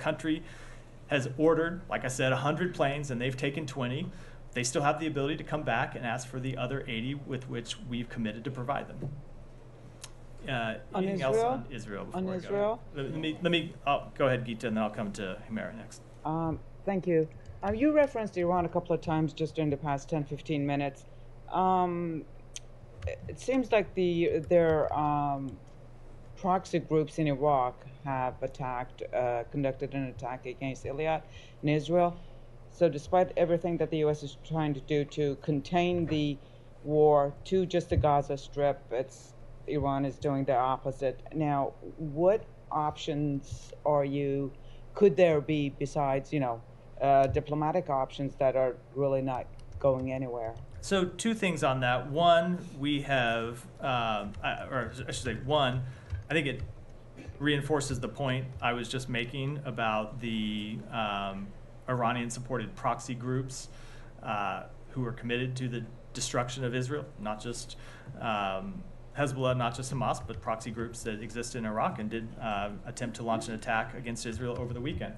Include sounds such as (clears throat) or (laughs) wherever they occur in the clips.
country has ordered, like I said, 100 planes and they've taken 20, they still have the ability to come back and ask for the other 80 with which we've committed to provide them. Uh, On anything else on Israel? On before I go? Israel? Let me, let me, oh, go ahead, Gita, and then I'll come to Humeyra next. Um, thank you. Uh, you referenced Iran a couple of times just during the past 10, 15 minutes. Um, it- it seems like the their um, proxy groups in Iraq have attacked, uh, conducted an attack against Eilat in Israel. So, despite everything that the U.S. is trying to do to contain the war to just the Gaza Strip, it's Iran is doing the opposite. Now, what options are you? Could there be besides, you know, uh, diplomatic options that are really not going anywhere? So two things on that. One, we have, um, or I should say, one, I think it reinforces the point I was just making about the um, Iranian-supported proxy groups uh, who are committed to the destruction of Israel, not just um, Hezbollah, not just Hamas, but proxy groups that exist in Iraq and did uh, attempt to launch an attack against Israel over the weekend.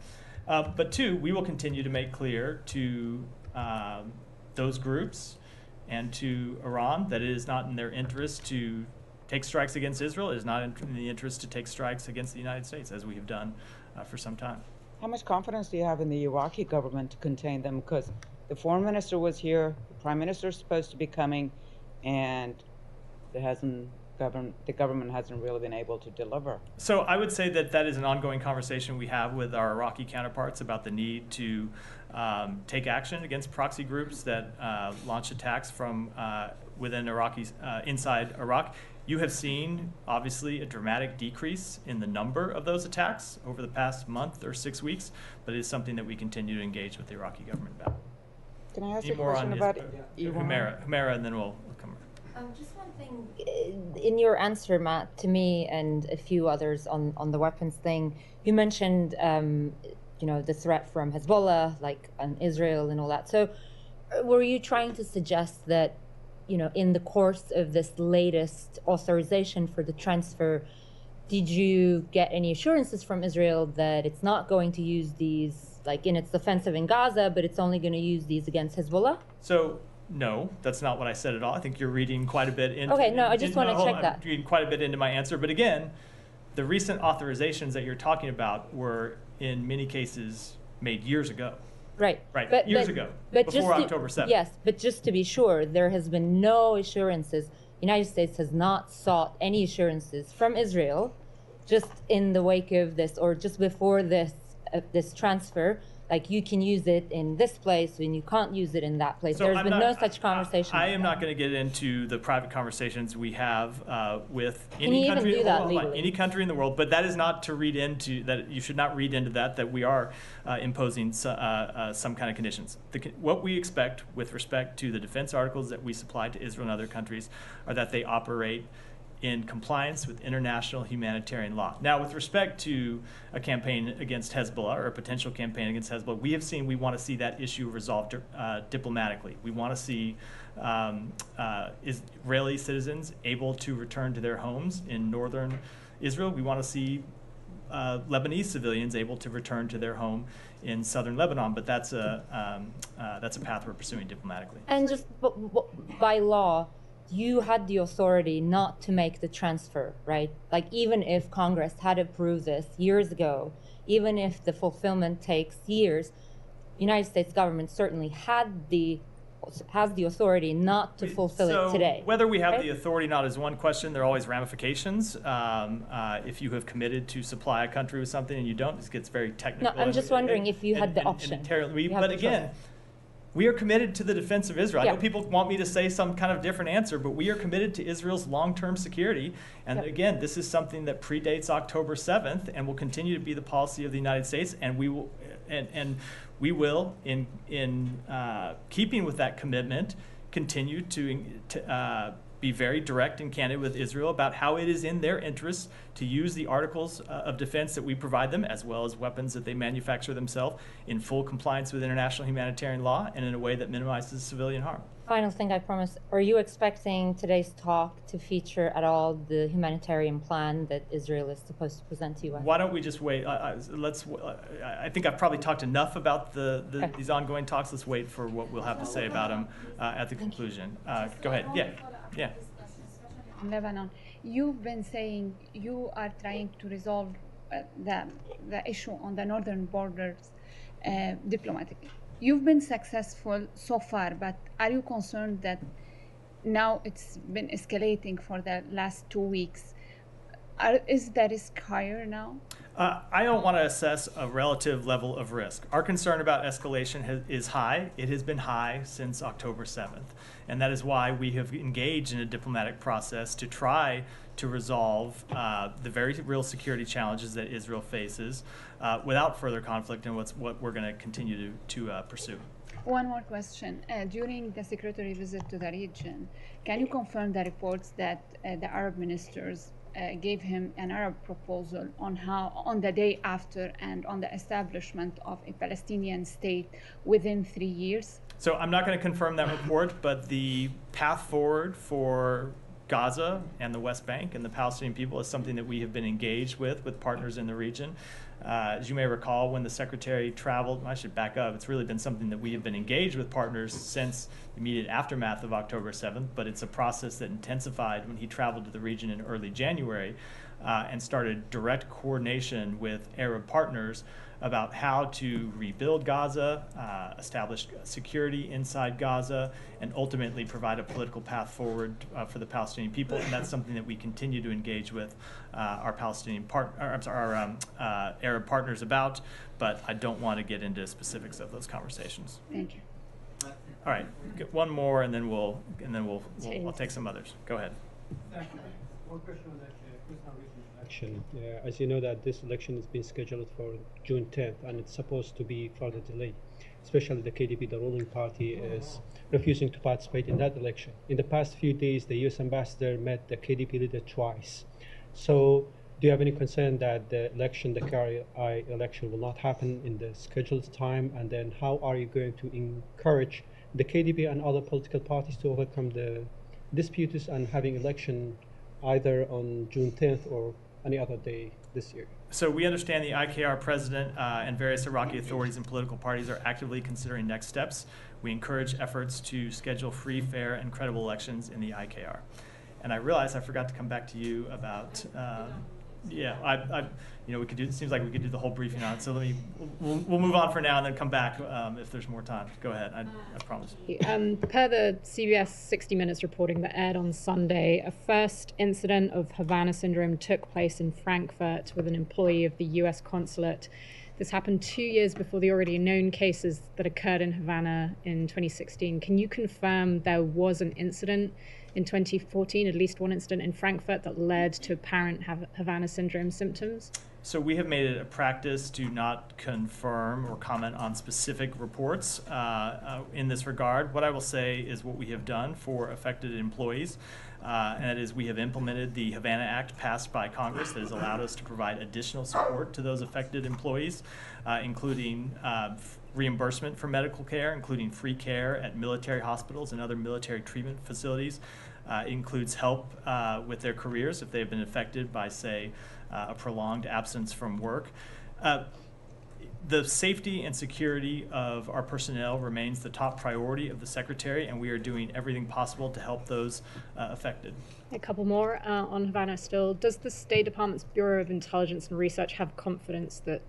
Uh, but two, we will continue to make clear to um, those groups and to Iran that it is not in their interest to take strikes against Israel. It is not in the interest to take strikes against the United States, as we have done uh, for some time. How much confidence do you have in the Iraqi government to contain them? Because the foreign minister was here, the prime minister is supposed to be coming, and there hasn't govern the government hasn't really been able to deliver. So I would say that that is an ongoing conversation we have with our Iraqi counterparts about the need to um, take action against proxy groups that uh, launch attacks from uh, within Iraqi uh, inside Iraq. You have seen obviously a dramatic decrease in the number of those attacks over the past month or six weeks, but it is something that we continue to engage with the Iraqi government about. Can I ask Any you a more question on about Is- Iran? Humeyra, Humeyra, and then we'll we'll come. Um, just one thing uh, in your answer, Matt, to me and a few others on, on the weapons thing, you mentioned, um, you know, the threat from Hezbollah, like on Israel and all that. So, uh, were you trying to suggest that, you know, in the course of this latest authorization for the transfer, did you get any assurances from Israel that it's not going to use these, like in its offensive in Gaza, but it's only going to use these against Hezbollah? So, no, that's not what I said at all. I think you're reading quite a bit into. Okay, no, I just wanna check that. I'm reading quite a bit into my answer, but again, the recent authorizations that you're talking about were in many cases made years ago. Right. Right, But, years ago, before just to- October 7th. Yes, but just to be sure, there has been no assurances. United States has not sought any assurances from Israel, just in the wake of this or just before this uh, this transfer. Like you can use it in this place and you can't use it in that place. So There's I'm been not- no such conversation. I, I am not going to get into the private conversations we have uh, with any country. do that hold on, hold on, legally? Any country in the world, but that is not to read into that. You should not read into that that we are uh, imposing uh, uh, some kind of conditions. The, what we expect with respect to the defense articles that we supply to Israel and other countries are that they operate in compliance with international humanitarian law. Now, with respect to a campaign against Hezbollah or a potential campaign against Hezbollah, we have seen we want to see that issue resolved uh, diplomatically. We want to see um, uh, Israeli citizens able to return to their homes in northern Israel. We want to see uh, Lebanese civilians able to return to their home in southern Lebanon, but that's a um, uh, that's a path we're pursuing diplomatically. And just by law, you had the authority not to make the transfer, right? Like even if Congress had approved this years ago, even if the fulfillment takes years, United States government certainly had the has the authority not to fulfill so it today. Whether we have right? the authority or not is one question. There are always ramifications. Um, uh, if you have committed to supply a country with something and you don't, this gets very technical. No, I'm and- just wondering and- if you had and- the and- and option. interior- we- but the again, choice. We are committed to the defense of Israel. I know people want me to say some kind of different answer, but we are committed to Israel's long-term security. And Yep. again, this is something that predates October 7th and will continue to be the policy of the United States. And we will, and, and we will, in in uh, keeping with that commitment, continue to to uh, be very direct and candid with Israel about how it is in their interest to use the articles uh, of defense that we provide them, as well as weapons that they manufacture themselves, in full compliance with international humanitarian law and in a way that minimizes civilian harm. Final thing I promise. Are you expecting today's talk to feature at all the humanitarian plan that Israel is supposed to present to you? Why don't we just wait? Uh, uh, let's. Uh, I think I've probably talked enough about the, the Okay. these ongoing talks. Let's wait for what we'll have to say about them uh, at the conclusion. Uh, go ahead. Yeah, yeah. on Lebanon. You've been saying you are trying to resolve uh, the, the issue on the northern borders uh, diplomatically. You've been successful so far, but are you concerned that now it's been escalating for the last two weeks? Are, is the risk higher now? Uh, I don't want to assess a relative level of risk. Our concern about escalation has, is high. It has been high since October 7th. And that is why we have engaged in a diplomatic process to try to resolve uh, the very real security challenges that Israel faces uh, without further conflict and what's, what we're going to continue to, to uh, pursue. One more question. Uh, during the secretary visit to the region, can you confirm the reports that uh, the Arab ministers uh, gave him an Arab proposal on how, on the day after, and on the establishment of a Palestinian state within three years? So I'm not going to confirm that report, but the path forward for Gaza and the West Bank and the Palestinian people is something that we have been engaged with with partners in the region. Uh, as you may recall, when the secretary traveled, I should back up. It's really been something that we have been engaged with partners since the immediate aftermath of October 7th, but it's a process that intensified when he traveled to the region in early January uh, and started direct coordination with Arab partners about how to rebuild Gaza, uh, establish security inside Gaza, and ultimately provide a political path forward uh, for the Palestinian people. And that's something that we continue to engage with uh, our Palestinian part, or, I'm sorry, our um, uh, Arab partners about. But I don't want to get into specifics of those conversations. Thank you. All right, get one more, and then we'll and then we'll, we'll I'll take some others. Go ahead. Thank you. One question on that uh, Kurdistan election. Uh, as you know that this election has been scheduled for June 10th and it's supposed to be further delayed. Especially the KDP, the ruling party, is refusing to participate in that election. In the past few days, the U.S. ambassador met the KDP leader twice. So, do you have any concern that the election, the KRI election, will not happen in the scheduled time? And then, how are you going to encourage the KDP and other political parties to overcome the disputes and having election either on June 10th or any other day this year. So we understand the IKR president uh, and various Iraqi authorities and political parties are actively considering next steps. We encourage efforts to schedule free, fair, and credible elections in the IKR. And I realize I forgot to come back to you about, um, yeah, I, I, you know, we could do. It seems like we could do the whole briefing on it. So let me, we'll, we'll move on for now and then come back um, if there's more time. Go ahead. I, I promise. Um, per the CBS 60 Minutes reporting that aired on Sunday, a first incident of Havana syndrome took place in Frankfurt with an employee of the US consulate. This happened two years before the already known cases that occurred in Havana in 2016. Can you confirm there was an incident in 2014, at least one incident in Frankfurt, that led to apparent Hav- Havana syndrome symptoms? So we have made it a practice to not confirm or comment on specific reports uh, uh, in this regard. What I will say is what we have done for affected employees, uh, and that is we have implemented the Havana Act passed by Congress that has allowed us to provide additional support to those affected employees, uh, including uh, reimbursement for medical care, including free care at military hospitals and other military treatment facilities. Uh, includes help uh, with their careers if they've been affected by, say, uh, a prolonged absence from work. Uh, the safety and security of our personnel remains the top priority of the Secretary, and we are doing everything possible to help those uh, affected. A couple more uh, on Havana still. Does the State Department's Bureau of Intelligence and Research have confidence that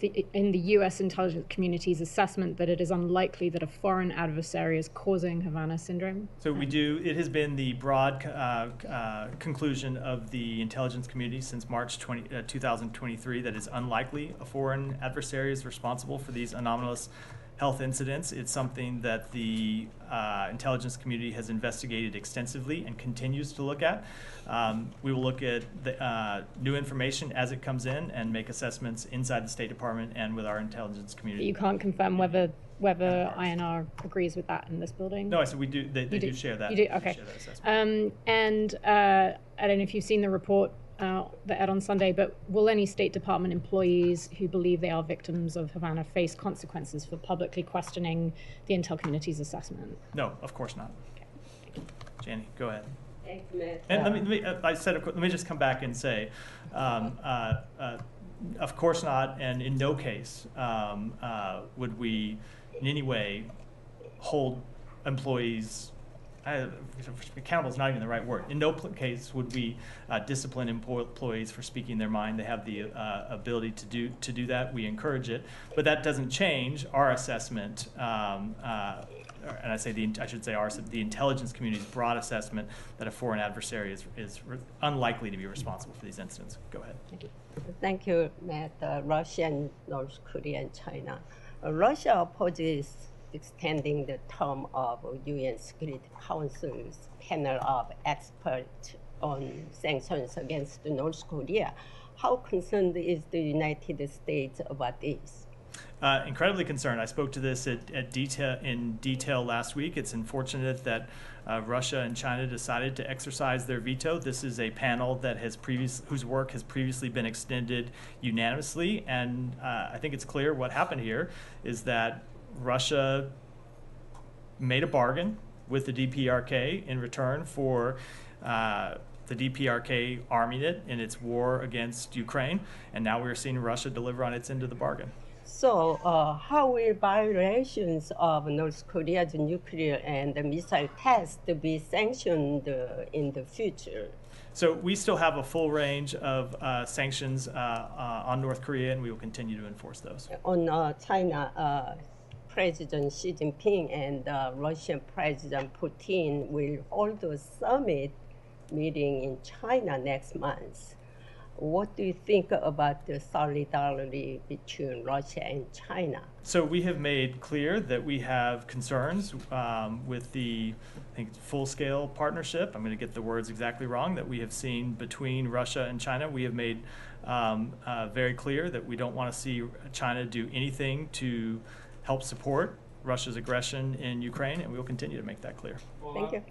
the, in the U.S. intelligence community's assessment that it is unlikely that a foreign adversary is causing Havana syndrome? So we do, it has been the broad uh, uh, conclusion of the intelligence community since March 20, uh, 2023 that it's unlikely a foreign adversary is responsible for these anomalous health incidents. It's something that the uh, intelligence community has investigated extensively and continues to look at. Um, we will look at the, uh, new information as it comes in and make assessments inside the State Department and with our intelligence community. But you can't confirm whether whether INR agrees with that in this building. No, I said we do. They, they do. do. share that. You do? Okay. Um, and uh, I don't know if you've seen the report uh, that aired on Sunday, but will any State Department employees who believe they are victims of Havana face consequences for publicly questioning the intel community's assessment? no, of course not. Janie, go ahead. Thank you, Matt. And let me, let me, uh, I said, let me just come back and say, um, uh, uh, of course not, and in no case um, uh, would we in any way hold employees, accountable is not even the right word. In no case would we uh, discipline employees for speaking their mind. They have the uh, ability to do, to do that. We encourage it. But that doesn't change our assessment, um, uh, and I say the, I should say our, the intelligence community's broad assessment that a foreign adversary is, is unlikely to be responsible for these incidents. Go ahead. Thank you, Thank you Matt. Uh, Russia and North Korea and China. Uh, Russia opposes extending the term of UN Security Council's panel of experts on sanctions against North Korea. How concerned is the United States about this? Uh, incredibly concerned. I spoke to this at, at detail in detail last week. It's unfortunate that uh, Russia and China decided to exercise their veto. This is a panel that has previous whose work has previously been extended unanimously, and uh, I think it's clear what happened here is that Russia made a bargain with the DPRK in return for. Uh, the DPRK arming it in its war against Ukraine, and now we're seeing Russia deliver on its end of the bargain. So, uh, how will violations of North Korea's nuclear and missile tests be sanctioned uh, in the future? So we still have a full range of uh, sanctions uh, uh, on North Korea, and we will continue to enforce those. On uh, China, uh, President Xi Jinping and uh, Russian President Putin will hold a summit meeting in China next month. What do you think about the solidarity between Russia and China? So we have made clear that we have concerns um, with the, I think, full-scale partnership. I'm going to get the words exactly wrong that we have seen between Russia and China. We have made um, uh, very clear that we don't want to see China do anything to help support Russia's aggression in Ukraine, and we will continue to make that clear. Thank you.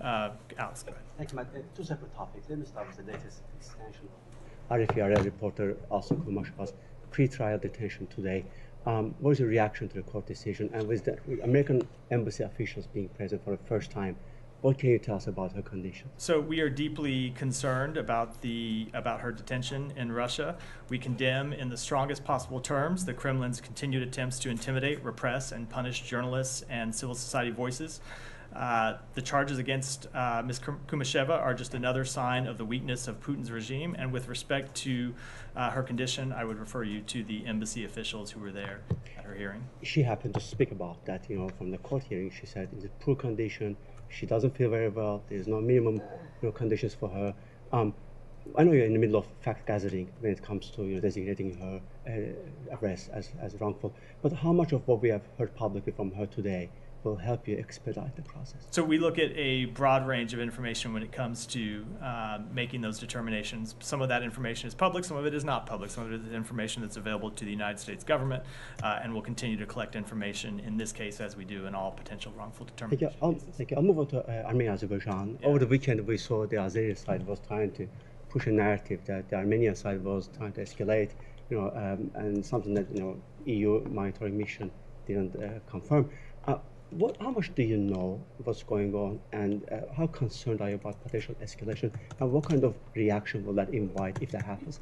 Uh, Alex, go ahead. Thank you, Matt. Uh, Two separate topics. Let me start with the latest extension. RFERL reporter Alsu Kurmasheva's pre-trial detention today. Um, what is your reaction to the court decision? And with the American embassy officials being present for the first time, what can you tell us about her condition? So we are deeply concerned about the about her detention in Russia. We condemn in the strongest possible terms the Kremlin's continued attempts to intimidate, repress, and punish journalists and civil society voices. Uh, the charges against uh, Ms. Kurmasheva are just another sign of the weakness of Putin's regime. And with respect to uh, her condition, I would refer you to the embassy officials who were there at her hearing. She happened to speak about that, you know, from the court hearing. She said it's a poor condition. She doesn't feel very well. There's no minimum, you know, conditions for her. Um, I know you're in the middle of fact gathering when it comes to you know, designating her uh, arrest as, as wrongful. But how much of what we have heard publicly from her today will help you expedite the process? So we look at a broad range of information when it comes to uh, making those determinations. Some of that information is public, some of it is not public. Some of it is information that's available to the United States government, uh, and we'll continue to collect information in this case as we do in all potential wrongful Thank you. determinations. I'll, thank you. I'll move on to uh, Armenia, Azerbaijan. Yeah. Over the weekend, we saw the Azeri side was trying to push a narrative that the Armenian side was trying to escalate, you know, um, and something that you know EU monitoring mission didn't uh, confirm. Uh, what, how much do you know what's going on, and uh, how concerned are you about potential escalation, and what kind of reaction will that invite if that happens?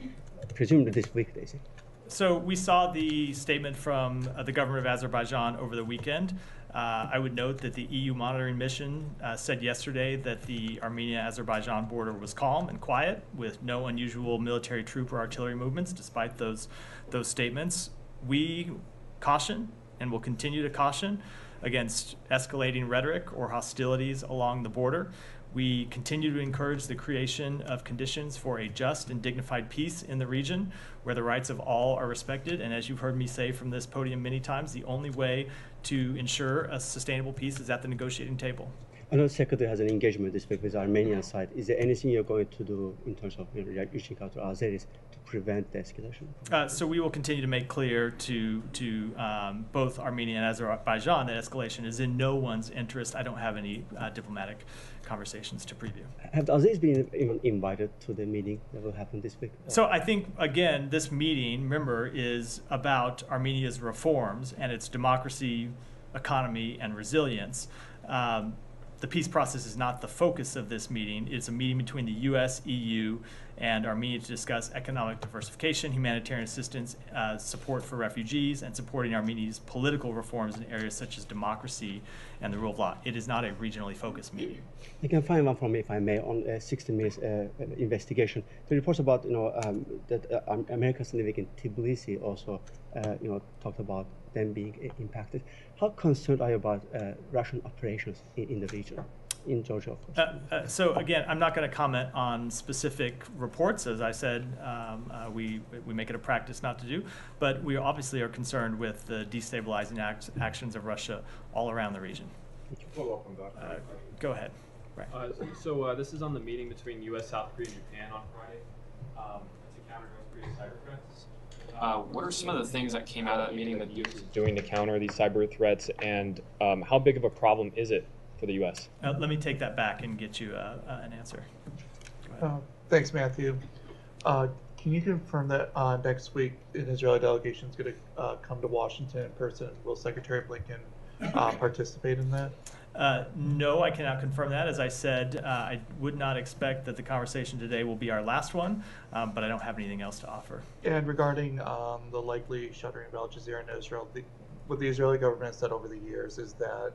Presumably this week, Daisy. So we saw the statement from uh, the government of Azerbaijan over the weekend. Uh, I would note that the EU monitoring mission uh, said yesterday that the Armenia-Azerbaijan border was calm and quiet, with no unusual military troop or artillery movements, despite those those statements. We caution and will continue to caution against escalating rhetoric or hostilities along the border. We continue to encourage the creation of conditions for a just and dignified peace in the region where the rights of all are respected. And as you've heard me say from this podium many times, the only way to ensure a sustainable peace is at the negotiating table. I know Secretary has an engagement this week with Armenian side. Is there anything you're going to do in terms of reaching out to Azeris prevent the escalation? Uh, so we will continue to make clear to to um, both Armenia and Azerbaijan that escalation is in no one's interest. I don't have any uh, diplomatic conversations to preview. Have the Azeris been even invited to the meeting that will happen this week? So I think again, this meeting, remember, is about Armenia's reforms and its democracy, economy, and resilience. Um, the peace process is not the focus of this meeting. It's a meeting between the U.S., EU, and Armenia to discuss economic diversification, humanitarian assistance, uh, support for refugees, and supporting Armenia's political reforms in areas such as democracy and the rule of law. It is not a regionally focused meeting. You can find one from me, if I may, on uh, 60 Minutes uh, investigation. The reports about, you know, um, that uh, Americans living in Tbilisi also, uh, you know, talked about them being impacted. How concerned are you about uh, Russian operations in, in, the region, in Georgia, of course? Uh, uh so again, I'm not going to comment on specific reports. As I said, um, uh, we we make it a practice not to do, but we obviously are concerned with the destabilizing act, actions of Russia all around the region. Follow up on that. go ahead. Right. so this is on the meeting between U.S., South Korea, and Japan on Friday um, to counter North Korea's cyber threats. Uh, what are some of the things that came out of that meeting that you doing to counter these cyber threats, and um, how big of a problem is it for the U.S.? Uh, let me take that back and get you uh, uh an answer. Uh, thanks, Matthew. Uh, can you confirm that next week an Israeli delegation is going to come to Washington in person? Will Secretary Blinken (laughs) participate in that? Uh, no, I cannot confirm that. As I said, uh, I would not expect that the conversation today will be our last one, um, but I don't have anything else to offer. And regarding um, the likely shuttering of Al Jazeera in Israel, the, what the Israeli government has said over the years is that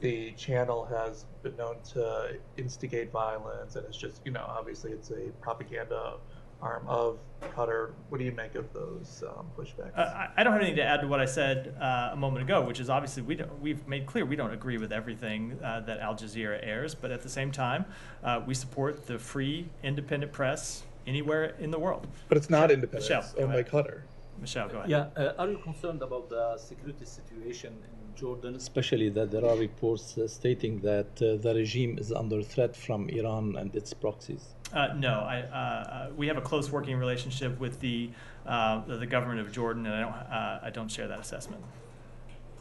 the channel has been known to instigate violence, and it's just, you know, obviously it's a propaganda arm of Qatar. What do you make of those um, pushbacks? Uh, I don't have anything to add to what I said uh, a moment ago, which is obviously we don't, we've made clear we don't agree with everything uh, that Al Jazeera airs, but at the same time, uh, we support the free, independent press anywhere in the world. But it's not independent. Michelle, it's owned by Qatar. Michelle, go ahead. Yeah, uh, are you concerned about the security situation in Jordan, especially that there are reports uh, stating that the regime is under threat from Iran and its proxies? Uh, no, I, uh, uh, we have a close working relationship with the, uh, the government of Jordan, and I don't, uh, I don't share that assessment.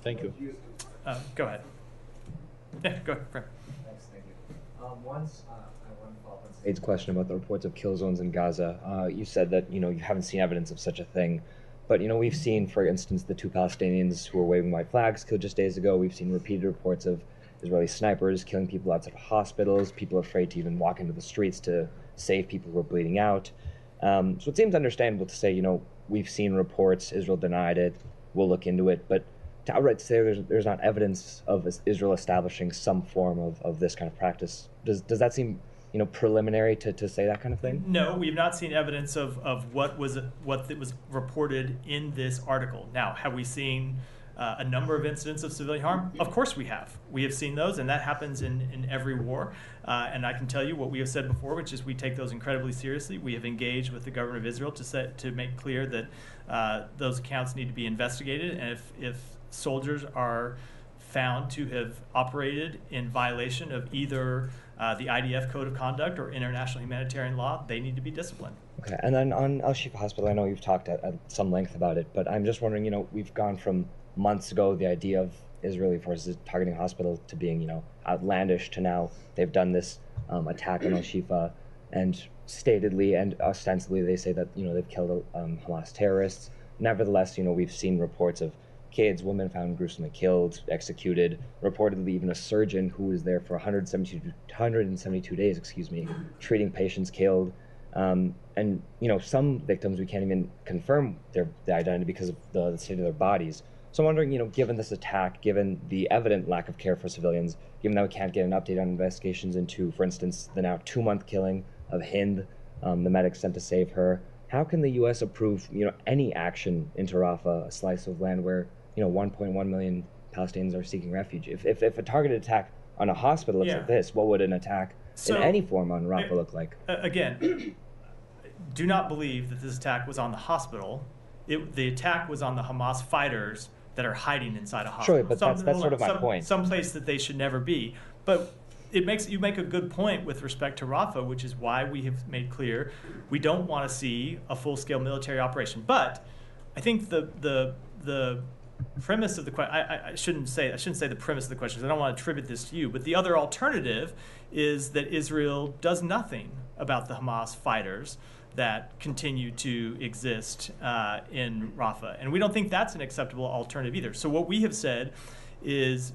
Thank you. Uh, go ahead. Yeah, (laughs) go ahead, Frank. Thanks, thank you. Um, once, I want to follow up on Said's question about the reports of kill zones in Gaza. you said that, you know, you haven't seen evidence of such a thing. But, you know, we've seen, for instance, the two Palestinians who were waving white flags killed just days ago. We've seen repeated reports of Israeli snipers killing people outside of hospitals, people afraid to even walk into the streets to save people who are bleeding out. Um, so it seems understandable to say, you know, we've seen reports, Israel denied it, we'll look into it, but to outright say there's, there's not evidence of Israel establishing some form of, of this kind of practice, does, does that seem you know preliminary to, to say that kind of thing no we've not seen evidence of, of what was what was reported in this article now have we seen uh, a number of incidents of civilian harm? Of course we have. We have seen those, and that happens in, in every war. Uh, and I can tell you what we have said before, which is we take those incredibly seriously. We have engaged with the government of Israel to set to make clear that uh, those accounts need to be investigated, and if, if soldiers are found to have operated in violation of either uh, the IDF code of conduct or international humanitarian law, they need to be disciplined. Okay, and then on Al Shifa Hospital, I know you've talked at, at some length about it, but I'm just wondering, you know, we've gone from months ago the idea of Israeli forces targeting hospitals to being, you know, outlandish to now they've done this um, attack on Al Shifa and statedly and ostensibly they say that, you know, they've killed um, Hamas terrorists. Nevertheless, you know, we've seen reports of kids, women found gruesomely killed, executed, reportedly even a surgeon who was there for 172, 172 days, excuse me, treating patients killed. Um, and, you know, some victims we can't even confirm their, identity because of the, the state of their bodies. So I'm wondering, you know, given this attack, given the evident lack of care for civilians, given that we can't get an update on investigations into, for instance, the now two-month killing of Hind, um, the medic sent to save her, how can the U.S. approve, you know, any action into Rafah, a slice of land where, you know, 1.1 million Palestinians are seeking refuge? If, if, if a targeted attack on a hospital looks Yeah. like this, what would an attack So- in any form on Rafah look like? Uh, again, (clears throat) do not believe that this attack was on the hospital. It, the attack was on the Hamas fighters that are hiding inside a hospital. Sure, but that's- that's sort of my some, point. Some place that they should never be. But it makes you make a good point with respect to Rafah, which is why we have made clear we don't want to see a full-scale military operation. But I think the the the premise of the question I, I- shouldn't say I shouldn't say the premise of the question because I don't want to attribute this to you. But the other alternative is that Israel does nothing about the Hamas fighters that continue to exist uh, in Rafah, and we don't think that's an acceptable alternative either. So what we have said is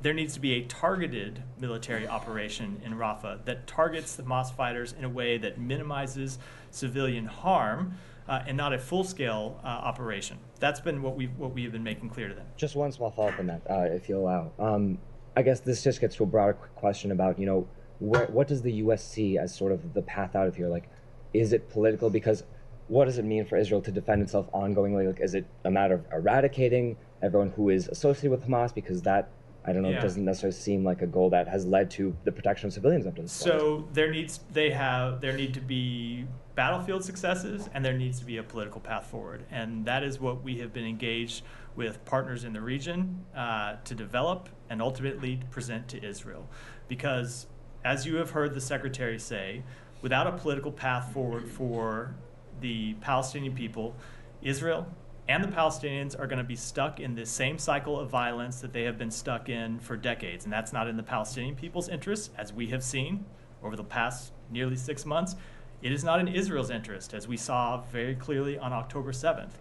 there needs to be a targeted military operation in Rafah that targets the Hamas fighters in a way that minimizes civilian harm uh, and not a full-scale uh, operation. That's been what we what we have been making clear to them. Just one small follow-up on that, uh, if you allow. Um, I guess this just gets to a broader question about, you know, where, what does the U.S. see as sort of the path out of here? Like, is it political? Because what does it mean for Israel to defend itself ongoingly? Like, is it a matter of eradicating everyone who is associated with Hamas? Because that, I don't know, Yeah. doesn't necessarily seem like a goal that has led to the protection of civilians up to this point. So there needs they have there need to be battlefield successes and there needs to be a political path forward, and that is what we have been engaged with partners in the region uh, to develop and ultimately present to Israel, because as you have heard the secretary say, without a political path forward for the Palestinian people, Israel and the Palestinians are going to be stuck in this same cycle of violence that they have been stuck in for decades. And that's not in the Palestinian people's interest, as we have seen over the past nearly six months. It is not in Israel's interest, as we saw very clearly on October 7th.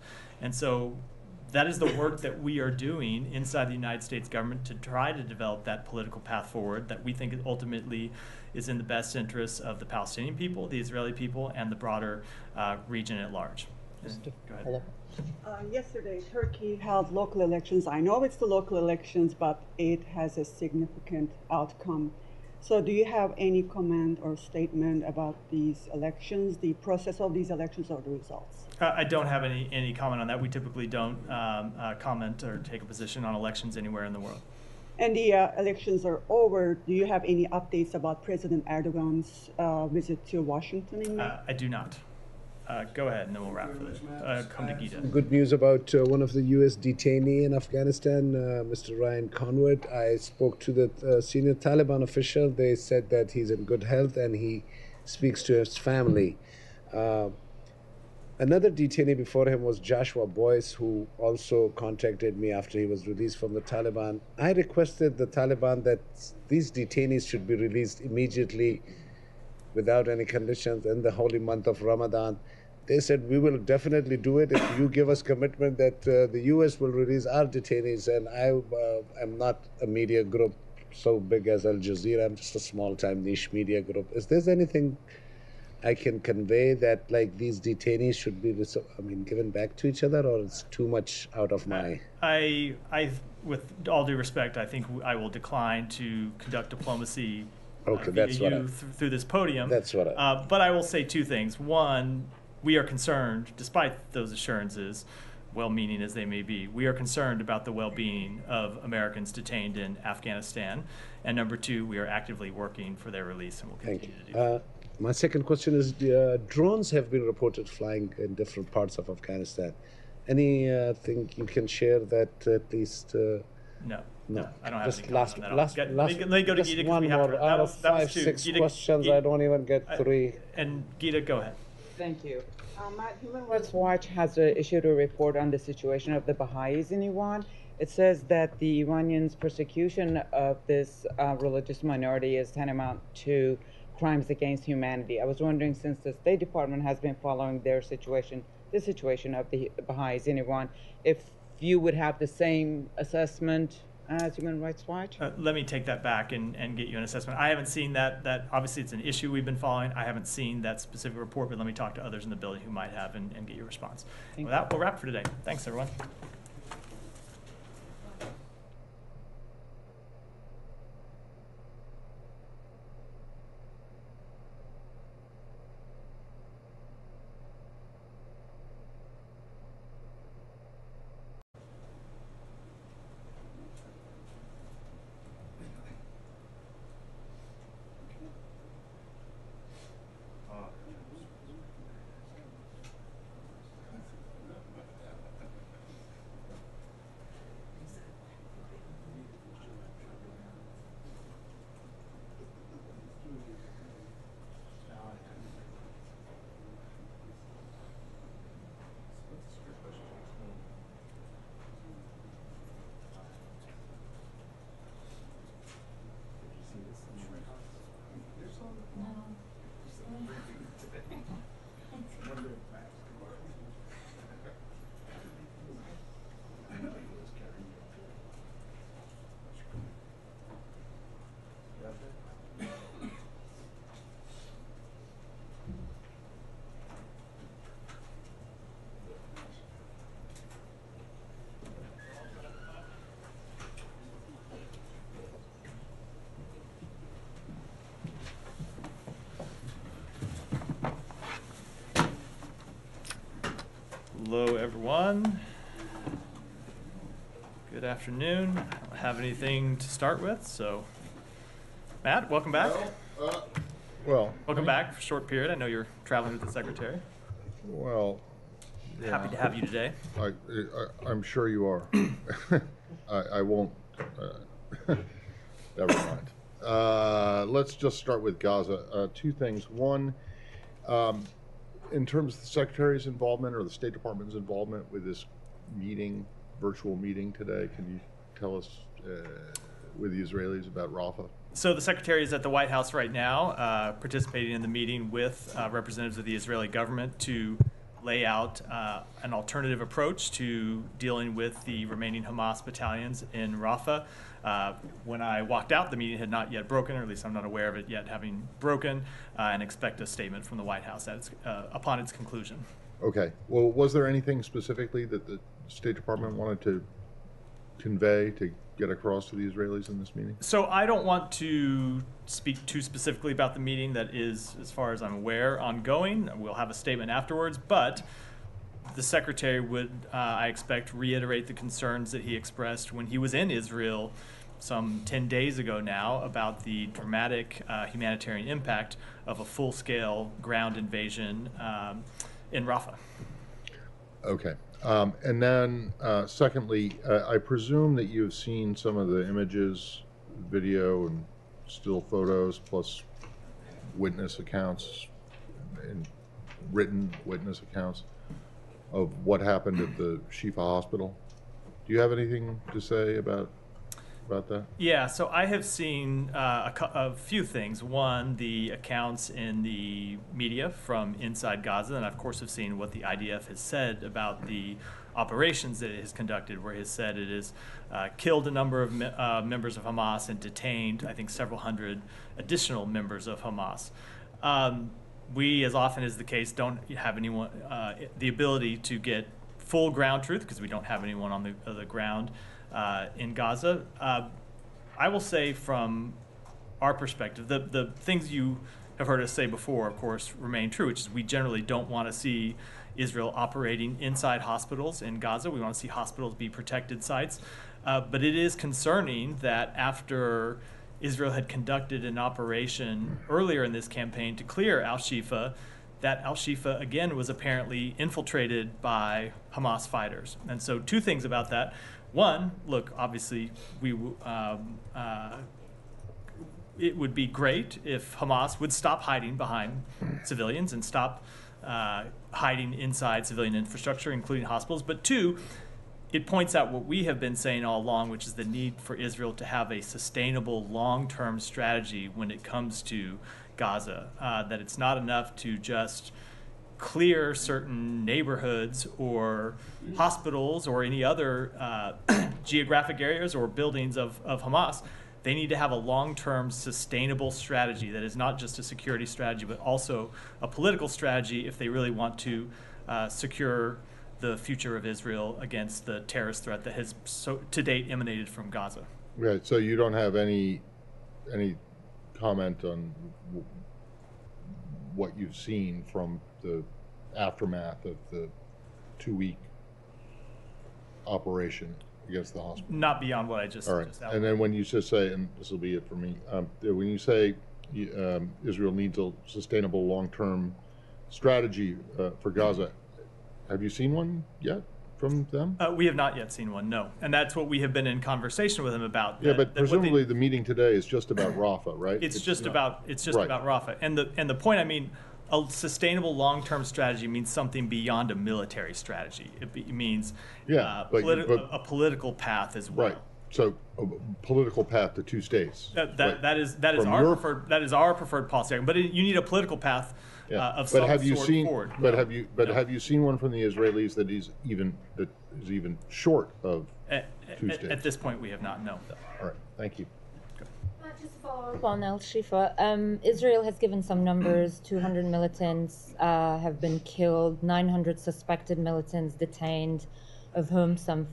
And so that is the work that we are doing inside the United States government to try to develop that political path forward that we think ultimately is in the best interests of the Palestinian people, the Israeli people, and the broader uh, region at large. Go ahead. Uh, yesterday, Turkey held local elections. I know it's the local elections, but it has a significant outcome. So, do you have any comment or statement about these elections, the process of these elections, or the results? Uh, I don't have any, any comment on that. We typically don't um, uh, comment or take a position on elections anywhere in the world. And the uh, elections are over. Do you have any updates about President Erdogan's uh, visit to Washington in May? Uh, I do not. Uh, go ahead, and then we'll wrap for this. Uh, come to Gita. Good news about uh, one of the U.S. detainee in Afghanistan, uh, Mr. Ryan Corbett. I spoke to the uh, senior Taliban official. They said that he's in good health and he speaks to his family. Uh, another detainee before him was Joshua Boyce, who also contacted me after he was released from the Taliban. I requested the Taliban that these detainees should be released immediately without any conditions in the holy month of Ramadan. They said, We will definitely do it if you give us commitment that uh, the US will release our detainees. And I uh, am not a media group so big as Al Jazeera, I'm just a small time niche media group. Is there anything I can convey that like these detainees should be, I mean, given back to each other, or it's too much out of my. I, I, with all due respect, I think I will decline to conduct diplomacy Okay, via that's what I- th- through this podium. That's what I- Uh, but I will say two things. One, we are concerned, despite those assurances, well-meaning as they may be, we are concerned about the well-being of Americans detained in Afghanistan. And number two, we are actively working for their release, and we'll Thank continue you. to do. Uh, my second question is uh, drones have been reported flying in different parts of Afghanistan. Any uh, thing you can share that at least? Uh, No. No. I don't have Just any comment last, on that. I'll last, get- let last, me- let me go to just Gita 'cause one we have more. to- Out that of was- that five, six Gita- questions, Gita- I don't even get I- three. And Gita, go ahead. Thank you. Matt, Human Rights Watch has uh, issued a report on the situation of the Baha'is in Iran. It says that the Iranians' persecution of this uh, religious minority is tantamount to crimes against humanity. I was wondering, since the State Department has been following their situation, the situation of the Baha'is in Iran, if you would have the same assessment as Human Rights Watch? Uh, let me take that back and, and get you an assessment. I haven't seen that, that, obviously it's an issue we've been following. I haven't seen that specific report, but let me talk to others in the building who might have and, and get your response. Thank With that, we'll wrap for today. Thanks, everyone. Afternoon. I don't have anything to start with, so Matt, welcome back. Uh, Well, Welcome back for a short period. I know you're traveling with the secretary. well. Happy to have you today. I, I, I'm sure you are. (coughs) I, I won't, uh, (laughs) never mind. Uh, let's just start with Gaza. Uh, two things. One, um, in terms of the Secretary's involvement or the State Department's involvement with this meeting, virtual meeting today, can you tell us uh, with the Israelis about Rafah? So the secretary is at the White House right now, uh, participating in the meeting with uh, representatives of the Israeli government to lay out uh, an alternative approach to dealing with the remaining Hamas battalions in Rafah. Uh, when I walked out, the meeting had not yet broken, or at least I'm not aware of it yet having broken, uh, and expect a statement from the White House at its, uh, upon its conclusion. Okay. Well, was there anything specifically that the State Department wanted to convey to get across to the Israelis in this meeting? So I don't want to speak too specifically about the meeting that is, as far as I'm aware, ongoing. We'll have a statement afterwards, but the secretary would, uh, I expect, reiterate the concerns that he expressed when he was in Israel some 10 days ago now about the dramatic uh, humanitarian impact of a full-scale ground invasion um, in Rafah. Okay. Um, and then, uh, secondly, uh, I presume that you've seen some of the images, video, and still photos, plus witness accounts and written witness accounts of what happened at the Shifa Hospital. Do you have anything to say about about that? Yeah, so I have seen uh, a, a few things. One, the accounts in the media from inside Gaza, and I, of course have seen what the IDF has said about the operations that it has conducted, where it has said it has uh, killed a number of me- uh, members of Hamas and detained, I think, several hundred additional members of Hamas. Um, we, as often is the case, don't have anyone uh, the ability to get full ground truth because we don't have anyone on the, the ground uh, in Gaza. Uh, I will say from our perspective, the, the things you have heard us say before, of course, remain true, which is we generally don't want to see Israel operating inside hospitals in Gaza. We want to see hospitals be protected sites. Uh, but it is concerning that after Israel had conducted an operation earlier in this campaign to clear Al Shifa, that Al Shifa again was apparently infiltrated by Hamas fighters. And so, two things about that. One, look, obviously, we um, uh, it would be great if Hamas would stop hiding behind civilians and stop uh, hiding inside civilian infrastructure, including hospitals. But two, it points out what we have been saying all along, which is the need for Israel to have a sustainable long term strategy when it comes to Gaza. Uh, that it's not enough to just clear certain neighborhoods or hospitals or any other uh, (clears throat) geographic areas or buildings of, of Hamas. They need to have a long term sustainable strategy that is not just a security strategy, but also a political strategy if they really want to uh, secure the future of Israel against the terrorist threat that has so to date emanated from Gaza. Right. So you don't have any any comment on what you've seen from the aftermath of the two week operation against the hospital. Not beyond what I just, All right. just And then when you just say, and this will be it for me, um, when you say um, Israel needs a sustainable long term strategy uh, for Gaza, have you seen one yet from them? Uh, we have not yet seen one, no. And that's what we have been in conversation with them about. Yeah, but that what they- presumably the meeting today is just about Rafah, right? It's just not- about, it's just Right. about Rafah. And the, and the point, I mean, a sustainable long-term strategy means something beyond a military strategy. It be- means Yeah, uh, but- politi- but- a political path as well. Right. So a political path to two states. That, that, Right. that is that is From our your- preferred that is our preferred policy. But it, you need a political path uh, Yeah. of But some have you sort seen? forward. But No. have you? But No. have you seen one from the Israelis that is even that is even short of At, two at, states? at this point, we have not. No. All right. Thank you. Just follow up on Al Shifa, um, Israel has given some numbers. (clears throat) 200 militants uh, have been killed, 900 suspected militants detained, of whom some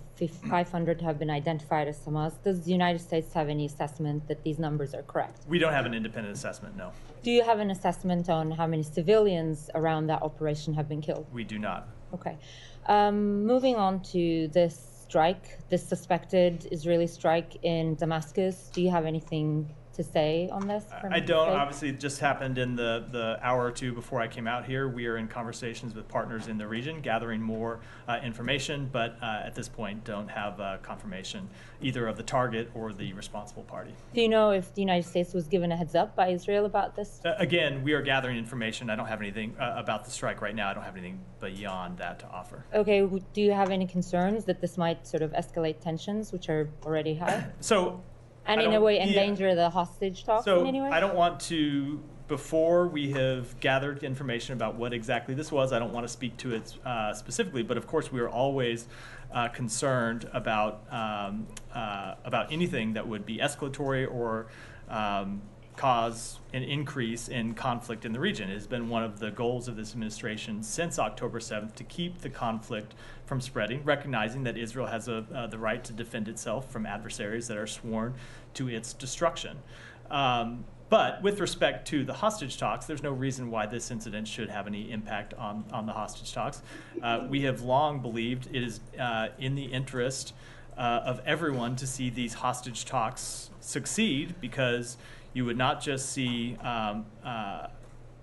500 have been identified as Hamas. Does the United States have any assessment that these numbers are correct? We don't have an independent assessment. No, Do you have an assessment on how many civilians around that operation have been killed? we do not. Okay. Um, moving on to this strike, this suspected Israeli strike in Damascus. Do you have anything to say on this? from I don't. Obviously, it just happened in the, the hour or two before I came out here. We are in conversations with partners in the region, gathering more uh, information, but uh, at this point, don't have uh, confirmation either of the target or the responsible party. Do you know if the United States was given a heads up by Israel about this? Again, we are gathering information. I don't have anything uh, about the strike right now. I don't have anything beyond that to offer. Okay, do you have any concerns that this might sort of escalate tensions, which are already high? So, And I in a way yeah. endanger the hostage talks So in any way? I don't want to, before we have gathered information about what exactly this was, I don't want to speak to it uh, specifically, but of course, we are always uh, concerned about, um, uh, about anything that would be escalatory or um, cause an increase in conflict in the region. It has been one of the goals of this administration since October 7th to keep the conflict from spreading, recognizing that Israel has a, uh, the right to defend itself from adversaries that are sworn to its destruction. Um, but with respect to the hostage talks, there's no reason why this incident should have any impact on, on the hostage talks. Uh, we have long believed it is uh, in the interest uh, of everyone to see these hostage talks succeed because you would not just see um, uh,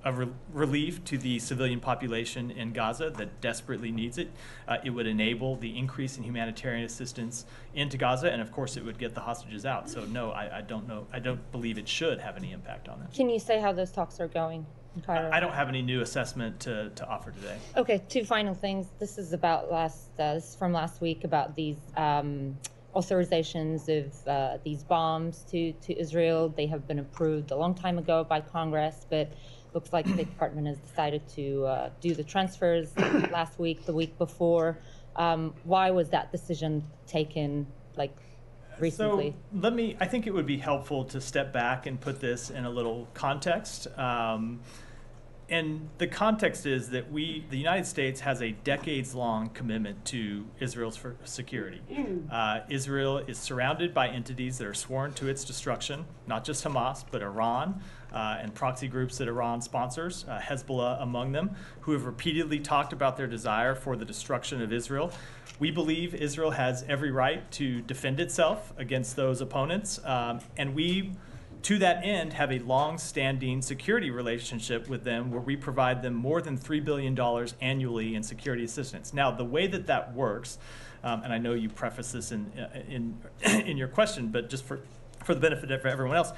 a re- relief to the civilian population in Gaza that desperately needs it. Uh, it would enable the increase in humanitarian assistance into Gaza, and of course, it would get the hostages out. So, no, I, I don't know. I don't believe it should have any impact on that. Can you say how those talks are going in Cairo? I don't have any new assessment to, to offer today. Okay, two final things. This is about last. Uh, this is from last week about these um, authorizations of uh, these bombs to to Israel. They have been approved a long time ago by Congress, but looks like the Department has decided to uh, do the transfers (coughs) last week, the week before. Um, why was that decision taken like recently? So let me, I think it would be helpful to step back and put this in a little context. Um, and the context is that we, the United States, has a decades-long commitment to Israel's for security. Uh, Israel is surrounded by entities that are sworn to its destruction, not just Hamas, but Iran uh, and proxy groups that Iran sponsors, uh, Hezbollah among them, who have repeatedly talked about their desire for the destruction of Israel. We believe Israel has every right to defend itself against those opponents, um, and we to that end, have a long-standing security relationship with them where we provide them more than $3 billion annually in security assistance. Now, the way that that works, um, and I know you preface this in, in, (coughs) in your question, but just for, for the benefit of everyone else,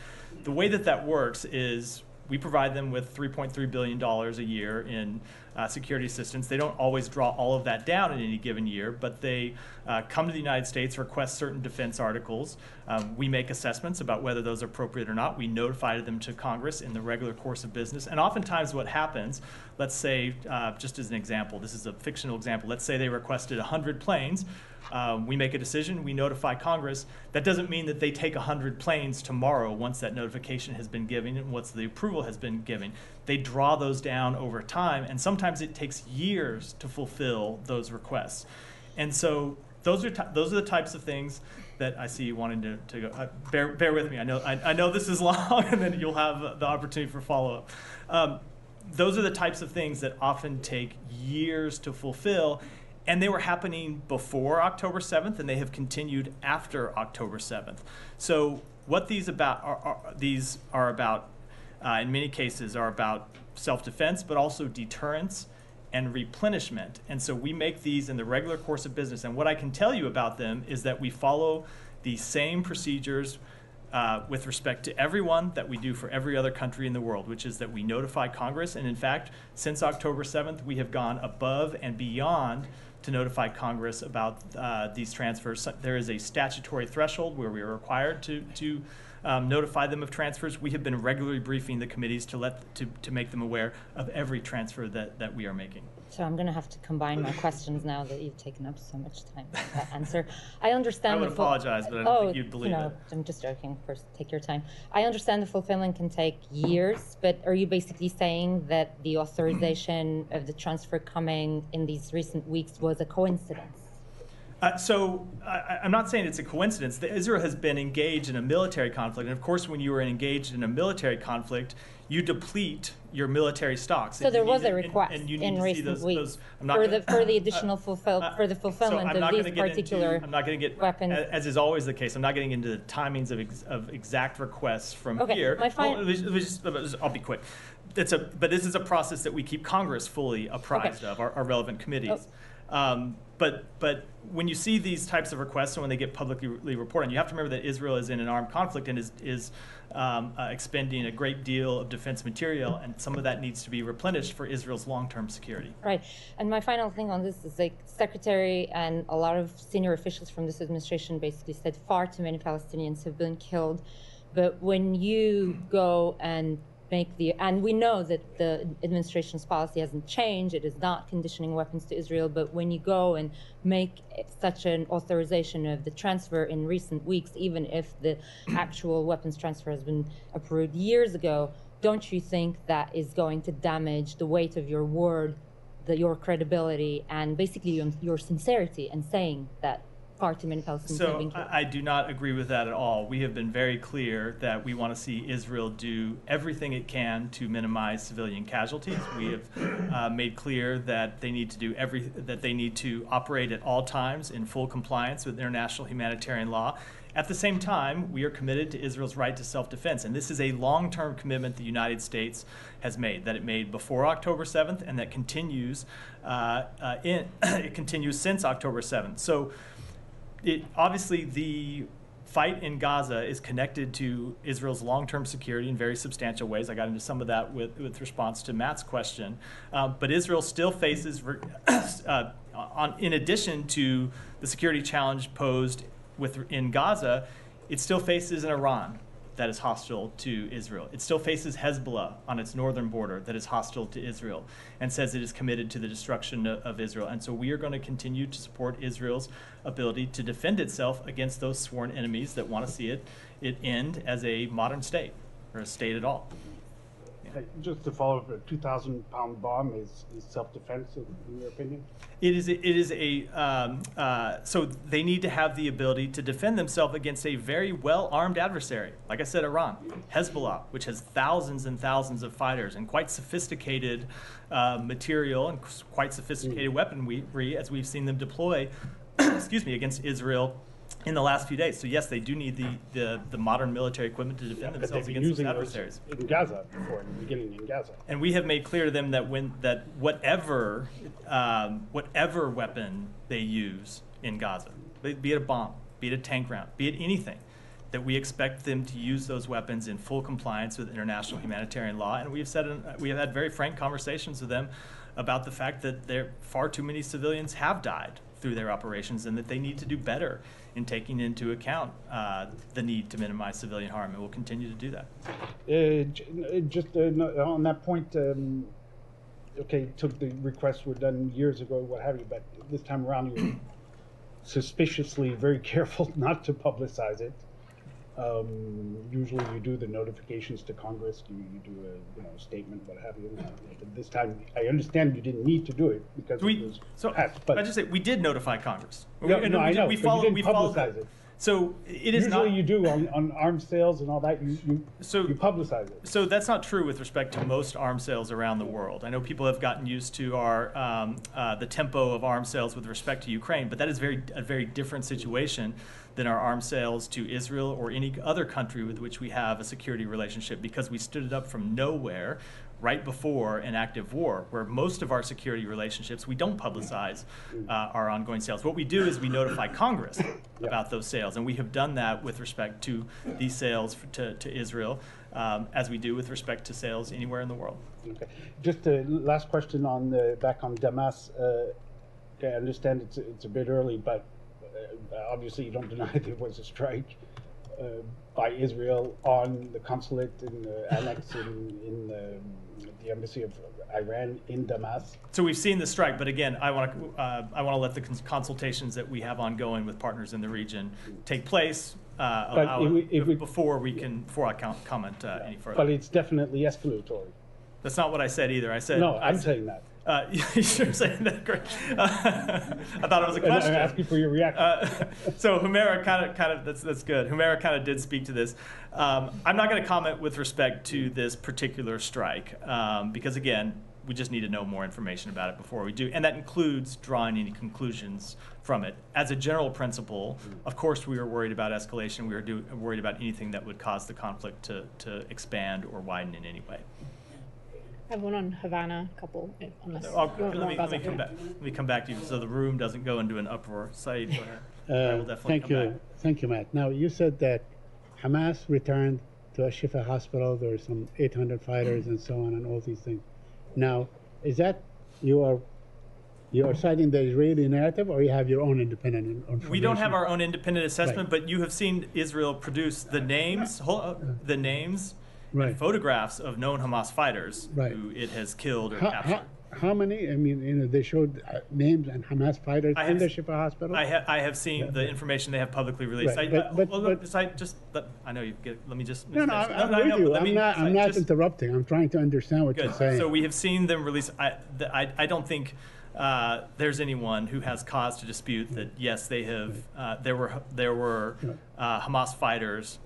the way that that works is we provide them with $3.3 billion a year in uh, security assistance. They don't always draw all of that down in any given year, but they uh, come to the United States, request certain defense articles. Um, we make assessments about whether those are appropriate or not. We notify them to Congress in the regular course of business. And oftentimes, what happens, let's say, uh, just as an example, this is a fictional example, let's say they requested 100 planes. Um, we make a decision, we notify Congress. That doesn't mean that they take 100 planes tomorrow once that notification has been given and once the approval has been given. They draw those down over time, and sometimes it takes years to fulfill those requests. And so those are, those are the types of things that I see you wanting to, to go. Uh, bear, bear with me. I know, I, I know this is (laughs) long, and then you'll have the opportunity for follow up. Um, those are the types of things that often take years to fulfill and they were happening before October 7th, and they have continued after October 7th. So what these about are, are these are about, uh, in many cases, are about self-defense, but also deterrence and replenishment. And so we make these in the regular course of business. And what I can tell you about them is that we follow the same procedures uh, with respect to everyone that we do for every other country in the world, which is that we notify Congress. And in fact, since October 7th, we have gone above and beyond to notify Congress about uh, these transfers. There is a statutory threshold where we are required to, to um, notify them of transfers. We have been regularly briefing the committees to let to, to make them aware of every transfer that, that we are making. So I'm going to have to combine my questions now that you've taken up so much time with that answer. I understand. I would apologize, but I don't oh, think you'd believe know, it. I'm just joking. Of course, take your time. I understand the fulfillment can take years, but are you basically saying that the authorization (clears throat) of the transfer coming in these recent weeks was a coincidence? Uh, so I, I'm not saying it's a coincidence that Israel has been engaged in a military conflict, and of course, when you are engaged in a military conflict, you deplete your military stocks. So there was a to- and- request and you need in to recent those- weeks those- I'm not for the for the (coughs) additional fulfill uh, for the fulfillment I'm of these particular into. I'm not going to get weapons. As is always the case, I'm not getting into the timings of, ex, of exact requests from Okay, here. my fin- Well, let's- let's just- I'll be quick. It's a, but this is a process that we keep Congress fully apprised of, our, our relevant committees. Oh. Um, but but when you see these types of requests and when they get publicly reported, you have to remember that Israel is in an armed conflict and is is um, uh, expending a great deal of defense material, and some of that needs to be replenished for Israel's long-term security. Right. And my final thing on this is like Secretary and a lot of senior officials from this administration basically said far too many Palestinians have been killed. But when you go and make the, and we know that the administration's policy hasn't changed, it is not conditioning weapons to Israel, but when you go and make such an authorization of the transfer in recent weeks, even if the actual weapons transfer has been approved years ago, don't you think that is going to damage the weight of your word, the, your credibility, and basically your, your sincerity in saying that far too many Palestinians So? I, I do not agree with that at all. We have been very clear that we want to see Israel do everything it can to minimize civilian casualties. We have uh, made clear that they need to do every that they need to operate at all times in full compliance with international humanitarian law. At the same time, we are committed to Israel's right to self-defense, and this is a long-term commitment the United States has made. That it made before October 7th, and that continues uh, uh, in (coughs) it continues since October 7th. So it obviously the fight in Gaza is connected to Israel's long-term security in very substantial ways. I got into some of that with, with response to Matt's question, uh, but Israel still faces, (coughs) uh, on in addition to the security challenge posed with in Gaza, it still faces an Iran that is hostile to Israel. It still faces Hezbollah on its northern border that is hostile to Israel and says it is committed to the destruction of, of Israel. And so we are going to continue to support Israel's ability to defend itself against those sworn enemies that want to see it, it end as a modern state or a state at all. Just to follow up, a 2,000 pound bomb is, is self defense, in, your opinion? It is. It is a. Um, uh, so they need to have the ability to defend themselves against a very well armed adversary. Like I said, Iran, Hezbollah, which has thousands and thousands of fighters and quite sophisticated uh, material and quite sophisticated weaponry, as we've seen them deploy. (coughs) excuse me, against Israel. In the last few days, so yes, they do need the, the, the modern military equipment to defend But themselves against those using adversaries. in Gaza before, in the beginning in Gaza. And we have made clear to them that when that whatever um, whatever weapon they use in Gaza, be be it a bomb, be it a tank round, be it anything, that we expect them to use those weapons in full compliance with international humanitarian law. And we've said we have had very frank conversations with them about the fact that there far too many civilians have died through their operations and that they need to do better in taking into account uh, the need to minimize civilian harm, and we'll continue to do that. Uh, uh, just uh, on that point, um, okay, took the requests were done years ago, what have you, but this time around you're (coughs) suspiciously very careful (laughs) not to publicize it. Um, usually you do the notifications to Congress, you, you do a you know statement, what have you. But this time, I understand you didn't need to do it because We- it was So passed. But I just say we did notify Congress. Yeah, We- no, we I know, We followed. didn't we followed. publicize it. So it is usually not. you do on, on arms sales and all that. You you, so you publicize it. So that's not true with respect to most arms sales around the world. I know people have gotten used to our um, uh, the tempo of arms sales with respect to Ukraine, but that is very a very different situation than our arms sales to Israel or any other country with which we have a security relationship because we stood it up from nowhere right before an active war, where most of our security relationships we don't publicize uh, our ongoing sales. What we do is we notify Congress about those sales, and we have done that with respect to these sales to, to Israel, um, as we do with respect to sales anywhere in the world. Okay. Just a last question on the, back on Damas. Uh, I understand it's, it's a bit early, but uh, obviously you don't (laughs) deny there was a strike uh, by Israel on the consulate in the annex in, in the, the embassy of Iran in Damascus. So we've seen the strike, but again, I want to uh, I want to let the cons- consultations that we have ongoing with partners in the region take place. Uh, But it it would- before we can before I com- comment uh, any further. But it's definitely escalatory. That's not what I said either. I said No, I I'm s- saying that. Uh, (laughs) you're saying that great. (laughs) I thought it was a And I'm question. asking for your reaction. Uh, (laughs) so Humeyra kind of, kind of, that's that's good. Humeyra kind of did speak to this. Um, I'm not going to comment with respect to this particular strike um, because again, we just need to know more information about it before we do, and that includes drawing any conclusions from it. As a general principle, of course, we are worried about escalation. We are do, worried about anything that would cause the conflict to to expand or widen in any way. I have one on Havana, a couple, if- unless you I'll, want let more me, about let me that. come back. Let me come back to you so the room doesn't go into an uproar. Saeed, go ahead. I Uh, will definitely thank come you, back. thank you, Matt. Now you said that Hamas returned to Al Shifa Hospital. There were some 800 fighters and so on, and all these things. Now, is that you are you are citing the Israeli narrative, or you have your own independent in- information? We don't have our own independent assessment, Right. but you have seen Israel produce the names, hol- uh, the names, Right. photographs of known Hamas fighters Right. who it has killed or How, captured. how, how many? I mean, you know, they showed uh, names and Hamas fighters I in have- the Shifa hospital. I have I have seen the information they have publicly released. Right, I, but- uh, but- well, but- I just let, I know you get. Let me just. no, no, I'm, finish. I'm I with know, you. I'm me- not. I'm not just- interrupting. I'm trying to understand what Good. you're saying. So we have seen them release. I, the, I, I don't think uh, there's anyone who has cause to dispute that. Yes, they have. Uh, there were there were uh, Hamas fighters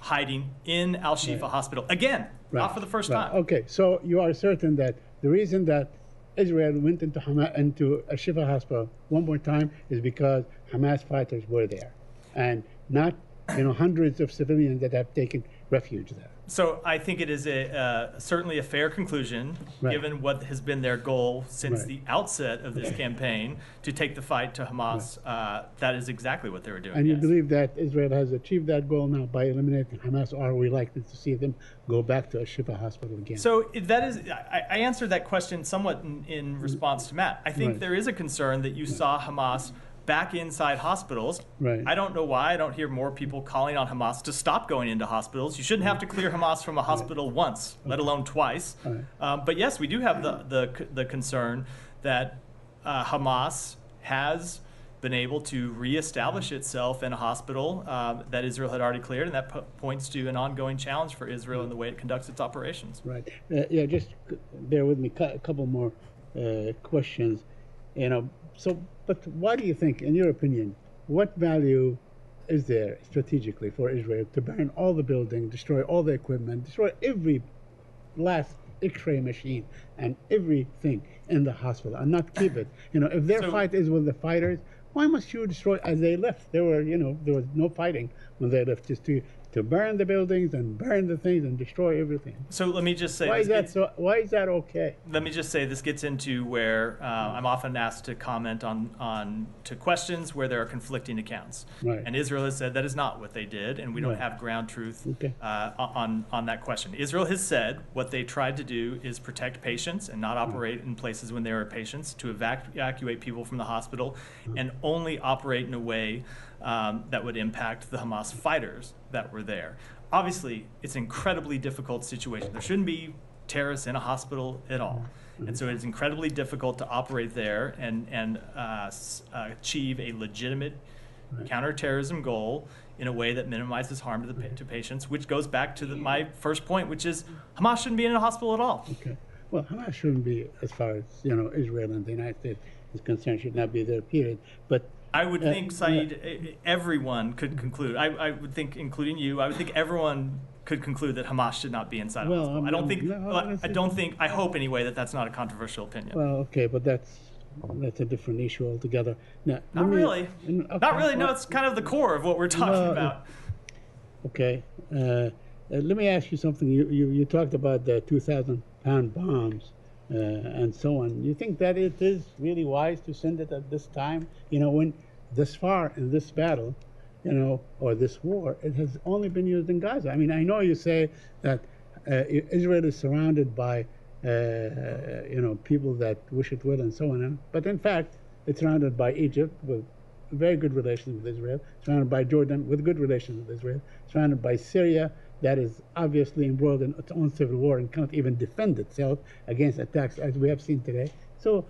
hiding in Al Shifa Right. Hospital again, not for the first right. time. Okay, so you are certain that the reason that Israel went into Hamas, into Al Shifa hospital one more time is because Hamas fighters were there, and not you know hundreds of civilians that have taken refuge there. So I think it is a uh, certainly a fair conclusion, Right. given what has been their goal since Right. the outset of this campaign to take the fight to Hamas. Uh, that is exactly what they were doing. And you yes. believe that Israel has achieved that goal now by eliminating Hamas, or are we likely to see them go back to a Shifa hospital again? So that is, I, I answered that question somewhat in, in response to Matt. I think Right. there is a concern that you saw Hamas back inside hospitals. Right. I don't know why I don't hear more people calling on Hamas to stop going into hospitals. You shouldn't have to clear Hamas from a hospital once, let alone twice. Right. Um, but yes, we do have the the, the concern that uh, Hamas has been able to reestablish itself in a hospital um, that Israel had already cleared, and that po- points to an ongoing challenge for Israel in the way it conducts its operations. Right. Uh, yeah, just bear with me. A couple more uh, questions. You know, so, but why do you think, in your opinion, what value is there strategically for Israel to burn all the building, destroy all the equipment, destroy every last X-ray machine and everything in the hospital, and not keep it? You know, if their So- fight is with the fighters, why must you destroy? As they left, there were, you know, there was no fighting when they left. Just to to burn the buildings and burn the things and destroy everything. So let me just say, Why is that so? Why is that okay? let me just say this gets into where uh, I'm often asked to comment on on to questions where there are conflicting accounts. Right. And Israel has said that is not what they did, and we don't Right. have ground truth Okay. uh, on on that question. Israel has said what they tried to do is protect patients and not operate in places when there are patients, to evacuate people from the hospital, and only operate in a way um, that would impact the Hamas fighters that were there. Obviously, it's an incredibly difficult situation. There shouldn't be terrorists in a hospital at all. And so it's incredibly difficult to operate there and, and uh, s- achieve a legitimate counterterrorism goal in a way that minimizes harm to the pa- to patients, which goes back to the, my first point, which is Hamas shouldn't be in a hospital at all. Okay. Well, Hamas shouldn't be, as far as you know, Israel and the United States is concerned, should not be there. Period. But I would Uh, think, Saeed, e- everyone could conclude. I, I would think, including you, I would think everyone could conclude that Hamas should not be inside Well. I don't think. no, I don't think. I hope anyway that that's not a controversial opinion. well, okay, but that's that's a different issue altogether. Now, not me- really. Okay, not really. No, it's kind of the core of what we're talking Well, about. Okay. Uh, uh, let me ask you something. You, you, you talked about the 2,000 pound bombs uh, and so on. You think that it is really wise to send it at this time? You know, when this far in this battle, you know, or this war, it has only been used in Gaza. I mean, I know you say that uh, Israel is surrounded by, uh, you know, people that wish it well and so on. But in fact, it's surrounded by Egypt with very good relations with Israel, surrounded by Jordan with good relations with Israel, surrounded by Syria that is obviously embroiled in its own civil war and cannot even defend itself against attacks as we have seen today. So,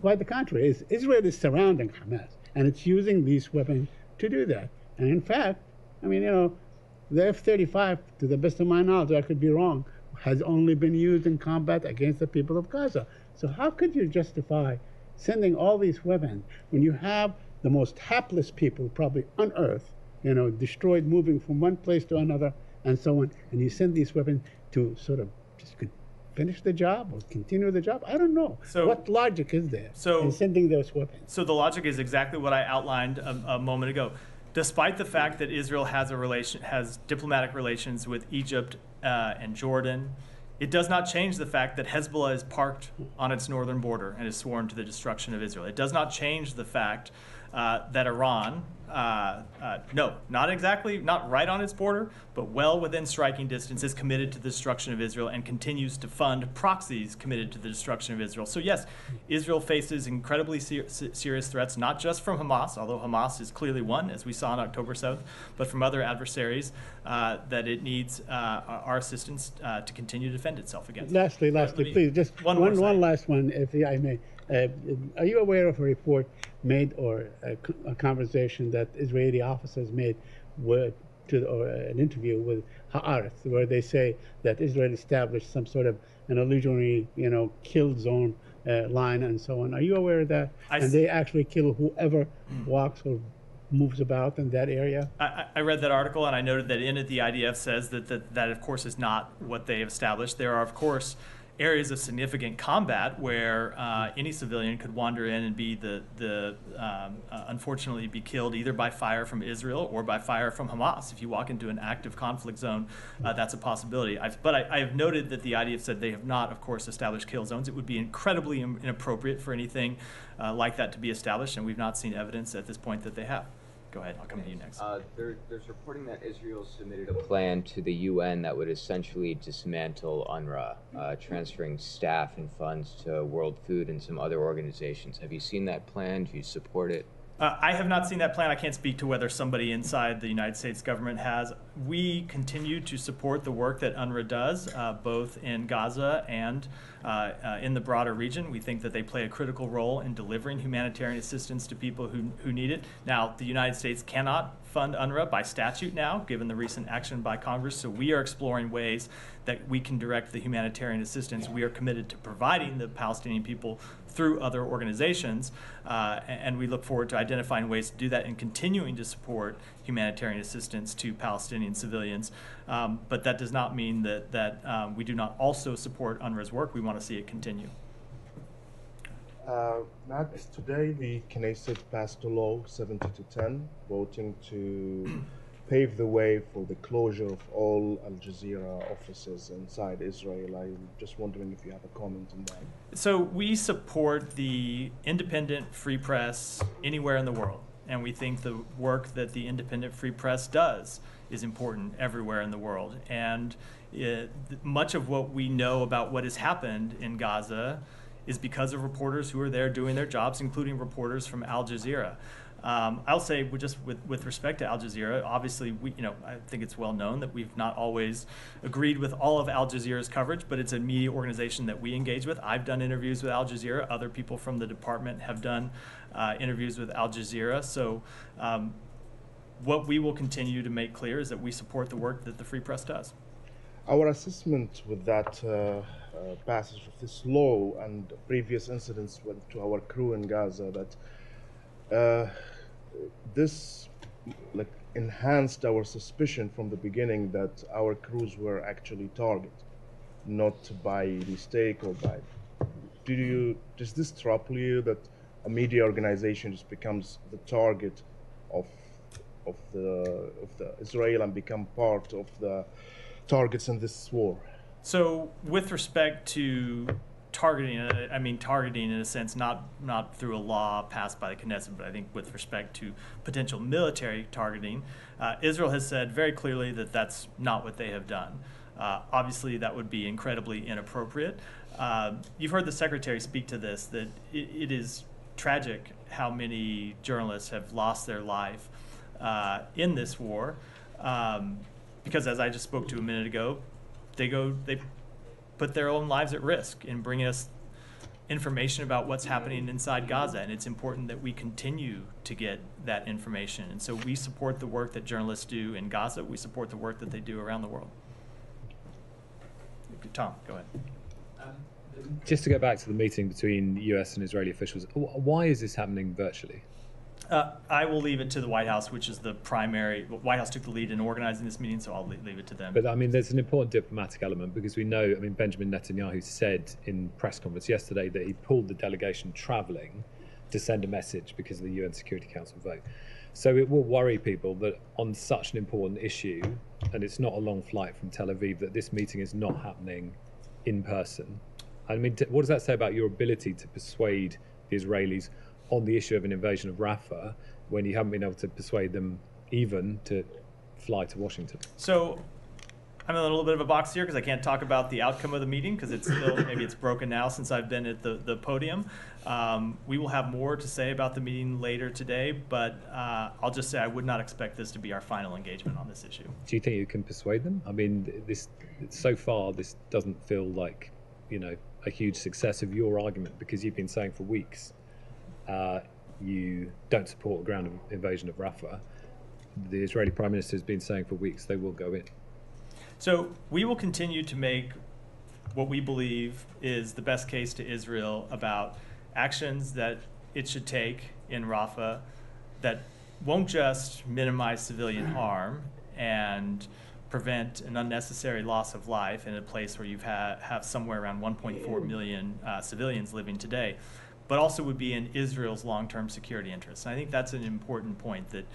quite the contrary, is Israel is surrounding Hamas and it's using these weapons to do that. And in fact, I mean, you know, the F-35, to the best of my knowledge, I could be wrong, has only been used in combat against the people of Gaza. So how could you justify sending all these weapons when you have the most hapless people probably on earth, you know, destroyed, moving from one place to another, and so on, and you send these weapons to sort of just finish the job or continue the job? I don't know. So- what logic is there So- in sending those weapons? So the logic is exactly what I outlined a, a moment ago. Despite the fact that Israel has a relation, has diplomatic relations with Egypt uh, and Jordan, it does not change the fact that Hezbollah is parked on its northern border and is sworn to the destruction of Israel. It does not change the fact uh, that Iran, uh, uh, no, not exactly, not right on its border, but well within striking distance, is committed to the destruction of Israel and continues to fund proxies committed to the destruction of Israel. So, yes, Israel faces incredibly ser- serious threats, not just from Hamas, although Hamas is clearly one, as we saw on October 7th, but from other adversaries uh, that it needs uh, our assistance uh, to continue to defend itself against. Lastly, lastly, me- please, just one one, one, last one, if I may. Uh, are you aware of a report made or a, a conversation that Israeli officers made with, to, or an interview with Haaretz, where they say that Israel established some sort of an illusionary, you know, kill zone uh, line and so on. Are you aware of that? I and they actually kill whoever walks or moves about in that area? I, I I read that article and I noted that in it the IDF says that, that that of course is not what they have established. There are of course areas of significant combat where uh, any civilian could wander in and be the the um, uh, unfortunately be killed either by fire from Israel or by fire from Hamas. If you walk into an active conflict zone, uh, that's a possibility. I've, but I, I have noted that the IDF said they have not, of course, established kill zones. It would be incredibly inappropriate for anything uh, like that to be established, and we've not seen evidence at this point that they have. Go ahead. I'll come to you next. Uh, there, there's reporting that Israel submitted a plan to the UN that would essentially dismantle UNRWA, uh, transferring staff and funds to World Food and some other organizations. Have you seen that plan? Do you support it? Uh, I have not seen that plan. I can't speak to whether somebody inside the United States government has. We continue to support the work that UNRWA does, uh, both in Gaza and uh, uh, in the broader region. We think that they play a critical role in delivering humanitarian assistance to people who, who need it. Now, the United States cannot fund UNRWA by statute now, given the recent action by Congress. So we are exploring ways that we can direct the humanitarian assistance. We are committed to providing the Palestinian people through other organizations, uh, and we look forward to identifying ways to do that and continuing to support humanitarian assistance to Palestinian civilians. Um, but that does not mean that that um, we do not also support UNRWA's work. We want to see it continue. Uh, Matt, today the Knesset passed a law 70 to 10, voting to pave the way for the closure of all Al Jazeera offices inside Israel. I'm just wondering if you have a comment on that. So we support the independent free press anywhere in the world, and we think the work that the independent free press does is important everywhere in the world. And uh, it, much of what we know about what has happened in Gaza is because of reporters who are there doing their jobs, including reporters from Al Jazeera. Um, I'll say, just with, with respect to Al Jazeera, obviously, we, you know, I think it's well known that we've not always agreed with all of Al Jazeera's coverage, but it's a media organization that we engage with. I've done interviews with Al Jazeera. Other people from the department have done uh, interviews with Al Jazeera. So, um, what we will continue to make clear is that we support the work that the Free Press does. Our assessment with that uh, uh, passage of this law and previous incidents with, to our crew in Gaza that uh, this like enhanced our suspicion from the beginning that our crews were actually target, not by mistake or by. Do you does this trouble you that a media organization just becomes the target of of the of the Israel and become part of the targets in this war? So, with respect to targeting, uh, I mean targeting in a sense, not not through a law passed by the Knesset, but I think with respect to potential military targeting, uh, Israel has said very clearly that that's not what they have done. Uh, obviously, that would be incredibly inappropriate. Uh, you've heard the secretary speak to this that it, it is tragic how many journalists have lost their life uh, in this war. Um, because as I just spoke to a minute ago, they go they put their own lives at risk in bringing us information about what's happening inside Gaza, and it's important that we continue to get that information. And so we support the work that journalists do in Gaza. We support the work that they do around the world. Tom, go ahead. Um, just to go back to the meeting between US and Israeli officials, why is this happening virtually? Uh, I will leave it to the White House, which is the primary. White House took the lead in organizing this meeting, so I'll leave it to them. But I mean, there's an important diplomatic element because we know, I mean, Benjamin Netanyahu said in press conference yesterday that he pulled the delegation traveling to send a message because of the UN Security Council vote. So it will worry people that on such an important issue, and it's not a long flight from Tel Aviv, that this meeting is not happening in person. I mean, what does that say about your ability to persuade the Israelis on the issue of an invasion of Rafah when you haven't been able to persuade them even to fly to Washington? So I'm in a little bit of a box here because I can't talk about the outcome of the meeting because it's still (laughs) maybe it's broken now since I've been at the, the podium. Um, we will have more to say about the meeting later today, but uh, I'll just say I would not expect this to be our final engagement on this issue. Do you think you can persuade them? I mean, this so far this doesn't feel like you know a huge success of your argument because you've been saying for weeks uh, you don't support a ground invasion of Rafah. The Israeli Prime Minister has been saying for weeks they will go in. So we will continue to make what we believe is the best case to Israel about actions that it should take in Rafah that won't just minimize civilian (clears throat) harm and prevent an unnecessary loss of life in a place where you've ha- have somewhere around 1.4 million uh, civilians living today, but also would be in Israel's long-term security interests. And I think that's an important point that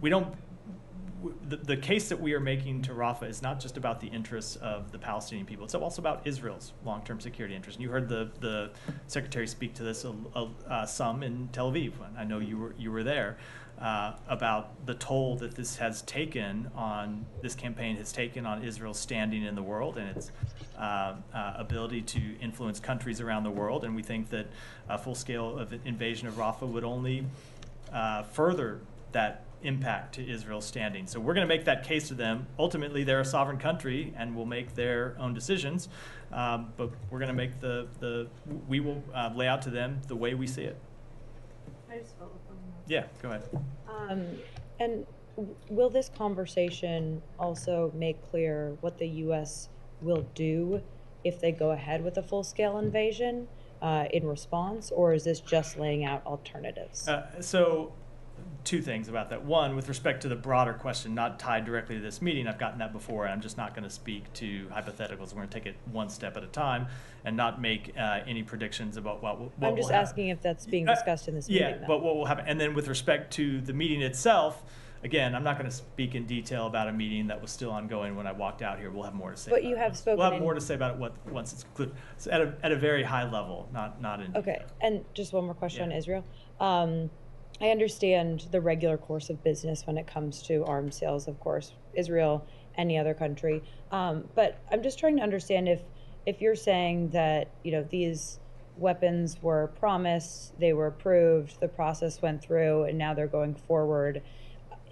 we don't the, the case that we are making to Rafah is not just about the interests of the Palestinian people. It's also about Israel's long-term security interests. And you heard the, the secretary speak to this a, a, uh, some in Tel Aviv. I know you were you were there uh, about the toll that this has taken on this campaign has taken on Israel's standing in the world and its uh, uh, ability to influence countries around the world. And we think that a full-scale of invasion of Rafah would only uh, further that impact to Israel's standing. So we're going to make that case to them. Ultimately, they're a sovereign country and will make their own decisions. Um, but we're going to make the, the we will uh, lay out to them the way we see it. Yeah, go ahead. Um, and will this conversation also make clear what the U.S. will do if they go ahead with a full-scale invasion uh, in response, or is this just laying out alternatives? Uh, so, two things about that. One, with respect to the broader question, not tied directly to this meeting, I've gotten that before, and I'm just not going to speak to hypotheticals. We're going to take it one step at a time and not make uh, any predictions about what. what I'm just happen. asking if that's being Uh, discussed in this Yeah, meeting. Yeah, but what will happen, and then with respect to the meeting itself, again, I'm not going to speak in detail about a meeting that was still ongoing when I walked out here. We'll have more to say. But you have once- spoken We'll have more to say about it what, once it's concluded. So at a, at a very high level, not, not in. Okay, and just one more question Yeah. on Israel. Um, I understand the regular course of business when it comes to arms sales, of course, Israel, any other country. Um, but I'm just trying to understand if, if you're saying that, you know, these weapons were promised, they were approved, the process went through, and now they're going forward,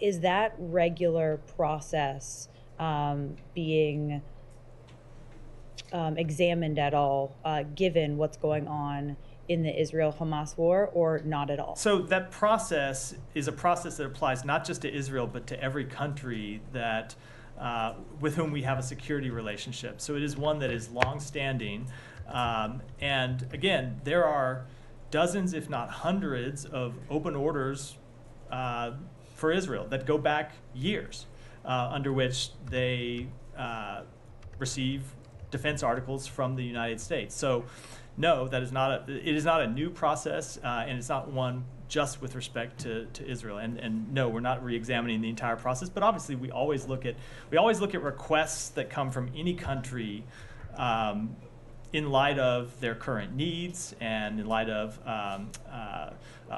is that regular process um, being um, examined at all, uh, given what's going on in the Israel Hamas war, or not at all? So that process is a process that applies not just to Israel, but to every country that uh, with whom we have a security relationship. So it is one that is longstanding. Um, and again, there are dozens, if not hundreds, of open orders uh, for Israel that go back years, uh, under which they uh, receive defense articles from the United States. So, no, that is not a. It is not a new process, uh, and it's not one just with respect to, to Israel. And and no, we're not re-examining the entire process. But obviously, we always look at we always look at requests that come from any country. Um, in light of their current needs and in light of um, uh,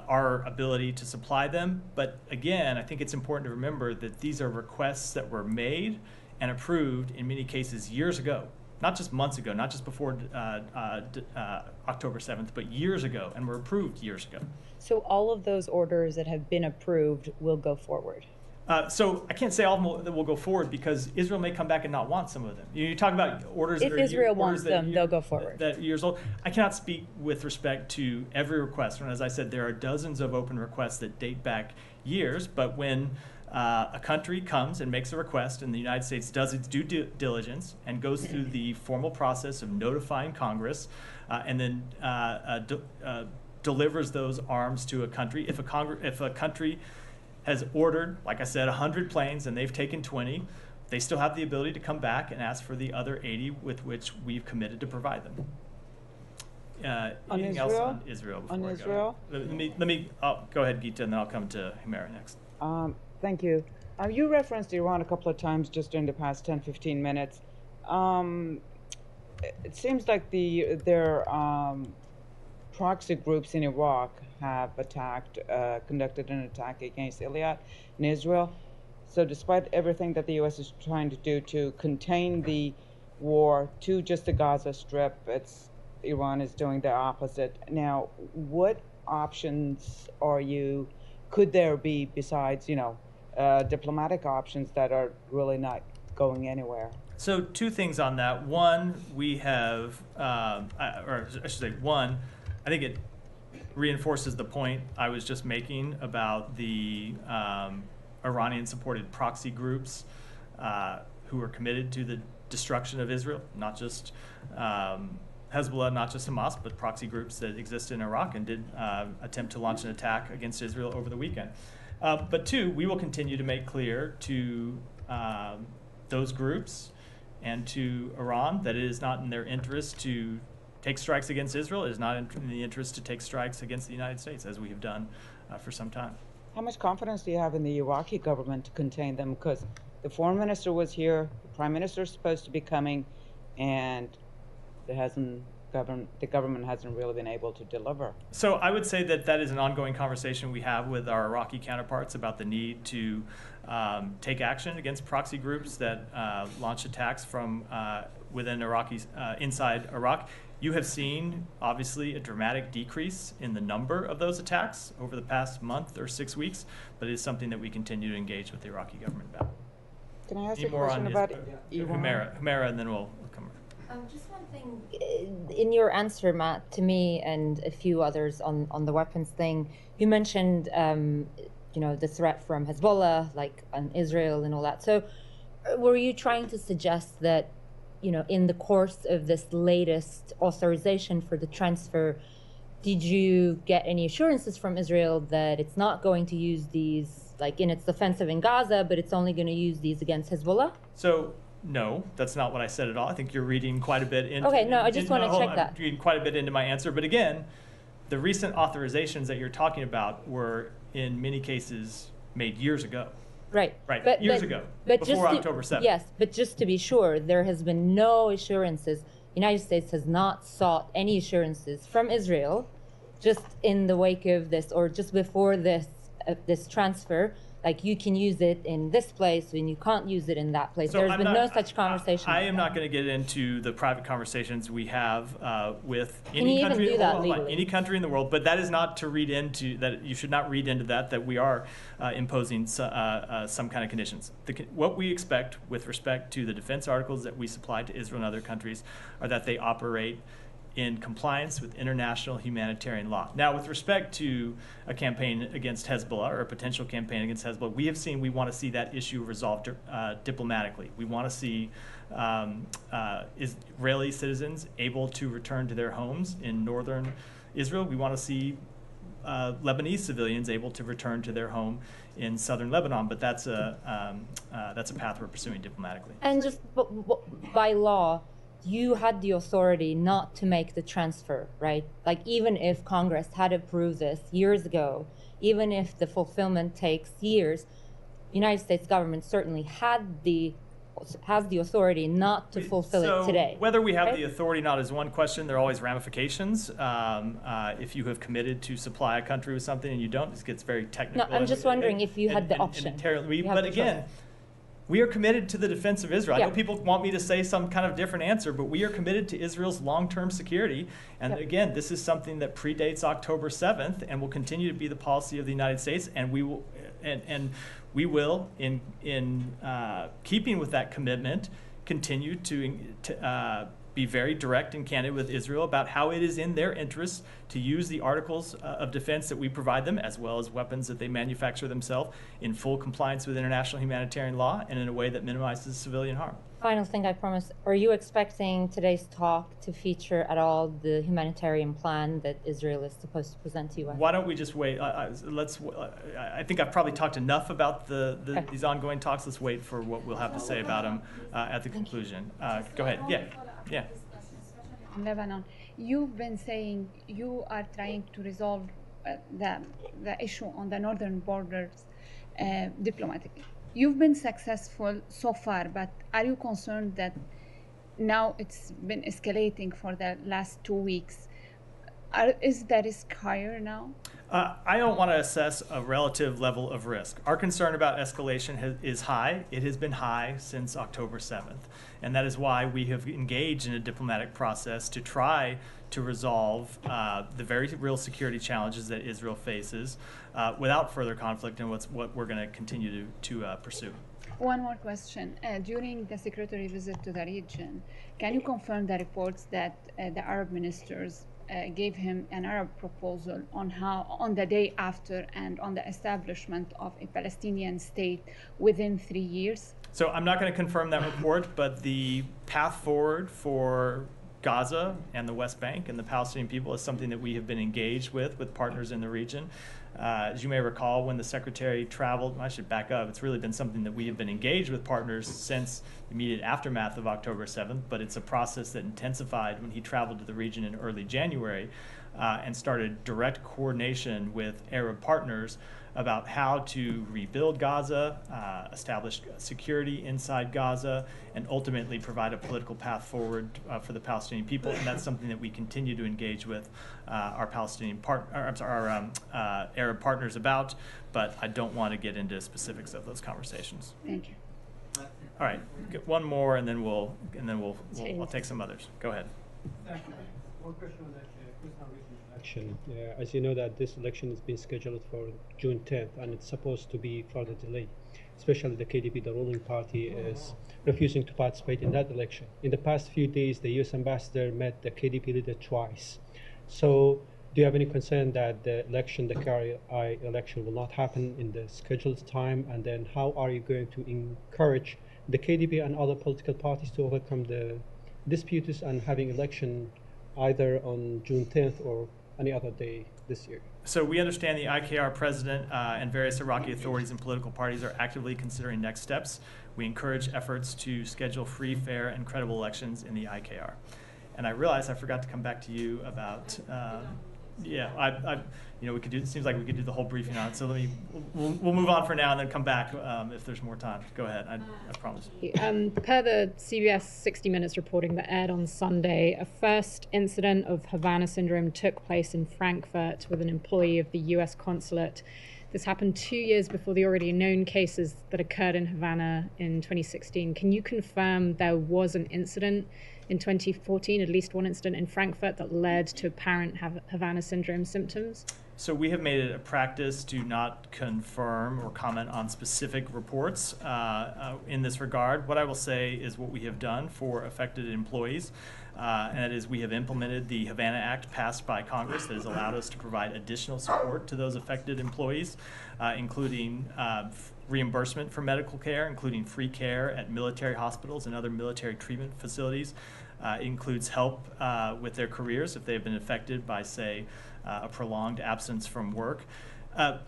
our ability to supply them. But again, I think it's important to remember that these are requests that were made and approved in many cases years ago, not just months ago, not just before uh, uh, uh, October 7th, but years ago, and were approved years ago. So all of those orders that have been approved will go forward. Uh, so I can't say all of them will, that will go forward because Israel may come back and not want some of them. You, you talk about orders. If that are, Israel orders wants them, you- they'll go forward. That, that years old. I cannot speak with respect to every request. And as I said, there are dozens of open requests that date back years. But when uh, a country comes and makes a request, and the United States does its due di- diligence and goes (laughs) through the formal process of notifying Congress, uh, and then uh, uh, de- uh, delivers those arms to a country. If a congr- if a country has ordered, like I said, 100 planes and they've taken 20, they still have the ability to come back and ask for the other 80 with which we've committed to provide them. Uh, On anything else Israel? on Israel? Before On I go? Israel? Let me, let me oh, go ahead, Gita, and then I'll come to Humeyra next. Um, thank you. Uh, you referenced Iran a couple of times just in the past 10, 15 minutes. Um, it- seems like the their um, proxy groups in Iraq have attacked, uh, conducted an attack against Eilat in Israel. So, despite everything that the U.S. is trying to do to contain the war to just the Gaza Strip, it's Iran is doing the opposite. Now, what options are you? Could there be besides, you know, uh, diplomatic options that are really not going anywhere? So two things on that. One, we have, I- or I should say, one, I think it reinforces the point I was just making about the um, Iranian-supported proxy groups uh, who are committed to the destruction of Israel, not just um, Hezbollah, not just Hamas, but proxy groups that exist in Iraq and did uh, attempt to launch an attack against Israel over the weekend. Uh, but two, we will continue to make clear to um, those groups and to Iran that it is not in their interest to take strikes against Israel. It is not in the interest to take strikes against the United States, as we have done uh, for some time. How much confidence do you have in the Iraqi government to contain them? Because the foreign minister was here, the prime minister is supposed to be coming, and it hasn't govern the government hasn't really been able to deliver. So I would say that that is an ongoing conversation we have with our Iraqi counterparts about the need to um, take action against proxy groups that uh, launch attacks from uh, within Iraqi uh, inside Iraq. You have seen obviously a dramatic decrease in the number of those attacks over the past month or six weeks, but it is something that we continue to engage with the Iraqi government about. Can I ask Any you a more question on about Is- Iran? Humeyra, Humeyra, and then we'll we'll come. Um, just one thing uh, in your answer, Matt, to me and a few others on, on the weapons thing, you mentioned, um, you know, the threat from Hezbollah, like on Israel and all that. So, uh, were you trying to suggest that, you know, in the course of this latest authorization for the transfer, did you get any assurances from Israel that it's not going to use these, like in its offensive in Gaza, but it's only going to use these against Hezbollah? So no, that's not what I said at all. I think you're reading quite a bit into. Okay, no, I just wanna hold check that. I'm reading quite a bit into my answer, but again, the recent authorizations that you're talking about were in many cases made years ago. Right. Right, But, years but- ago, but before just to- October 7th. Yes, but just to be sure, there has been no assurances. United States has not sought any assurances from Israel, just in the wake of this or just before this uh, this transfer. Like you can use it in this place and you can't use it in that place. So There's I'm been not- no such conversation. I am not going to get into the private conversations we have uh, with Can any country. legally? Any country in the world, but that is not to read into that. You should not read into that that we are uh, imposing so, uh, uh, some kind of conditions. The, what we expect with respect to the defense articles that we supply to Israel and other countries are that they operate in compliance with international humanitarian law. Now, with respect to a campaign against Hezbollah or a potential campaign against Hezbollah, we have seen we want to see that issue resolved uh, diplomatically. We want to see um, uh, Israeli citizens able to return to their homes in northern Israel. We want to see uh, Lebanese civilians able to return to their home in southern Lebanon, but that's a um, uh, that's a path we're pursuing diplomatically. And just by law, you had the authority not to make the transfer, right? Like even if Congress had approved this years ago, even if the fulfillment takes years, United States government certainly had the has the authority not to fulfill so it today. Whether we have right? the authority or not is one question. There are always ramifications. Um, uh, if you have committed to supply a country with something and you don't, this gets very technical. No, I'm just wondering and- if you had and- the option. and we- but the again, choice. We are committed to the defense of Israel. I know people want me to say some kind of different answer, but we are committed to Israel's long-term security. And Yep. again, this is something that predates October 7th and will continue to be the policy of the United States. And we will, and, and we will, in in uh, keeping with that commitment, continue to to uh, be very direct and candid with Israel about how it is in their interest to use the articles uh, of defense that we provide them, as well as weapons that they manufacture themselves, in full compliance with international humanitarian law and in a way that minimizes civilian harm. Final thing I promise. Are you expecting today's talk to feature at all the humanitarian plan that Israel is supposed to present to you? Why don't we just wait? Uh, uh, let's. Uh, I think I've probably talked enough about the, the Okay. these ongoing talks. Let's wait for what we'll have to say about them uh, at the conclusion. Uh, go ahead. Yeah. Yeah. Lebanon. You've been saying you are trying to resolve uh, the, the issue on the northern borders uh, diplomatically. You've been successful so far, but are you concerned that now it's been escalating for the last two weeks? Are, is the risk higher now? Uh, I don't want to assess a relative level of risk. Our concern about escalation has, is high. It has been high since October 7th. And that is why we have engaged in a diplomatic process to try to resolve uh, the very real security challenges that Israel faces uh, without further conflict and what's, what we're going to continue to, uh, pursue. One more question. Uh, during the secretary visit to the region, can you confirm the reports that uh, the Arab ministers uh, gave him an Arab proposal on how, on the day after, and on the establishment of a Palestinian state within three years? So I'm not going to confirm that report, but the path forward for Gaza and the West Bank and the Palestinian people is something that we have been engaged with with partners in the region. Uh, as you may recall, when the secretary traveled, I should back up. It's really been something that we have been engaged with partners since the immediate aftermath of October 7th, but it's a process that intensified when he traveled to the region in early January uh, and started direct coordination with Arab partners about how to rebuild Gaza, uh, establish security inside Gaza, and ultimately provide a political path forward uh, for the Palestinian people. And that's something that we continue to engage with uh, our Palestinian part, or, I'm sorry, our um, uh, Arab partners about. But I don't want to get into specifics of those conversations. Thank you. All right, get one more, and then we'll and then we'll, we'll I'll take some others. Go ahead. One question on that uh, Kurdistan region election. Yeah, as you know that this election has been scheduled for June 10th and it's supposed to be further delayed. Especially the KDP, the ruling party, is oh. refusing to participate in that election. In the past few days, the U.S. ambassador met the KDP leader twice. So, do you have any concern that the election, the KRI election, will not happen in the scheduled time? And then, how are you going to encourage the KDP and other political parties to overcome the disputes and having election either on June 10th or any other day this year? So we understand the IKR president uh, and various Iraqi authorities and political parties are actively considering next steps. We encourage efforts to schedule free, fair, and credible elections in the IKR. And I realize I forgot to come back to you about, um, yeah, I, I, you know, we could do. It seems like we could do the whole briefing on it. So let me, we'll, we'll move on for now and then come back um, if there's more time. Go ahead. I, I promise. Um, per the CBS 60 Minutes reporting that aired on Sunday, a first incident of Havana syndrome took place in Frankfurt with an employee of the US consulate. This happened two years before the already known cases that occurred in Havana in 2016. Can you confirm there was an incident in 2014, at least one incident in Frankfurt, that led to apparent Havana syndrome symptoms? So we have made it a practice to not confirm or comment on specific reports uh, uh, in this regard. What I will say is what we have done for affected employees, uh, and that is we have implemented the Havana Act passed by Congress that has allowed us to provide additional support to those affected employees, uh, including uh, reimbursement for medical care, including free care at military hospitals and other military treatment facilities. Uh, includes help with their careers if they have been affected by, say, a prolonged absence from work. Uh,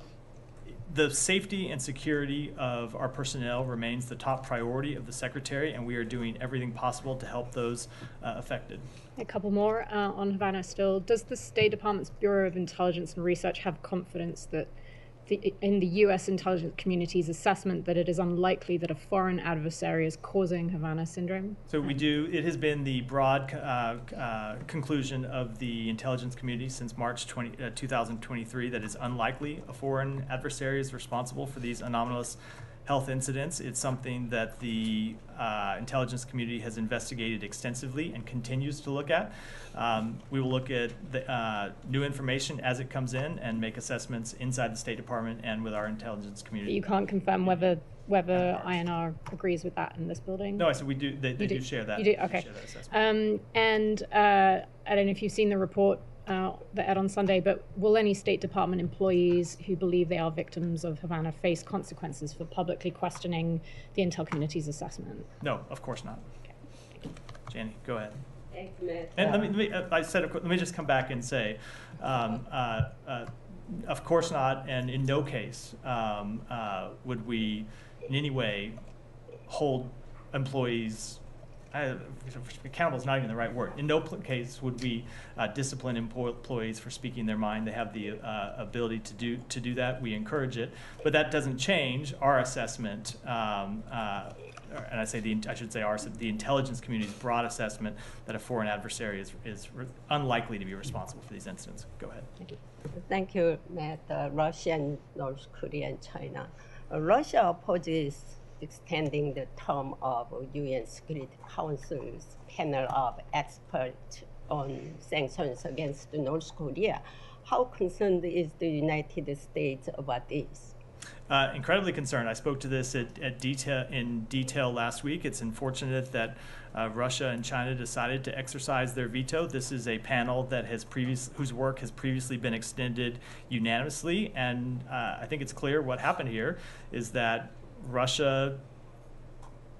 the safety and security of our personnel remains the top priority of the Secretary, and we are doing everything possible to help those uh, affected. A couple more uh, on Havana still. Does the State Department's Bureau of Intelligence and Research have confidence that the, in the U.S. intelligence community's assessment that it is unlikely that a foreign adversary is causing Havana syndrome? So we do. It has been the broad uh, uh, conclusion of the intelligence community since March 20, uh, 2023 that it's unlikely a foreign adversary is responsible for these anomalous health incidents. It's something that the uh, intelligence community has investigated extensively and continues to look at. Um, we will look at the uh, new information as it comes in and make assessments inside the State Department and with our intelligence community. you can't confirm whether whether INR agrees with that in this building. No, I said we do, they, they You do share that. You do, okay. share that assessment. Um, and uh, I don't know if you've seen the report uh, that aired on Sunday, but will any State Department employees who believe they are victims of Havana face consequences for publicly questioning the intel community's assessment? No, of course not. Janie, go ahead. Thanks, Matt. And let me, let me, uh, I said, let me just come back and say, um, uh, uh, of course not, and in no case um, uh, would we in any way hold employees, accountable is not even the right word. In no case would we uh, discipline employees for speaking their mind. They have the uh, ability to do, to do that. We encourage it. But that doesn't change our assessment um, uh, and I say the, I should say our, the intelligence community's broad assessment that a foreign adversary is, is unlikely to be responsible for these incidents. Go ahead. Thank you. Thank you, Matt. Uh, Russia and North Korea and China. Uh, Russia opposes extending the term of UN Security Council's panel of experts on sanctions against North Korea. How concerned is the United States about this? Uh, incredibly concerned. I spoke to this at, at detail in detail last week. It's unfortunate that uh, Russia and China decided to exercise their veto. This is a panel that has previous whose work has previously been extended unanimously, and uh, I think it's clear what happened here is that Russia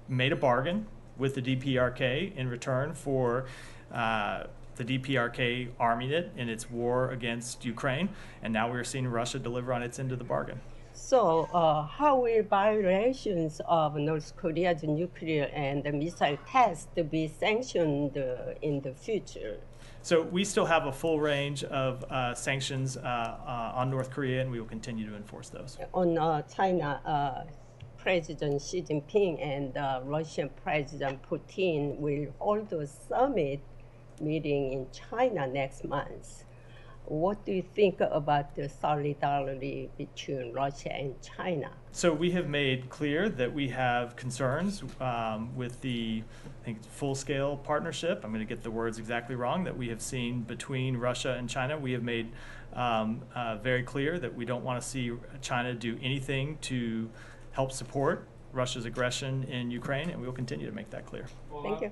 made a bargain with the DPRK in return for. Uh, the DPRK arming it in its war against Ukraine, and now we're seeing Russia deliver on its end of the bargain. So, uh, how will violations of North Korea's nuclear and missile tests be sanctioned uh, in the future? So we still have a full range of uh, sanctions uh, uh, on North Korea, and we will continue to enforce those. On uh, China, uh, President Xi Jinping and uh, Russian President Putin will hold a summit meeting in China next month. What do you think about the solidarity between Russia and China? So we have made clear that we have concerns um, with the, I think, full-scale partnership. I'm going to get the words exactly wrong that we have seen between Russia and China. We have made um, uh, very clear that we don't want to see China do anything to help support Russia's aggression in Ukraine, and we will continue to make that clear. Thank you.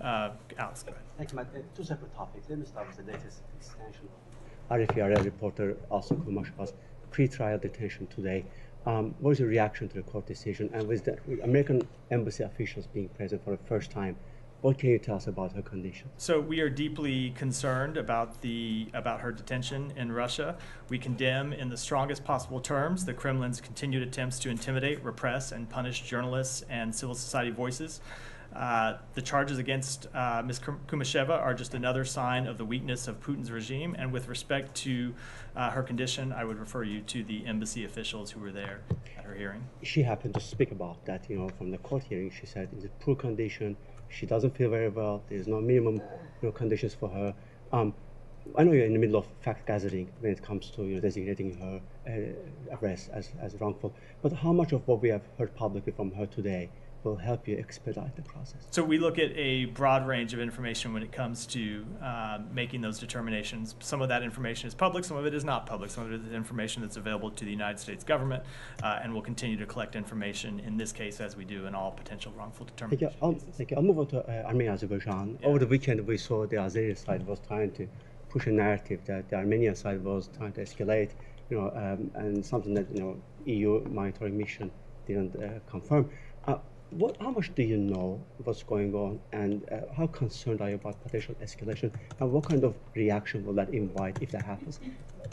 Uh, Alex, go ahead. Thank you, Matt. Uh, Two separate topics. Let me start with the latest extension. RFERL reporter Alsu Kurmasheva's pre-trial detention today. Um, what is your reaction to the court decision? And with the American embassy officials being present for the first time, what can you tell us about her condition? So we are deeply concerned about the about her detention in Russia. We condemn in the strongest possible terms the Kremlin's continued attempts to intimidate, repress, and punish journalists and civil society voices. Uh, the charges against uh, Ms. Kurmasheva are just another sign of the weakness of Putin's regime. And with respect to uh, her condition, I would refer you to the embassy officials who were there at her hearing. She happened to speak about that, you know, from the court hearing. She said it's a poor condition. She doesn't feel very well. There's no minimum, you know, conditions for her. Um, I know you're in the middle of fact gathering when it comes to you know, designating her uh, arrest as, as wrongful. But how much of what we have heard publicly from her today will help you expedite the process? So we look at a broad range of information when it comes to uh, making those determinations. Some of that information is public, some of it is not public. Some of it is information that's available to the United States government, uh, and we'll continue to collect information in this case as we do in all potential wrongful Thank you. determinations. I'll, thank you. I'll move on to uh, Armenia, Azerbaijan. Over the weekend, we saw the Azeri side was trying to push a narrative that the Armenian side was trying to escalate, you know, um, and something that you know EU monitoring mission didn't uh, confirm. What, how much do you know what's going on, and uh, how concerned are you about potential escalation, and what kind of reaction will that invite if that happens?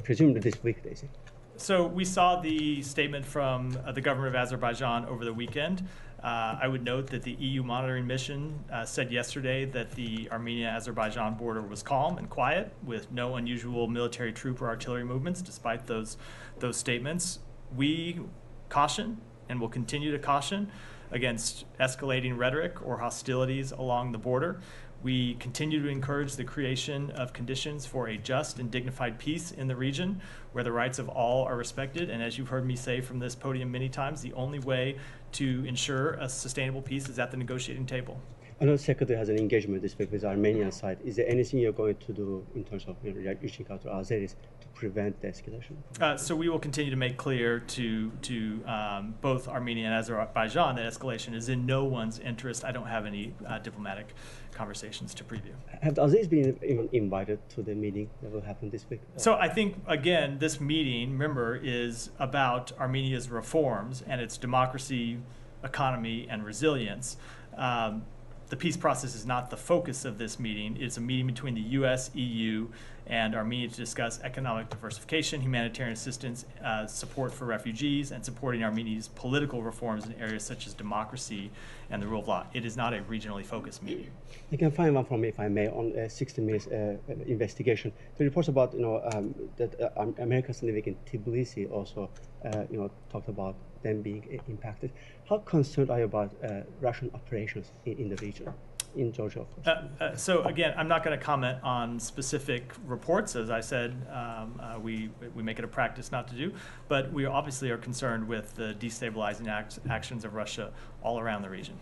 Presumably this week, say. So we saw the statement from uh, the government of Azerbaijan over the weekend. Uh, I would note that the EU monitoring mission uh, said yesterday that the Armenia-Azerbaijan border was calm and quiet, with no unusual military troop or artillery movements, despite those those statements. We caution and will continue to caution against escalating rhetoric or hostilities along the border. We continue to encourage the creation of conditions for a just and dignified peace in the region where the rights of all are respected. And as you've heard me say from this podium many times, the only way to ensure a sustainable peace is at the negotiating table. I know Secretary has an engagement this week with the Armenian side. Is there anything you're going to do in terms of reaching out to Azeris prevent the escalation? Uh, so we will continue to make clear to to um, both Armenia and Azerbaijan that escalation is in no one's interest. I don't have any uh, diplomatic conversations to preview. Have the Azeris been even invited to the meeting that will happen this week? So I think again, this meeting, remember, is about Armenia's reforms and its democracy, economy, and resilience. Um, the peace process is not the focus of this meeting. It's a meeting between the U.S., EU, and Armenia to discuss economic diversification, humanitarian assistance, uh, support for refugees, and supporting Armenia's political reforms in areas such as democracy and the rule of law. It is not a regionally focused meeting. You can find one from me, if I may, on uh, 60 Minutes uh, investigation. The reports about, you know, um, that uh, Americans living in Tbilisi also, uh, you know, talked about them being impacted. How concerned are you about uh, Russian operations in, in the region? In Georgia, of course. Uh, uh, so again, I'm not going to comment on specific reports. As I said, um, uh, we we make it a practice not to do, but we obviously are concerned with the destabilizing act actions of Russia all around the region.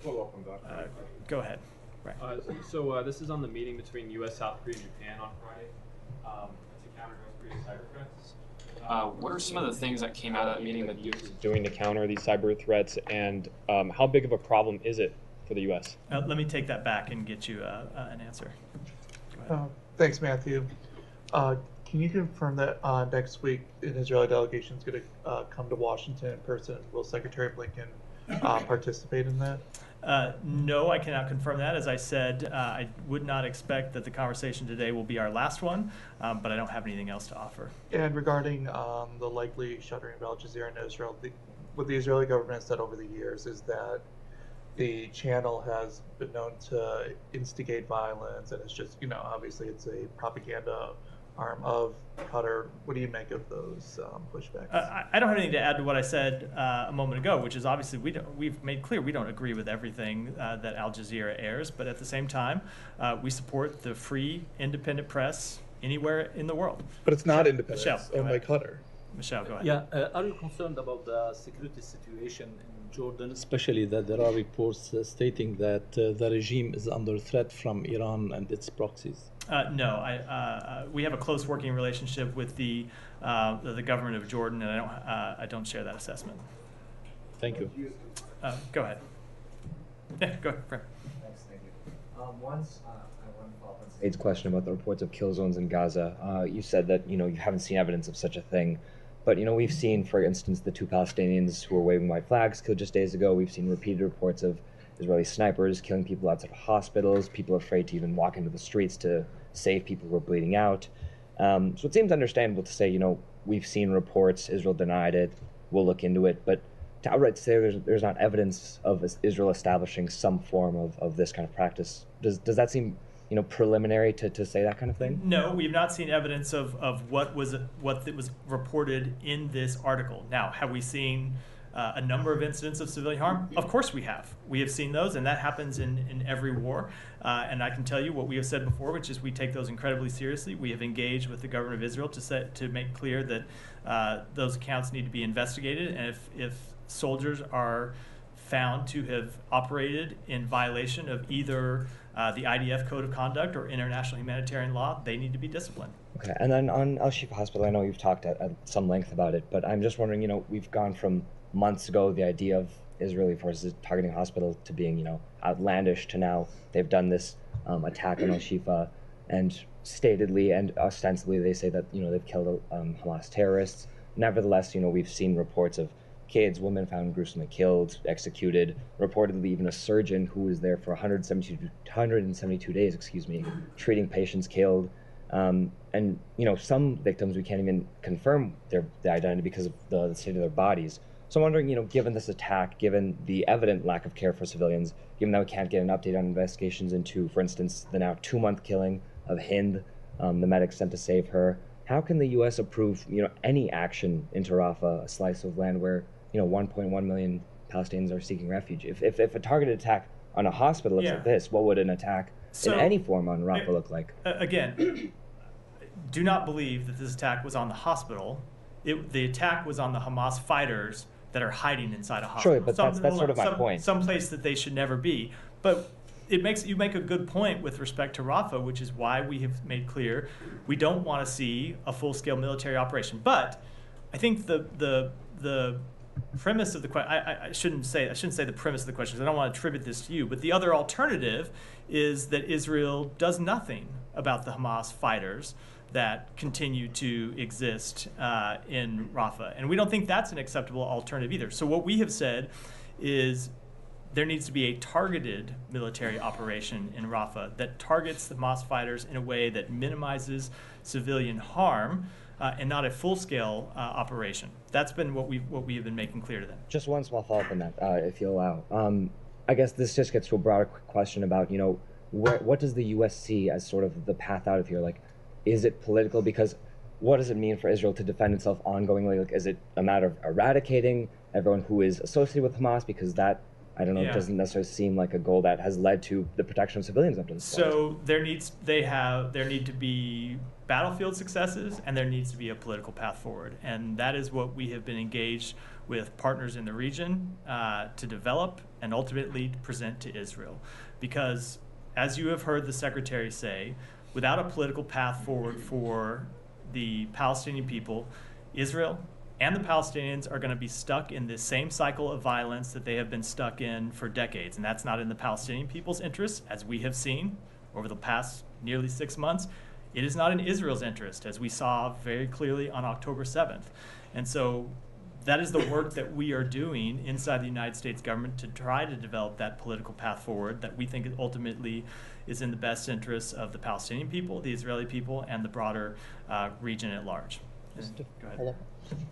Follow up on that. Uh, go ahead. Right. Uh, so uh, this is on the meeting between U.S., South Korea, and Japan on Friday um, to counter North Korea's cyber threats. Uh, what are some of the things that came out of that meeting that the U.S. is doing to counter these cyber threats, and um, how big of a problem is it for the U.S.? Uh, let me take that back and get you uh, uh, an answer. Uh, thanks, Matthew. Uh, can you confirm that uh, next week an Israeli delegation is going to come to Washington in person? Will Secretary Blinken (clears throat) participate in that? Uh, no, I cannot confirm that. As I said, uh, I would not expect that the conversation today will be our last one, um, but I don't have anything else to offer. And regarding um, the likely shuttering of Al Jazeera in Israel, the, what the Israeli government has said over the years is that the channel has been known to instigate violence, and it's just, you know, obviously it's a propaganda arm of Qatar. What do you make of those um, pushbacks? Uh, I don't have anything to add to what I said uh, a moment ago, which is obviously we don't, we've made clear we don't agree with everything uh, that Al Jazeera airs, but at the same time, uh, we support the free, independent press anywhere in the world. But it's not independent. Michelle, it's owned by Qatar. Michelle, go ahead. Yeah, uh, are you concerned about the security situation in Jordan, especially that there are reports uh, stating that the regime is under threat from Iran and its proxies? Uh, no, I, uh, we have a close working relationship with the uh, the government of Jordan, and I don't I don't share that assessment. Thank you. go ahead. Yeah, go ahead, Frank. Thanks, thank you. Um, once I want to follow up on Said's question about the reports of kill zones in Gaza. Uh, you said that you know you haven't seen evidence of such a thing, but you know we've seen, for instance, the two Palestinians who were waving white flags killed just days ago. We've seen repeated reports of Israeli snipers killing people outside of hospitals, people afraid to even walk into the streets to save people who are bleeding out. Um, so it seems understandable to say, you know, we've seen reports, Israel denied it, we'll look into it, but to outright say there's, there's not evidence of Israel establishing some form of, of this kind of practice, does, does that seem you know preliminary to, to say that kind of thing no we've not seen evidence of, of what was what was reported in this article now have we seen uh, a number of incidents of civilian harm? Of course we have. We have seen those, and that happens in, in every war. Uh, and I can tell you what we have said before, which is we take those incredibly seriously. We have engaged with the government of Israel to set to make clear that uh, those accounts need to be investigated, and if if soldiers are found to have operated in violation of either uh, the IDF code of conduct or international humanitarian law, they need to be disciplined. Okay, and then on Al Shifa Hospital, I know you've talked at, at some length about it, but I'm just wondering, you know, we've gone from months ago the idea of Israeli forces targeting a hospital to being, you know, outlandish to now they've done this um, attack on Al (clears throat) Shifa and statedly and ostensibly they say that, you know, they've killed um, Hamas terrorists. Nevertheless, you know, we've seen reports of kids, women found gruesomely killed, executed, reportedly even a surgeon who was there for 172, 172 days, excuse me, treating patients killed. Um, and, you know, some victims we can't even confirm their, identity because of the, the state of their bodies. So I'm wondering, you know, given this attack, given the evident lack of care for civilians, given that we can't get an update on investigations into, for instance, the now two-month killing of Hind, um, the medic sent to save her, how can the U.S. approve, you know, any action into Rafah, a slice of land where, you know, 1.1 million Palestinians are seeking refuge? If, if, if a targeted attack on a hospital looks Yeah. like this, what would an attack So- in any form on Rafah look like? Uh, again, do not believe that this attack was on the hospital. It, the attack was on the Hamas fighters that are hiding inside a hospital. Sure, but that's- that's sort of my some, point. Some place that they should never be. But it makes you make a good point with respect to Rafah, which is why we have made clear we don't want to see a full-scale military operation. But I think the the the premise of the question I, I shouldn't say I shouldn't say the premise of the question because I don't want to attribute this to you. But the other alternative is that Israel does nothing about the Hamas fighters that continue to exist uh, in Rafah, and we don't think that's an acceptable alternative either. So what we have said is there needs to be a targeted military operation in Rafah that targets the Hamas fighters in a way that minimizes civilian harm uh, and not a full-scale uh, operation. That's been what we what we have been making clear to them. Just one small follow-up on that, uh, if you allow. Um, I guess this just gets to a broader question about, you know, where, what does the U.S. see as sort of the path out of here? Like, is it political? Because what does it mean for Israel to defend itself ongoingly? Like, is it a matter of eradicating everyone who is associated with Hamas? Because that, I don't know, Yeah. doesn't necessarily seem like a goal that has led to the protection of civilians up to this point. So there needs they have there need to be battlefield successes and there needs to be a political path forward, and that is what we have been engaged with partners in the region uh, to develop and ultimately present to Israel, because as you have heard the secretary say, without a political path forward for the Palestinian people, Israel and the Palestinians are going to be stuck in this same cycle of violence that they have been stuck in for decades. And that's not in the Palestinian people's interest, as we have seen over the past nearly six months. It is not in Israel's interest, as we saw very clearly on October 7th. And so that is the work that we are doing inside the United States government to try to develop that political path forward that we think ultimately is in the best interests of the Palestinian people, the Israeli people, and the broader uh, region at large. Go ahead.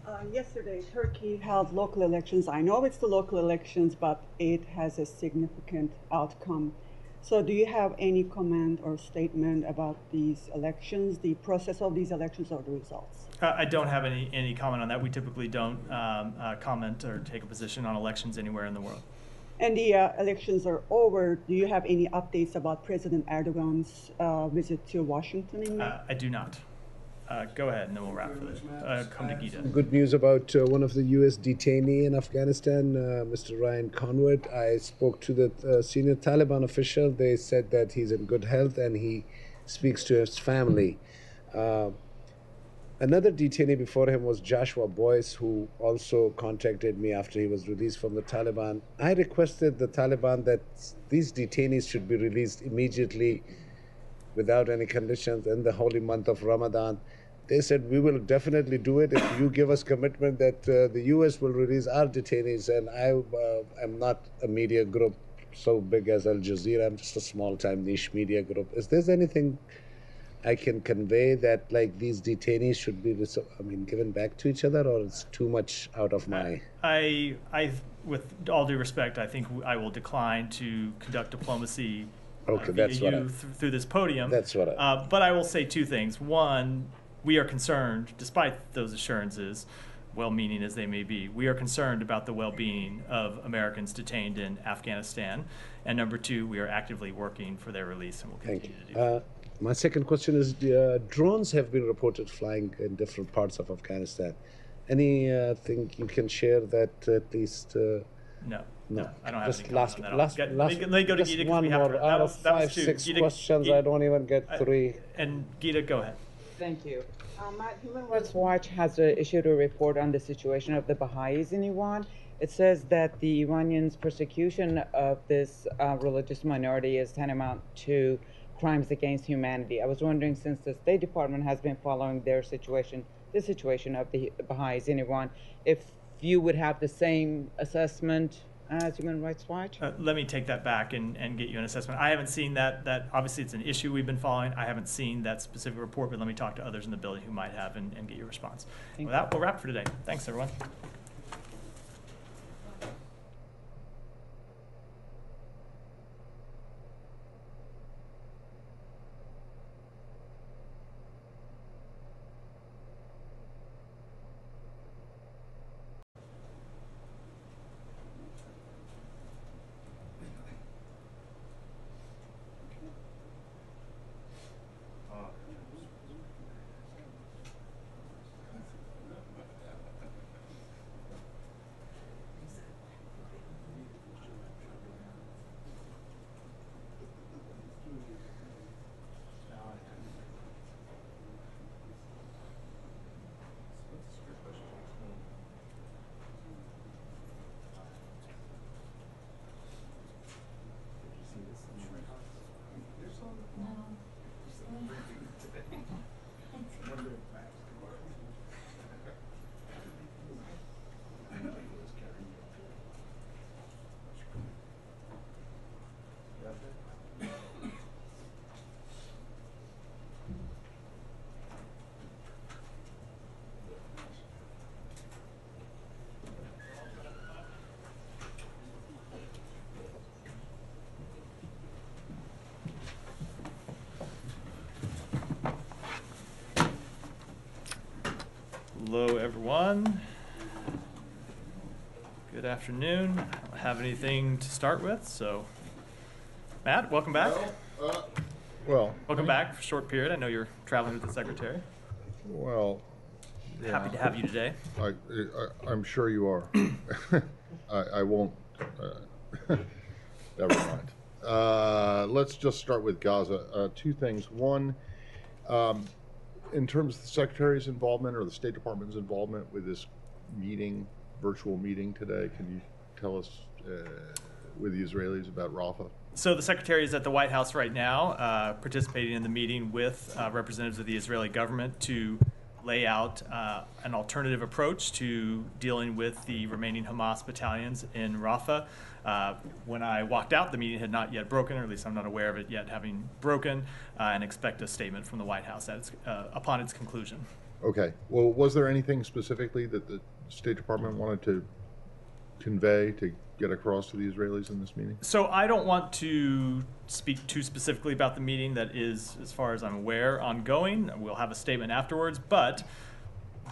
Uh, yesterday, Turkey held local elections. I know it's the local elections, but it has a significant outcome. So, do you have any comment or statement about these elections, the process of these elections, or the results? Uh, I don't have any, any comment on that. We typically don't um, uh, comment or take a position on elections anywhere in the world. And the uh, elections are over. Do you have any updates about President Erdogan's uh, visit to Washington in May? Uh, I do not. Uh, go ahead, and then we'll wrap for this. Uh, come to Gita. Good news about uh, one of the U.S. detainees in Afghanistan, uh, Mr. Ryan Corbett. I spoke to the uh, senior Taliban official. They said that he's in good health and he speaks to his family. Uh, another detainee before him was Joshua Boyce, who also contacted me after he was released from the Taliban. I requested the Taliban that these detainees should be released immediately without any conditions in the holy month of Ramadan. They said, We will definitely do it if you give us commitment that uh, the US will release our detainees. And I uh, am not a media group so big as Al Jazeera, I'm just a small time niche media group. Is there anything I can convey that like these detainees should be, I mean, given back to each other, or it's too much out of my. I, I, with all due respect, I think I will decline to conduct diplomacy uh, Okay, via that's what I- th- through this podium. That's what I- Uh, but I will say two things. One, we are concerned, despite those assurances, well-meaning as they may be, we are concerned about the well-being of Americans detained in Afghanistan. And number two, we are actively working for their release, and will Thank continue you. to do. Uh, my second question is uh, drones have been reported flying in different parts of Afghanistan. Any uh, thing you can share that at least? Uh, No. No. I don't have just any last, on last, get- last, let me- let go to just Gita 'cause one we have more. to- that Out was- of that was five, two. six Gita- questions, Gita- I don't even get I- three. And Gita, go ahead. Thank you. Matt, Human Rights Watch has uh, issued a report on the situation of the Baha'is in Iran. It says that the Iranians' persecution of this uh, religious minority is tantamount to crimes against humanity. I was wondering, since the State Department has been following their situation, the situation of the Baha'is in Iran, if you would have the same assessment as Human Rights Watch? Uh, let me take that back and, and get you an assessment. I haven't seen that. That obviously it's an issue we've been following. I haven't seen that specific report, but let me talk to others in the building who might have and, and get your response. Thank With that, we'll wrap for today. Thanks, everyone. Afternoon. I don't have anything to start with, so Matt, welcome back. uh, Well. welcome back for a short period. I know you're traveling with the secretary. Well. Happy to have you today. I, I, I'm sure you are. (coughs) I, I won't, uh, (laughs) never mind. Uh, let's just start with Gaza. Uh, two things. One, um, in terms of the secretary's involvement or the State Department's involvement with this meeting, virtual meeting today, can you tell us uh, with the Israelis about Rafah? So the secretary is at the White House right now, uh, participating in the meeting with uh, representatives of the Israeli government to lay out uh, an alternative approach to dealing with the remaining Hamas battalions in Rafah. Uh, when I walked out, the meeting had not yet broken, or at least I'm not aware of it yet having broken, uh, and expect a statement from the White House at its, uh, upon its conclusion. Okay. Well, was there anything specifically that the State Department wanted to convey to get across to the Israelis in this meeting? So I don't want to speak too specifically about the meeting that is, as far as I'm aware, ongoing. We'll have a statement afterwards, but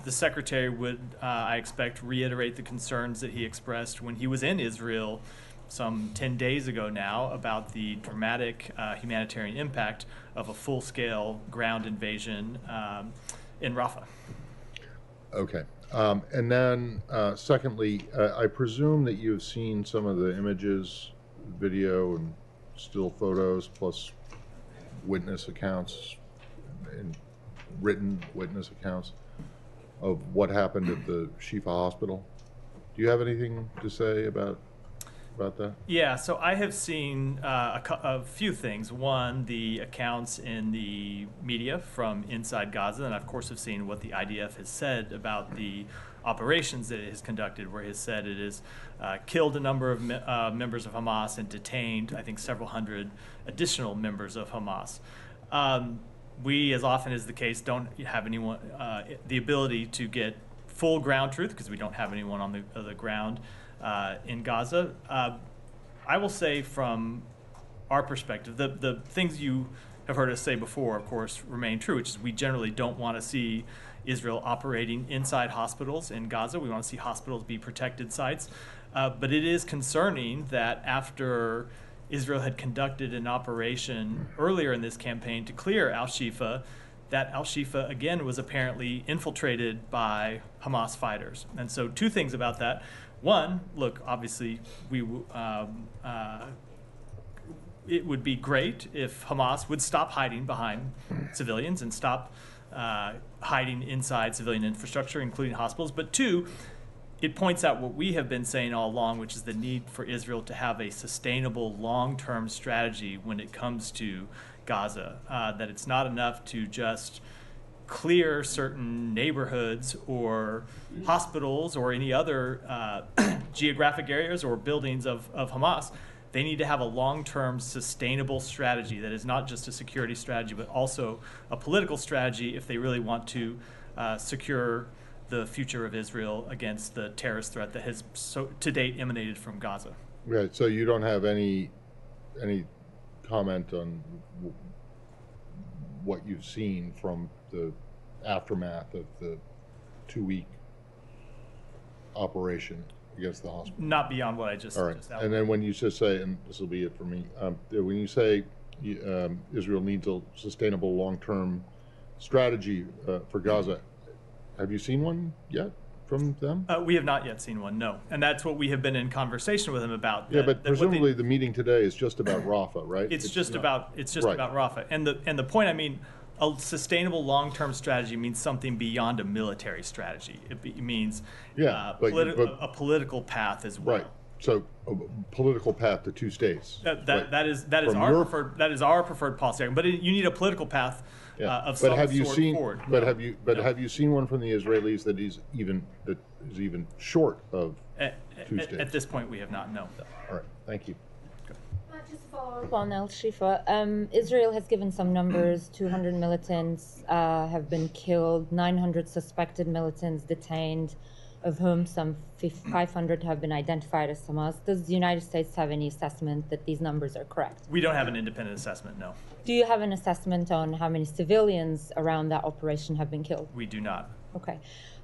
the secretary would, uh, I expect, reiterate the concerns that he expressed when he was in Israel some 10 days ago now about the dramatic uh, humanitarian impact of a full-scale ground invasion um, in Rafah. Okay. Um, and then, uh, secondly, uh, I presume that you've seen some of the images, video, and still photos, plus witness accounts and written witness accounts of what happened at the Shifa Hospital. Do you have anything to say about about that? Yeah, so I have seen uh, a, a few things. One, the accounts in the media from inside Gaza, and I, of course have seen what the IDF has said about the operations that it has conducted, where it has said it has uh, killed a number of me- uh, members of Hamas and detained, I think, several hundred additional members of Hamas. Um, we, as often is the case, don't have anyone uh, the ability to get full ground truth because we don't have anyone on the, uh, the ground in Gaza. Uh, I will say from our perspective, the, the things you have heard us say before, of course, remain true, which is we generally don't want to see Israel operating inside hospitals in Gaza. We want to see hospitals be protected sites. Uh, but it is concerning that after Israel had conducted an operation earlier in this campaign to clear Al Shifa, that Al Shifa again was apparently infiltrated by Hamas fighters. And so, two things about that. One, look, obviously, we um, uh, it would be great if Hamas would stop hiding behind civilians and stop uh, hiding inside civilian infrastructure, including hospitals. But two, it points out what we have been saying all along, which is the need for Israel to have a sustainable long term strategy when it comes to Gaza. Uh, that it's not enough to just clear certain neighborhoods or hospitals or any other uh, (clears throat) geographic areas or buildings of, of Hamas. They need to have a long term sustainable strategy that is not just a security strategy, but also a political strategy if they really want to uh, secure the future of Israel against the terrorist threat that has so, to date emanated from Gaza. Right. So you don't have any any comment on what you've seen from the aftermath of the two week operation against the hospital. Not beyond what I just, All right. just And outlined. then when you just say, and this will be it for me, um, when you say um, Israel needs a sustainable long term strategy uh, for Gaza, have you seen one yet from them? Uh, we have not yet seen one, no. And that's what we have been in conversation with them about. Yeah, but that what they- presumably the meeting today is just about Rafah, right? It's just not- about it's just Right. about Rafah. And the and the point I mean, a sustainable long-term strategy means something beyond a military strategy. It, be, it means Yeah, uh, but- politi- but- a political path as well. Right. So a political path to two states. That, that, Right. that is that is From our your- preferred that is our preferred policy. But it, you need a political path Yeah. uh, of but some have you sort seen? forward. But No. have you? But No. have you seen one from the Israelis that is even that is even short of At, two at- states? at this point, we have not. No. All right. Thank you. Just to follow up on Al Shifa, um, Israel has given some numbers. (clears throat) 200 militants uh, have been killed, 900 suspected militants detained, of whom some 500 have been identified as Hamas. Does the United States have any assessment that these numbers are correct? We don't have an independent assessment. No, Do you have an assessment on how many civilians around that operation have been killed? we do not. Okay.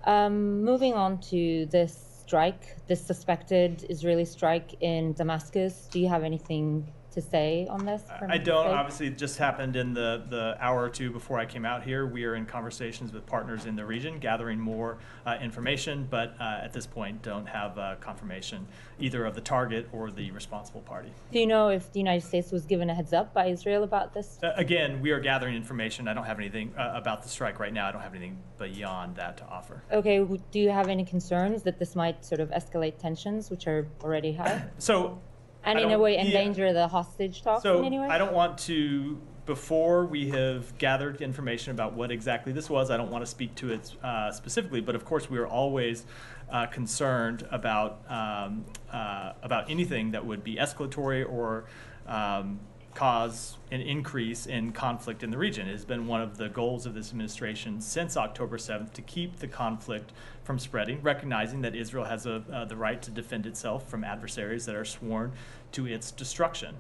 Um, moving on to this strike, this suspected Israeli strike in Damascus. Do you have anything to say on this? I don't. Faith? Obviously, it just happened in the, the hour or two before I came out here. We are in conversations with partners in the region, gathering more uh, information, but uh, at this point, don't have uh, confirmation either of the target or the responsible party. Do you know if the United States was given a heads up by Israel about this? Again, we are gathering information. I don't have anything uh, about the strike right now. I don't have anything beyond that to offer. Okay, do you have any concerns that this might sort of escalate tensions, which are already high? So, And I in a way yeah. endanger the hostage talks So in any way? I don't want to, before we have gathered information about what exactly this was, I don't want to speak to it uh, specifically, but of course, we are always uh, concerned about, um, uh, about anything that would be escalatory or um, cause an increase in conflict in the region. It has been one of the goals of this administration since October 7th to keep the conflict from spreading, recognizing that Israel has a, uh, the right to defend itself from adversaries that are sworn to its destruction.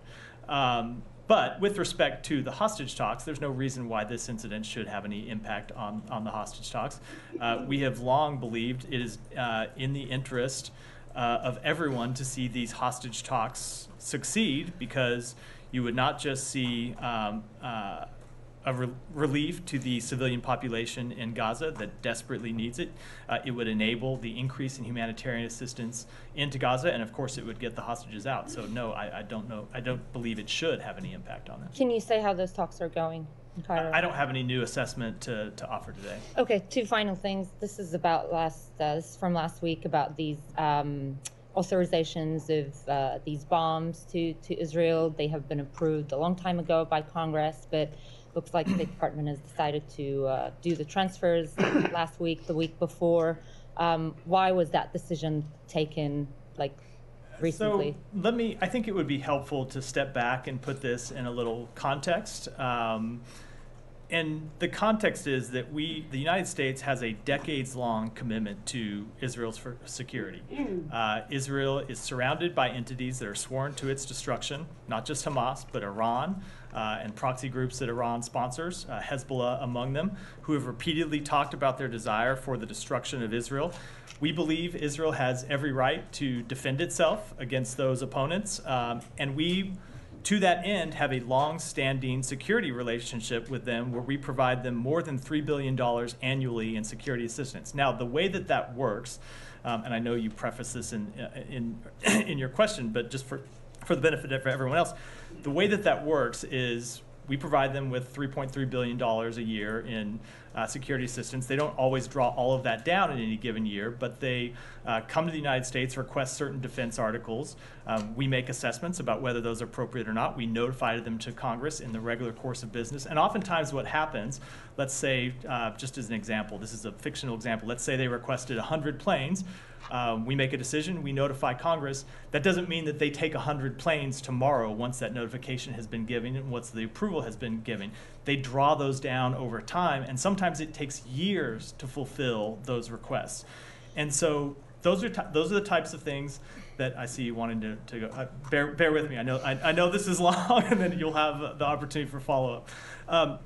Um, but with respect to the hostage talks, there's no reason why this incident should have any impact on, on the hostage talks. Uh, we have long believed it is uh, in the interest uh, of everyone to see these hostage talks succeed because you would not just see um, uh, a re- relief to the civilian population in Gaza that desperately needs it. Uh, it would enable the increase in humanitarian assistance into Gaza, and of course, it would get the hostages out. So, no, I, I don't know. I don't believe it should have any impact on that. Can you say how those talks are going in Cairo? I don't have any new assessment to, to offer today. Okay, two final things. This is about last. Uh, this is from last week about these um, authorizations of uh, these bombs to to Israel. They have been approved a long time ago by Congress, but looks like the Department has decided to uh, do the transfers (coughs) last week, the week before. Um, why was that decision taken? Like recently? So let me, I think it would be helpful to step back and put this in a little context. Um, and the context is that we, the United States, has a decades long commitment to Israel's for security. Uh, Israel is surrounded by entities that are sworn to its destruction, not just Hamas, but Iran uh, and proxy groups that Iran sponsors, uh, Hezbollah among them, who have repeatedly talked about their desire for the destruction of Israel. We believe Israel has every right to defend itself against those opponents, um, and we to that end, have a long-standing security relationship with them where we provide them more than $3 billion annually in security assistance. Now, the way that that works, um, and I know you preface this in, in, (coughs) in your question, but just for, for the benefit of everyone else, the way that that works is we provide them with $3.3 billion a year in uh, security assistance. They don't always draw all of that down in any given year, but they uh, come to the United States, request certain defense articles. Um, we make assessments about whether those are appropriate or not. We notify them to Congress in the regular course of business. And oftentimes, what happens, let's say, uh, just as an example, this is a fictional example, let's say they requested 100 planes. Um, we make a decision, we notify Congress. That doesn't mean that they take 100 planes tomorrow once that notification has been given and once the approval has been given. They draw those down over time, and sometimes it takes years to fulfill those requests. And so those are, those are the types of things that I see you wanting to, to go. Uh, bear, bear with me. I know, I, I know this is (laughs) long, and then you'll have the opportunity for follow up. Um,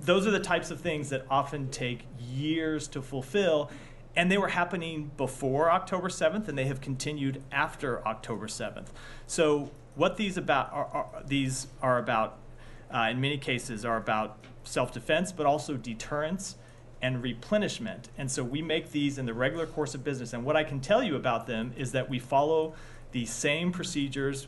those are the types of things that often take years to fulfill and they were happening before October 7th, and they have continued after October 7th. So what these about are, are these are about, uh, in many cases, are about self-defense, but also deterrence and replenishment. And so we make these in the regular course of business. And what I can tell you about them is that we follow the same procedures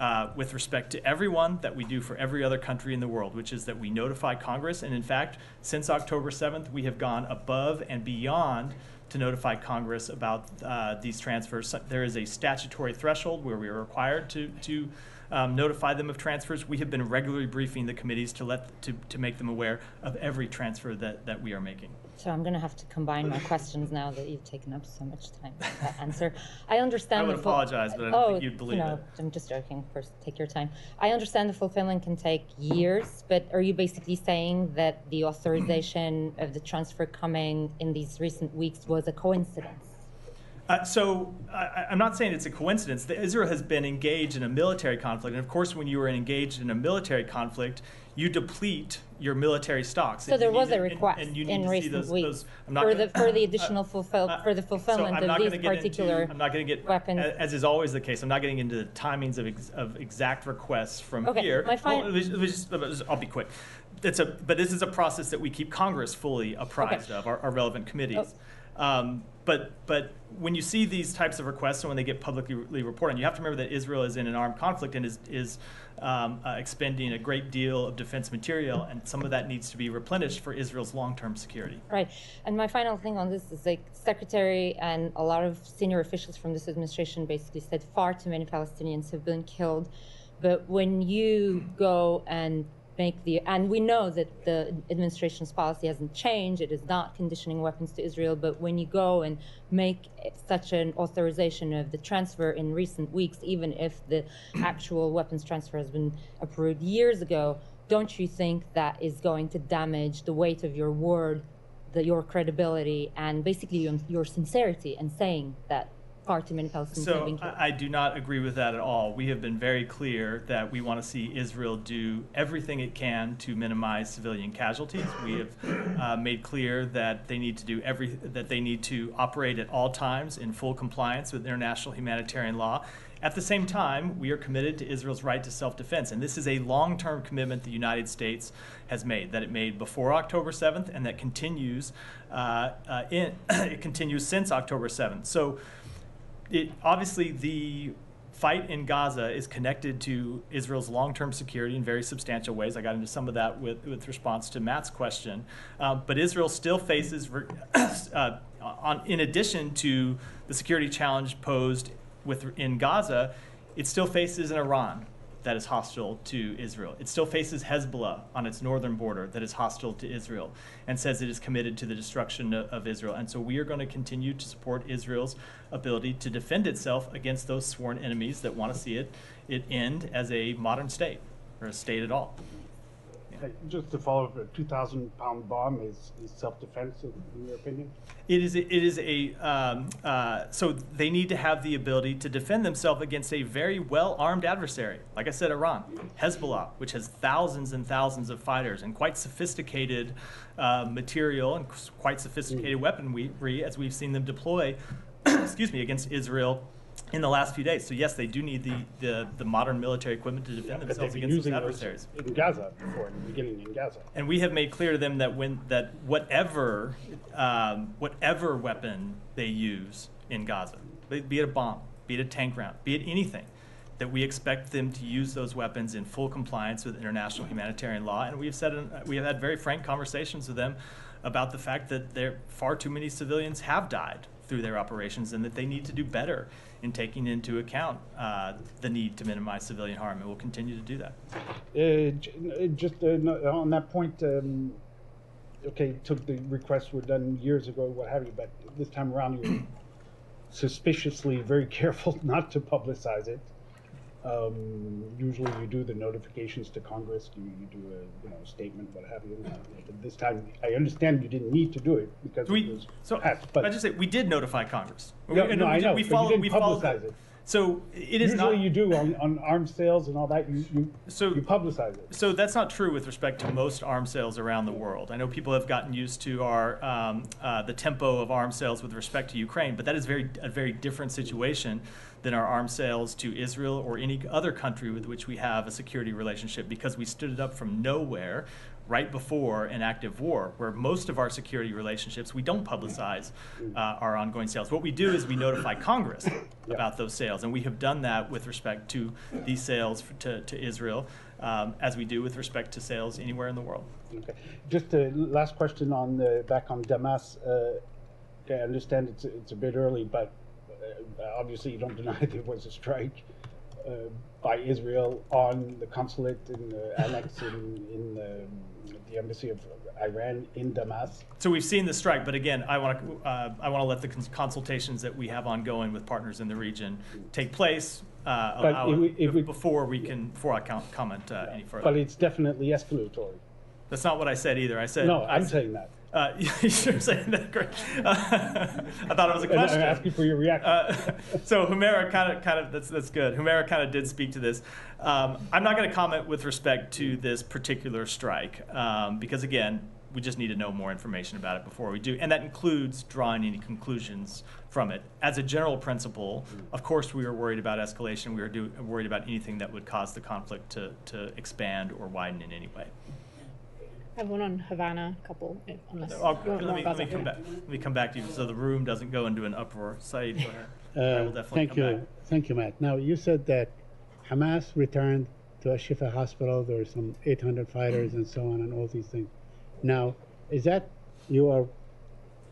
uh, with respect to everyone that we do for every other country in the world, which is that we notify Congress. And in fact, since October 7th, we have gone above and beyond to notify Congress about uh, these transfers. There is a statutory threshold where we are required to, to um, notify them of transfers. We have been regularly briefing the committees to let to, to make them aware of every transfer that, that we are making. So I'm going to have to combine my questions now that you've taken up so much time with that answer. I (laughs) understand. I would apologize, but I don't oh, think you'd believe no, it. I'm just joking. Course, take your time. I understand the fulfillment can take years, but are you basically saying that the authorization of the transfer coming in these recent weeks was a coincidence? Uh, so I, I'm not saying it's a coincidence that Israel has been engaged in a military conflict, and of course, when you are engaged in a military conflict, you deplete your military stocks. So there was a to- and- request and you need in to see recent those- weeks those- I'm not for gonna- the for the (coughs) additional fulfill for the fulfillment I'm of these going to get particular. into. I'm not going to get weapons. as is always the case. I'm not getting into the timings of ex, of exact requests from Okay, here. my fin- Well, just- let me just- let me just- I'll be quick. It's a but this is a process that we keep Congress fully apprised of, our, our relevant committees. Um, but but when you see these types of requests and when they get publicly reported, you have to remember that Israel is in an armed conflict and is is um, uh, expending a great deal of defense material, and some of that needs to be replenished for Israel's long-term security. Right. And my final thing on this is like Secretary and a lot of senior officials from this administration basically said far too many Palestinians have been killed. But when you go and make the, and we know that the administration's policy hasn't changed, it is not conditioning weapons to Israel, but when you go and make such an authorization of the transfer in recent weeks, even if the actual weapons transfer has been approved years ago, don't you think that is going to damage the weight of your word, the, your credibility, and basically your, your sincerity in saying that far too many Palestinians have been So killed? I, I do not agree with that at all. We have been very clear that we want to see Israel do everything it can to minimize civilian casualties. We have uh, made clear that they need to do every that they need to operate at all times in full compliance with international humanitarian law. At the same time, we are committed to Israel's right to self-defense, and this is a long-term commitment the United States has made. That it made before October 7th, and that continues uh, uh, in (coughs) it continues since October 7th. So it obviously the fight in Gaza is connected to Israel's long-term security in very substantial ways. I got into some of that with, with response to Matt's question, uh, but Israel still faces, (coughs) uh, on in addition to the security challenge posed with in Gaza, it still faces in Iran that is hostile to Israel. It still faces Hezbollah on its northern border that is hostile to Israel and says it is committed to the destruction of, Israel. And so we are going to continue to support Israel's ability to defend itself against those sworn enemies that want to see it, it end as a modern state or a state at all. Just to follow up, a 2,000 pound bomb is, is self defense, in your opinion? It is. It is a. Um, uh, so they need to have the ability to defend themselves against a very well armed adversary. Like I said, Iran, Hezbollah, which has thousands and thousands of fighters and quite sophisticated uh, material and quite sophisticated weaponry, as we've seen them deploy. (clears throat) excuse me, against Israel. In the last few days, so yes, they do need the, the, the modern military equipment to defend But themselves against using those adversaries. in Gaza before, in the beginning in Gaza. And we have made clear to them that when that whatever um, whatever weapon they use in Gaza, be it a bomb, be it a tank round, be it anything, that we expect them to use those weapons in full compliance with international humanitarian law. And we have said we have had very frank conversations with them about the fact that there far too many civilians have died through their operations and that they need to do better in taking into account uh, the need to minimize civilian harm, and we'll continue to do that. Uh, uh, just uh, on that point, um, okay, took the requests were done years ago, what have you, but this time around you're (coughs) suspiciously very (laughs) careful not to publicize it. Um, usually you do the notifications to Congress, you, you do a you know statement, what have you. But this time, I understand you didn't need to do it because We- it So passed. I just say we did notify Congress. No, We- no, we I know, We but followed. we followed. publicize it. So it is Usually not. you do on, on arms sales and all that. You you, so, you publicize it. So that's not true with respect to most arms sales around the world. I know people have gotten used to our um, uh, the tempo of arms sales with respect to Ukraine, but that is very a very different situation than our arms sales to Israel or any other country with which we have a security relationship because we stood it up from nowhere right before an active war, where most of our security relationships we don't publicize uh, our ongoing sales. What we do is we notify Congress about those sales, and we have done that with respect to these sales f- to, to Israel, um, as we do with respect to sales anywhere in the world. Okay. Just a last question on the, back on Damas. Uh, I understand it's, it's a bit early, but obviously you don't (laughs) deny there was a strike uh, by Israel on the consulate in the (laughs) annex in, in the, the embassy of Iran in Damascus. So we've seen the strike, but again, I want to uh, I want to let the cons- consultations that we have ongoing with partners in the region take place. Uh, But if we- if we- before we can before I com- comment uh, any further. But it's definitely escalatory. That's not what I said either. I said No, I I'm said- saying that. Uh, (laughs) you're saying that great. (laughs) I thought it was a And I'm question. asking for your reaction. Uh, (laughs) so Humeyra kind of, kind of, that's that's good. Humeyra kind of did speak to this. Um, I'm not going to comment with respect to this particular strike um, because again, we just need to know more information about it before we do, and that includes drawing any conclusions from it. As a general principle, of course, we were worried about escalation. We were do, worried about anything that would cause the conflict to to expand or widen in any way. I have one on Havana, a couple, if- unless I'll- you want let, more me, about let me that. come back. Let me come back to you so the room doesn't go into an uproar. Saeed, go ahead. I Uh, will definitely Thank come you, back. thank you, Matt. Now, you said that Hamas returned to Al Shifa Hospital, there were some 800 fighters and so on and all these things. Now, is that, you are,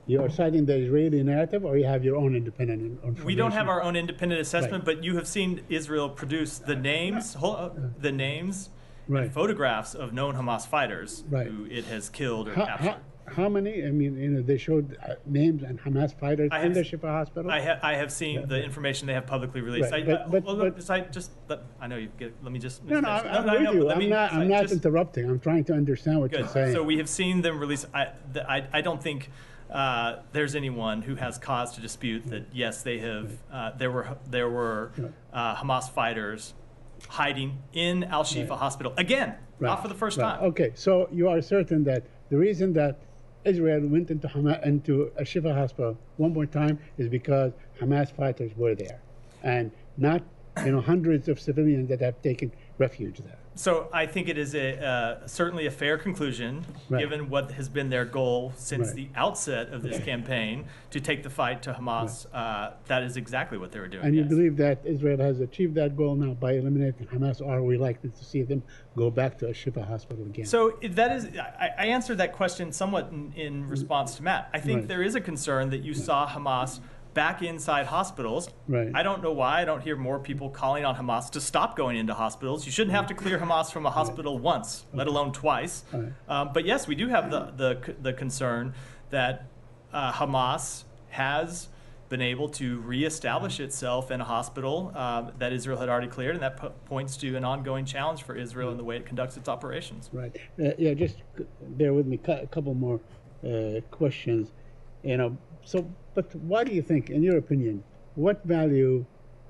you are citing the Israeli narrative or you have your own independent in- information? We don't have our own independent assessment, but you have seen Israel produce the names, hol- uh, the names, Right. photographs of known Hamas fighters Right. who it has killed or How, captured. how, how many, I mean, you know, they showed uh, names and Hamas fighters I in have- the Shifa Hospital? I have I have seen the information they have publicly released. Right, I, but- I- but- well, look, I just let, I know you get. Let me just. No, no, I'm, finish. I'm I with know, you. I'm me- not, I'm not just- interrupting. I'm trying to understand what Good. you're saying. So we have seen them release. I, th- I, I don't think uh, there's anyone who has cause to dispute that. Yes, they have. Uh, there were there were uh, Hamas fighters hiding in Al Shifa Right. Hospital again, not for the first right. time. Okay, so you are certain that the reason that Israel went into Hamas, into Al Shifa hospital one more time is because Hamas fighters were there, and not you know hundreds of civilians that have taken refuge there. So I think it is a uh, certainly a fair conclusion, Right. given what has been their goal since Right. the outset of this campaign to take the fight to Hamas. Uh, that is exactly what they were doing. And you yes. believe that Israel has achieved that goal now by eliminating Hamas, or are we likely to see them go back to a Shifa hospital again? So that is, I, I answered that question somewhat in, in response to Matt. I think Right. there is a concern that you saw Hamas back inside hospitals. Right. I don't know why I don't hear more people calling on Hamas to stop going into hospitals. You shouldn't have to clear Hamas from a hospital once, let alone twice. Right. Um, but yes, we do have the the, the concern that uh, Hamas has been able to reestablish itself in a hospital um, that Israel had already cleared, and that po- points to an ongoing challenge for Israel in the way it conducts its operations. Right. Uh, yeah, just bear with me. A couple more uh, questions. You know, so, but why do you think, in your opinion, what value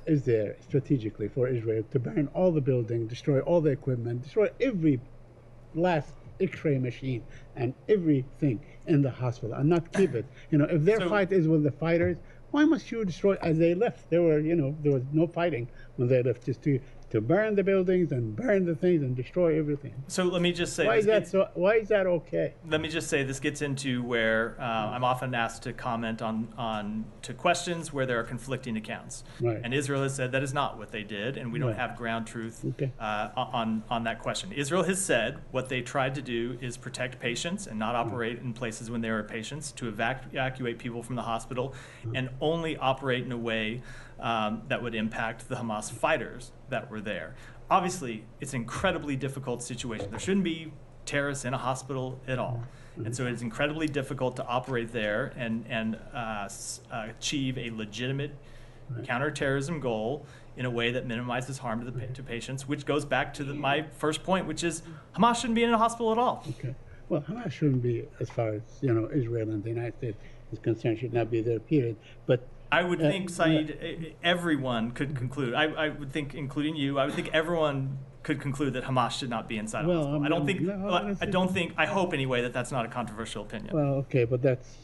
is there strategically for Israel to burn all the building, destroy all the equipment, destroy every last X-ray machine and everything in the hospital, and not keep it? You know, if their So- fight is with the fighters, why must you destroy as they left? There were, you know, there was no fighting when they left. Just to to burn the buildings and burn the things and destroy everything. So let me just say, Why is that gets- so? Why is that okay? let me just say this gets into where uh, I'm often asked to comment on on to questions where there are conflicting accounts. Right. And Israel has said that is not what they did, and we don't Right. have ground truth Okay. uh, on on that question. Israel has said what they tried to do is protect patients and not operate in places when there are patients, to evac- evacuate people from the hospital, and only operate in a way um, that would impact the Hamas fighters that were there. Obviously, it's an incredibly difficult situation. There shouldn't be terrorists in a hospital at all. And so it's incredibly difficult to operate there and, and uh, s- achieve a legitimate counterterrorism goal in a way that minimizes harm to the pa- to patients, which goes back to the, my first point, which is Hamas shouldn't be in a hospital at all. Okay. Well, Hamas shouldn't be, as far as you know, Israel and the United States is concerned, should not be there. Period. But I would Uh, think, Saeed, e- e- everyone could conclude. I, I would think, including you, I would think everyone could conclude that Hamas should not be inside Well. I I'm- don't think. no, well, I don't think. I hope anyway that that's not a controversial opinion. well, okay, but that's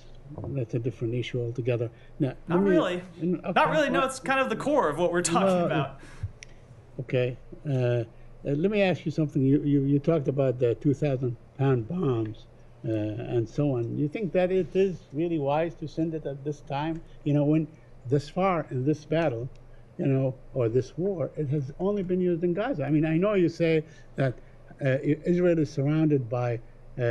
that's a different issue altogether. Now, not me- really. n- not really. No, it's kind of the core of what we're talking Well, about. Okay. Uh, uh, let me ask you something. You, you, you talked about the 2,000 pound bombs uh, and so on. You think that it is really wise to send it at this time? You know, when this far in this battle, you know, or this war, it has only been used in Gaza. I mean, I know you say that uh, Israel is surrounded by, uh,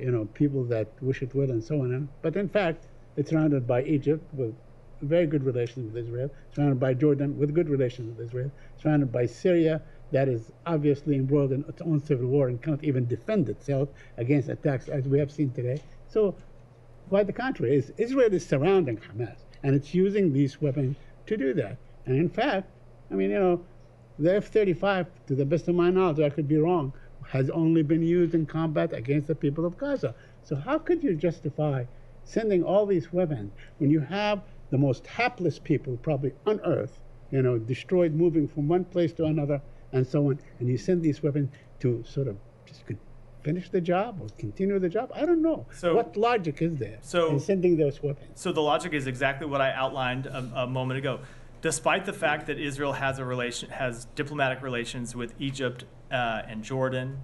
you know, people that wish it well and so on. But in fact, it's surrounded by Egypt with very good relations with Israel, surrounded by Jordan with good relations with Israel, surrounded by Syria that is obviously embroiled in its own civil war and cannot even defend itself against attacks as we have seen today. So, quite the contrary, is Israel is surrounding Hamas and it's using these weapons to do that. And in fact, I mean, you know, the F-35, to the best of my knowledge, I could be wrong, has only been used in combat against the people of Gaza. So how could you justify sending all these weapons when you have the most hapless people probably on earth, you know, destroyed, moving from one place to another, and so on, and you send these weapons to sort of just finish the job or continue the job? I don't know. So- what logic is there So- in sending those weapons? So the logic is exactly what I outlined a, a moment ago. Despite the fact that Israel has a relation, has diplomatic relations with Egypt uh, and Jordan,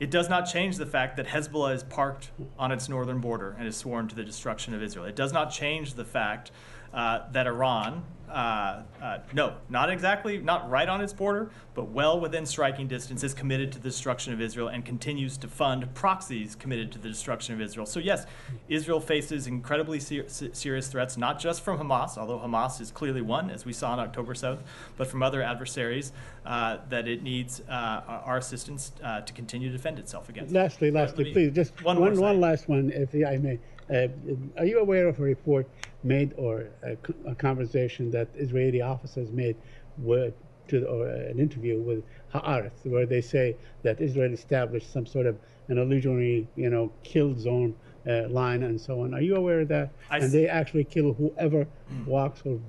it does not change the fact that Hezbollah is parked on its northern border and is sworn to the destruction of Israel. It does not change the fact uh, that Iran, uh, uh, no, not exactly, not right on its border, but well within striking distance, is committed to the destruction of Israel and continues to fund proxies committed to the destruction of Israel. So, yes, Israel faces incredibly ser- serious threats, not just from Hamas, although Hamas is clearly one, as we saw on October 7th, but from other adversaries uh, that it needs uh, our assistance uh, to continue to defend itself against. Lastly, lastly, me- please, just one one, one, last one, if I may. Uh, are you aware of a report made or a, a conversation that Israeli officers made with, to, or an interview with Haaretz, where they say that Israel established some sort of an illusionary, you know, kill zone uh, line and so on? Are you aware of that? I and they actually kill whoever walks or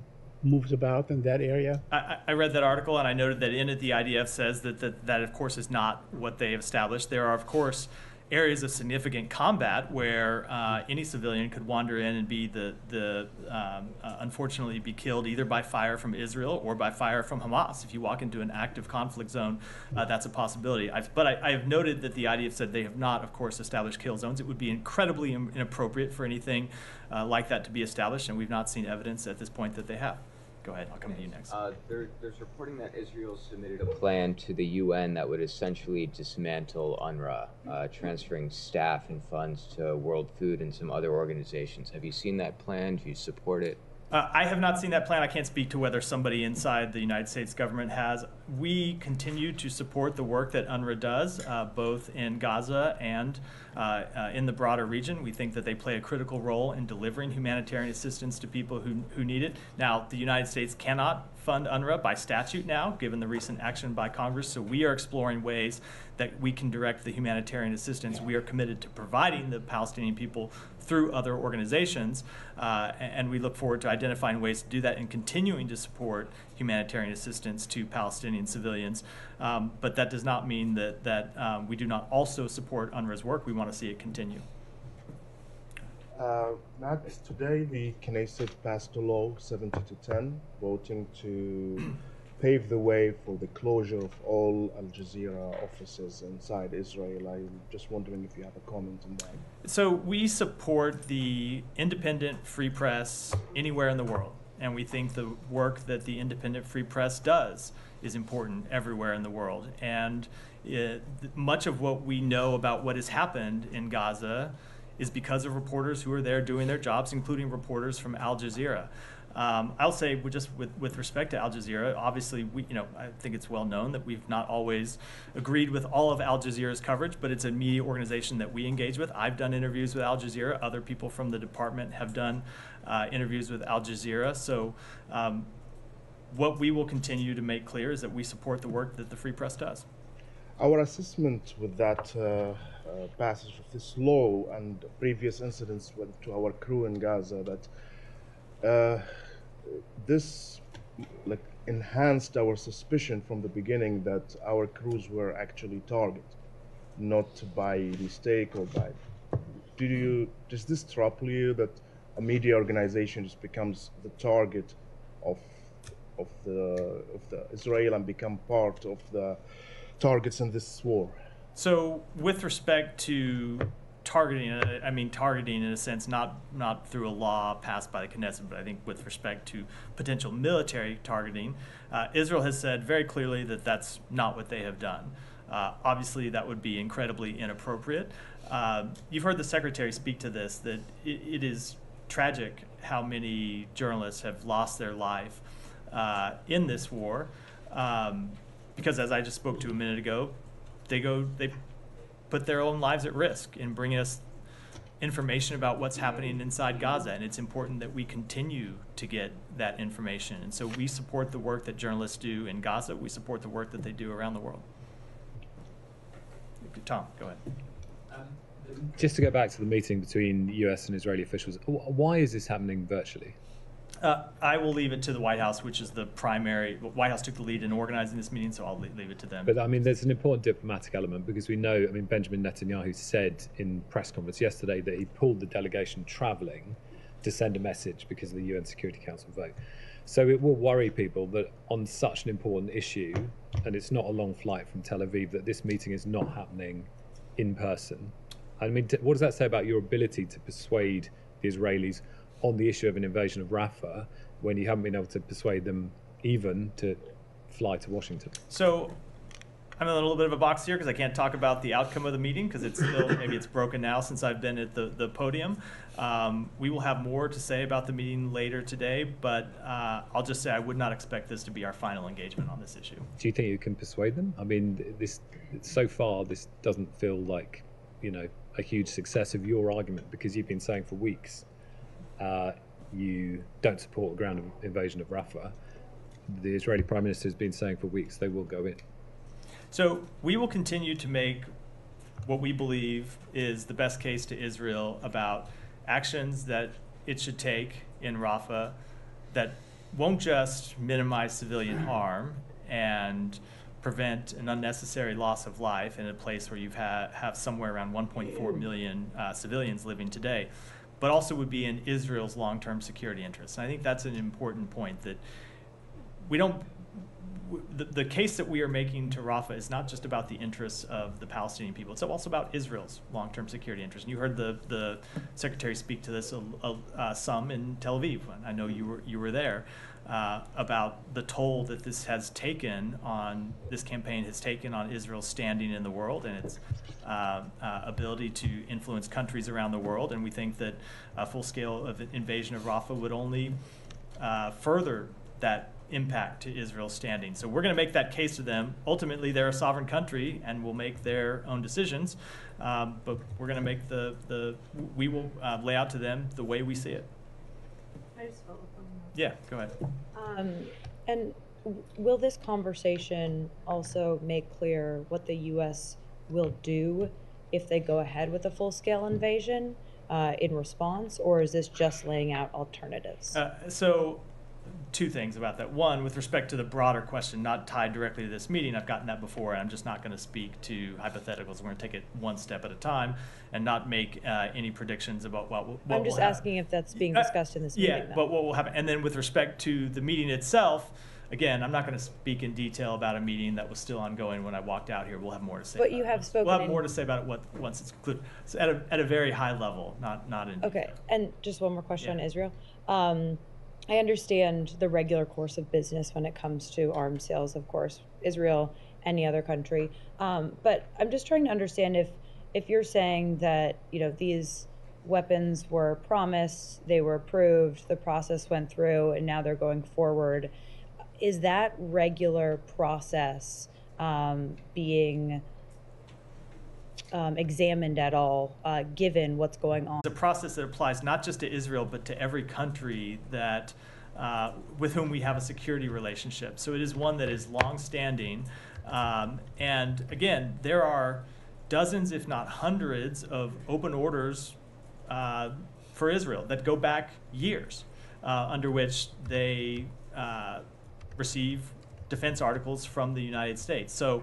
moves about in that area? I, I I read that article and I noted that in it the IDF says that, that that of course is not what they have established. There are of course areas of significant combat where uh, any civilian could wander in and be the the um, uh, unfortunately be killed either by fire from Israel or by fire from Hamas. If you walk into an active conflict zone, uh, that's a possibility. I've, but I, have noted that the IDF said they have not, of course, established kill zones. It would be incredibly in- inappropriate for anything uh, like that to be established, and we've not seen evidence at this point that they have. Go ahead. I'll come to you next. Uh, there, there's reporting that Israel submitted a plan to the UN that would essentially dismantle UNRWA, uh, transferring staff and funds to World Food and some other organizations. Have you seen that plan? Do you support it? Uh, I have not seen that plan. I can't speak to whether somebody inside the United States government has. We continue to support the work that UNRWA does, uh, both in Gaza and uh, uh, in the broader region. We think that they play a critical role in delivering humanitarian assistance to people who, who need it. Now, the United States cannot fund UNRWA by statute now, given the recent action by Congress. So we are exploring ways that we can direct the humanitarian assistance. We are committed to providing the Palestinian people through other organizations, uh, and we look forward to identifying ways to do that and continuing to support humanitarian assistance to Palestinian civilians. Um, but that does not mean that that um, we do not also support UNRWA's work. We want to see it continue. Uh, Matt, today the Knesset passed a law 70 to 10, voting to pave the way for the closure of all Al Jazeera offices inside Israel. I'm just wondering if you have a comment on that. So we support the independent free press anywhere in the world, and we think the work that the independent free press does is important everywhere in the world. And uh, it, much of what we know about what has happened in Gaza is because of reporters who are there doing their jobs, including reporters from Al Jazeera. Um, I'll say, just with, with respect to Al Jazeera, obviously, we, you know, I think it's well known that we've not always agreed with all of Al Jazeera's coverage, but it's a media organization that we engage with. I've done interviews with Al Jazeera. Other people from the department have done uh, interviews with Al Jazeera. So, um, what we will continue to make clear is that we support the work that the Free Press does. Our assessment with that uh, uh, passage of this law and previous incidents with, to our crew in Gaza that uh, this like enhanced our suspicion from the beginning that our crews were actually target, not by mistake or by. Do you does this trouble you that a media organization just becomes the target of of the of the Israel and become part of the targets in this war? So, with respect to targeting, uh, I mean targeting in a sense, not not through a law passed by the Knesset, but I think with respect to potential military targeting, uh, Israel has said very clearly that that's not what they have done. Uh, obviously, that would be incredibly inappropriate. Uh, you've heard the secretary speak to this that it, it is tragic how many journalists have lost their life uh, in this war. Um, because as I just spoke to a minute ago, they go they put their own lives at risk in bringing us information about what's happening inside Gaza, and it's important that we continue to get that information. And so we support the work that journalists do in Gaza. We support the work that they do around the world. Tom, go ahead. Just to go back to the meeting between US and Israeli officials, why is this happening virtually? Uh, I will leave it to the White House, which is the primary. White House took the lead in organizing this meeting, so I'll leave it to them. But I mean, there's an important diplomatic element because we know, I mean, Benjamin Netanyahu said in press conference yesterday that he pulled the delegation traveling to send a message because of the UN Security Council vote. So it will worry people that on such an important issue, and it's not a long flight from Tel Aviv, that this meeting is not happening in person. I mean, what does that say about your ability to persuade the Israelis on the issue of an invasion of Rafah when you haven't been able to persuade them even to fly to Washington? So I'm in a little bit of a box here because I can't talk about the outcome of the meeting because it's still maybe it's broken now since I've been at the the podium. Um, we will have more to say about the meeting later today, but uh, I'll just say I would not expect this to be our final engagement on this issue. Do you think you can persuade them? I mean, this so far this doesn't feel like you know a huge success of your argument because you've been saying for weeks uh, you don't support a ground invasion of Rafah. The Israeli Prime Minister has been saying for weeks they will go in. So we will continue to make what we believe is the best case to Israel about actions that it should take in Rafah that won't just minimize civilian harm and prevent an unnecessary loss of life in a place where ha- have somewhere around 1.4 million uh, civilians living today, but also would be in Israel's long-term security interests. And I think that's an important point that we don't the, the case that we are making to Rafah is not just about the interests of the Palestinian people. It's also about Israel's long-term security interests. And you heard the, the secretary speak to this a, a, uh, some in Tel Aviv. I know you were you were there uh, about the toll that this has taken on this campaign has taken on Israel's standing in the world and its uh, uh, ability to influence countries around the world. And we think that a full scale of invasion of Rafah would only uh, further that impact to Israel's standing. So we're going to make that case to them. Ultimately, they're a sovereign country and will make their own decisions. Um, but we're going to make the, the we will uh, lay out to them the way we see it. Yeah, go ahead. Um, and will this conversation also make clear what the U.S. will do if they go ahead with a full-scale invasion uh, in response, or is this just laying out alternatives? Uh, so, two things about that. One, with respect to the broader question, not tied directly to this meeting, I've gotten that before, and I'm just not going to speak to hypotheticals. We're going to take it one step at a time and not make uh, any predictions about what, will- what I'm just happen. asking if that's being Uh, discussed in this Yeah, meeting. though. but what will happen, and then with respect to the meeting itself, again, I'm not going to speak in detail about a meeting that was still ongoing when I walked out here. We'll have more to say. But you have once- spoken We'll have more to say about it what, once it's concluded, so at a, at a very high level, not, not in. Okay, and just one more question on Israel. Um, I understand the regular course of business when it comes to arms sales, of course, Israel, any other country. Um, but I'm just trying to understand if, if you're saying that, you know, these weapons were promised, they were approved, the process went through, and now they're going forward, is that regular process um, being um, examined at all, uh, given what's going on? It's a process that applies not just to Israel, but to every country that, uh, with whom we have a security relationship. So it is one that is longstanding. Um, and again, there are dozens, if not hundreds, of open orders uh, for Israel that go back years, uh, under which they uh, receive defense articles from the United States. So,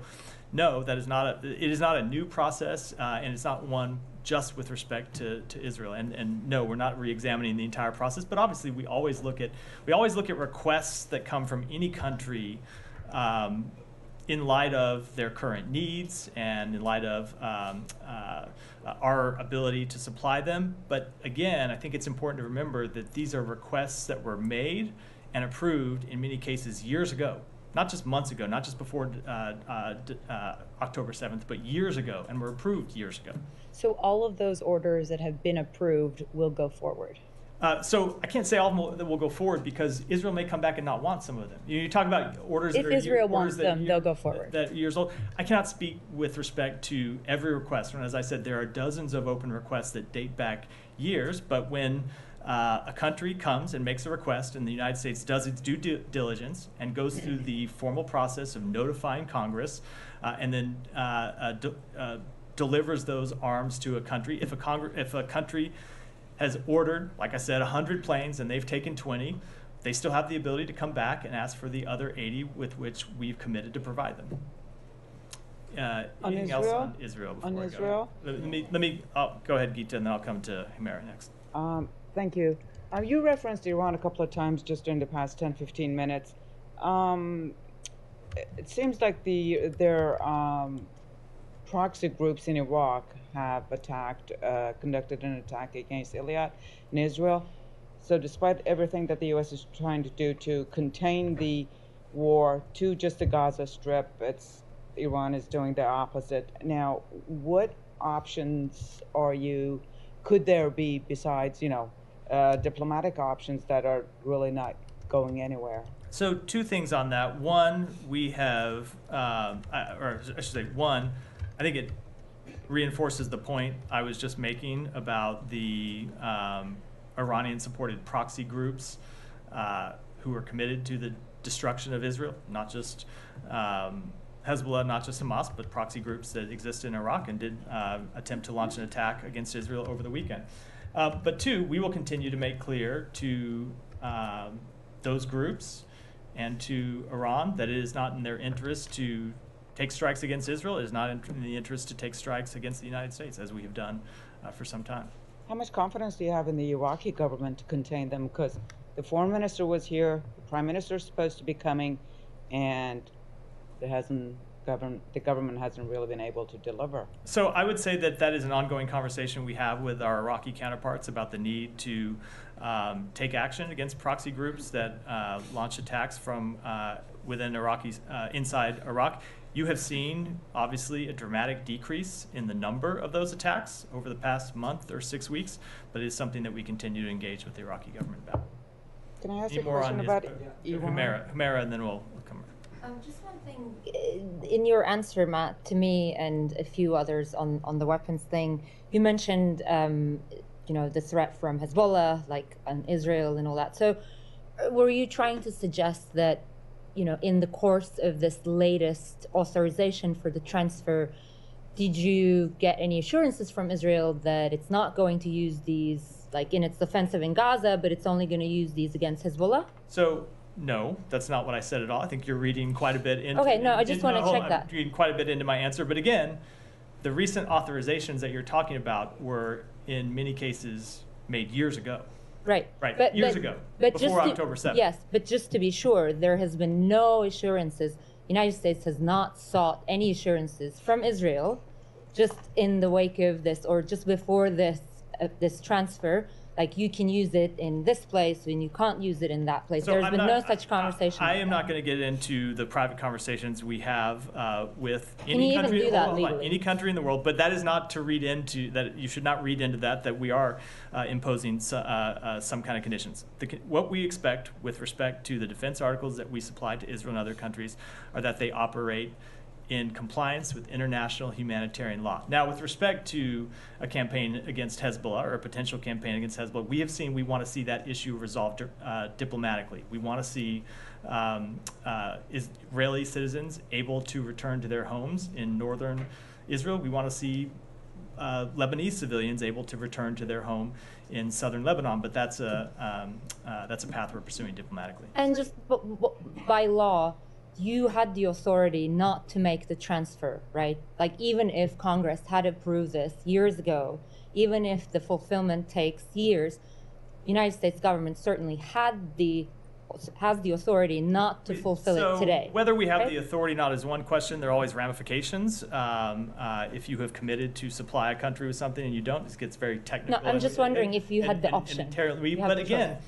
no, that is not a. It is not a new process, uh, and it's not one just with respect to, to Israel. And and no, we're not re-examining the entire process. But obviously, we always look at we always look at requests that come from any country. Um, in light of their current needs and in light of um, uh, our ability to supply them. But again, I think it's important to remember that these are requests that were made and approved in many cases years ago, not just months ago, not just before uh, uh, uh, October 7th, but years ago, and were approved years ago. So all of those orders that have been approved will go forward. Uh, so I can't say all of them will, that will go forward because Israel may come back and not want some of them. You, you talk about orders. If that are, Israel orders wants them, you- they'll go forward. That years old. I cannot speak with respect to every request. And as I said, there are dozens of open requests that date back years. But when uh, a country comes and makes a request, and the United States does its due diligence and goes through the formal process of notifying Congress uh, and then uh, uh, de- uh, delivers those arms to a country. If a, congr- if a country has ordered, like I said, 100 planes and they've taken 20, they still have the ability to come back and ask for the other 80 with which we've committed to provide them. Uh, On anything else Israel? on Israel? On I go? Israel? Let let me, let me, oh, go ahead, Gita, and then I'll come to Humeyra next. Um, thank you. Uh, you referenced Iran a couple of times just during the past 10, 15 minutes. Um, it- seems like the their um, proxy groups in Iraq have attacked, uh, conducted an attack against Eilat in Israel. So, despite everything that the U.S. is trying to do to contain the war to just the Gaza Strip, it's Iran is doing the opposite. Now, what options are you? Could there be besides, you know, uh, diplomatic options that are really not going anywhere? So two things on that. One, we have, um, or I should say, one, I think it reinforces the point I was just making about the um, Iranian-supported proxy groups uh, who are committed to the destruction of Israel, not just um, Hezbollah, not just Hamas, but proxy groups that exist in Iraq and did uh, attempt to launch an attack against Israel over the weekend. Uh, but two, we will continue to make clear to um, those groups and to Iran that it is not in their interest to take strikes against Israel. It is not in the interest to take strikes against the United States, as we have done uh, for some time. How much confidence do you have in the Iraqi government to contain them? Because the foreign minister was here, the prime minister is supposed to be coming, and there hasn't govern the government hasn't really been able to deliver. So I would say that that is an ongoing conversation we have with our Iraqi counterparts about the need to um, take action against proxy groups that uh, launch attacks from uh, within Iraqi uh, inside Iraq. You have seen obviously a dramatic decrease in the number of those attacks over the past month or six weeks, but it is something that we continue to engage with the Iraqi government about. Can I ask Any you a more question on about Is- Iran? Humeyra, Humeyra, and then we'll we'll come. Um, just one thing uh, in your answer, Matt, to me and a few others on, on the weapons thing, you mentioned, um, you know, the threat from Hezbollah, like on Israel and all that. So, uh, were you trying to suggest that, you know, in the course of this latest authorization for the transfer, did you get any assurances from Israel that it's not going to use these, like in its offensive in Gaza, but it's only going to use these against Hezbollah? So no, that's not what I said at all. I think you're reading quite a bit into. Okay, no, I just in- wanna hold check that. I'm reading quite a bit into my answer, but again, the recent authorizations that you're talking about were in many cases made years ago. Right. Right, But, years but- ago, but before just to- October 7th. Yes, but just to be sure, there has been no assurances. United States has not sought any assurances from Israel, just in the wake of this or just before this uh, this transfer. Like you can use it in this place and you can't use it in that place. So There's I'm been not- no such conversation. I am not going to get into the private conversations we have uh, with Can any country, do that hold any country in the world. But that is not to read into that. You should not read into that that we are uh, imposing so- uh, uh, some kind of conditions. The, what we expect with respect to the defense articles that we supply to Israel and other countries are that they operate in compliance with international humanitarian law. Now, with respect to a campaign against Hezbollah or a potential campaign against Hezbollah, we have seen we want to see that issue resolved uh, diplomatically. We want to see um, uh, Israeli citizens able to return to their homes in northern Israel. We want to see uh, Lebanese civilians able to return to their home in southern Lebanon, but that's a um, uh, that's a path we're pursuing diplomatically. And just by law, you had the authority not to make the transfer, right? Like even if Congress had approved this years ago, even if the fulfillment takes years, United States government certainly had the has the authority not to fulfill so it today. Whether we have right? the authority or not is one question. There are always ramifications. Um, uh, if you have committed to supply a country with something and you don't, this gets very technical. No, I'm and- just wondering and- if you had and- the option. entirely- we- but the again, choice.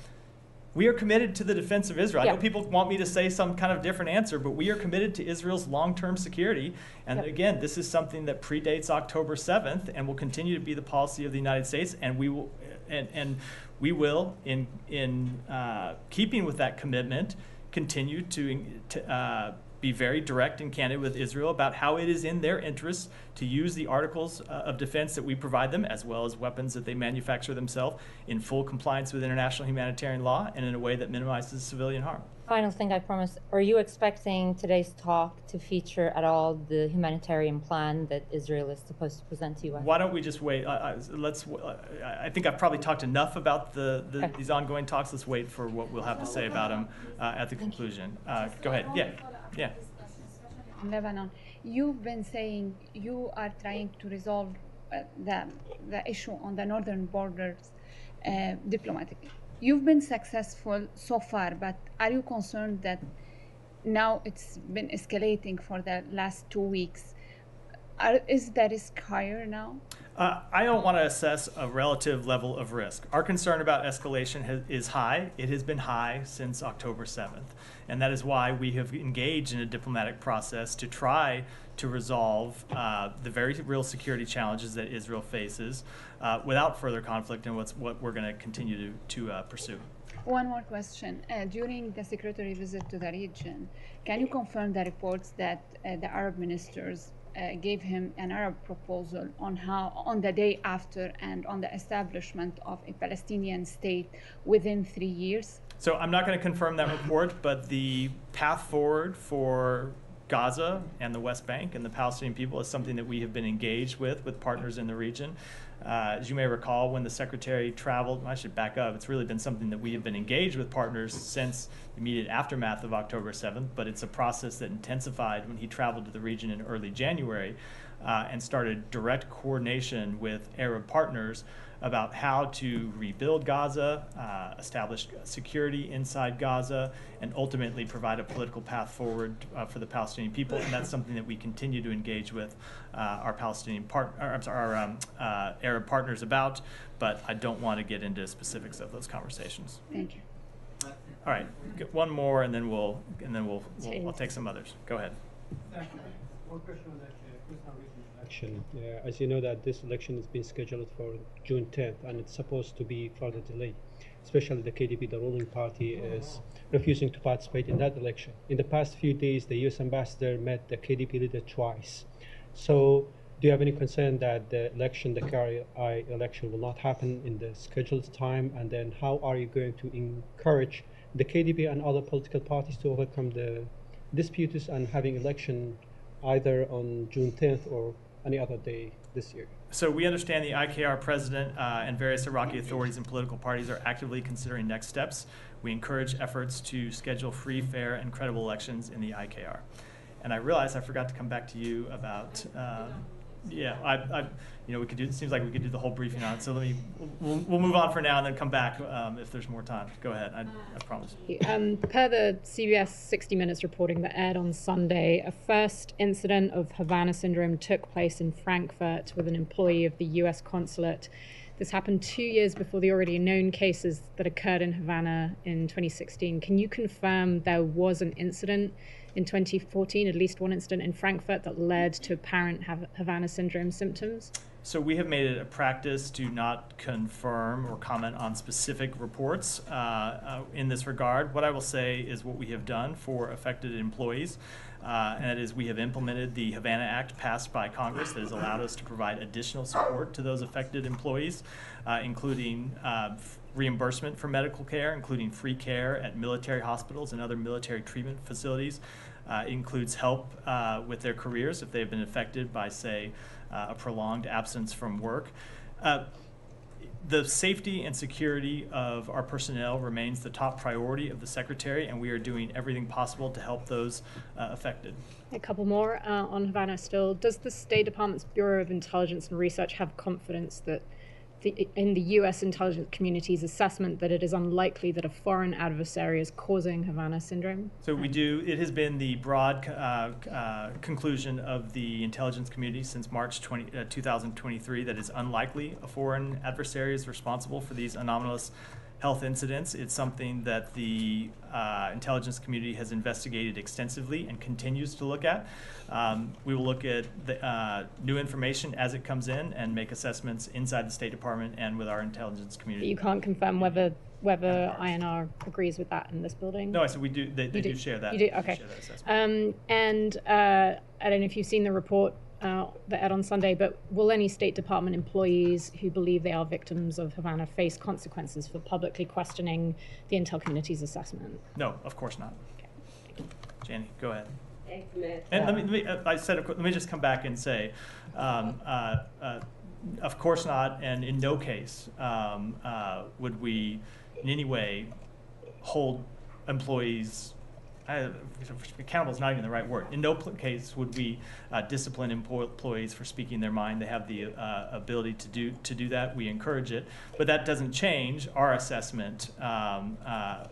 We are committed to the defense of Israel. I know people want me to say some kind of different answer, but we are committed to Israel's long-term security. And Yep. again, this is something that predates October 7th and will continue to be the policy of the United States. And we will, and, and we will, in in uh, keeping with that commitment, continue to to uh, be very direct and candid with Israel about how it is in their interests to use the articles uh, of defense that we provide them, as well as weapons that they manufacture themselves, in full compliance with international humanitarian law and in a way that minimizes civilian harm. Final thing I promise. Are you expecting today's talk to feature at all the humanitarian plan that Israel is supposed to present to you? Why don't we just wait? Uh, let's. Uh, I think I've probably talked enough about the, the these ongoing talks. Let's wait for what we'll have to say about them uh, at the conclusion. Uh, go ahead. Yeah. Yeah. Lebanon, you've been saying you are trying to resolve uh, the the issue on the northern borders diplomatically you've been successful so far, but are you concerned that now it's been escalating for the last two weeks? Are, is the risk higher now? Uh, I don't want to assess a relative level of risk. Our concern about escalation has, is high. It has been high since October 7th. And that is why we have engaged in a diplomatic process to try to resolve uh, the very real security challenges that Israel faces uh, without further conflict and what's, what we're going to continue to, to uh, pursue. One more question. Uh, during the secretary visit to the region, can you confirm the reports that uh, the Arab ministers uh, gave him an Arab proposal on how, on the day after, and on the establishment of a Palestinian state within three years? So I'm not going to confirm that report, but the path forward for Gaza and the West Bank and the Palestinian people is something that we have been engaged with with partners in the region. Uh, as you may recall, when the secretary traveled, I should back up, it's really been something that we have been engaged with partners since the immediate aftermath of October 7th, but it's a process that intensified when he traveled to the region in early January uh, and started direct coordination with Arab partners about how to rebuild Gaza, uh, establish security inside Gaza, and ultimately provide a political path forward uh, for the Palestinian people. And that's something that we continue to engage with uh, our Palestinian part, or, I'm sorry, our um, uh, Arab partners about. But I don't want to get into specifics of those conversations. Thank you. All right, get one more, and then we'll and then we'll, we'll, we'll take some others. Go ahead. Thank you. One question was Uh, as you know that this election has been scheduled for June 10th and it's supposed to be further delayed. Especially the KDP, the ruling party, is refusing to participate in that election. In the past few days, the U.S. ambassador met the KDP leader twice. So, do you have any concern that the election, the KRI election, will not happen in the scheduled time? And then, how are you going to encourage the KDP and other political parties to overcome the disputes and having election either on June 10th or any other day this year. So we understand the IKR president uh, and various Iraqi authorities and political parties are actively considering next steps. We encourage efforts to schedule free, fair, and credible elections in the IKR. And I realize I forgot to come back to you about uh, yeah, I, I, you know, we could do. It seems like we could do the whole briefing on it. So let me, we'll, we'll move on for now and then come back um, if there's more time. Go ahead. I, I promise. Um, per the CBS 60 Minutes reporting that aired on Sunday, a first incident of Havana syndrome took place in Frankfurt with an employee of the U.S. consulate. This happened two years before the already known cases that occurred in Havana in 2016. Can you confirm there was an incident? in 2014, at least one incident in Frankfurt that led to apparent Havana syndrome symptoms? So we have made it a practice to not confirm or comment on specific reports uh, uh, in this regard. What I will say is what we have done for affected employees, uh, and that is we have implemented the Havana Act passed by Congress that has allowed us to provide additional support to those affected employees, uh, including uh, reimbursement for medical care, including free care at military hospitals and other military treatment facilities. Uh, includes help with their careers if they've been affected by, say, uh, a prolonged absence from work. Uh, the safety and security of our personnel remains the top priority of the Secretary, and we are doing everything possible to help those uh, affected. A couple more uh, on Havana still. Does the State Department's Bureau of Intelligence and Research have confidence that the, in the U.S. intelligence community's assessment that it is unlikely that a foreign adversary is causing Havana syndrome? So we do. It has been the broad uh, uh, conclusion of the intelligence community since March 20, uh, 2023 that it's unlikely a foreign adversary is responsible for these anomalous health incidents. It's something that the uh, intelligence community has investigated extensively and continues to look at. Um, we will look at the uh, new information as it comes in and make assessments inside the State Department and with our intelligence But community. you can't confirm whether whether INR agrees with that in this building. No, I said we do. They, they You do, share that. You do okay. share that assessment. Um, and uh, I don't know if you've seen the report uh, that aired on Sunday, but will any State Department employees who believe they are victims of Havana face consequences for publicly questioning the intel community's assessment? No, of course not. Janie, go ahead. Thanks, Matt. And let me, let me uh, I said, let me just come back and say, um, uh, uh, of course not, and in no case um, uh, would we in any way hold employees, accountable is not even the right word. In no case would we uh, discipline employees for speaking their mind. They have the uh, ability to do, to do that. We encourage it. But that doesn't change our assessment um, uh,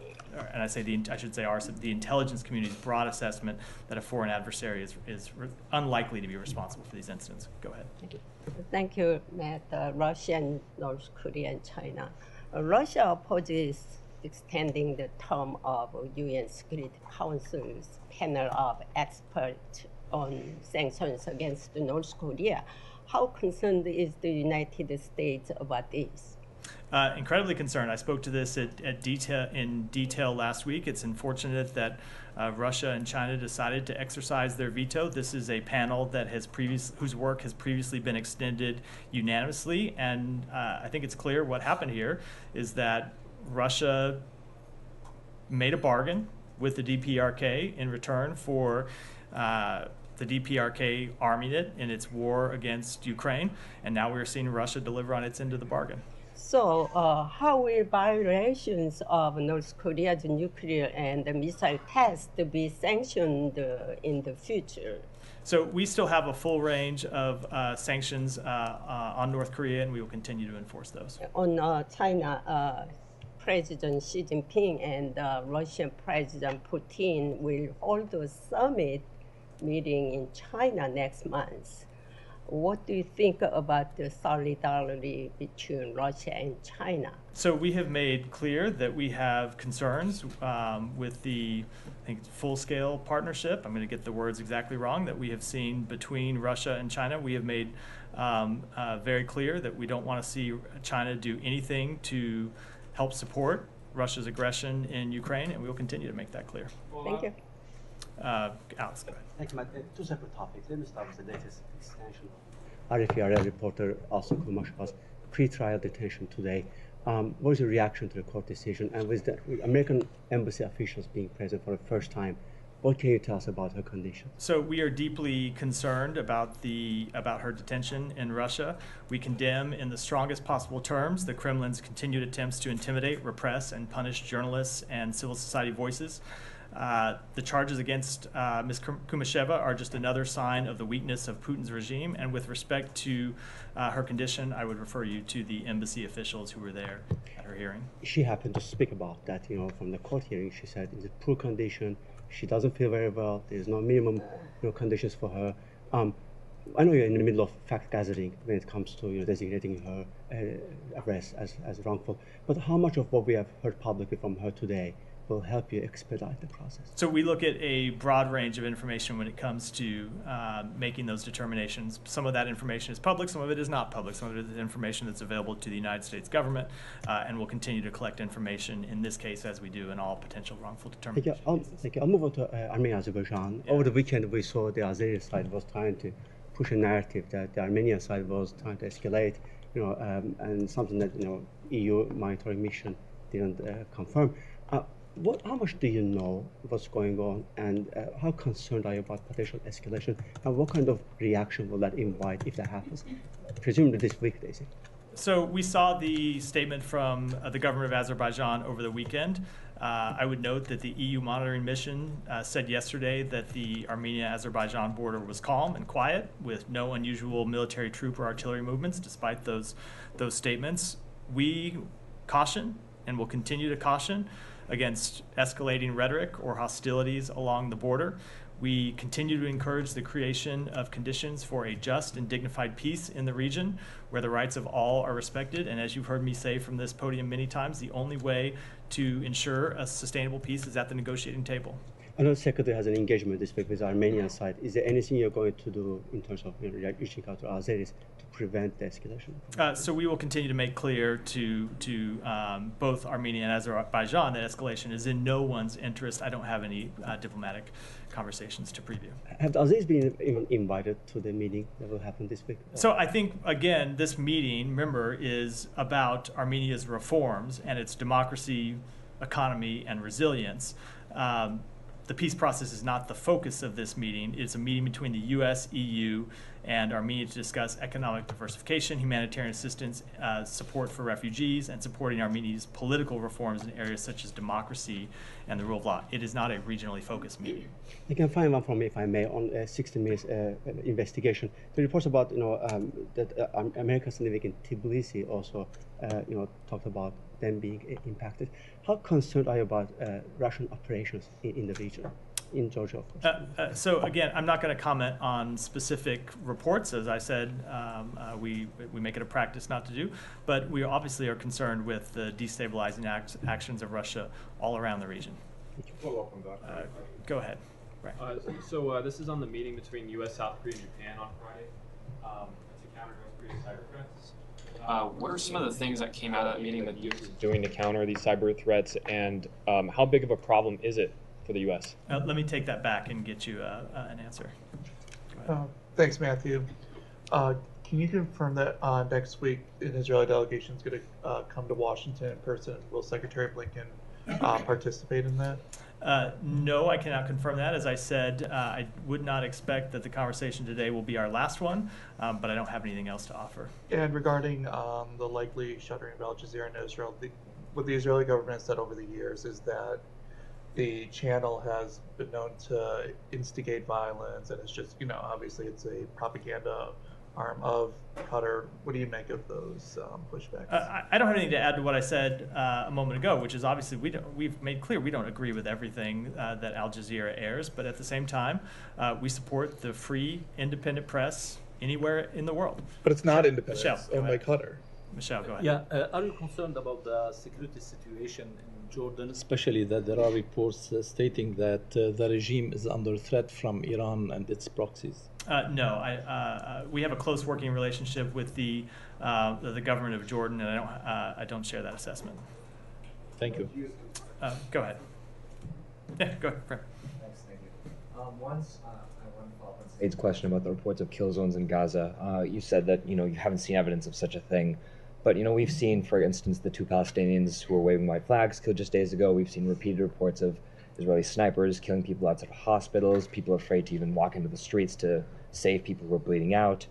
and I say the, I should say our, the intelligence community's broad assessment that a foreign adversary is, is unlikely to be responsible for these incidents. Go ahead. Thank you. Thank you, Matt. Uh, Russia and North Korea and China. Uh, Russia opposes extending the term of UN Security Council's panel of experts on sanctions against North Korea. How concerned is the United States about this? Uh, incredibly concerned. I spoke to this at, at detail in detail last week. It's unfortunate that uh, Russia and China decided to exercise their veto. This is a panel that has previous whose work has previously been extended unanimously, and uh, I think it's clear what happened here is that Russia made a bargain with the DPRK in return for. Uh, the DPRK arming it in its war against Ukraine, and now we're seeing Russia deliver on its end of the bargain. So, uh, how will violations of North Korea's nuclear and missile tests be sanctioned uh, in the future? So we still have a full range of uh, sanctions uh, uh, on North Korea, and we will continue to enforce those. On uh, China, uh, President Xi Jinping and uh, Russian President Putin will hold a summit meeting in China next month. What do you think about the solidarity between Russia and China? So we have made clear that we have concerns um, with the, I think, full-scale partnership. I'm going to get the words exactly wrong that we have seen between Russia and China. We have made um, uh, very clear that we don't want to see China do anything to help support Russia's aggression in Ukraine, and we will continue to make that clear. Thank you. Uh, Alex, go ahead. Thank you, Matt. Uh, Two separate topics. Let me start with the latest extension. RFERL reporter Alsu Kurmasheva's pre-trial detention today. Um, what is your reaction to the court decision? And with the American embassy officials being present for the first time, what can you tell us about her condition? So we are deeply concerned about the about her detention in Russia. We condemn in the strongest possible terms the Kremlin's continued attempts to intimidate, repress, and punish journalists and civil society voices. Uh, the charges against uh, Ms. Kurmasheva are just another sign of the weakness of Putin's regime. And with respect to uh, her condition, I would refer you to the embassy officials who were there at her hearing. She happened to speak about that, you know, from the court hearing. She said it's a poor condition. She doesn't feel very well. There's no minimum you know, conditions for her. Um, I know you're in the middle of fact gathering when it comes to you know, designating her uh, arrest as, as wrongful. But how much of what we have heard publicly from her today will help you expedite the process? So we look at a broad range of information when it comes to uh, making those determinations. Some of that information is public, some of it is not public. Some of it is information that's available to the United States government, uh, and we'll continue to collect information in this case as we do in all potential wrongful Thank you. determinations. I'll, thank you. I'll move on to uh, Armenia, Azerbaijan. Over the weekend, we saw the Azeri side was trying to push a narrative that the Armenian side was trying to escalate, you know, um, and something that you know EU monitoring mission didn't uh, confirm. What, how much do you know what's going on, and uh, how concerned are you about potential escalation, and what kind of reaction will that invite if that happens? Presumably this week, say. So we saw the statement from uh, the government of Azerbaijan over the weekend. Uh, I would note that the EU monitoring mission uh, said yesterday that the Armenia-Azerbaijan border was calm and quiet, with no unusual military troop or artillery movements, despite those those statements. We caution and will continue to caution against escalating rhetoric or hostilities along the border. We continue to encourage the creation of conditions for a just and dignified peace in the region where the rights of all are respected. And as you've heard me say from this podium many times, the only way to ensure a sustainable peace is at the negotiating table. I know Secretary has an engagement this week with the Armenian side. Is there anything you're going to do in terms of you know, reaching out to Azeris to prevent the escalation? Uh, so we will continue to make clear to to um, both Armenia and Azerbaijan that escalation is in no one's interest. I don't have any uh, diplomatic conversations to preview. Have the Azeris been even invited to the meeting that will happen this week? So I think again, this meeting, remember, is about Armenia's reforms and its democracy, economy, and resilience. Um, the peace process is not the focus of this meeting. It's a meeting between the U.S., EU, and Armenia to discuss economic diversification, humanitarian assistance, uh, support for refugees, and supporting Armenia's political reforms in areas such as democracy and the rule of law. It is not a regionally focused meeting. You can find one from me, if I may, on uh, 60 Minutes uh, investigation. The reports about, you know, um, that uh, Americans living in Tbilisi also, uh, you know, talked about them being uh, impacted. How concerned are you about uh, Russian operations in, in the region? in Georgia, of course. Uh, uh, so again, I'm not going to comment on specific reports. As I said, um, uh, we we make it a practice not to do, but we obviously are concerned with the destabilizing act, actions of Russia all around the region. Follow up on that. Uh, go ahead. Right. Uh, so uh, this is on the meeting between U.S., South Korea, and Japan on Friday um, to counter North Korea's cyber threats. Uh, what are some of the things that came out of that meeting that the U.S. is doing to counter these cyber threats, and um, how big of a problem is it for the U.S.? Uh, let me take that back and get you uh, uh, an answer. Uh, thanks, Matthew. Uh, can you confirm that uh, next week an Israeli delegation is going to come to Washington in person? Will Secretary Blinken participate in that? Uh, no, I cannot confirm that. As I said, uh, I would not expect that the conversation today will be our last one, um, but I don't have anything else to offer. And regarding um, the likely shuttering of Al Jazeera in Israel, the, what the Israeli government has said over the years is that the channel has been known to instigate violence, and it's just, you know, obviously it's a propaganda arm of Qatar. What do you make of those um, pushbacks? Uh, I don't have anything to add to what I said uh, a moment ago, which is obviously we don't, we've made clear we don't agree with everything uh, that Al Jazeera airs, but at the same time, uh, we support the free, independent press anywhere in the world. But it's not independent. Michelle, It's go owned by. Qatar. Michelle, go ahead. Yeah, uh, are you concerned about the security situation in Jordan, especially that there are reports uh, stating that uh, the regime is under threat from Iran and its proxies? Uh, no, I, uh, uh, we have a close working relationship with the, uh, the, the government of Jordan, and I don't, uh, I don't share that assessment. Thank you. Uh, go ahead. (laughs) Yeah, go ahead. Fred. Thanks, thank you. Um, once uh, I want to follow up on Said's question about the reports of kill zones in Gaza. Uh, you said that you know you haven't seen evidence of such a thing, but you know we've seen, for instance, the two Palestinians who were waving white flags killed just days ago. We've seen repeated reports of Israeli snipers killing people outside of hospitals. People afraid to even walk into the streets to save people who are bleeding out.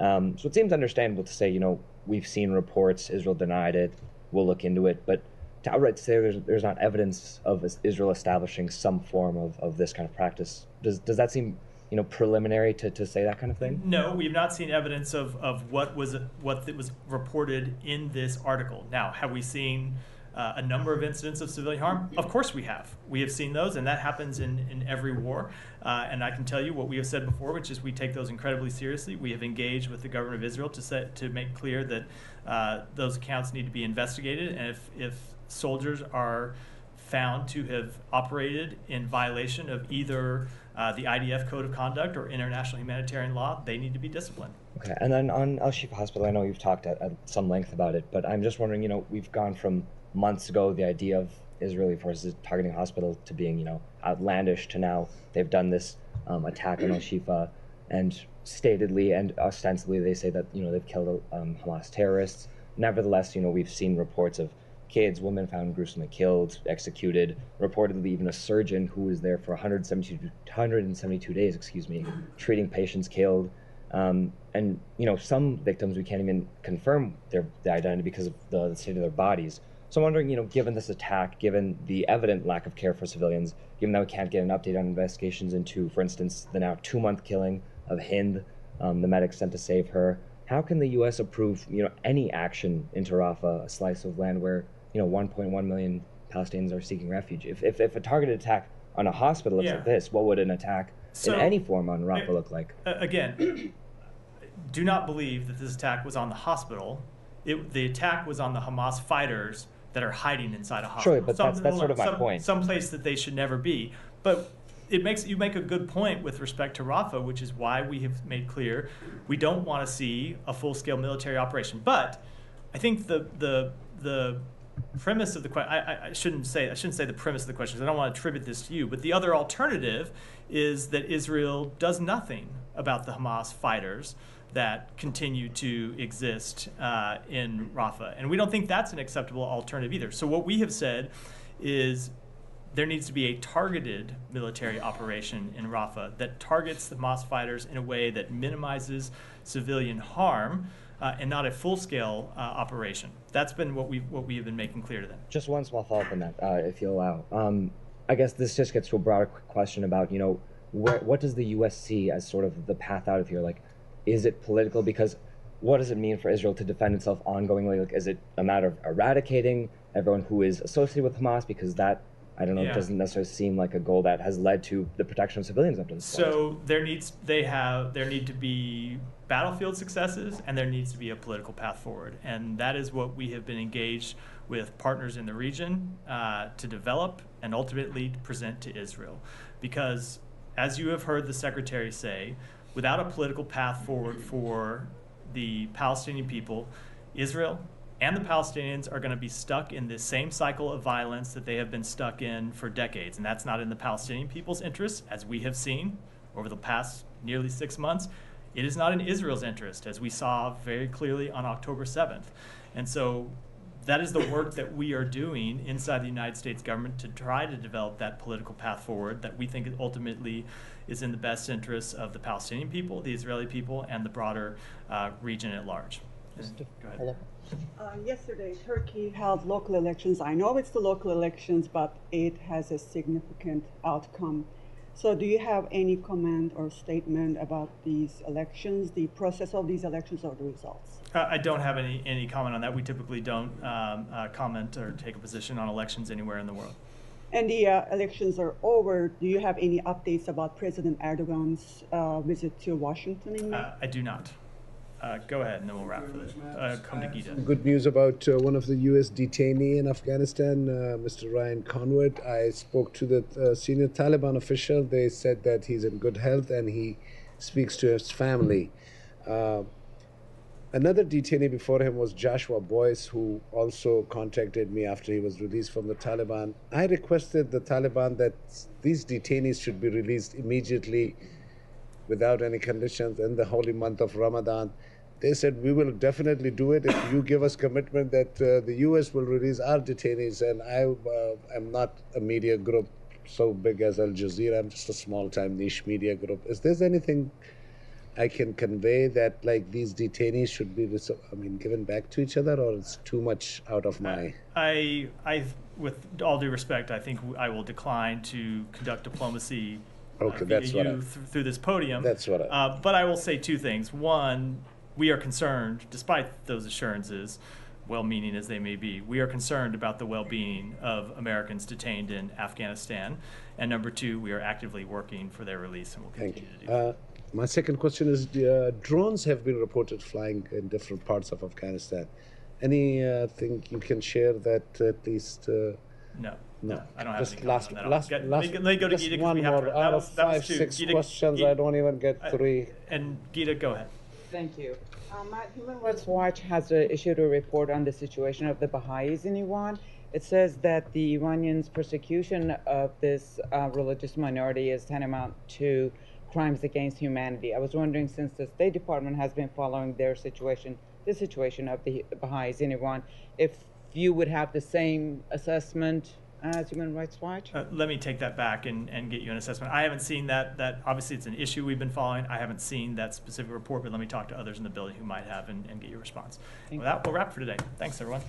Um, so it seems understandable to say, you know, we've seen reports. Israel denied it. We'll look into it, but to outright say there's, there's not evidence of Israel establishing some form of, of this kind of practice. Does, does that seem, you know, preliminary to, to say that kind of thing? No, we've not seen evidence of, of what was what was reported in this article. Now, have we seen uh, a number of incidents of civilian harm? Of course, we have. We have seen those, and that happens in, in every war. Uh, and I can tell you what we have said before, which is we take those incredibly seriously. We have engaged with the government of Israel to set to make clear that uh, those accounts need to be investigated, and if if soldiers are found to have operated in violation of either uh, the IDF code of conduct or international humanitarian law, they need to be disciplined. Okay, and then on Al Shifa Hospital, I know you've talked at, at some length about it, but I'm just wondering, you know, we've gone from months ago the idea of Israeli forces targeting a hospital to being, you know, outlandish to now they've done this um, attack on Al (clears throat) Shifa, and statedly and ostensibly they say that you know they've killed um, Hamas terrorists. Nevertheless, you know, we've seen reports of kids, women found gruesomely killed, executed. Reportedly, even a surgeon who was there for 172, 172 days, excuse me, treating patients killed. Um, and you know, some victims we can't even confirm their, their identity because of the, the state of their bodies. So I'm wondering, you know, given this attack, given the evident lack of care for civilians, given that we can't get an update on investigations into, for instance, the now two-month killing of Hind, um, the medic sent to save her, how can the U.S. approve, you know, any action into Rafah, a slice of land where, you know, 1.1 million Palestinians are seeking refuge? If, if, if a targeted attack on a hospital looks Yeah. like this, what would an attack So- in any form on Rafah look like? Uh, again, do not believe that this attack was on the hospital. It, the attack was on the Hamas fighters that are hiding inside a hospital. Sure, but that's- that's sort of my some, point. Some place that they should never be. But it makes you make a good point with respect to Rafah, which is why we have made clear we don't want to see a full-scale military operation. But I think the the the premise of the question I, I- shouldn't say I shouldn't say the premise of the question 'cause I don't want to attribute this to you but the other alternative is that Israel does nothing about the Hamas fighters that continue to exist uh, in Rafah and we don't think that's an acceptable alternative either so what we have said is there needs to be a targeted military operation in Rafah that targets the Hamas fighters in a way that minimizes civilian harm uh, and not a full-scale uh, operation. That's been what we what we have been making clear to them. Just one small follow-up on that, uh, if you allow. Um, I guess this just gets to a broader question about, you know, where, what does the U.S. see as sort of the path out of here? Like, is it political? Because what does it mean for Israel to defend itself ongoingly? Like, is it a matter of eradicating everyone who is associated with Hamas? Because that, I don't know, Yeah. doesn't necessarily seem like a goal that has led to the protection of civilians up to this point. So there needs they have there need to be battlefield successes and there needs to be a political path forward, and that is what we have been engaged with partners in the region uh, to develop and ultimately present to Israel, because as you have heard the secretary say, without a political path forward for the Palestinian people, Israel and the Palestinians are going to be stuck in this same cycle of violence that they have been stuck in for decades. And that's not in the Palestinian people's interest, as we have seen over the past nearly six months. It is not in Israel's interest, as we saw very clearly on October 7th. And so that is the work that we are doing inside the United States government to try to develop that political path forward that we think ultimately is in the best interests of the Palestinian people, the Israeli people, and the broader uh, region at large. Go ahead. Uh, yesterday, Turkey held local elections. I know it's the local elections, but it has a significant outcome. So, do you have any comment or statement about these elections, the process of these elections, or the results? Uh, I don't have any, any comment on that. We typically don't um, uh, comment or take a position on elections anywhere in the world. And the uh, elections are over. Do you have any updates about President Erdogan's uh, visit to Washington in May? Uh, I do not. Uh, go ahead, and then we'll wrap for this. Uh, come to Gita. Good news about uh, one of the U.S. detainee in Afghanistan, uh, Mr. Ryan Corbett. I spoke to the uh, senior Taliban official. They said that he's in good health and he speaks to his family. Another detainee before him was Joshua Boyce, who also contacted me after he was released from the Taliban. I requested the Taliban that these detainees should be released immediately without any conditions in the holy month of Ramadan. They said, We will definitely do it if you give us commitment that uh, the US will release our detainees. And I uh, am not a media group so big as Al Jazeera, I'm just a small time niche media group. Is there anything I can convey that like these detainees should be, I mean, given back to each other, or it's too much out of my. I, I, with all due respect, I think I will decline to conduct diplomacy uh, Okay, via that's what I- th- through this podium. That's what I- Uh, but I will say two things. One, we are concerned, despite those assurances, well-meaning as they may be, we are concerned about the well-being of Americans detained in Afghanistan. And number two, we are actively working for their release, and will Thank continue you. to do. Uh, my second question is uh, drones have been reported flying in different parts of Afghanistan. Anything you can share that at least? Uh, No. No. I don't have Just any last, on that. Last, get- last, let me- go to just Gita 'cause one we have more. to- that Out was- of that five, two. six Gita- questions, Gita- I don't even get I- three. And Gita, go ahead. Thank you. Um, Matt, Human Rights Watch has uh, issued a report on the situation of the Baha'is in Iran. It says that the Iranians' persecution of this uh, religious minority is tantamount to crimes against humanity. I was wondering, since the State Department has been following their situation, the situation of the Baha'is in Iran, if you would have the same assessment as Human Rights Watch? Uh, let me take that back and, and get you an assessment. I haven't seen that, that, obviously it's an issue we've been following. I haven't seen that specific report, but let me talk to others in the building who might have and, and get your response. With that, we'll wrap for today. Thanks, everyone.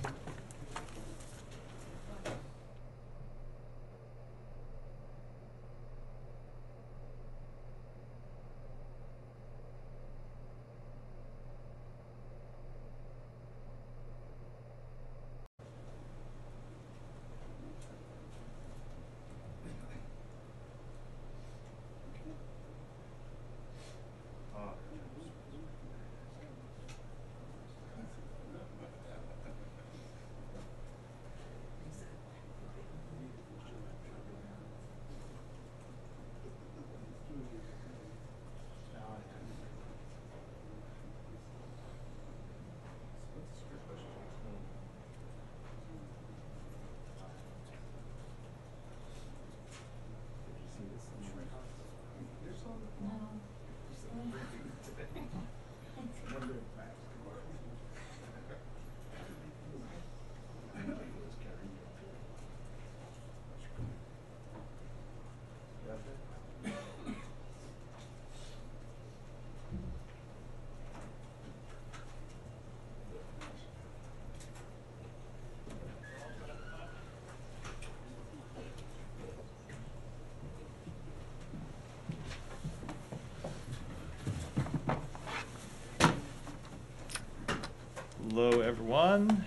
Hello, everyone.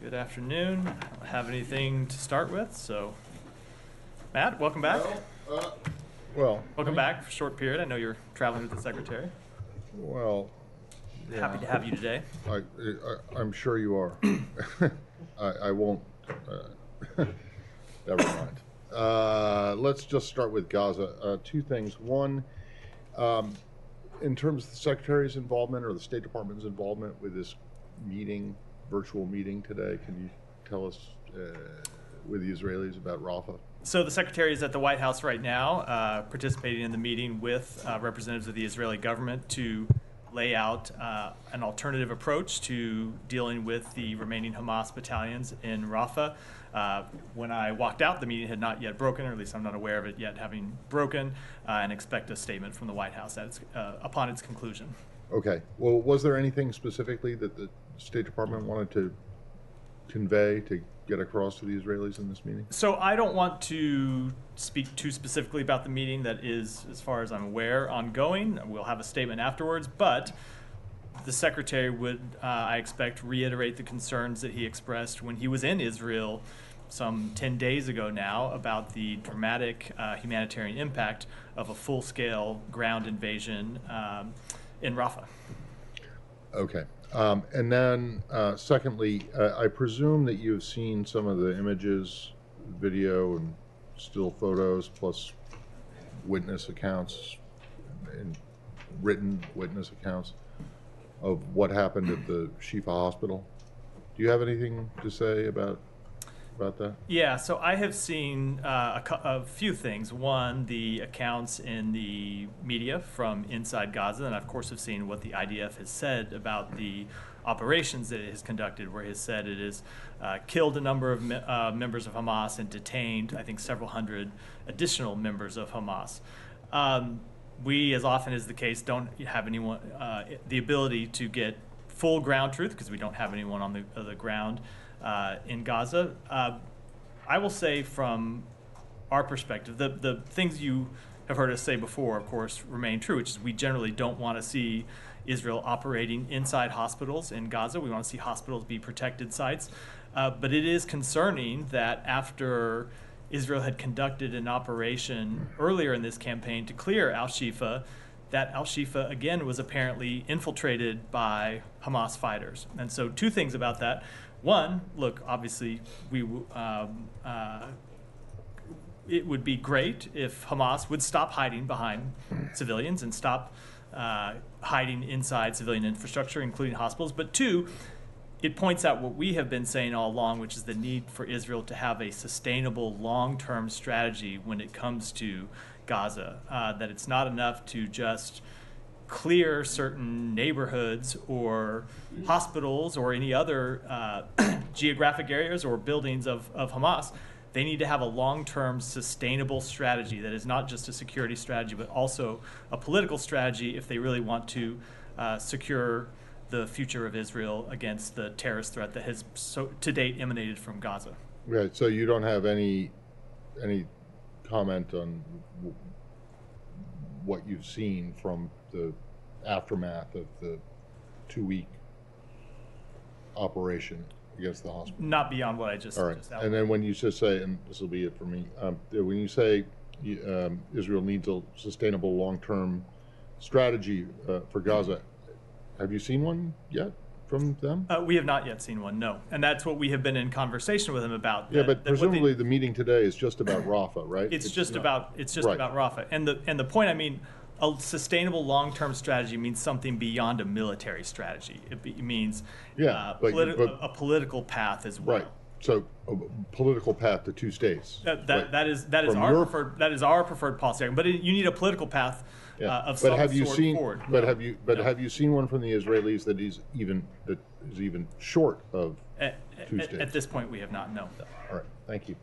Good afternoon. I don't have anything to start with, so Matt, welcome back. Well, welcome back for a short period. I know you're traveling with the secretary. Well, Happy to have you today. I, I, I'm sure you are. (coughs) I, I won't, uh, (laughs) never mind. Uh, let's just start with Gaza. Uh, two things. One, um, in terms of the Secretary's involvement or the State Department's involvement with this meeting, virtual meeting today, can you tell us uh, with the Israelis about Rafah? So the secretary is at the White House right now, uh, participating in the meeting with uh, representatives of the Israeli government to lay out uh, an alternative approach to dealing with the remaining Hamas battalions in Rafah. Uh, when I walked out, the meeting had not yet broken, or at least I'm not aware of it yet having broken, uh, and expect a statement from the White House its, uh, upon its conclusion. Okay. Well, was there anything specifically that the State Department wanted to convey to get across to the Israelis in this meeting? So I don't want to speak too specifically about the meeting that is, as far as I'm aware, ongoing. We'll have a statement afterwards, but the secretary would, uh, I expect, reiterate the concerns that he expressed when he was in Israel some 10 days ago now about the dramatic uh, humanitarian impact of a full-scale ground invasion um, in Rafah. Okay. Um, and then, uh, secondly, uh, I presume that you've seen some of the images, video, and still photos, plus witness accounts and written witness accounts of what happened at the Shifa Hospital. Do you have anything to say about about that? Yeah, so I have seen uh, a, a few things. One, the accounts in the media from inside Gaza, and I, of course have seen what the IDF has said about the operations that it has conducted, where it has said it has uh, killed a number of me- uh, members of Hamas and detained, I think, several hundred additional members of Hamas. Um, we, as often is the case, don't have anyone uh, the ability to get full ground truth because we don't have anyone on the, on the ground uh, in Gaza. Uh, I will say from our perspective, the, the things you have heard us say before, of course, remain true, which is we generally don't want to see Israel operating inside hospitals in Gaza. We want to see hospitals be protected sites. Uh, but it is concerning that after Israel had conducted an operation earlier in this campaign to clear Al Shifa, that Al Shifa again was apparently infiltrated by Hamas fighters. And so, two things about that. One, look, obviously, we um, uh, it would be great if Hamas would stop hiding behind civilians and stop uh, hiding inside civilian infrastructure, including hospitals. But two, it points out what we have been saying all along, which is the need for Israel to have a sustainable long term strategy when it comes to Gaza. Uh, that it's not enough to just clear certain neighborhoods or hospitals or any other uh, (clears throat) geographic areas or buildings of, of Hamas. They need to have a long term sustainable strategy that is not just a security strategy, but also a political strategy if they really want to uh, secure the future of Israel against the terrorist threat that has so, to date emanated from Gaza. Right. So you don't have any any comment on what you've seen from the aftermath of the two week operation against the hospital. Not beyond what I just, All right. just And then when you just say, and this will be it for me, um, when you say um, Israel needs a sustainable long term strategy uh, for Gaza, have you seen one yet from them? Uh, we have not yet seen one, no. And that's what we have been in conversation with them about. Yeah, but that what they- presumably the meeting today is just about Rafah, right? It's just not- about it's just Right. about Rafah. And the and the point I mean, a sustainable long-term strategy means something beyond a military strategy. It, be, it means Yeah, uh, politi- but- a, a political path as well. Right. So a political path to two states. That, that, Right. that is that is From our your- preferred that is our preferred policy. But it, you need a political path Yeah. uh, of but some have you sort seen? forward. But No. have you? But No. have you seen one from the Israelis that is even that is even short of At, two at, states? at this point, we have not known. All right. Thank you.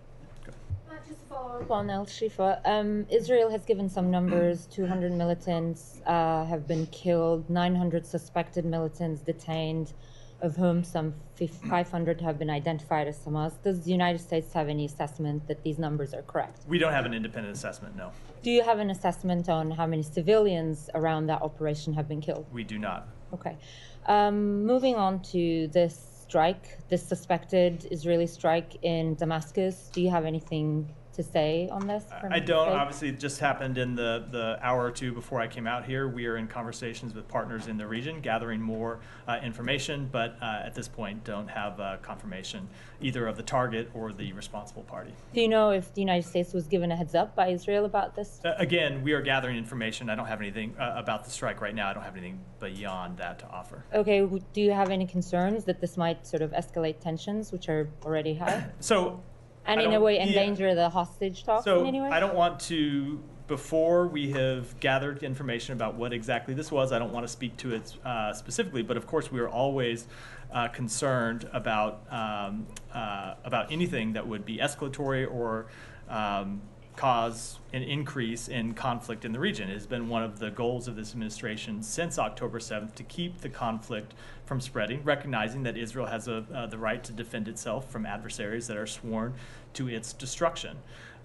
Just follow up on Al Shifa. Um, Israel has given some numbers. (clears throat) 200 militants uh, have been killed, 900 suspected militants detained. of whom some (clears throat) 500 have been identified as Hamas. Does the United States have any assessment that these numbers are correct? We don't have an independent assessment, no. Do you have an assessment on how many civilians around that operation have been killed? We do not. Okay. Um, moving on to this strike, this suspected Israeli strike in Damascus. Do you have anything to say on this? from I don't. Obviously, it just happened in the, the hour or two before I came out here. We are in conversations with partners in the region, gathering more uh, information, but uh, at this point, don't have uh, confirmation either of the target or the responsible party. Do you know if the United States was given a heads up by Israel about this? Uh, again, we are gathering information. I don't have anything uh, about the strike right now. I don't have anything beyond that to offer. Okay, do you have any concerns that this might sort of escalate tensions, which are already high? So, And I in a don't- way yeah. endanger the hostage talks So in any way? I don't want to, before we have gathered information about what exactly this was, I don't want to speak to it uh, specifically, but of course, we are always uh, concerned about, um, uh, about anything that would be escalatory or um, cause an increase in conflict in the region. It has been one of the goals of this administration since October 7th to keep the conflict from spreading, recognizing that Israel has a, uh, the right to defend itself from adversaries that are sworn to its destruction.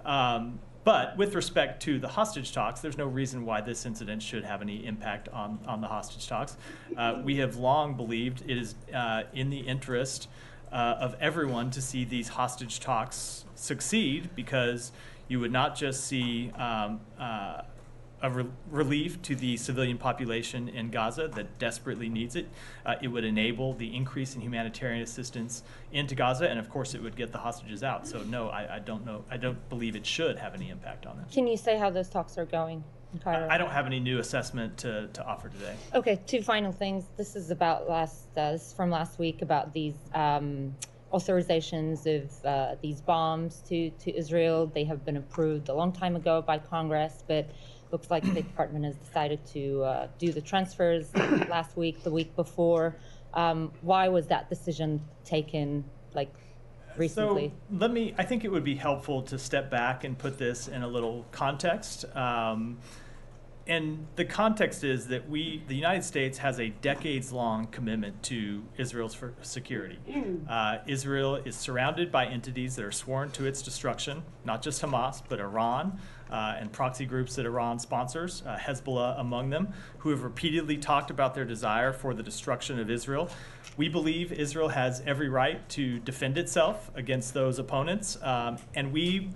Um, but with respect to the hostage talks, there's no reason why this incident should have any impact on, on the hostage talks. Uh, we have long believed it is uh, in the interest uh, of everyone to see these hostage talks succeed because you would not just see um, uh, a re- relief to the civilian population in Gaza that desperately needs it. Uh, it would enable the increase in humanitarian assistance into Gaza, and of course, it would get the hostages out. So, no, I, I don't know. I don't believe it should have any impact on that. Can you say how those talks are going in Cairo? I don't have any new assessment to, to offer today. Okay, two final things. This is about last, uh, this is from last week about these um, authorizations of uh, these bombs to, to Israel. They have been approved a long time ago by Congress, but looks like the department has decided to uh, do the transfers (coughs) last week, the week before. Um, why was that decision taken like recently? So let me, I think it would be helpful to step back and put this in a little context. Um, and the context is that we, the United States, has a decades long commitment to Israel's for security. Uh, Israel is surrounded by entities that are sworn to its destruction, not just Hamas, but Iran uh, and proxy groups that Iran sponsors, uh, Hezbollah among them, who have repeatedly talked about their desire for the destruction of Israel. We believe Israel has every right to defend itself against those opponents, um, and we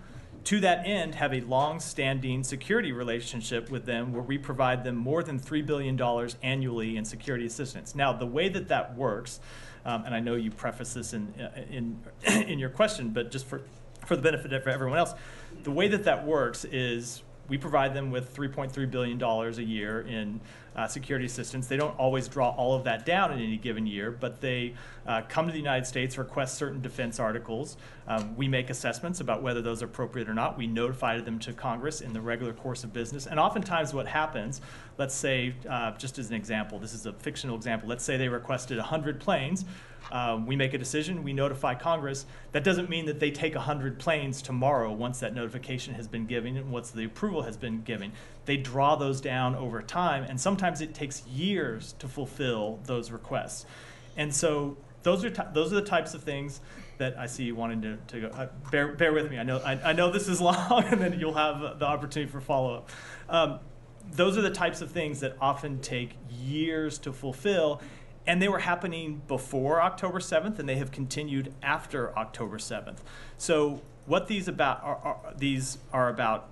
to that end, have a long-standing security relationship with them where we provide them more than $3 billion annually in security assistance. Now, the way that that works, um, and I know you preface this in, in, (coughs) in your question, but just for, for the benefit of everyone else, the way that that works is we provide them with $3.3 billion a year in uh, security assistance. They don't always draw all of that down in any given year, but they uh, come to the United States, request certain defense articles. Um, we make assessments about whether those are appropriate or not. We notify them to Congress in the regular course of business. And oftentimes, what happens, let's say, uh, just as an example, this is a fictional example, let's say they requested 100 planes. Um, we make a decision, we notify Congress. That doesn't mean that they take 100 planes tomorrow once that notification has been given and once the approval has been given. They draw those down over time, and sometimes it takes years to fulfill those requests. And so those are, those are the types of things that I see you wanting to, to go. Uh, bear, bear with me. I know, I, I know this is (laughs) long, and then you'll have the opportunity for follow up. Um, those are the types of things that often take years to fulfill and they were happening before October 7th, and they have continued after October 7th. So what these about are, are these are about,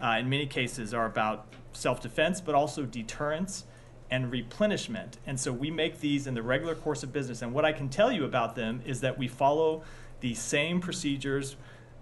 uh, in many cases, are about self-defense, but also deterrence and replenishment. And so we make these in the regular course of business. And what I can tell you about them is that we follow the same procedures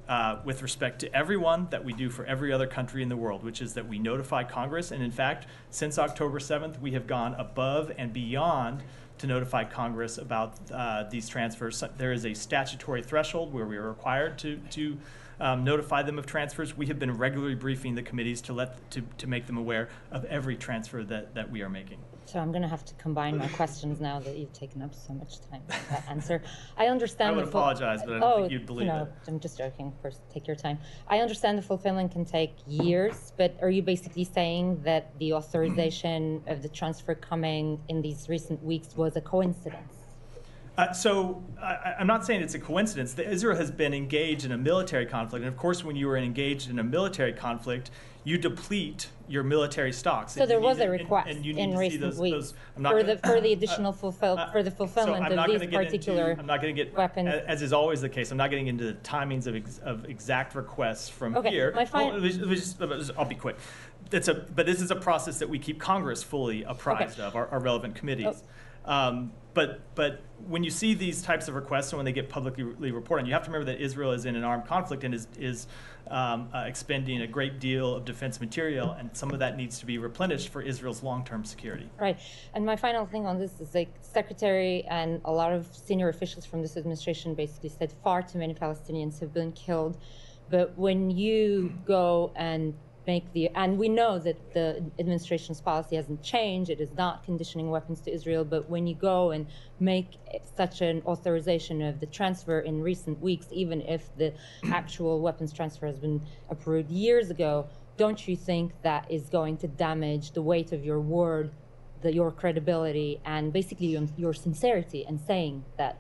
uh, with respect to everyone that we do for every other country in the world, which is that we notify Congress. And in fact, since October 7th, we have gone above and beyond to notify Congress about uh, these transfers. There is a statutory threshold where we are required to, to um, notify them of transfers. We have been regularly briefing the committees to let to, to make them aware of every transfer that, that we are making. So I'm going to have to combine my questions now that you've taken up so much time with that answer. I understand. I would apologize, but I don't oh, think you'd believe know, it. I'm just joking. Of course, take your time. I understand the fulfillment can take years, but are you basically saying that the authorization of the transfer coming in these recent weeks was a coincidence? Uh, so I, I'm not saying it's a coincidence that Israel has been engaged in a military conflict, and of course, when you are engaged in a military conflict, you deplete your military stocks. So and there you was need a and- request and you need in to see recent those- weeks those- I'm not for gonna- the for the (coughs) additional fulfill for the fulfillment of these particular. I'm not going to get weapons. a- as is always the case. I'm not getting into the timings of, ex, of exact requests from Okay, here. my fin- let me just- let me just- I'll be quick. It's a, but this is a process that we keep Congress fully apprised of, our, our relevant committees. Oh. Um, but but when you see these types of requests and when they get publicly reported, you have to remember that Israel is in an armed conflict and is is um, uh, expending a great deal of defense material, and some of that needs to be replenished for Israel's long-term security. Right. And my final thing on this is like Secretary and a lot of senior officials from this administration basically said far too many Palestinians have been killed. But when you go and make the, and we know that the administration's policy hasn't changed, it is not conditioning weapons to Israel, but when you go and make such an authorization of the transfer in recent weeks, even if the actual weapons transfer has been approved years ago, don't you think that is going to damage the weight of your word, the, your credibility, and basically your, your sincerity in saying that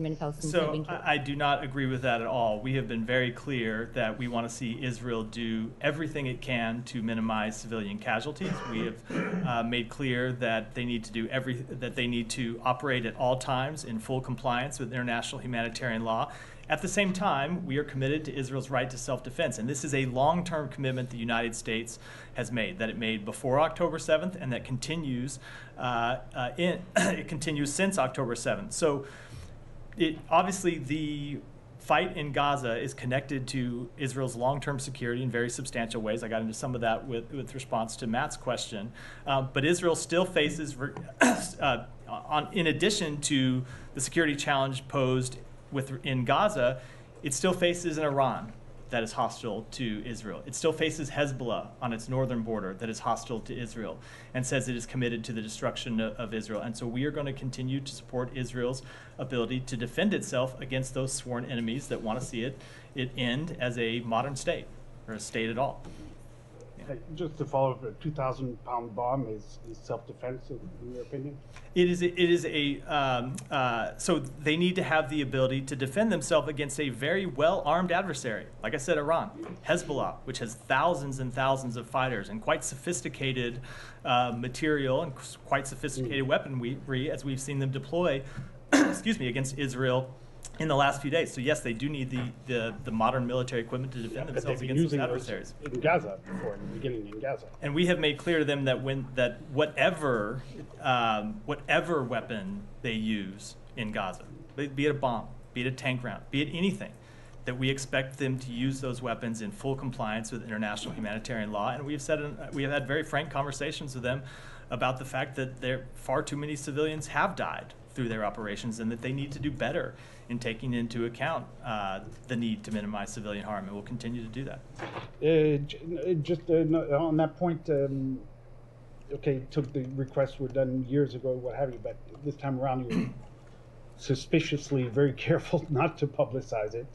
many Palestinians So? I, I do not agree with that at all. We have been very clear that we want to see Israel do everything it can to minimize civilian casualties. We have uh, made clear that they need to do every that they need to operate at all times in full compliance with international humanitarian law. At the same time, we are committed to Israel's right to self-defense, and this is a long-term commitment the United States has made. That it made before October 7th, and that continues uh, uh, in (coughs) it continues since October 7th. So it obviously the fight in Gaza is connected to Israel's long-term security in very substantial ways. I got into some of that with, with response to Matt's question, Um, but Israel still faces, (coughs) uh, on in addition to the security challenge posed with in Gaza, it still faces an Iran that is hostile to Israel. It still faces Hezbollah on its northern border that is hostile to Israel and says it is committed to the destruction of, Israel. And so we are going to continue to support Israel's ability to defend itself against those sworn enemies that want to see it, it end as a modern state or a state at all. Just to follow up, a 2,000 pound bomb is, is self defense, in your opinion? It is. It is a. Um, uh, so they need to have the ability to defend themselves against a very well armed adversary. Like I said, Iran, Hezbollah, which has thousands and thousands of fighters and quite sophisticated uh, material and quite sophisticated weaponry, as we've seen them deploy. (clears throat) excuse me, against Israel. In the last few days, so yes, they do need the, the, the modern military equipment to defend But themselves against those adversaries. in Gaza before, in the beginning in Gaza. And we have made clear to them that when that whatever um, whatever weapon they use in Gaza, be be it a bomb, be it a tank round, be it anything, that we expect them to use those weapons in full compliance with international humanitarian law. And we've said we have had very frank conversations with them about the fact that there far too many civilians have died through their operations and that they need to do better in taking into account uh, the need to minimize civilian harm, and we'll continue to do that. Uh, uh, just uh, on that point, um, okay, took the requests were done years ago, what have you, but this time around you're (coughs) suspiciously very careful (laughs) not to publicize it.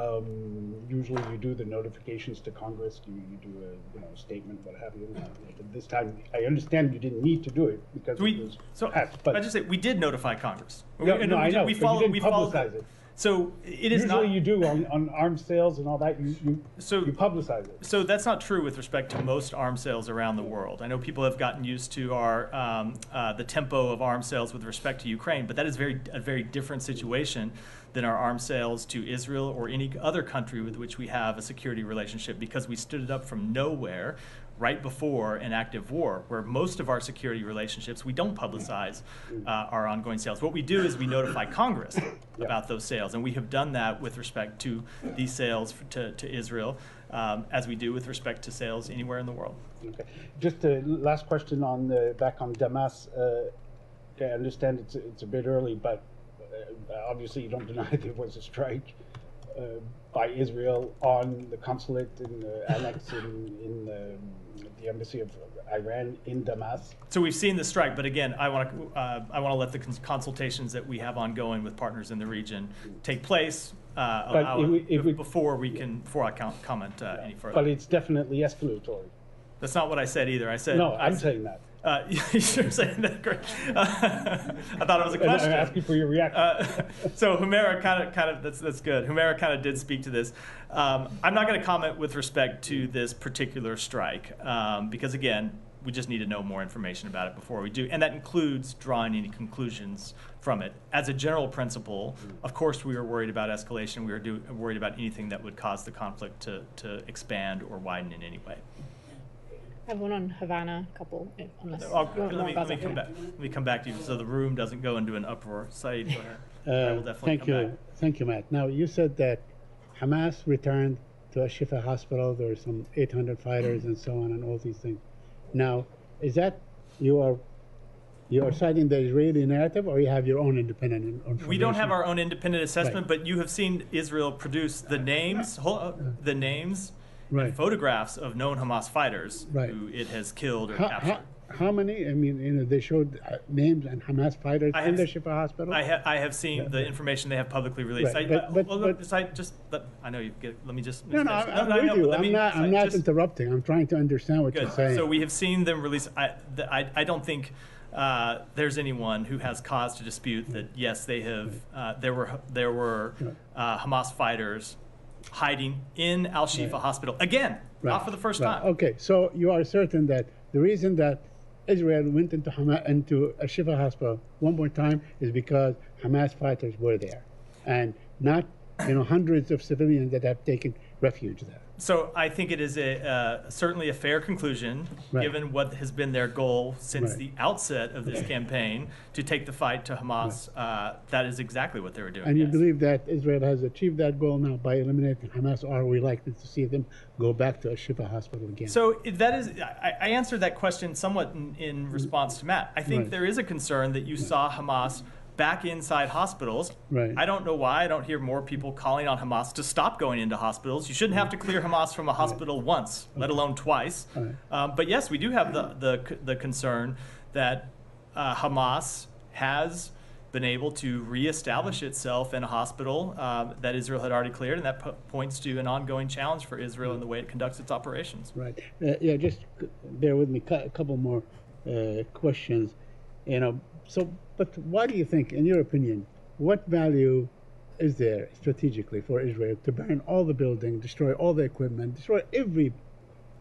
Um, usually you do the notifications to Congress, you, you do a you know statement, what have you. Uh, But this time, I understand you didn't need to do it because We- it was So passed. But I just say we did notify Congress. Yeah, We- no, we I know, We followed. we followed. publicize it. So it is usually not. you do on, on arms sales and all that. You you, so you publicize it. So that's not true with respect to most arms sales around the world. I know people have gotten used to our um, uh, the tempo of arms sales with respect to Ukraine, but that is very a very different situation than our arms sales to Israel or any other country with which we have a security relationship because we stood it up from nowhere right before an active war, where most of our security relationships we don't publicize uh, our ongoing sales. What we do is we notify (coughs) Congress about those sales, and we have done that with respect to these sales to, to Israel, um, as we do with respect to sales anywhere in the world. Okay. Just a last question on the, back on Damas. Uh, okay, I understand it's, it's a bit early, but uh, obviously you don't (laughs) deny there was a strike uh, by Israel on the consulate in the annex in, in the, the embassy of Iran in Damascus. So we've seen the strike, but again, I want to uh, I want to let the cons- consultations that we have ongoing with partners in the region take place uh, But allow if we- if we- before we can before I com- comment uh, any further. But it's definitely escalatory. That's not what I said either. I said No, I I'm s- saying that. Uh, (laughs) you're saying that great. (laughs) I thought it was a I'm question. asking for your reaction. Uh, (laughs) so Humeyra kind of, kind of, that's that's good. Humeyra kind of did speak to this. Um, I'm not going to comment with respect to this particular strike um, because again, we just need to know more information about it before we do, and that includes drawing any conclusions from it. As a general principle, of course, we are worried about escalation. We are do, worried about anything that would cause the conflict to to expand or widen in any way. I have one on Havana, a couple, unless you I'll, want let me, about let me come back. Let me come back to you so the room doesn't go into an uproar. Saeed, go ahead. I Uh, will definitely Thank come you, back. thank you, Matt. Now, you said that Hamas returned to Al Shifa Hospital, there were some 800 fighters and so on and all these things. Now, is that, you are, you are citing the Israeli narrative or you have your own independent in- information? We don't have our own independent assessment, but you have seen Israel produce the names, hol- uh, the names, Right. photographs of known Hamas fighters Right. who it has killed or How, captured. how, how many, I mean, you know, they showed uh, names and Hamas fighters I in have- the Shifa Hospital? I have I have seen the information they have publicly released. Right, I, but- uh, but- well, but- just, I just let, I know you get. Let me just. No, no, I'm, finish. I'm I with know, you. I'm me- not, I'm not just- interrupting. I'm trying to understand what you're saying. So we have seen them release. I, the, I, I don't think uh, there's anyone who has cause to dispute that. Yes, they have. Uh, there were there were uh, Hamas fighters hiding in Al Shifa Right. Hospital again, not for the first right. time. Okay, so you are certain that the reason that Israel went into Hamas, into Al Shifa hospital one more time is because Hamas fighters were there, and not you know hundreds of civilians that have taken refuge there. So I think it is a uh, certainly a fair conclusion, Right. given what has been their goal since Right. the outset of this campaign to take the fight to Hamas. Uh, that is exactly what they were doing. And you yes. believe that Israel has achieved that goal now by eliminating Hamas, or are we likely to see them go back to a Shifa hospital again? So that is, I, I answered that question somewhat in, in response to Matt. I think Right. there is a concern that you saw Hamas back inside hospitals. Right. I don't know why I don't hear more people calling on Hamas to stop going into hospitals. You shouldn't have to clear Hamas from a hospital once, let alone twice. Right. Um, but yes, we do have the the, the concern that uh, Hamas has been able to reestablish itself in a hospital uh, that Israel had already cleared, and that po- points to an ongoing challenge for Israel in the way it conducts its operations. Right. Uh, yeah, just bear with me. A couple more uh, questions. You know, so, but why do you think, in your opinion, what value is there strategically for Israel to burn all the building, destroy all the equipment, destroy every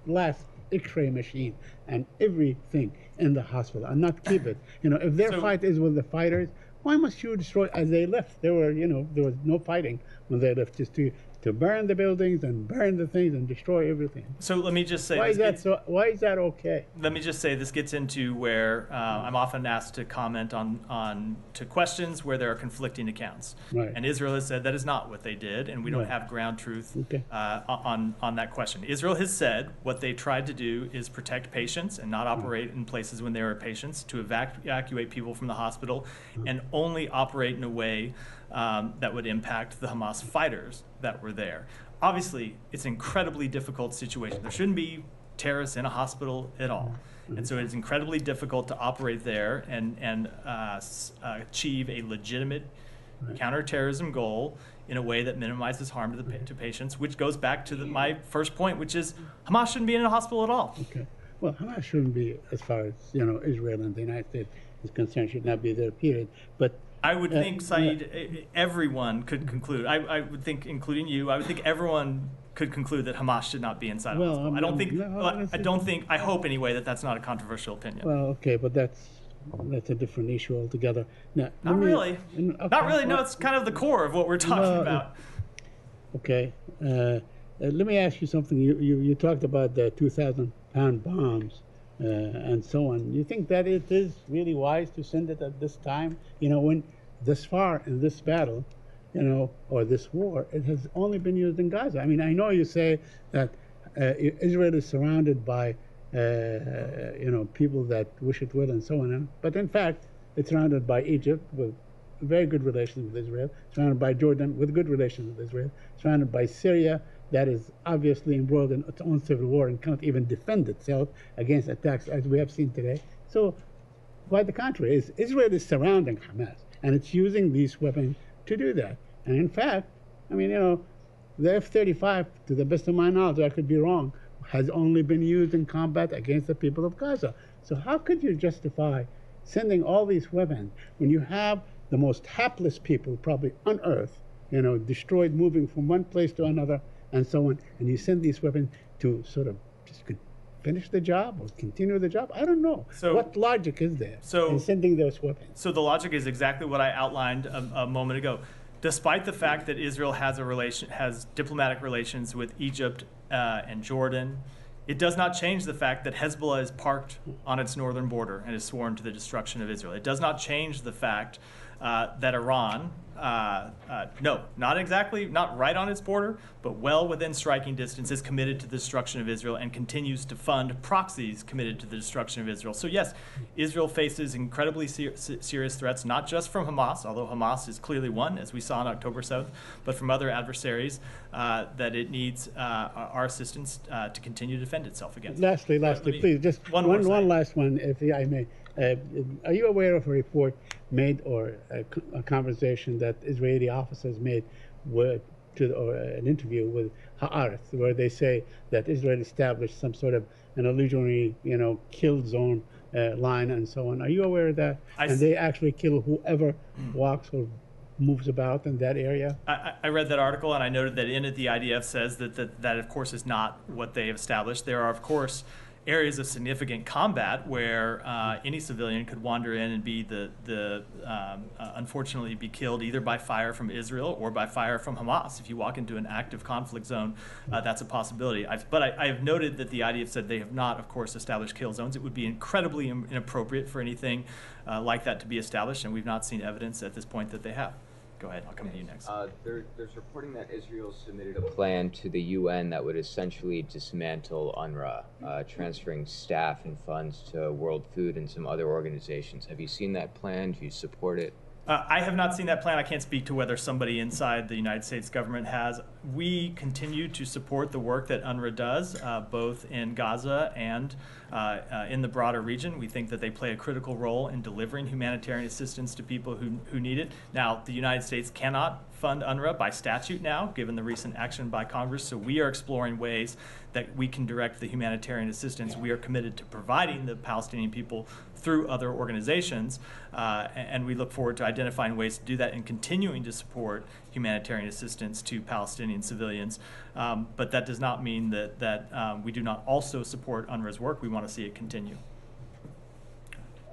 last X-ray machine and everything in the hospital, and not keep it? You know, if their So- fight is with the fighters, why must you destroy as they left? There were, you know, there was no fighting when they left. Just to to burn the buildings and burn the things and destroy everything. So let me just say, Why is that so? Why is that okay? let me just say this gets into where uh, I'm often asked to comment on on to questions where there are conflicting accounts. Right. And Israel has said that is not what they did, and we don't Right. have ground truth Okay. uh, on on that question. Israel has said what they tried to do is protect patients and not operate in places when there are patients, to evacuate people from the hospital, and only operate in a way um, that would impact the Hamas fighters that were there. Obviously, it's an incredibly difficult situation. There shouldn't be terrorists in a hospital at all. And so it's incredibly difficult to operate there and, and uh, s- achieve a legitimate counterterrorism goal in a way that minimizes harm to the pa- to patients, which goes back to the, my first point, which is Hamas shouldn't be in a hospital at all. Okay. Well, Hamas shouldn't be, as far as you know, Israel and the United States is concerned, should not be there. Period. But I would Uh, think, Saeed, e- everyone could conclude. I, I would think, including you, I would think everyone could conclude that Hamas should not be inside Well, hospital. I don't I'm- think. no, I don't think. I hope anyway that that's not a controversial opinion. well, okay, but that's that's a different issue altogether. Now, not me- really. n- not really. No, it's kind of the core of what we're talking Well, about. Okay. Uh, uh, let me ask you something. You, you, you talked about the 2,000 pound bombs uh, and so on. You think that it is really wise to send it at this time? You know, when this far in this battle, you know, or this war, it has only been used in Gaza. I mean, I know you say that uh, Israel is surrounded by, uh, you know, people that wish it well and so on. But in fact, it's surrounded by Egypt with very good relations with Israel, surrounded by Jordan with good relations with Israel, surrounded by Syria that is obviously embroiled in its own civil war and cannot even defend itself against attacks as we have seen today. So, quite the contrary, is Israel is surrounding Hamas and it's using these weapons to do that. And in fact, I mean, you know, the F-35, to the best of my knowledge, I could be wrong, has only been used in combat against the people of Gaza. So how could you justify sending all these weapons when you have the most hapless people probably on earth, you know, destroyed, moving from one place to another, and so on, and you send these weapons to sort of just finish the job or continue the job? I don't know. So- what logic is there So- in sending those weapons? So the logic is exactly what I outlined a, a moment ago. Despite the fact that Israel has a relation, has diplomatic relations with Egypt uh, and Jordan, it does not change the fact that Hezbollah is parked on its northern border and is sworn to the destruction of Israel. It does not change the fact uh, that Iran, uh, uh, no, not exactly, not right on its border, but well within striking distance, is committed to the destruction of Israel and continues to fund proxies committed to the destruction of Israel. So, yes, Israel faces incredibly ser- serious threats, not just from Hamas, although Hamas is clearly one, as we saw on October 7th, but from other adversaries uh, that it needs uh, our assistance uh, to continue to defend itself against. Lastly, lastly, me- please, just one one, one, last one, if I may. Uh, are you aware of a report made or a, a conversation that Israeli officers made with, to, or an interview with Haaretz, where they say that Israel established some sort of an illusionary, you know, kill zone uh, line and so on. Are you aware of that? I and they actually kill whoever walks or moves about in that area? I, I- I read that article and I noted that in it the IDF says that, that that of course is not what they have established. There are of course areas of significant combat where uh, any civilian could wander in and be the the um, uh, unfortunately be killed either by fire from Israel or by fire from Hamas. If you walk into an active conflict zone, uh, that's a possibility. I've, but I, I have noted that the IDF said they have not, of course, established kill zones. It would be incredibly inappropriate for anything uh, like that to be established, and we've not seen evidence at this point that they have. Go ahead. I'll come to you next. Uh, there, there's reporting that Israel submitted a plan to the UN that would essentially dismantle UNRWA, uh, transferring staff and funds to World Food and some other organizations. Have you seen that plan? Do you support it? Uh, I have not seen that plan. I can't speak to whether somebody inside the United States government has. We continue to support the work that UNRWA does, uh, both in Gaza and uh, uh, in the broader region. We think that they play a critical role in delivering humanitarian assistance to people who, who need it. Now, the United States cannot fund UNRWA by statute now, given the recent action by Congress. So we are exploring ways that we can direct the humanitarian assistance. We are committed to providing the Palestinian people through other organizations, uh, and we look forward to identifying ways to do that and continuing to support humanitarian assistance to Palestinian civilians. Um, but that does not mean that that um, we do not also support UNRWA's work. We want to see it continue.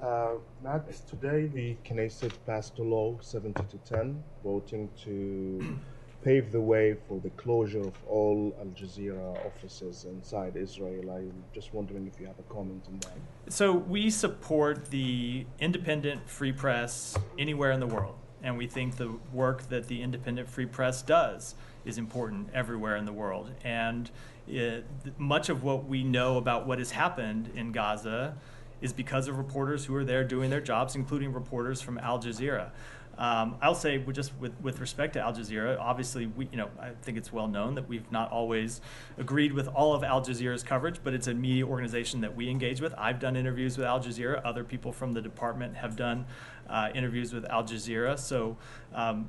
Uh, Matt, today the Knesset passed a law 70 to 10, voting to (clears throat) pave the way for the closure of all Al Jazeera offices inside Israel. I'm just wondering if you have a comment on that. So we support the independent free press anywhere in the world, and we think the work that the independent free press does is important everywhere in the world. And it, much of what we know about what has happened in Gaza is because of reporters who are there doing their jobs, including reporters from Al Jazeera. Um, I'll say, just with, with respect to Al Jazeera, obviously, we, you know, I think it's well known that we've not always agreed with all of Al Jazeera's coverage, but it's a media organization that we engage with. I've done interviews with Al Jazeera. Other people from the department have done uh, interviews with Al Jazeera. So, um,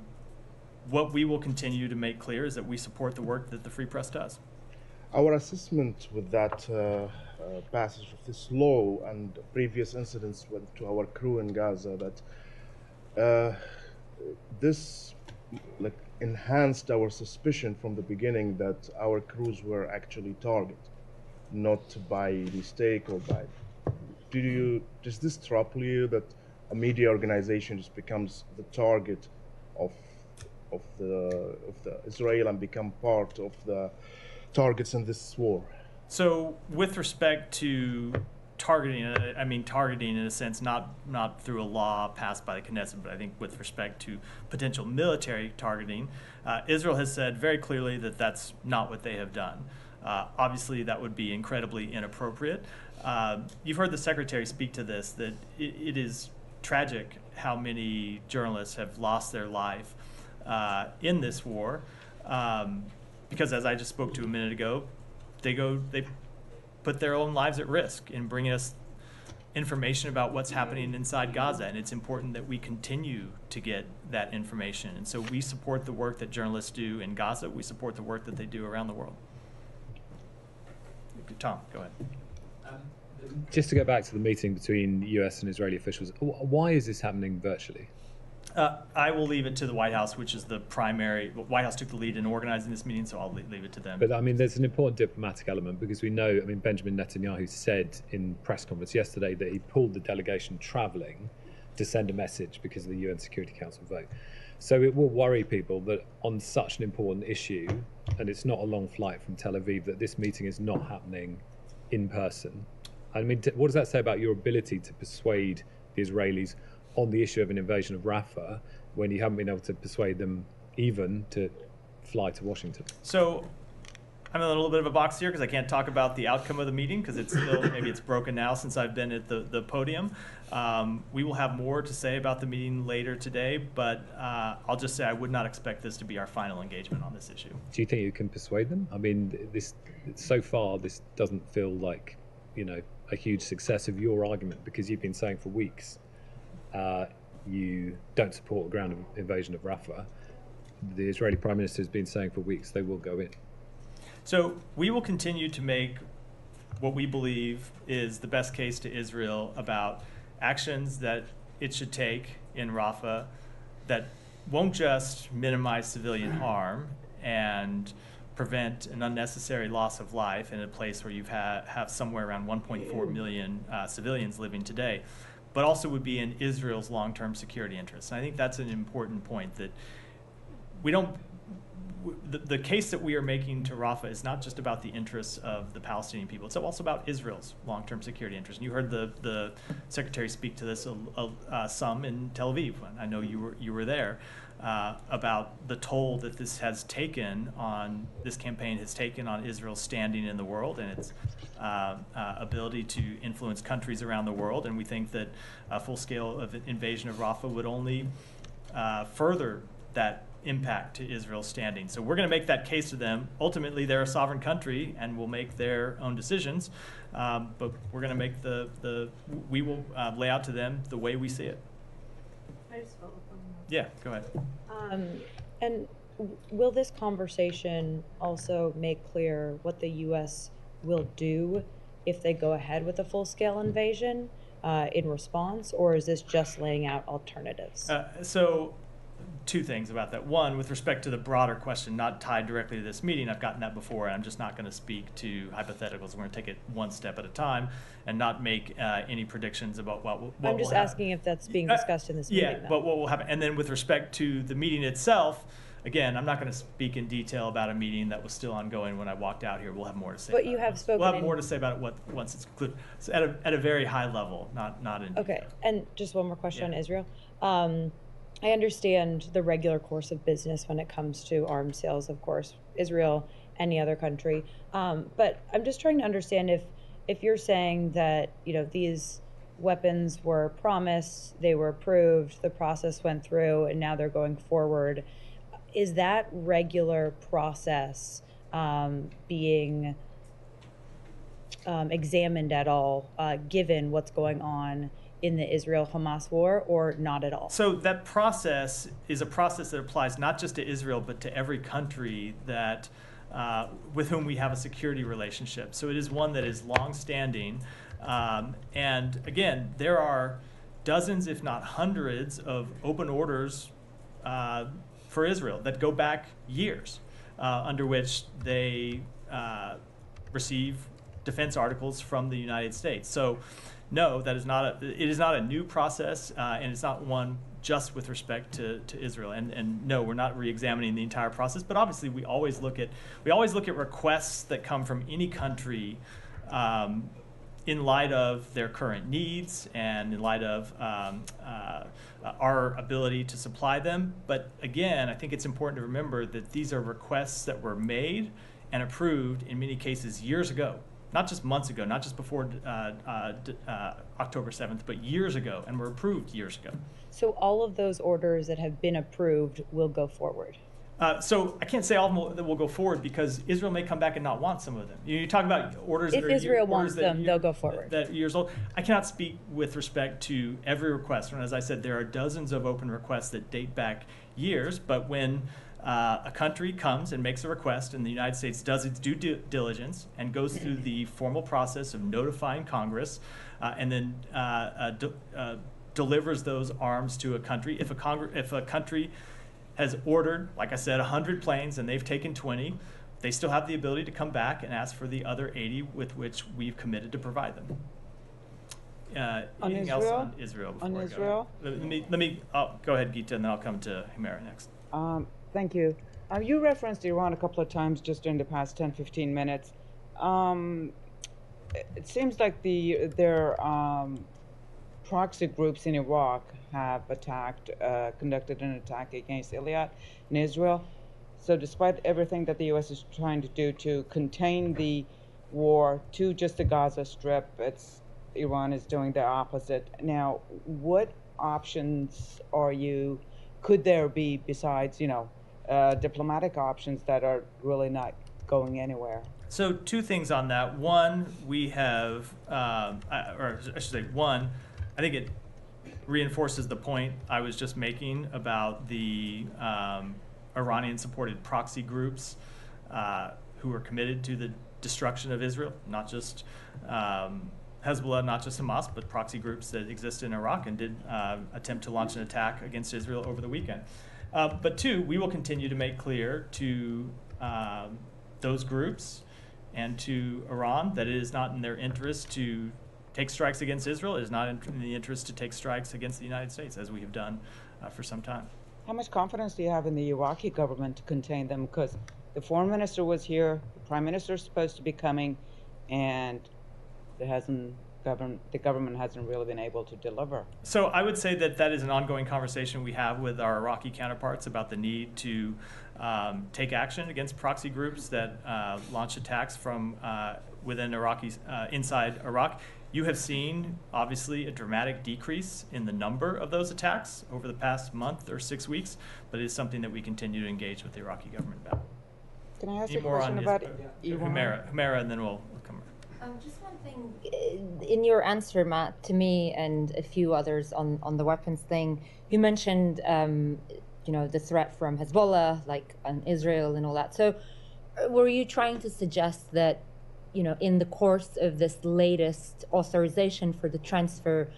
what we will continue to make clear is that we support the work that the Free Press does. Our assessment with that uh, uh, passage of this law and previous incidents with, to our crew in Gaza that uh, this like enhanced our suspicion from the beginning that our crews were actually targeted, not by mistake or by. Do you does this trouble you that a media organization just becomes the target of of the of the Israel and become part of the targets in this war? So, with respect to targeting, uh, I mean targeting in a sense, not not through a law passed by the Knesset, but I think with respect to potential military targeting, uh, Israel has said very clearly that that's not what they have done. Uh, obviously, that would be incredibly inappropriate. Uh, you've heard the secretary speak to this that it, it is tragic how many journalists have lost their life uh, in this war, um, because as I just spoke to a minute ago, they go they put their own lives at risk in bringing us information about what's happening inside Gaza, and it's important that we continue to get that information. And so we support the work that journalists do in Gaza. We support the work that they do around the world. Tom, go ahead. Just to go back to the meeting between US and Israeli officials, why is this happening virtually? Uh, I will leave it to the White House, which is the primary. White House took the lead in organizing this meeting, so I'll leave, leave it to them. But I mean, there's an important diplomatic element because we know, I mean, Benjamin Netanyahu said in press conference yesterday that he pulled the delegation traveling to send a message because of the UN Security Council vote. So it will worry people that on such an important issue, and it's not a long flight from Tel Aviv, that this meeting is not happening in person. I mean, t- what does that say about your ability to persuade the Israelis on the issue of an invasion of Rafah when you haven't been able to persuade them even to fly to Washington? So I'm in a little bit of a box here because I can't talk about the outcome of the meeting because it's still (laughs) maybe it's broken now since I've been at the, the podium. Um, we will have more to say about the meeting later today, but uh, I'll just say I would not expect this to be our final engagement on this issue. Do you think you can persuade them? I mean, this so far this doesn't feel like you know a huge success of your argument because you've been saying for weeks uh, you don't support a ground invasion of Rafah. The Israeli Prime Minister has been saying for weeks they will go in. So we will continue to make what we believe is the best case to Israel about actions that it should take in Rafah that won't just minimize civilian harm and prevent an unnecessary loss of life in a place where you have, have somewhere around 1.4 million uh, civilians living today, but also would be in Israel's long-term security interests. And I think that's an important point that we don't the, the case that we are making to Rafah is not just about the interests of the Palestinian people. It's also about Israel's long-term security interests. And you heard the, the secretary speak to this a, a, uh, some in Tel Aviv. I know you were you were there uh, about the toll that this has taken on this campaign has taken on Israel's standing in the world and its uh, uh ability to influence countries around the world. And we think that a full scale of invasion of Rafah would only uh, further that impact to Israel's standing. So we're going to make that case to them. Ultimately, they're a sovereign country and will make their own decisions. Um, but we're going to make the, the we will uh, lay out to them the way we see it. Yeah, go ahead. Um, and will this conversation also make clear what the U.S. will do if they go ahead with a full-scale invasion uh, in response, or is this just laying out alternatives? Uh, so two things about that. One, with respect to the broader question, not tied directly to this meeting, I've gotten that before, and I'm just not going to speak to hypotheticals. We're going to take it one step at a time and not make uh, any predictions about what, what I'm just asking if that's being Uh, discussed in this yeah, meeting. Yeah, but what will happen? And then with respect to the meeting itself, again, I'm not going to speak in detail about a meeting that was still ongoing when I walked out here. We'll have more to say. But you it. have spoken We'll have more to say about it what, once it's concluded. So at a, at a very high level, not not in. Okay, and just one more question on Israel. Um, I understand the regular course of business when it comes to arms sales, of course, Israel, any other country. Um, but I'm just trying to understand if, if you're saying that, you know, these weapons were promised, they were approved, the process went through, and now they're going forward, is that regular process um, being um, examined at all, uh, given what's going on in the Israel Hamas war, or not at all? So that process is a process that applies not just to Israel, but to every country that uh, with whom we have a security relationship. So it is one that is long-standing, um, and again, there are dozens, if not hundreds, of open orders uh, for Israel that go back years, uh, under which they uh, receive defense articles from the United States. So, no, that is not a. It is not a new process, uh, and it's not one just with respect to, to Israel. And and no, we're not re-examining the entire process. But obviously, we always look at we always look at requests that come from any country. Um, in light of their current needs and in light of um, uh, our ability to supply them. But again, I think it's important to remember that these are requests that were made and approved in many cases years ago, not just months ago, not just before uh, uh, uh, October 7th, but years ago, and were approved years ago. So all of those orders that have been approved will go forward. Uh, so I can't say all of them will, that will go forward because Israel may come back and not want some of them. You, you talk about orders. If that are, Israel orders wants them, you- they'll go forward. That, that years old. I cannot speak with respect to every request. And as I said, there are dozens of open requests that date back years. But when uh, a country comes and makes a request, and the United States does its due diligence and goes through the formal process of notifying Congress, uh, and then uh, uh, de- uh, delivers those arms to a country. If a congr- if a country has ordered, like I said, 100 planes and they've taken 20, they still have the ability to come back and ask for the other 80 with which we've committed to provide them. Uh, On anything else Israel? on Israel? On before I go? Israel? Let me, let me oh, go ahead, Gita, and then I'll come to Humeyra next. Um, thank you. Uh, you referenced Iran a couple of times just in the past 10, 15 minutes. Um, it- seems like the their um, proxy groups in Iraq have attacked, uh, conducted an attack against Eilat in Israel. So, despite everything that the U.S. is trying to do to contain the war to just the Gaza Strip, it's Iran is doing the opposite. Now, what options are you? Could there be besides, you know, uh, diplomatic options that are really not going anywhere? So two things on that. One, we have, um, or I should say, one, I think it reinforces the point I was just making about the um, Iranian-supported proxy groups uh, who are committed to the destruction of Israel, not just um, Hezbollah, not just Hamas, but proxy groups that exist in Iraq and did uh, attempt to launch an attack against Israel over the weekend. Uh, but two, we will continue to make clear to um, those groups and to Iran that it is not in their interest to take strikes against Israel. It is not in the interest to take strikes against the United States, as we have done uh, for some time. How much confidence do you have in the Iraqi government to contain them? Because the foreign minister was here, the prime minister is supposed to be coming, and it hasn't govern the government hasn't really been able to deliver. So I would say that that is an ongoing conversation we have with our Iraqi counterparts about the need to um, take action against proxy groups that uh, launch attacks from uh, within Iraqi uh, inside Iraq. You have seen obviously a dramatic decrease in the number of those attacks over the past month or six weeks, but it is something that we continue to engage with the Iraqi government about. Can I ask Any you a more question on about Is- Iran? Humeyra, Humeyra, and then we'll, we'll come. Um, just one thing uh, in your answer, Matt, to me and a few others on, on the weapons thing, you mentioned, um, you know, the threat from Hezbollah, like on Israel and all that. So, uh, were you trying to suggest that, you know, in the course of this latest authorization for the transfer,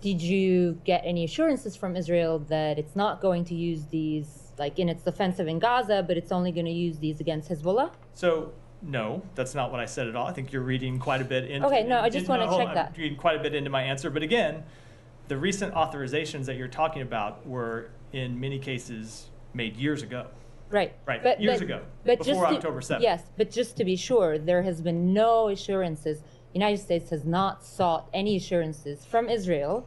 did you get any assurances from Israel that it's not going to use these, like in its offensive in Gaza, but it's only going to use these against Hezbollah? So, no, that's not what I said at all. I think you're reading quite a bit into. Okay, no, I just wanna hold check on. that. I'm Reading quite a bit into my answer, but again, the recent authorizations that you're talking about were in many cases made years ago. Right. Right, But, years but- ago, but before just to- October 7th. Yes, but just to be sure, there has been no assurances. United States has not sought any assurances from Israel,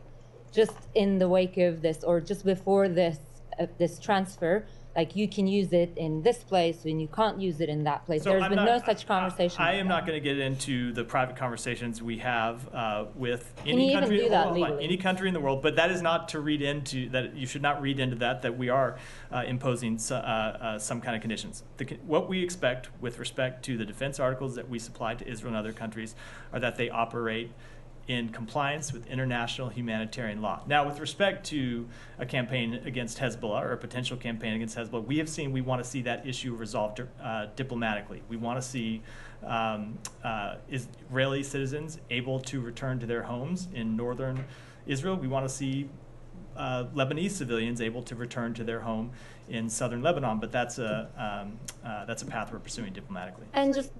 just in the wake of this or just before this uh, this transfer. Like you can use it in this place and you can't use it in that place. So There's I'm been not- no such conversation. I am not going to get into the private conversations we have uh, with Can any country, hold any country in the world. But that is not to read into that. You should not read into that that we are uh, imposing so, uh, uh, some kind of conditions. The, what we expect with respect to the defense articles that we supply to Israel and other countries are that they operate in compliance with international humanitarian law. Now, with respect to a campaign against Hezbollah or a potential campaign against Hezbollah, we have seen we want to see that issue resolved uh, diplomatically. We want to see um, uh, Israeli citizens able to return to their homes in northern Israel. We want to see uh, Lebanese civilians able to return to their home in southern Lebanon, but that's a um, uh, that's a path we're pursuing diplomatically. And just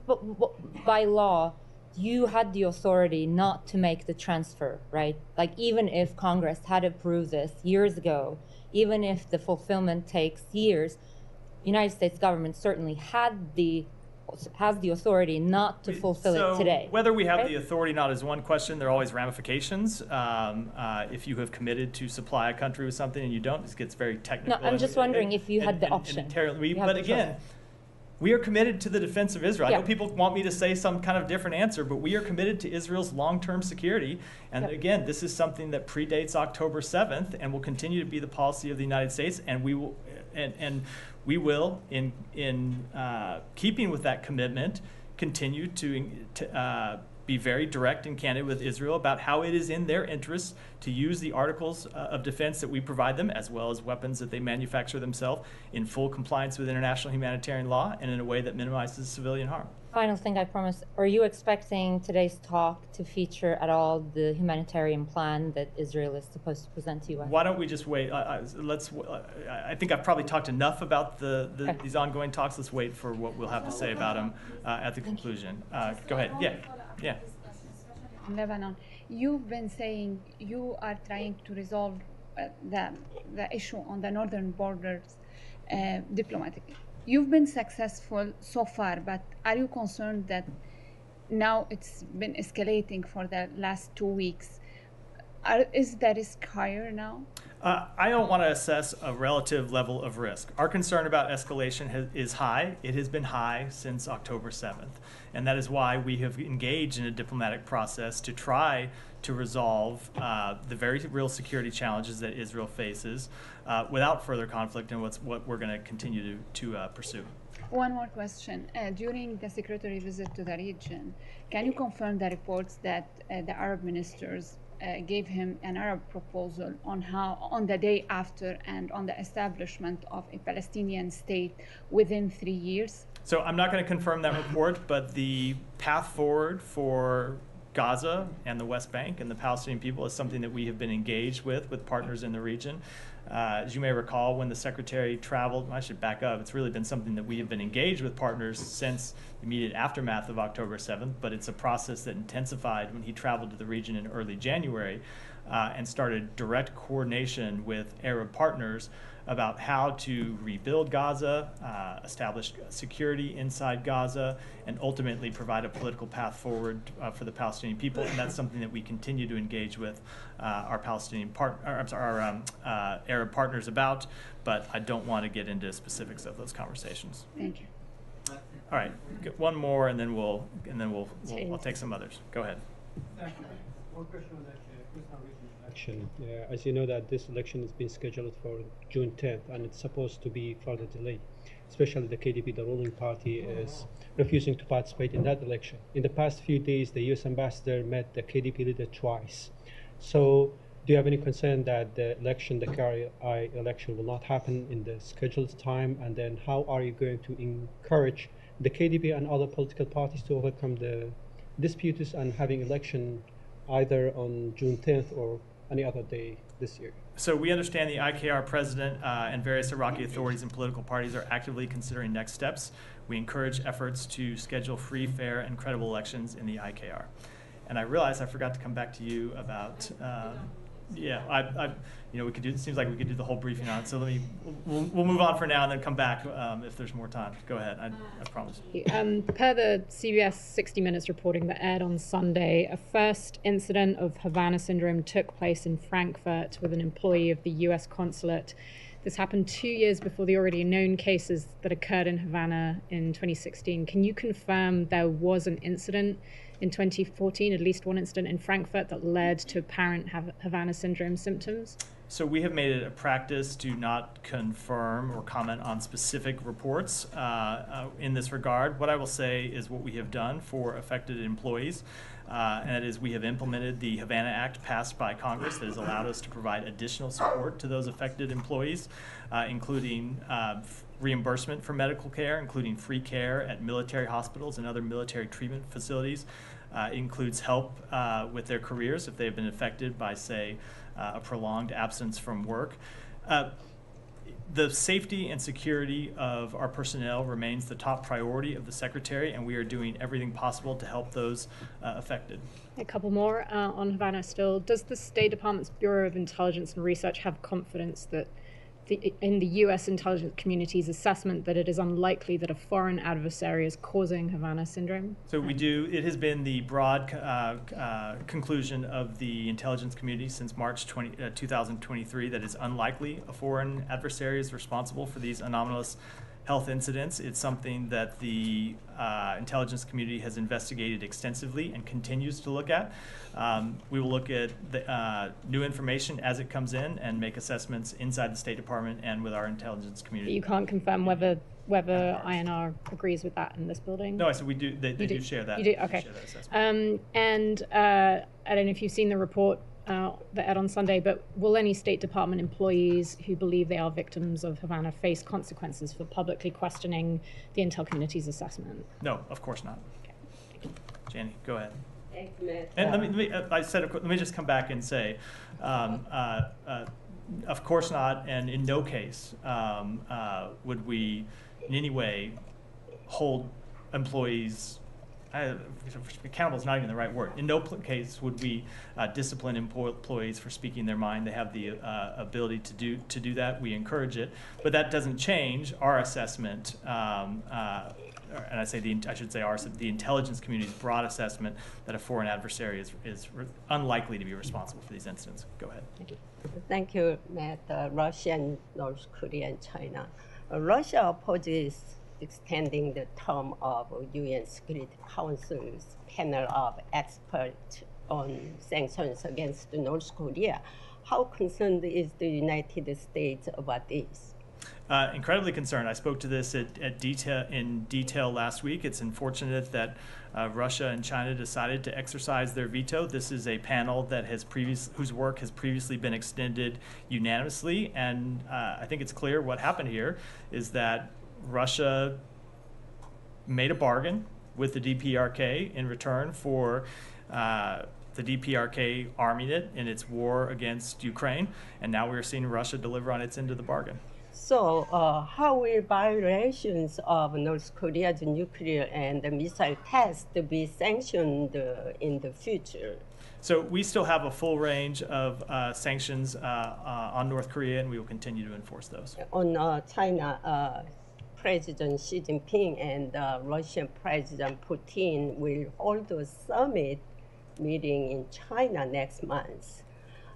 by law, you had the authority not to make the transfer, right? Like even if Congress had approved this years ago, even if the fulfillment takes years, United States government certainly had the has the authority not to fulfill so it today. Whether we have right? the authority or not is one question. There are always ramifications. Um, uh, if you have committed to supply a country with something and you don't, it gets very technical. No, I'm just wondering and- if you had and- the and- and option. we- You but the again. We are committed to the defense of Israel. I know people want me to say some kind of different answer, but we are committed to Israel's long-term security. And Yep. again, this is something that predates October 7th and will continue to be the policy of the United States. And we will, and, and we will, in in uh, keeping with that commitment, continue to to uh, be very direct and candid with Israel about how it is in their interest to use the articles uh, of defense that we provide them, as well as weapons that they manufacture themselves, in full compliance with international humanitarian law and in a way that minimizes civilian harm. Final thing I promise. Are you expecting today's talk to feature at all the humanitarian plan that Israel is supposed to present to you? Why don't we just wait? Uh, let's. Uh, I think I've probably talked enough about the, the Okay. these ongoing talks. Let's wait for what we'll have to say about them uh, at the conclusion. Uh, go ahead. Yeah. Yeah. Lebanon. You've been saying you are trying to resolve uh, the, the issue on the northern borders uh, diplomatically. You've been successful so far, but are you concerned that now it's been escalating for the last two weeks? Are, is the risk higher now? Uh, I don't want to assess a relative level of risk. Our concern about escalation has, is high. It has been high since October 7th. And that is why we have engaged in a diplomatic process to try to resolve uh, the very real security challenges that Israel faces uh, without further conflict and what's, what we're going to continue to, uh, pursue. One more question. Uh, during the secretary visit to the region, can you confirm the reports that uh, the Arab ministers uh, gave him an Arab proposal on how, on the day after, and on the establishment of a Palestinian state within three years? So I'm not going to confirm that report, but the path forward for Gaza and the West Bank and the Palestinian people is something that we have been engaged with with partners in the region. Uh, as you may recall, when the secretary traveled, I should back up. It's really been something that we have been engaged with partners since the immediate aftermath of October 7th, but it's a process that intensified when he traveled to the region in early January uh, and started direct coordination with Arab partners about how to rebuild Gaza, uh, establish security inside Gaza, and ultimately provide a political path forward uh, for the Palestinian people. And that's something that we continue to engage with uh, our Palestinian part, or, I'm sorry, our um, uh, Arab partners about. But I don't want to get into specifics of those conversations. Thank you. All right, get one more, and then we'll and then we'll, we'll, we'll take some others. Go ahead. One question on that Western region election. Uh, as you know that this election has been scheduled for June 10th and it's supposed to be further delayed. Especially the KDP, the ruling party, is refusing to participate in that election. In the past few days, the U.S. ambassador met the KDP leader twice. So, do you have any concern that the election, the KRI election, will not happen in the scheduled time? And then, how are you going to encourage the KDP and other political parties to overcome the disputes and having election either on June 10th or any other day this year? So we understand the IKR president uh, and various Iraqi authorities and political parties are actively considering next steps. We encourage efforts to schedule free, fair, and credible elections in the IKR. And I realize I forgot to come back to you about, um, yeah, I, I, you know, we could do. It seems like we could do the whole briefing on it. So let me, we'll, we'll move on for now and then come back um, if there's more time. Go ahead. I, I promise. Um, per the CBS 60 Minutes reporting that aired on Sunday, a first incident of Havana syndrome took place in Frankfurt with an employee of the US consulate. This happened two years before the already known cases that occurred in Havana in 2016. Can you confirm there was an incident in 2014, at least one incident in Frankfurt, that led to apparent Havana syndrome symptoms? So we have made it a practice to not confirm or comment on specific reports uh, uh, in this regard. What I will say is what we have done for affected employees, uh, and that is we have implemented the Havana Act passed by Congress that has allowed us to provide additional support to those affected employees, uh, including uh, reimbursement for medical care, including free care at military hospitals and other military treatment facilities. Uh, includes help with their careers if they've been affected by, say, a prolonged absence from work. Uh, the safety and security of our personnel remains the top priority of the Secretary, and we are doing everything possible to help those uh, affected. A couple more uh, on Havana still. Does the State Department's Bureau of Intelligence and Research have confidence that the, in the U.S. intelligence community's assessment that it is unlikely that a foreign adversary is causing Havana syndrome? So we do. It has been the broad uh, uh, conclusion of the intelligence community since March 20, uh, 2023 that it's unlikely a foreign adversary is responsible for these anomalous health incidents. It's something that the uh, intelligence community has investigated extensively and continues to look at. Um, we will look at the uh, new information as it comes in and make assessments inside the State Department and with our intelligence But community. you can't confirm whether whether INR agrees with that in this building. No, I said we do. They, they You do, share that. You do. Okay. share that assessment. Um, and uh, I don't know if you've seen the report uh, that aired on Sunday, but will any State Department employees who believe they are victims of Havana face consequences for publicly questioning the intel community's assessment? No, of course not. Janie, go ahead. Thanks, Matt. And let me, let me, uh, I said, let me just come back and say, um, uh, uh, of course not, and in no case um, uh, would we in any way hold employees, accountable is not even the right word. In no case would we uh, discipline employees for speaking their mind. They have the uh, ability to do, to do that. We encourage it. But that doesn't change our assessment um, uh, and I say the, I should say our the intelligence community's broad assessment that a foreign adversary is, is unlikely to be responsible for these incidents. Go ahead. Thank you, Thank you, Matt. Uh, Russia and North Korea and China. Uh, Russia opposes extending the term of UN Security Council's panel of experts on sanctions against North Korea. How concerned is the United States about this? Uh, incredibly concerned. I spoke to this at, at detail in detail last week. It's unfortunate that uh, Russia and China decided to exercise their veto. This is a panel that has previous whose work has previously been extended unanimously, and uh, I think it's clear what happened here is that Russia made a bargain with the DPRK in return for. Uh, the DPRK arming it in its war against Ukraine, and now we're seeing Russia deliver on its end of the bargain. So, uh, how will violations of North Korea's nuclear and missile tests be sanctioned uh, in the future? So we still have a full range of uh, sanctions uh, uh, on North Korea, and we will continue to enforce those. On uh, China, uh, President Xi Jinping and uh, Russian President Putin will hold a summit meeting in China next month.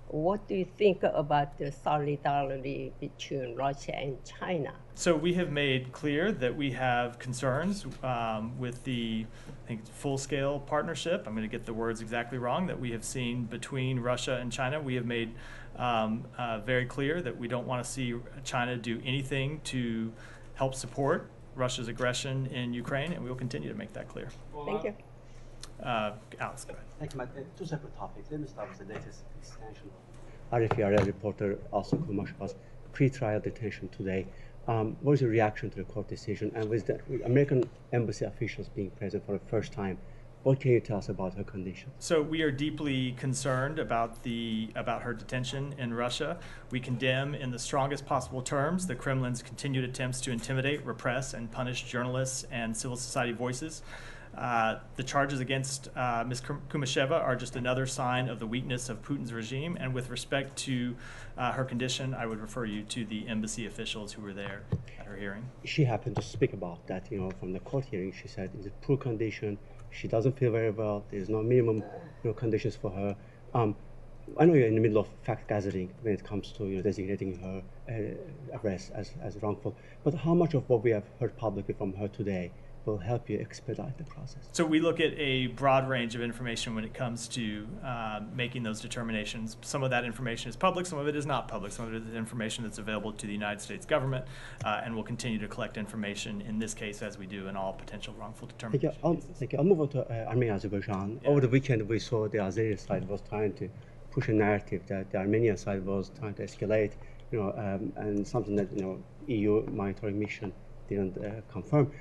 What do you think about the solidarity between Russia and China? So we have made clear that we have concerns um, with the, I think, full-scale partnership. I'm going to get the words exactly wrong that we have seen between Russia and China. We have made um, uh, very clear that we don't want to see China do anything to help support Russia's aggression in Ukraine, and we will continue to make that clear. Thank you. Uh, Alex, go ahead. Thank you, Matt. Uh, Two separate topics. Let me start with the latest extension. RFE/RL reporter Alsu Kurmasheva's pre-trial detention today. Um, what is your reaction to the court decision? And with the American embassy officials being present for the first time, what can you tell us about her condition? So we are deeply concerned about the about her detention in Russia. We condemn in the strongest possible terms the Kremlin's continued attempts to intimidate, repress, and punish journalists and civil society voices. Uh, the charges against uh, Ms. Kurmasheva are just another sign of the weakness of Putin's regime. And with respect to uh, her condition, I would refer you to the embassy officials who were there at her hearing. She happened to speak about that, you know, from the court hearing. She said it's a poor condition. She doesn't feel very well. There's no minimum, you know, conditions for her. Um, I know you're in the middle of fact gathering when it comes to you know, designating her uh, arrest as, as wrongful. But how much of what we have heard publicly from her today will help you expedite the process? So we look at a broad range of information when it comes to uh, making those determinations. Some of that information is public, some of it is not public. Some of it is information that's available to the United States government, uh, and we'll continue to collect information in this case as we do in all potential wrongful determinations. I'll, thank you. I'll move on to uh, Armenia, Azerbaijan. Over the weekend, we saw the Azeri side was trying to push a narrative that the Armenian side was trying to escalate, you know, um, and something that you know EU monitoring mission didn't uh, confirm.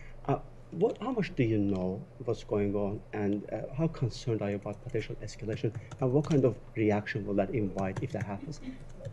What, how much do you know what's going on, and uh, how concerned are you about potential escalation, and what kind of reaction will that invite if that happens?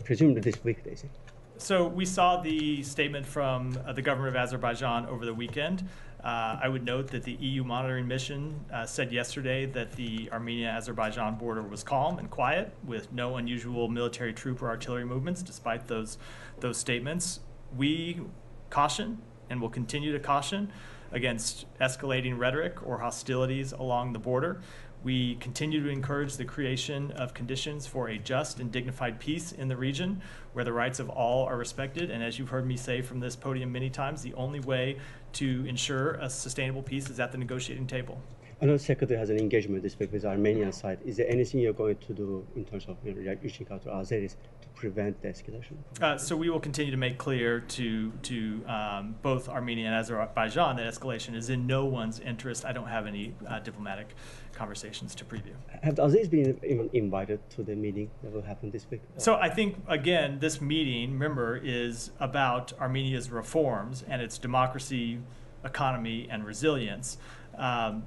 Presumably this week, say. So we saw the statement from uh, the government of Azerbaijan over the weekend. Uh, I would note that the EU monitoring mission uh, said yesterday that the Armenia-Azerbaijan border was calm and quiet, with no unusual military troop or artillery movements, despite those those statements. We caution and will continue to caution against escalating rhetoric or hostilities along the border. We continue to encourage the creation of conditions for a just and dignified peace in the region where the rights of all are respected. And as you've heard me say from this podium many times, the only way to ensure a sustainable peace is at the negotiating table. I know the Secretary has an engagement this week with the Armenian side. Is there anything you're going to do in terms of you know, reaching out to Azeris to prevent the escalation? Uh, so we will continue to make clear to to um, both Armenia and Azerbaijan that escalation is in no one's interest. I don't have any uh, diplomatic conversations to preview. Have the Azeris been even invited to the meeting that will happen this week? So I think again, this meeting, remember, is about Armenia's reforms and its democracy, economy, and resilience. Um,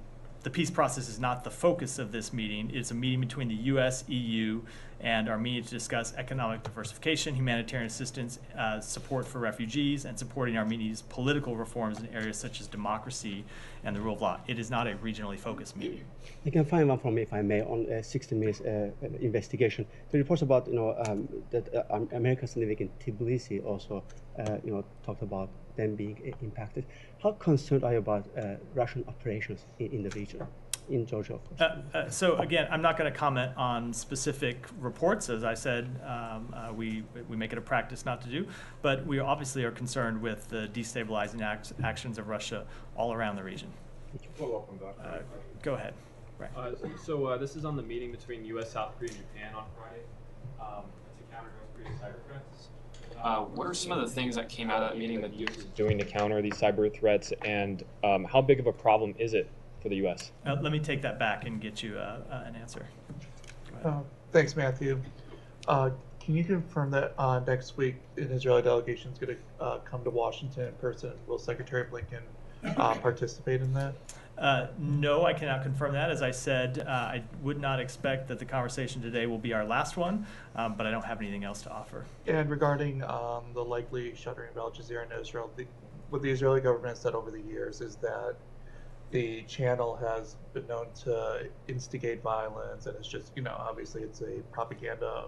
the peace process is not the focus of this meeting. It's a meeting between the U.S., EU, and Armenia to discuss economic diversification, humanitarian assistance, uh, support for refugees, and supporting Armenia's political reforms in areas such as democracy and the rule of law. It is not a regionally focused meeting. You can find one from me, if I may, on uh, 60 Minutes uh, investigation. The reports about, you know, um, that uh, Americans living in Tbilisi also, uh, you know, talked about them being uh, impacted. How concerned are you about uh, Russian operations in, in the region? in Georgia, of course. Uh, uh, so again, I'm not going to comment on specific reports. As I said, um, uh, we we make it a practice not to do, but we obviously are concerned with the destabilizing act, actions of Russia all around the region. Follow up on. Uh, go ahead. Right. Uh, so uh, this is on the meeting between U.S., South Korea, and Japan on Friday um, to counter North Korea's cyber threats. Uh, what are some of the things that came out of that meeting that the U.S. is doing to counter these cyber threats, and um, how big of a problem is it for the U.S.? Uh, let me take that back and get you uh, uh, an answer. Uh, thanks, Matthew. Uh, can you confirm that uh, next week an Israeli delegation is going to uh, come to Washington in person? Will Secretary Blinken uh, participate in that? Uh, no, I cannot confirm that. As I said, uh, I would not expect that the conversation today will be our last one, um, but I don't have anything else to offer. And regarding um, the likely shuttering of Al Jazeera in Israel, the, what the Israeli government has said over the years is that the channel has been known to instigate violence, and it's just, you know, obviously it's a propaganda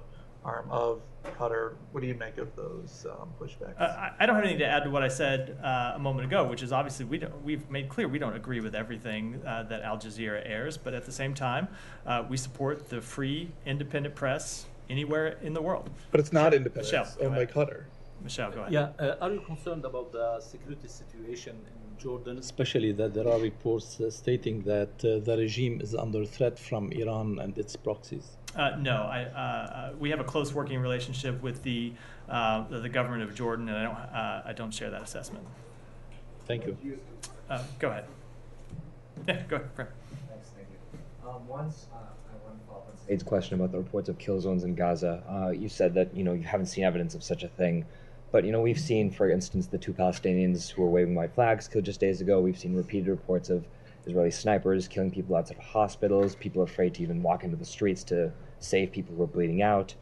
arm of Qatar. What do you make of those um, pushbacks? Uh, I, I don't have anything to add to what I said uh, a moment ago, which is obviously we don't, we've made clear we don't agree with everything uh, that Al Jazeera airs, but at the same time, uh, we support the free, independent press anywhere in the world. But it's not independent. Michelle, It's go owned by. Qatar. Michelle, go ahead. Yeah, uh, are you concerned about the security situation in Jordan, especially that there are reports uh, stating that uh, the regime is under threat from Iran and its proxies? Uh, no, I, uh, uh, we have a close working relationship with the, uh, the the government of Jordan, and I don't, uh, I don't share that assessment. Thank you. Uh, go ahead. Yeah, go ahead, Frank. Thanks, thank you. Um, once, uh, I want to follow up on Said's question about the reports of kill zones in Gaza. Uh, you said that, you know, you haven't seen evidence of such a thing. But, you know, we've seen, for instance, the two Palestinians who were waving white flags killed just days ago. We've seen repeated reports of Israeli snipers killing people outside of hospitals, people afraid to even walk into the streets to save people who are bleeding out.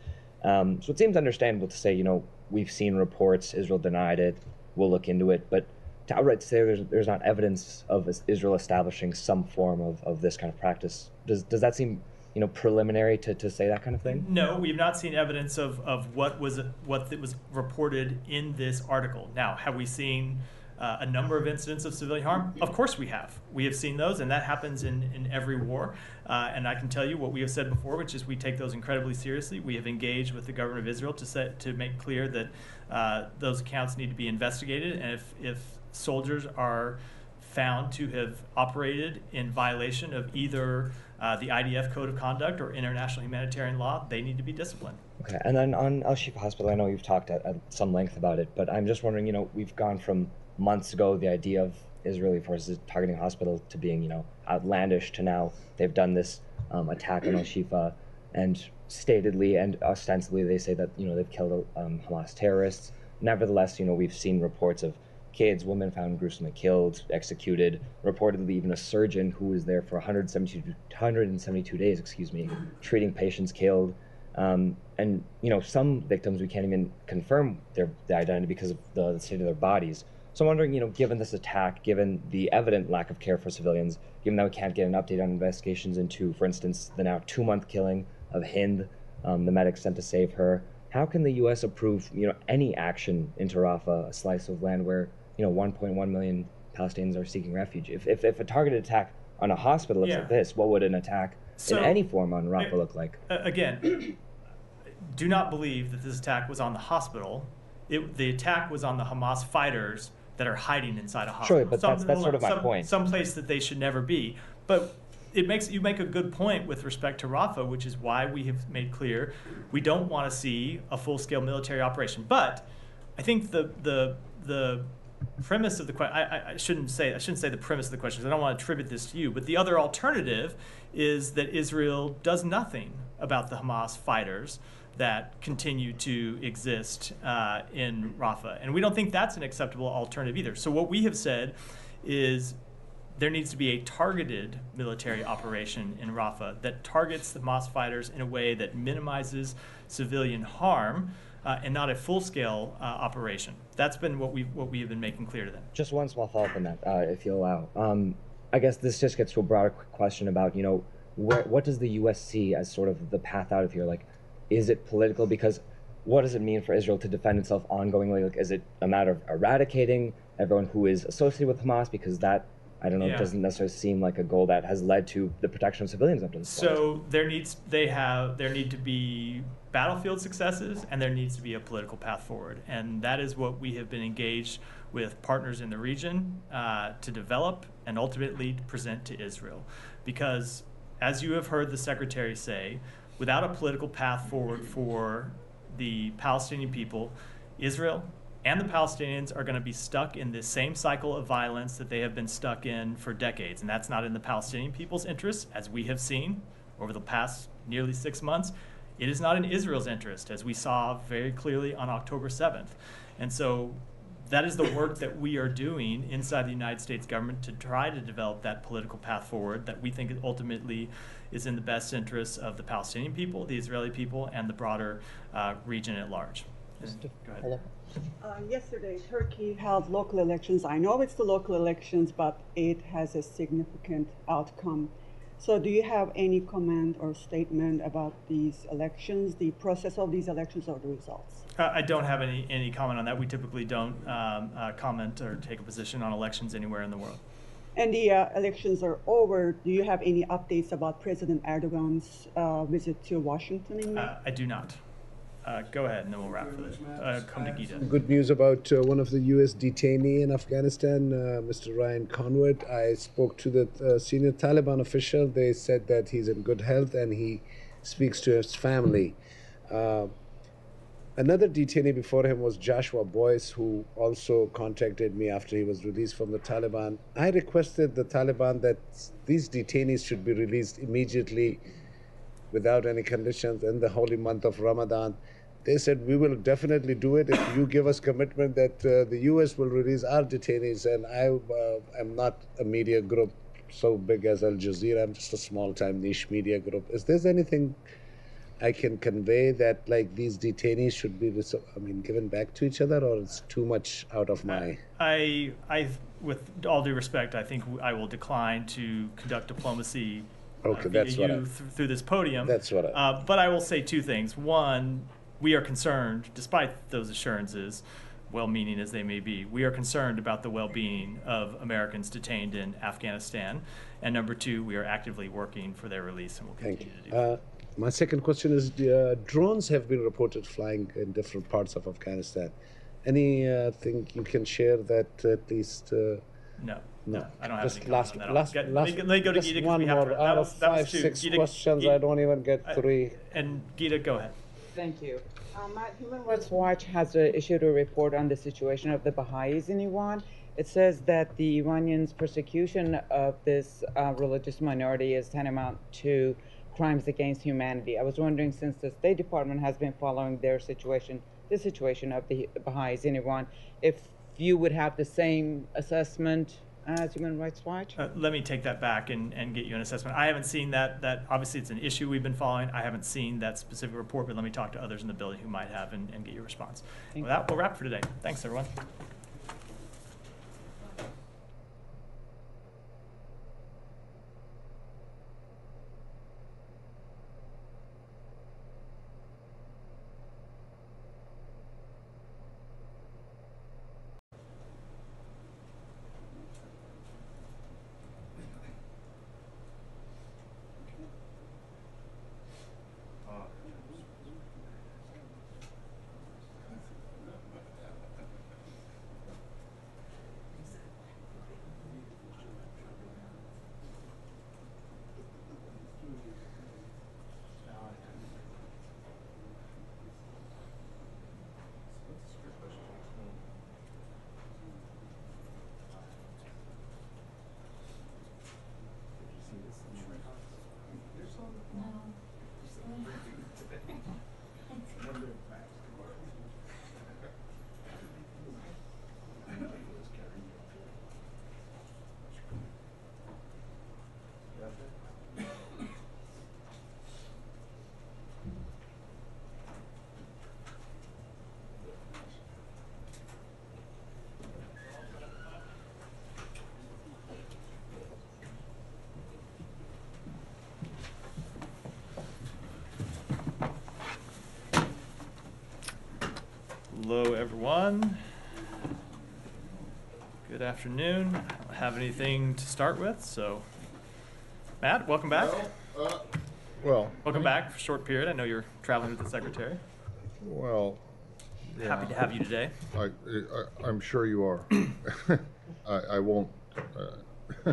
Um, so it seems understandable to say, you know, we've seen reports, Israel denied it, we'll look into it. But to outright say there's, there's not evidence of Israel establishing some form of, of this kind of practice, does, does that seem, you know, preliminary to, to say that kind of thing? No, we've not seen evidence of, of what was what was reported in this article. Now, have we seen uh, a number of incidents of civilian harm? Of course, we have. We have seen those, and that happens in, in every war. Uh, and I can tell you what we have said before, which is we take those incredibly seriously. We have engaged with the government of Israel to set to make clear that uh, those accounts need to be investigated, and if if soldiers are found to have operated in violation of either uh, the IDF code of conduct or international humanitarian law, they need to be disciplined. Okay, and then on Al Shifa Hospital, I know you've talked at, at some length about it, but I'm just wondering, you know, we've gone from months ago the idea of Israeli forces targeting hospital to being, you know, outlandish to now they've done this um, attack on Al Shifa, and statedly and ostensibly they say that you know they've killed um, Hamas terrorists. Nevertheless, you know, we've seen reports of kids, women found gruesomely killed, executed. Reportedly, even a surgeon who was there for 172, 172 days, excuse me, treating patients killed. Um, and you know, some victims we can't even confirm their, their identity because of the, the state of their bodies. So I'm wondering, you know, given this attack, given the evident lack of care for civilians, given that we can't get an update on investigations into, for instance, the now two-month killing of Hind, um, the medic sent to save her, how can the U.S. approve, you know, any action into Rafah, a slice of land where, you know, 1.1 million Palestinians are seeking refuge? If, if, if a targeted attack on a hospital looks Yeah. like this, what would an attack So- in any form on Rafah look like? Uh, again, (clears throat) do not believe that this attack was on the hospital. It, the attack was on the Hamas fighters that are hiding inside a hospital. but that's- that's sort of my some, point. Some place that they should never be. But it makes you make a good point with respect to Rafah, which is why we have made clear we don't want to see a full-scale military operation. But I think the the the premise of the question I, I, shouldn't say I shouldn't say the premise of the question I don't want to attribute this to you. But the other alternative is that Israel does nothing about the Hamas fighters that continue to exist uh, in Rafah, and we don't think that's an acceptable alternative either. So what we have said is there needs to be a targeted military operation in Rafah that targets Hamas fighters in a way that minimizes civilian harm uh, and not a full-scale uh, operation. That's been what we what we have been making clear to them. Just one small follow-up on that, uh, if you allow. Um, I guess this just gets to a broader question about, you know, what does the U.S. see as sort of the path out of here? Like, is it political? Because what does it mean for Israel to defend itself ongoingly? Like, is it a matter of eradicating everyone who is associated with Hamas? Because that, I don't know, Yeah. doesn't necessarily seem like a goal that has led to the protection of civilians up to this point. So there needs they have there need to be battlefield successes and there needs to be a political path forward, and that is what we have been engaged with partners in the region uh, to develop and ultimately present to Israel, because as you have heard the secretary say, without a political path forward for the Palestinian people, Israel and the Palestinians are going to be stuck in this same cycle of violence that they have been stuck in for decades. And that's not in the Palestinian people's interest, as we have seen over the past nearly six months. It is not in Israel's interest, as we saw very clearly on October 7th. And so that is the work that we are doing inside the United States government to try to develop that political path forward that we think ultimately is in the best interests of the Palestinian people, the Israeli people, and the broader uh, region at large. Go ahead. Uh, yesterday, Turkey held local elections. I know it's the local elections, but it has a significant outcome. So, do you have any comment or statement about these elections, the process of these elections, or the results? Uh, I don't have any, any comment on that. We typically don't um, uh, comment or take a position on elections anywhere in the world. And the uh, elections are over. Do you have any updates about President Erdogan's uh, visit to Washington in May? Uh, I do not. Uh, go ahead, and then we'll wrap for this. Uh, come to Gita. Good news about uh, one of the U.S. detainees in Afghanistan, uh, Mr. Ryan Conway. I spoke to the uh, senior Taliban official. They said that he's in good health and he speaks to his family. Uh, another detainee before him was Joshua Boyce, who also contacted me after he was released from the Taliban. I requested the Taliban that these detainees should be released immediately without any conditions in the holy month of Ramadan. They said, We will definitely do it if you give us commitment that uh, the US will release our detainees. And I uh, am not a media group so big as Al Jazeera, I'm just a small time niche media group. Is there anything I can convey that like these detainees should be, res- I mean, given back to each other, or it's too much out of my. I, I, with all due respect, I think I will decline to conduct diplomacy uh, Okay, via that's what you I- th- through this podium. That's what I- Uh, but I will say two things. One, we are concerned, despite those assurances, well-meaning as they may be, we are concerned about the well-being of Americans detained in Afghanistan. And number two, we are actively working for their release, and will Thank continue you. to do. Uh, my second question is uh, drones have been reported flying in different parts of Afghanistan. Anything you can share that at least? Uh, No. No. I don't have Just any last, on that. last, Get- last, let me- go to Gita one we have more. to- that Out of that five, six Gita- questions, Gita- I don't even get I- three. And Gita, go ahead. Thank you. Um, Human Rights Watch has uh, issued a report on the situation of the Baha'is in Iran. It says that the Iranians' persecution of this uh, religious minority is tantamount to crimes against humanity. I was wondering, since the State Department has been following their situation, the situation of the Baha'is in Iran, if you would have the same assessment as Human Rights Watch? Uh, let me take that back and, and get you an assessment. I haven't seen that, that, obviously it's an issue we've been following. I haven't seen that specific report, but let me talk to others in the building who might have and, and get your response. Thank With that, we'll wrap for today. Thanks, everyone. Everyone. Good afternoon. I don't have anything to start with, so Matt, welcome back. uh, Well. welcome back for a short period. I know you're traveling with the secretary. Well. Happy to have you today. I, I, I'm sure you are. (coughs) I, I won't, uh, (coughs)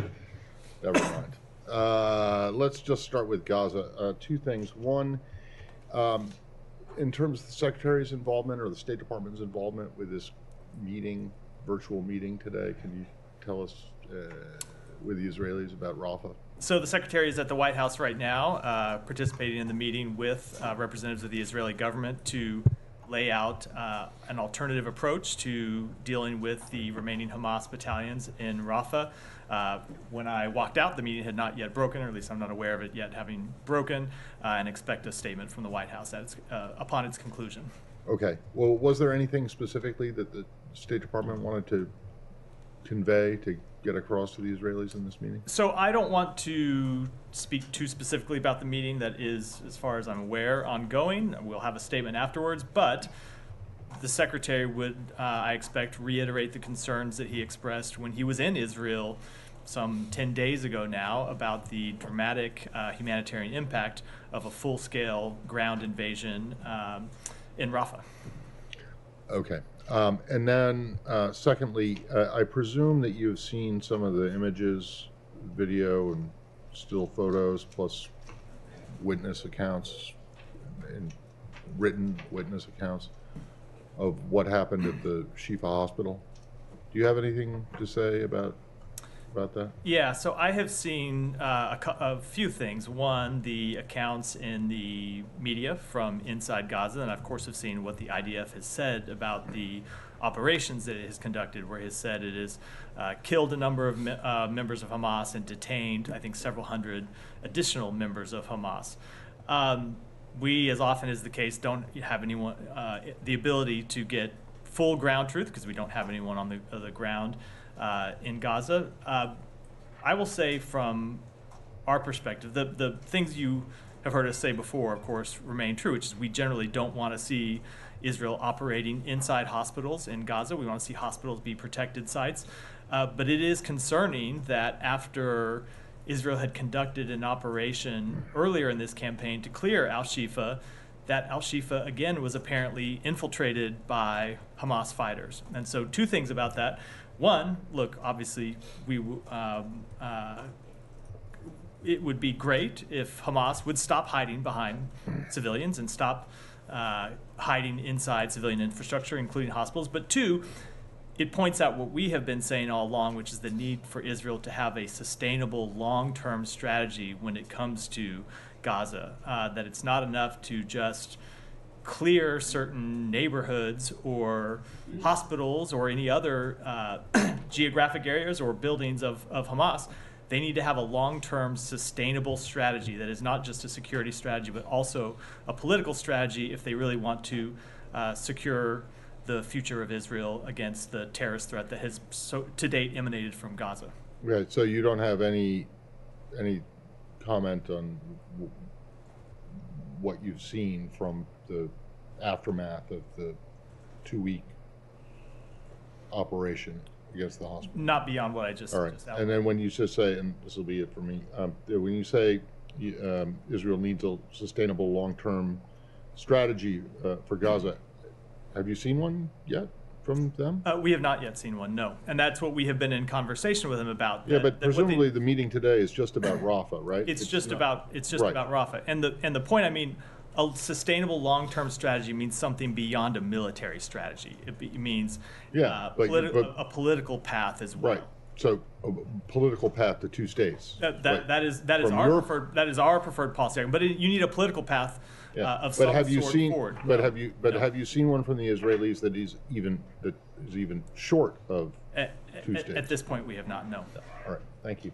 never mind. Uh, let's just start with Gaza. Uh, two things. One, um, in terms of the Secretary's involvement or the State Department's involvement with this meeting, virtual meeting today, can you tell us uh, with the Israelis about Rafah? So the secretary is at the White House right now, uh, participating in the meeting with uh, representatives of the Israeli government to lay out uh, an alternative approach to dealing with the remaining Hamas battalions in Rafah. Uh, when I walked out, the meeting had not yet broken, or at least I'm not aware of it yet having broken, uh, and expect a statement from the White House its, uh, upon its conclusion. Okay. Well, was there anything specifically that the State Department wanted to convey to get across to the Israelis in this meeting? So I don't want to speak too specifically about the meeting that is, as far as I'm aware, ongoing. We'll have a statement afterwards, but the secretary would, uh, I expect, reiterate the concerns that he expressed when he was in Israel some 10 days ago now about the dramatic uh, humanitarian impact of a full-scale ground invasion um, in Rafah. Okay. Um, and then, uh, secondly, uh, I presume that you've seen some of the images, video, and still photos, plus witness accounts and written witness accounts of what happened at the Shifa Hospital. Do you have anything to say about about that? Yeah, so I have seen uh, a, a few things. One, the accounts in the media from inside Gaza, and I, of course have seen what the IDF has said about the operations that it has conducted, where it has said it has uh, killed a number of me- uh, members of Hamas and detained, I think, several hundred additional members of Hamas. Um, we, as often is the case, don't have anyone uh, the ability to get full ground truth because we don't have anyone on the, uh, the ground in Gaza. Uh, I will say from our perspective, the, the things you have heard us say before, of course, remain true, which is we generally don't want to see Israel operating inside hospitals in Gaza. We want to see hospitals be protected sites. Uh, but it is concerning that after Israel had conducted an operation earlier in this campaign to clear Al Shifa, that Al Shifa again was apparently infiltrated by Hamas fighters. And so, two things about that. One, look, obviously, we um, uh, it would be great if Hamas would stop hiding behind civilians and stop uh, hiding inside civilian infrastructure, including hospitals. But two, it points out what we have been saying all along, which is the need for Israel to have a sustainable long term strategy when it comes to Gaza. Uh, that it's not enough to just clear certain neighborhoods or hospitals or any other uh, (clears throat) geographic areas or buildings of, of Hamas. They need to have a long term sustainable strategy that is not just a security strategy, but also a political strategy if they really want to uh, secure the future of Israel against the terrorist threat that has so, to date emanated from Gaza. Right. So you don't have any any comment on what you've seen from the aftermath of the two week operation against the hospital. Not beyond what I just, All right. just And then when you just say, and this will be it for me, um, when you say um, Israel needs a sustainable long term strategy uh, for Gaza, have you seen one yet from them? Uh, we have not yet seen one, no. And that's what we have been in conversation with them about. Yeah, that- but that what they- presumably the meeting today is just about Rafah, right? It's just not- about it's just Right. about Rafah. And the and the point I mean, a sustainable long-term strategy means something beyond a military strategy. It, be, it means Yeah, uh, but- politi- but- a political path as well. Right. So a political path to two states. That, that, Right. that is that is From our your- preferred that is our preferred policy. But it, you need a political path Yeah. uh, of but some have you sort seen? forward. But No. have you? But No. have you seen one from the Israelis that is even that is even short of At, two at- states? at this point, we have not. No. All right. Thank you.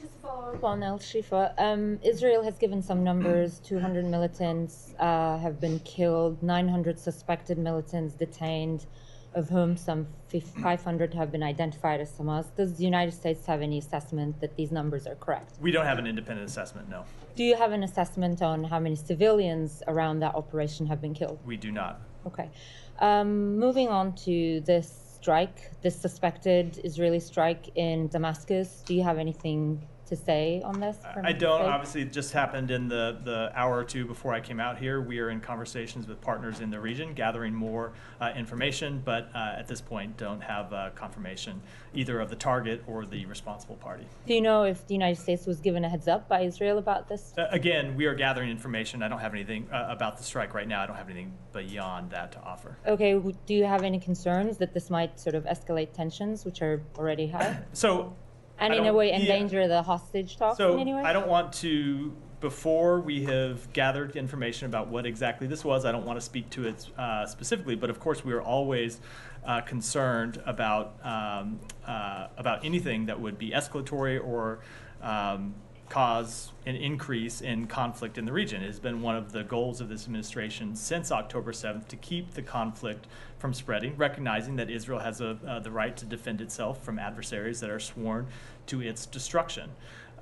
Just to follow up on Al Shifa, um, Israel has given some numbers. (clears throat) 200 militants uh, have been killed, 900 suspected militants detained, of whom some fif- 500 have been identified as Hamas. Does the United States have any assessment that these numbers are correct? We don't have an independent assessment. No, Do you have an assessment on how many civilians around that operation have been killed? we do not. Okay. Um, moving on to this strike, this suspected Israeli strike in Damascus. Do you have anything to say on this? I don't. Obviously, it just happened in the, the hour or two before I came out here. We are in conversations with partners in the region, gathering more uh, information, but uh, at this point, don't have uh, confirmation either of the target or the responsible party. Do you know if the United States was given a heads up by Israel about this? Uh, again, we are gathering information. I don't have anything uh, about the strike right now. I don't have anything beyond that to offer. Okay, do you have any concerns that this might sort of escalate tensions, which are already high? So, And I in a way, yeah. endanger the hostage talks So in any way? I don't want to, before we have gathered information about what exactly this was, I don't want to speak to it uh, specifically, but of course, we are always uh, concerned about, um, uh, about anything that would be escalatory or um, cause an increase in conflict in the region. It has been one of the goals of this administration since October 7th to keep the conflict from spreading, recognizing that Israel has a, uh, the right to defend itself from adversaries that are sworn to its destruction.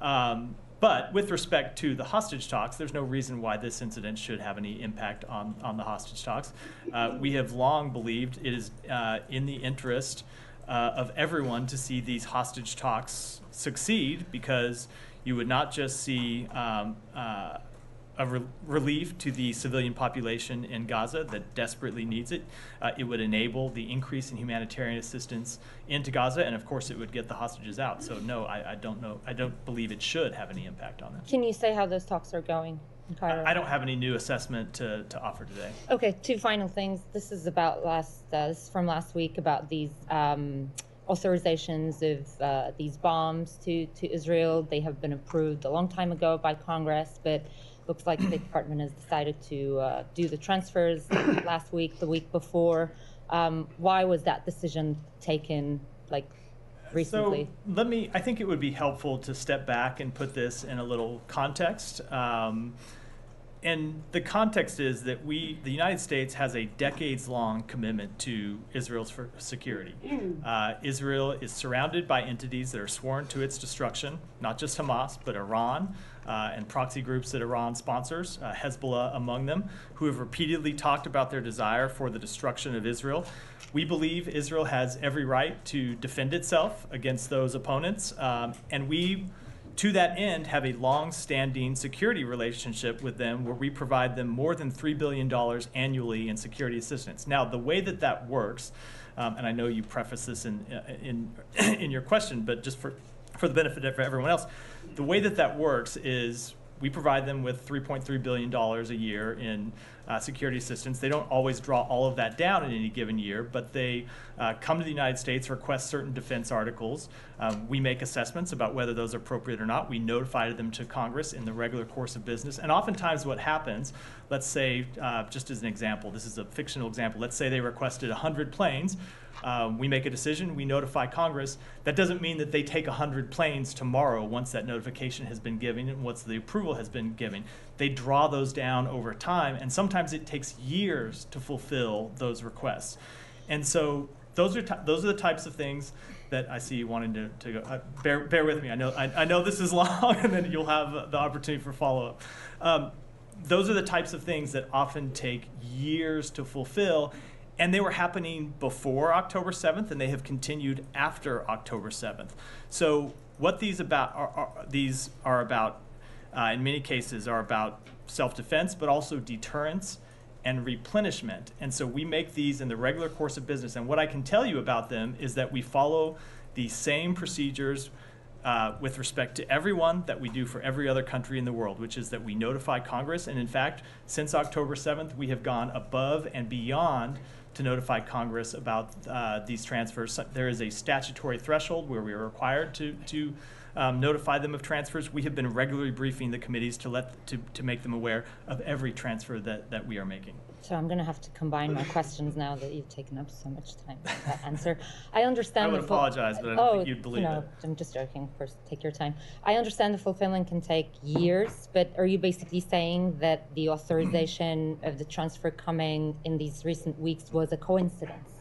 Um, but with respect to the hostage talks, there's no reason why this incident should have any impact on, on the hostage talks. Uh, we have long believed it is uh, in the interest uh, of everyone to see these hostage talks succeed because you would not just see um, uh, a re- relief to the civilian population in Gaza that desperately needs it. Uh, it would enable the increase in humanitarian assistance into Gaza, and of course, it would get the hostages out. So, no, I, I don't know. I don't believe it should have any impact on that. Can you say how those talks are going Cairo? I don't have any new assessment to, to offer today. Okay, two final things. This is about last. Uh, this is from last week about these um, authorizations of uh, these bombs to to Israel. They have been approved a long time ago by Congress, but looks like the Department has decided to uh, do the transfers (coughs) last week, the week before. Um, why was that decision taken like recently? So let me, I think it would be helpful to step back and put this in a little context. Um, and the context is that we, the United States, has a decades long commitment to Israel's for security. Uh, Israel is surrounded by entities that are sworn to its destruction, not just Hamas, but Iran uh, and proxy groups that Iran sponsors, uh, Hezbollah among them, who have repeatedly talked about their desire for the destruction of Israel. We believe Israel has every right to defend itself against those opponents, um, and we to that end, have a long-standing security relationship with them where we provide them more than $3 billion annually in security assistance. Now, the way that that works, um, and I know you preface this in, in, (coughs) in your question, but just for, for the benefit of everyone else, the way that that works is we provide them with $3.3 billion a year in uh, security assistance. They don't always draw all of that down in any given year, but they uh, come to the United States, request certain defense articles. Um, we make assessments about whether those are appropriate or not. We notify them to Congress in the regular course of business. And oftentimes, what happens, let's say, uh, just as an example, this is a fictional example, let's say they requested 100 planes. Um, we make a decision, we notify Congress. That doesn't mean that they take 100 planes tomorrow once that notification has been given and once the approval has been given. They draw those down over time, and sometimes it takes years to fulfill those requests. And so those are, those are the types of things that I see you wanting to, to go. Uh, bear, bear with me. I know, I, I know this is (laughs) long, and then you'll have the opportunity for follow up. Um, those are the types of things that often take years to fulfill and they were happening before October 7th, and they have continued after October 7th. So what these about are, are these are about, uh, in many cases, are about self-defense, but also deterrence and replenishment. And so we make these in the regular course of business. And what I can tell you about them is that we follow the same procedures uh, with respect to everyone that we do for every other country in the world, which is that we notify Congress. And in fact, since October 7th, we have gone above and beyond to notify Congress about uh, these transfers. There is a statutory threshold where we are required to, to um, notify them of transfers. We have been regularly briefing the committees to let to, to make them aware of every transfer that, that we are making. So I'm going to have to combine my questions now that you've taken up so much time with that answer. I (laughs) understand. I would apologize, but I don't oh, think you'd believe no, it. I'm just joking. Course, take your time. I understand the fulfillment can take years, but are you basically saying that the authorization of the transfer coming in these recent weeks was a coincidence?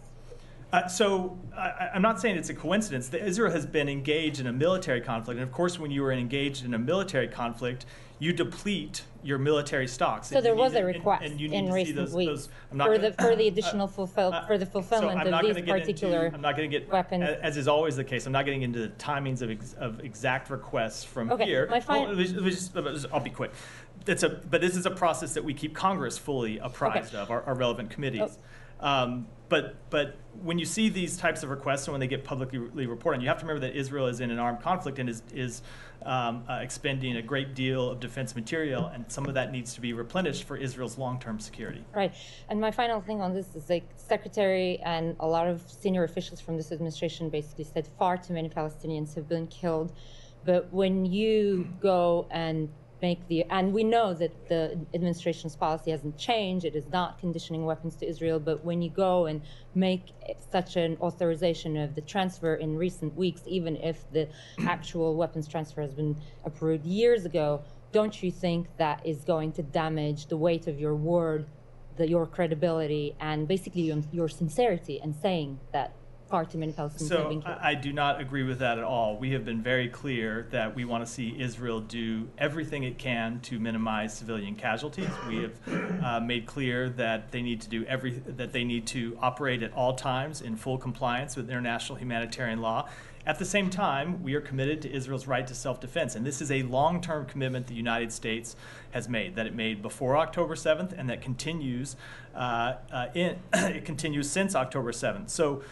Uh, so I, I'm not saying it's a coincidence that Israel has been engaged in a military conflict, and of course, when you are engaged in a military conflict, you deplete your military stocks. So there was a to- and- request and you need in to see recent those- weeks those- I'm not for gonna- the for the (coughs) additional fulfill for the So fulfillment I'm of not these particular. into, I'm not going to get weapons. as is always the case. I'm not getting into the timings of, ex, of exact requests from Okay, here. my fin- Well, just- let me just- let me just- I'll be quick. It's a, but this is a process that we keep Congress fully apprised of, our, our relevant committees. Um, but but when you see these types of requests and when they get publicly reported, you have to remember that Israel is in an armed conflict and is is um, uh, expending a great deal of defense material, and some of that needs to be replenished for Israel's long-term security. Right. And my final thing on this is like Secretary and a lot of senior officials from this administration basically said far too many Palestinians have been killed. But when you go and make the, and we know that the administration's policy hasn't changed, it is not conditioning weapons to Israel, but when you go and make such an authorization of the transfer in recent weeks, even if the actual weapons transfer has been approved years ago, don't you think that is going to damage the weight of your word, the, your credibility, and basically your, your sincerity in saying that far too many Palestinians have been So killed? I, I do not agree with that at all. We have been very clear that we want to see Israel do everything it can to minimize civilian casualties. We have uh, made clear that they need to do every that they need to operate at all times in full compliance with international humanitarian law. At the same time, we are committed to Israel's right to self-defense, and this is a long-term commitment the United States has made. That it made before October 7th, and that continues uh, uh, in (coughs) it continues since October 7th. So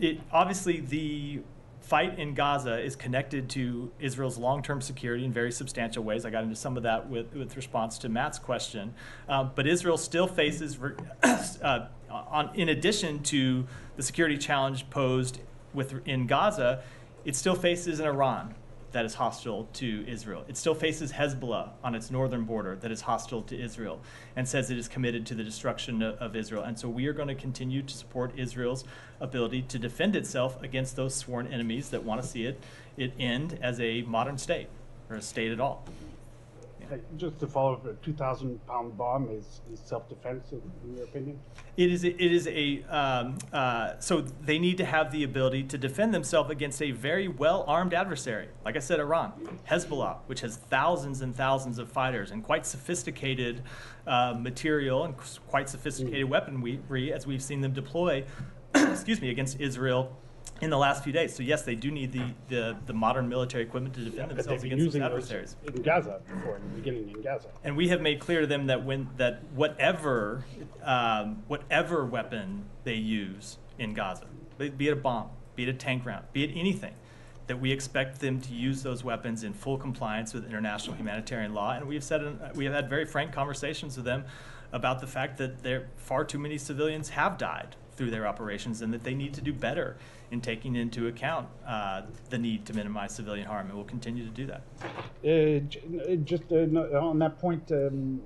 it obviously the fight in Gaza is connected to Israel's long-term security in very substantial ways. I got into some of that with, with response to Matt's question, um, but Israel still faces, (coughs) uh, on in addition to the security challenge posed with in Gaza, it still faces an Iran that is hostile to Israel. It still faces Hezbollah on its northern border that is hostile to Israel and says it is committed to the destruction of, Israel. And so we are going to continue to support Israel's ability to defend itself against those sworn enemies that want to see it, it end as a modern state or a state at all. Just to follow up, a 2,000 pound bomb is, is self defense, in your opinion? It is. It is a. Um, uh, so they need to have the ability to defend themselves against a very well armed adversary. Like I said, Iran, Hezbollah, which has thousands and thousands of fighters and quite sophisticated uh, material and quite sophisticated weaponry, as we've seen them deploy. (clears throat) excuse me, against Israel. In the last few days, so yes, they do need the, the, the modern military equipment to defend But themselves against those using those adversaries. in Gaza before, in the beginning in Gaza. And we have made clear to them that when that whatever um, whatever weapon they use in Gaza, be be it a bomb, be it a tank round, be it anything, that we expect them to use those weapons in full compliance with international humanitarian law. And we've said we have had very frank conversations with them about the fact that there far too many civilians have died through their operations and that they need to do better in taking into account uh, the need to minimize civilian harm. And we'll continue to do that. Uh, uh, just uh, on that point, um,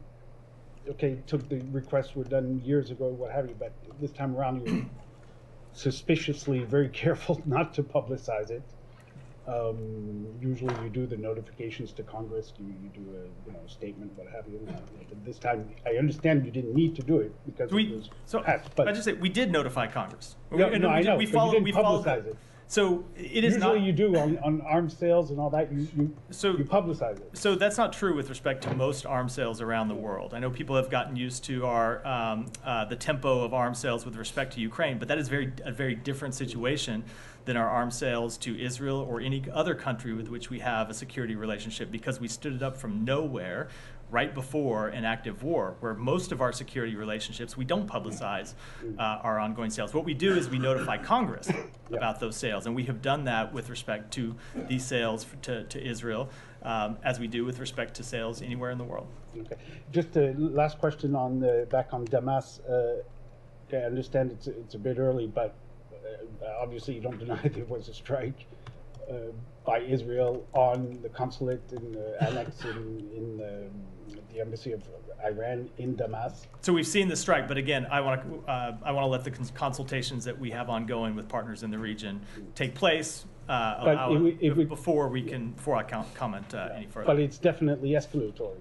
okay, took the requests were done years ago, what have you, but this time around you're (coughs) suspiciously very (laughs) careful not to publicize it. Um, usually you do the notifications to Congress, you, you do a you know statement, what have you. But this time, I understand you didn't need to do it because We- it so passed. I just say we did notify Congress. No, We- no, we I know, We followed. didn't we followed. publicize it. So it is usually not. you do on, on arms sales and all that. You you, so you publicize it. So that's not true with respect to most arms sales around the world. I know people have gotten used to our um, uh, the tempo of arms sales with respect to Ukraine, but that is very a very different situation than our arms sales to Israel or any other country with which we have a security relationship because we stood it up from nowhere right before an active war, where most of our security relationships we don't publicize uh, our ongoing sales. What we do is we notify Congress (coughs) about those sales, and we have done that with respect to these sales f- to, to Israel, um, as we do with respect to sales anywhere in the world. Okay. Just a last question on the, back on Damas. Uh, I understand it's, it's a bit early, but obviously you don't (laughs) deny there was a strike uh, by Israel on the consulate in the (laughs) annex in, in the, the embassy of Iran in Damascus. So we've seen the strike, but again, I want to uh, I want to let the cons- consultations that we have ongoing with partners in the region take place uh, But allow- if we- if before we can before I com- comment uh, any further. But it's definitely escalatory.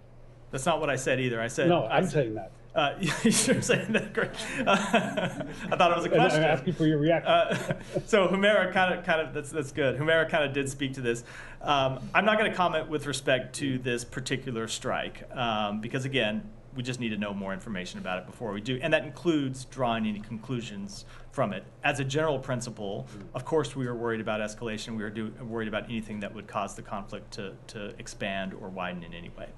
That's not what I said either. I said No, I I'm said- saying that. Uh, (laughs) you sure saying that great. (laughs) I thought it was a And I'm question. asking for your reaction. Uh, (laughs) so Humeyra kind of, kind of, that's that's good. Humeyra kind of did speak to this. Um, I'm not going to comment with respect to this particular strike um, because again, we just need to know more information about it before we do, and that includes drawing any conclusions from it. As a general principle, of course, we were worried about escalation. We were do, worried about anything that would cause the conflict to to expand or widen in any way.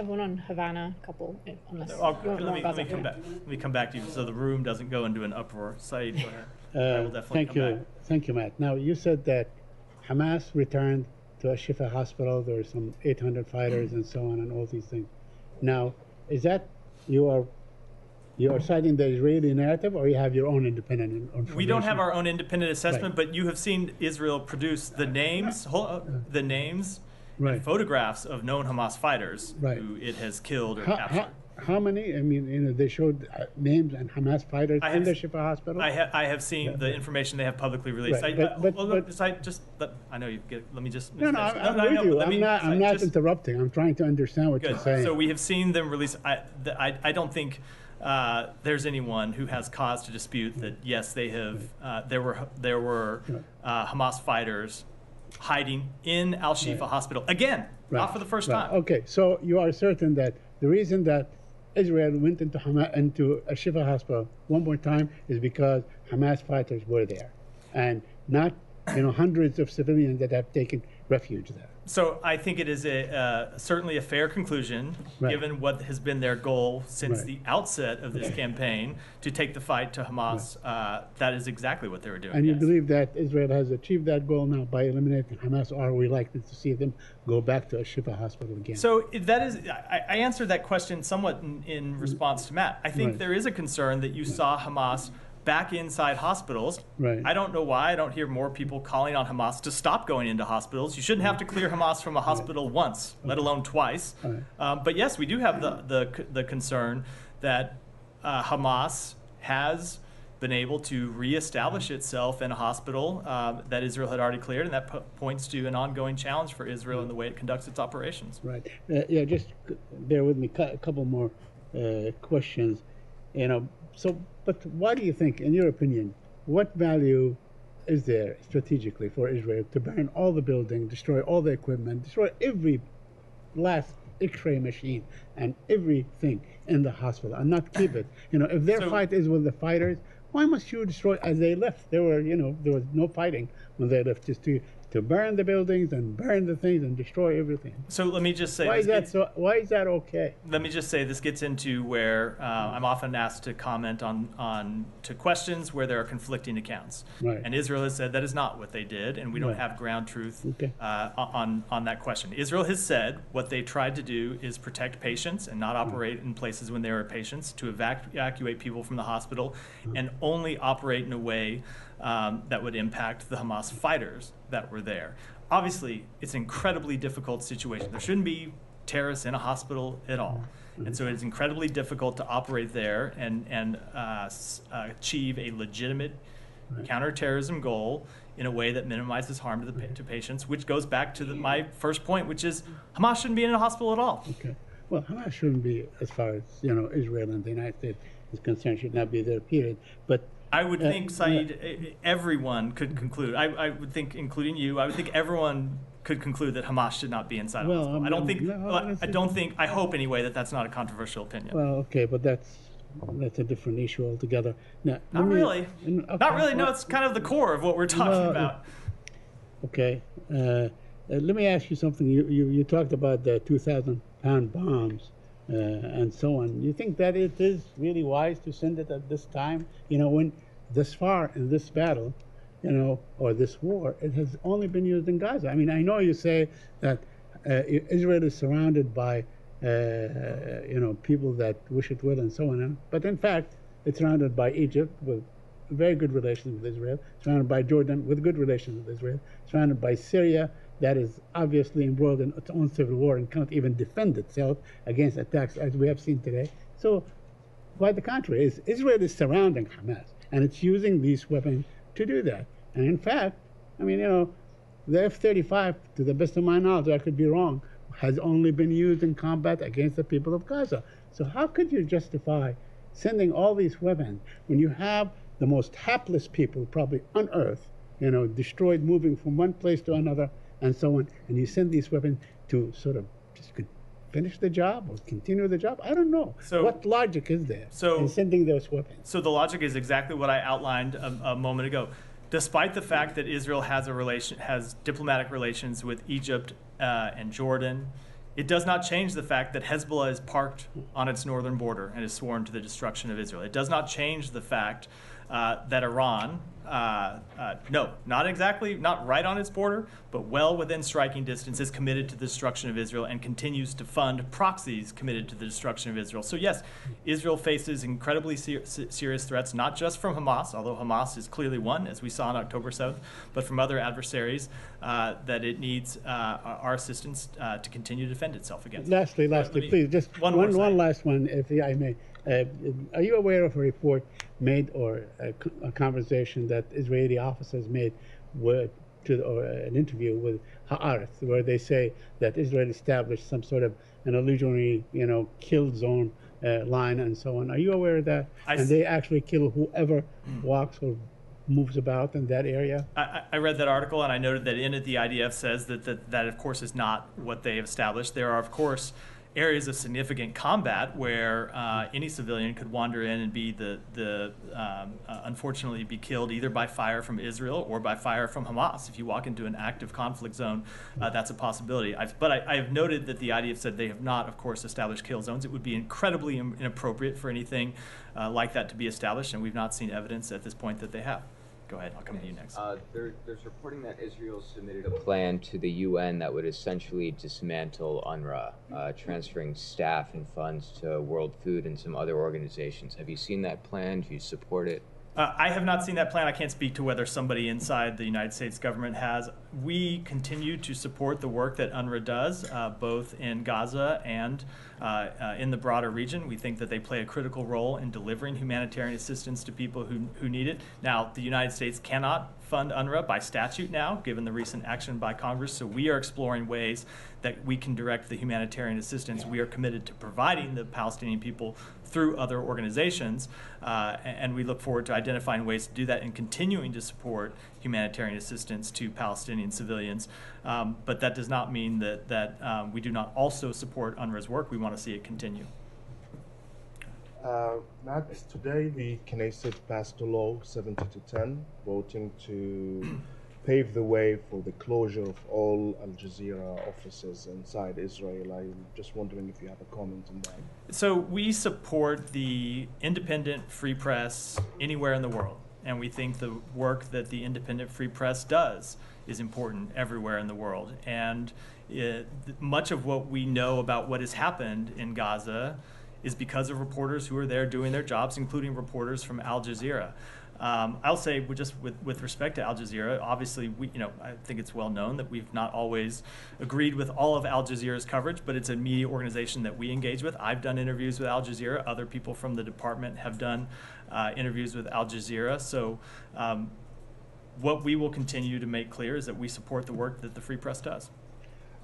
I have one on Havana, a couple, if- unless I'll- you let me, let me come back. Let me come back to you so the room doesn't go into an uproar. Saeed, go ahead. I Uh, will definitely Thank come you, back. thank you, Matt. Now, you said that Hamas returned to Ashifa Hospital, there were some 800 fighters and so on and all these things. Now, is that, you are, you are citing the Israeli narrative or you have your own independent in- information? We don't have our own independent assessment, but you have seen Israel produce the names, hol- uh, the names, Right. photographs of known Hamas fighters Right. who it has killed or How, captured. how, how many, I mean, you know, they showed uh, names and Hamas fighters I in the Shifa Hospital? I, ha- I have seen the information they have publicly released. Right, I, but- I- but- well, look, I just let, I know you get. Let me just. No, no, I'm, finish. I'm I with know, you. I'm me- not, I'm not just- interrupting. I'm trying to understand what you're saying. So we have seen them release. I, the, I, I don't think uh, there's anyone who has cause to dispute that. Yes, they have. Uh, there were there were uh, Hamas fighters hiding in Al Shifa Right. Hospital again, not for the first right. time. Okay, so you are certain that the reason that Israel went into Hamas, into Al Shifa hospital one more time is because Hamas fighters were there, and not you know hundreds of civilians that have taken refuge there. So I think it is a uh, certainly a fair conclusion, Right. given what has been their goal since Right. the outset of this campaign, to take the fight to Hamas. Uh, that is exactly what they were doing. And you yes. believe that Israel has achieved that goal now by eliminating Hamas, or are we likely to see them go back to a Shifa hospital again? So i- that is, I, I answered that question somewhat in, in response to Matt. I think Right. there is a concern that you saw Hamas back inside hospitals. Right. I don't know why I don't hear more people calling on Hamas to stop going into hospitals. You shouldn't have to clear Hamas from a hospital once, let alone twice. Right. Um, but yes, we do have the the, the concern that uh, Hamas has been able to reestablish itself in a hospital um, that Israel had already cleared, and that po- points to an ongoing challenge for Israel in the way it conducts its operations. Right. Uh, yeah, just bear with me. A couple more uh, questions. You know, so, but why do you think, in your opinion, what value is there strategically for Israel to burn all the building, destroy all the equipment, destroy every last X-ray machine and everything in the hospital, and not keep it? You know, if their fight is with the fighters, why must you destroy as they left? There were, you know, there was no fighting when they left. Just to to burn the buildings and burn the things and destroy everything. So let me just say, Why is that gets- so? Why is that okay? let me just say this gets into where uh, I'm often asked to comment on on to questions where there are conflicting accounts. Right. And Israel has said that is not what they did, and we don't Right. have ground truth Okay. uh, on on that question. Israel has said what they tried to do is protect patients and not operate in places when there are patients, to evac- evacuate people from the hospital, and only operate in a way um, that would impact the Hamas fighters that were there. Obviously, it's an incredibly difficult situation. There shouldn't be terrorists in a hospital at all. And so it's incredibly difficult to operate there and, and uh, s- achieve a legitimate counterterrorism goal in a way that minimizes harm to the pa- to patients, which goes back to the, my first point, which is Hamas shouldn't be in a hospital at all. Okay. Well, Hamas shouldn't be, as far as you know, Israel and the United States is concerned, should not be there. Period. But I would Uh, think, Saeed, e- everyone could conclude. I, I would think, including you, I would think everyone could conclude that Hamas should not be inside Well, hospital. I'm- don't I'm- think. no, well, I don't think. I hope anyway that that's not a controversial opinion. well, okay, but that's that's a different issue altogether. Now, not me- really. n- not okay, really. No, it's kind of the core of what we're talking Well, about. Okay. Uh, uh, let me ask you something. You, you, you talked about the 2,000 pound bombs uh, and so on. You think that it is really wise to send it at this time? You know, when this far in this battle, you know, or this war, it has only been used in Gaza. I mean, I know you say that uh, Israel is surrounded by, uh, you know, people that wish it well and so on. But in fact, it's surrounded by Egypt with very good relations with Israel, surrounded by Jordan with good relations with Israel, surrounded by Syria that is obviously embroiled in its own civil war and cannot even defend itself against attacks as we have seen today. So, quite the contrary, is Israel is surrounding Hamas and it's using these weapons to do that. And in fact, I mean, you know, the F-35, to the best of my knowledge, I could be wrong, has only been used in combat against the people of Gaza. So how could you justify sending all these weapons when you have the most hapless people probably on earth, you know, destroyed, moving from one place to another, and so on, and you send these weapons to sort of just finish the job or continue the job? I don't know. So- what logic is there So- in sending those weapons? So the logic is exactly what I outlined a, a moment ago. Despite the fact that Israel has a relation, has diplomatic relations with Egypt uh, and Jordan, it does not change the fact that Hezbollah is parked on its northern border and is sworn to the destruction of Israel. It does not change the fact uh, that Iran, uh, uh, no, not exactly, not right on its border, but well within striking distance, is committed to the destruction of Israel and continues to fund proxies committed to the destruction of Israel. So, yes, Israel faces incredibly ser- serious threats, not just from Hamas, although Hamas is clearly one, as we saw on October 7th, but from other adversaries uh, that it needs uh, our assistance uh, to continue to defend itself against. Lastly, lastly, me- please, just one one, one, last one, if I may. Uh, are you aware of a report made or a, a conversation that Israeli officers made with, to, or an interview with Haaretz, where they say that Israel established some sort of an illusionary, you know, kill zone uh, line and so on? Are you aware of that? I and they actually kill whoever walks or moves about in that area? I, I I read that article and I noted that in it the IDF says that, that that of course is not what they have established. There are of course areas of significant combat where uh, any civilian could wander in and be the the um, uh, unfortunately be killed either by fire from Israel or by fire from Hamas. If you walk into an active conflict zone, uh, that's a possibility. I've, but I, I have noted that the IDF said they have not, of course, established kill zones. It would be incredibly inappropriate for anything uh, like that to be established, and we've not seen evidence at this point that they have. Go ahead. I'll come to you next. Uh, there, there's reporting that Israel submitted a plan to the UN that would essentially dismantle UNRWA, uh, transferring staff and funds to World Food and some other organizations. Have you seen that plan? Do you support it? Uh, I have not seen that plan. I can't speak to whether somebody inside the United States government has. We continue to support the work that UNRWA does, uh, both in Gaza and uh, uh, in the broader region. We think that they play a critical role in delivering humanitarian assistance to people who, who need it. Now, the United States cannot fund UNRWA by statute now, given the recent action by Congress. So we are exploring ways that we can direct the humanitarian assistance. We are committed to providing the Palestinian people through other organizations, uh, and we look forward to identifying ways to do that and continuing to support humanitarian assistance to Palestinian civilians. Um, but that does not mean that that um, we do not also support UNRWA's work. We want to see it continue. Uh, today the Knesset passed a law 70 to 10, voting to pave the way for the closure of all Al Jazeera offices inside Israel. I'm just wondering if you have a comment on that. So we support the independent free press anywhere in the world, and we think the work that the independent free press does is important everywhere in the world. And uh, it, much of what we know about what has happened in Gaza is because of reporters who are there doing their jobs, including reporters from Al Jazeera. Um, I'll say, just with, with respect to Al Jazeera, obviously, we, you know, I think it's well known that we've not always agreed with all of Al Jazeera's coverage, but it's a media organization that we engage with. I've done interviews with Al Jazeera. Other people from the department have done uh, interviews with Al Jazeera. So, um, what we will continue to make clear is that we support the work that the Free Press does.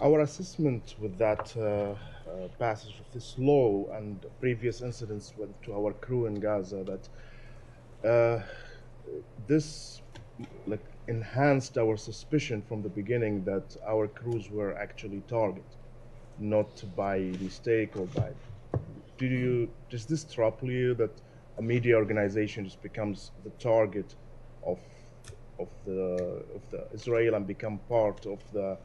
Our assessment with that uh, uh, passage of this law and previous incidents with, to our crew in Gaza that uh, this like enhanced our suspicion from the beginning that our crews were actually target, not by mistake or by. Do you does this trouble you that a media organization just becomes the target of of the of the Israel and become part of the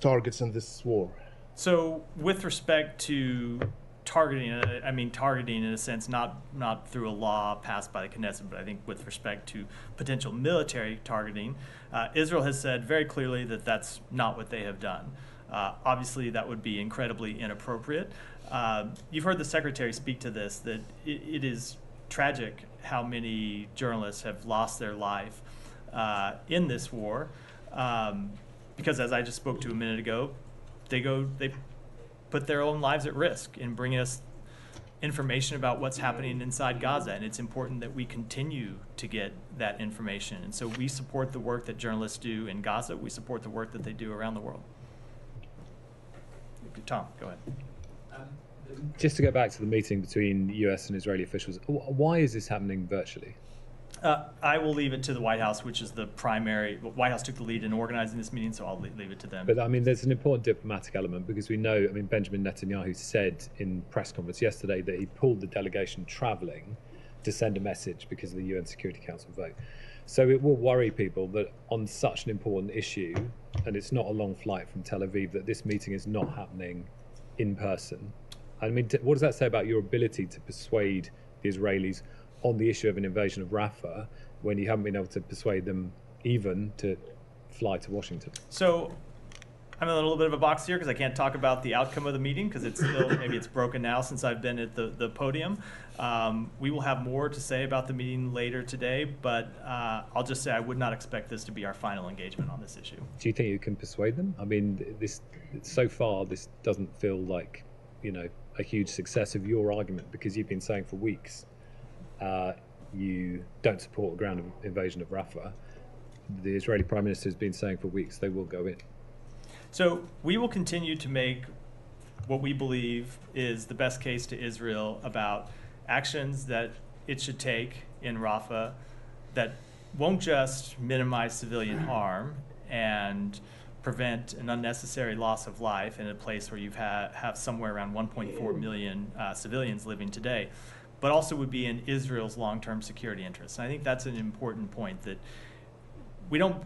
targets in this war? So, with respect to targeting, uh, I mean targeting in a sense, not not through a law passed by the Knesset, but I think with respect to potential military targeting, uh, Israel has said very clearly that that's not what they have done. Uh, obviously, that would be incredibly inappropriate. Uh, you've heard the secretary speak to this that it, it is tragic how many journalists have lost their life uh, in this war. Um, because as I just spoke to a minute ago, they go they put their own lives at risk in bringing us information about what's happening inside Gaza, and it's important that we continue to get that information. And so we support the work that journalists do in Gaza. We support the work that they do around the world. Tom, go ahead. Just to go back to the meeting between U.S. and Israeli officials, why is this happening virtually? Uh, I will leave it to the White House, which is the primary. White House took the lead in organizing this meeting, so I'll leave it to them. But I mean, there's an important diplomatic element because we know, I mean, Benjamin Netanyahu said in press conference yesterday that he pulled the delegation traveling to send a message because of the UN Security Council vote. So it will worry people that on such an important issue, and it's not a long flight from Tel Aviv, that this meeting is not happening in person. I mean, what does that say about your ability to persuade the Israelis on the issue of an invasion of Rafah when you haven't been able to persuade them even to fly to Washington? So I'm in a little bit of a box here because I can't talk about the outcome of the meeting because it's still maybe it's broken now since I've been at the, the podium. Um, we will have more to say about the meeting later today, but uh, I'll just say I would not expect this to be our final engagement on this issue. Do you think you can persuade them? I mean, this so far this doesn't feel like you know a huge success of your argument because you've been saying for weeks uh, you don't support a ground invasion of Rafah. The Israeli Prime Minister has been saying for weeks they will go in. So we will continue to make what we believe is the best case to Israel about actions that it should take in Rafah that won't just minimize civilian harm and prevent an unnecessary loss of life in a place where ha- have somewhere around 1.4 million uh, civilians living today, but also would be in Israel's long-term security interests. And I think that's an important point that we don't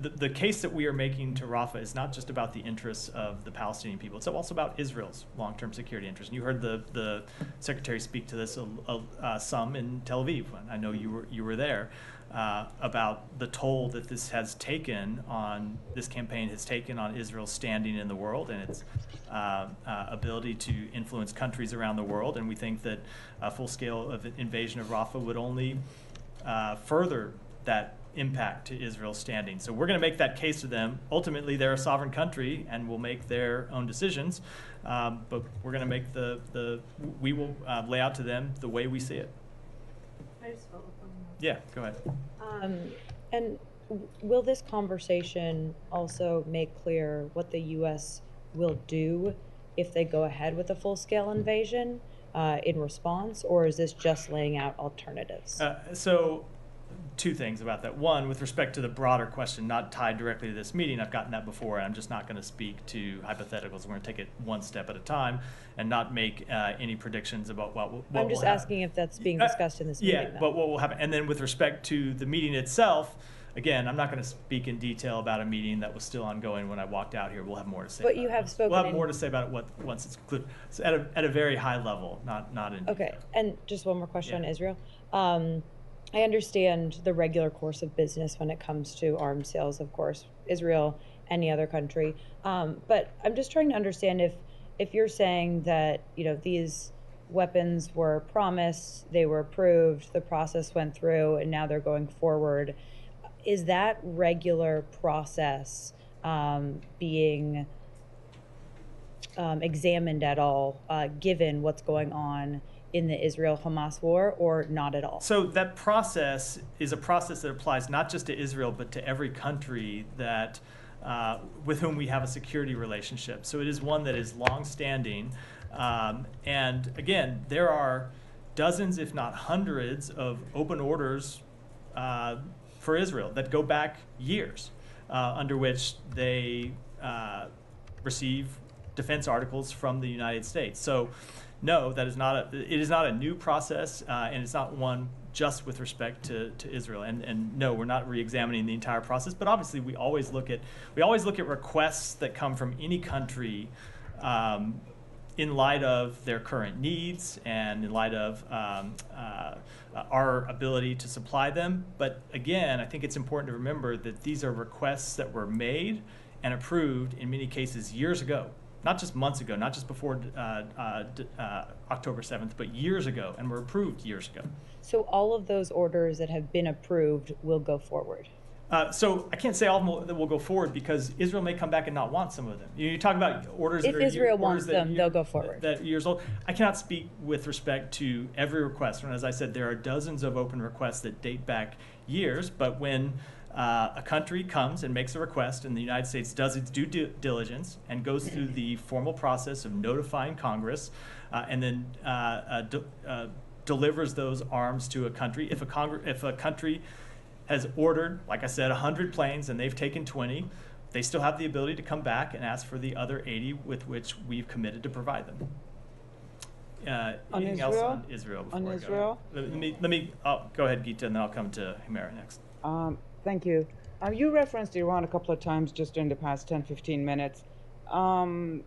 the, the case that we are making to Rafah is not just about the interests of the Palestinian people. It's also about Israel's long-term security interests. And you heard the, the secretary speak to this uh, some in Tel Aviv. I know you were you were there uh, about the toll that this has taken on this campaign has taken on Israel's standing in the world and its uh, uh, ability to influence countries around the world. And we think that a full scale of invasion of Rafah would only uh, further that impact to Israel's standing. So we're going to make that case to them. Ultimately, they're a sovereign country and will make their own decisions. Um, but we're going to make the, the we will uh, lay out to them the way we see it. Yeah, go ahead. Um, and will this conversation also make clear what the U.S. will do if they go ahead with a full-scale invasion uh, in response, or is this just laying out alternatives? Uh, so, two things about that. One, with respect to the broader question, not tied directly to this meeting, I've gotten that before, and I'm just not going to speak to hypotheticals. We're going to take it one step at a time and not make uh, any predictions about what, will- what I'm just happen. asking if that's being Uh, discussed in this yeah, meeting. though. but what will happen? And then with respect to the meeting itself, again, I'm not going to speak in detail about a meeting that was still ongoing when I walked out here. We'll have more to say. But you have once- spoken We'll have more to say about it what, once it's concluded. So at a, at a very high level, not not in. Okay, and just one more question on Israel. Um, I understand the regular course of business when it comes to arms sales, of course, Israel, any other country. Um, but I'm just trying to understand if, if you're saying that, you know, these weapons were promised, they were approved, the process went through, and now they're going forward, is that regular process um, being um, examined at all, uh, given what's going on in the Israel Hamas war, or not at all? So that process is a process that applies not just to Israel, but to every country that uh, with whom we have a security relationship. So it is one that is longstanding. Um, and again, there are dozens, if not hundreds, of open orders uh, for Israel that go back years, uh, under which they uh, receive defense articles from the United States. So, no, that is not a. It is not a new process, uh, and it's not one just with respect to, to Israel. And and no, we're not re-examining the entire process. But obviously, we always look at we always look at requests that come from any country. Um, in light of their current needs and in light of um, uh, our ability to supply them. But again, I think it's important to remember that these are requests that were made and approved in many cases years ago, not just months ago, not just before uh, uh, uh, October 7th, but years ago, and were approved years ago. So all of those orders that have been approved will go forward. Uh, so I can't say all of them will, that will go forward because Israel may come back and not want some of them. You, you talk about orders. If that are, Israel orders wants that them, you- they'll go forward. That years old. I cannot speak with respect to every request. And as I said, there are dozens of open requests that date back years. But when uh, a country comes and makes a request, and the United States does its due diligence and goes through the formal process of notifying Congress, uh, and then uh, uh, de- uh, delivers those arms to a country. If a Congre- if a country has ordered, like I said, 100 planes and they've taken 20, they still have the ability to come back and ask for the other 80 with which we've committed to provide them. Uh, On anything else Israel? on Israel? On? Israel? Let me, let me, oh, go ahead, Gita, and then I'll come to Humeyra next. Um, thank you. Uh, you referenced Iran a couple of times just in the past 10, 15 minutes. Um,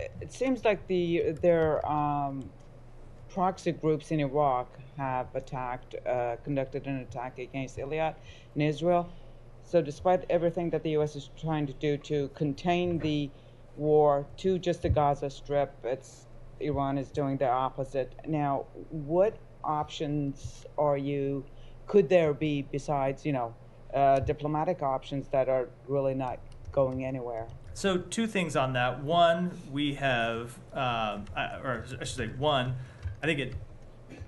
it- seems like the their um, proxy groups in Iraq have attacked, uh, conducted an attack against Eilat in Israel. So, despite everything that the U.S. is trying to do to contain the war to just the Gaza Strip, it's Iran is doing the opposite. Now, what options are you? Could there be besides, you know, uh, diplomatic options that are really not going anywhere? So two things on that. One, we have, um, or I should say, one, I think it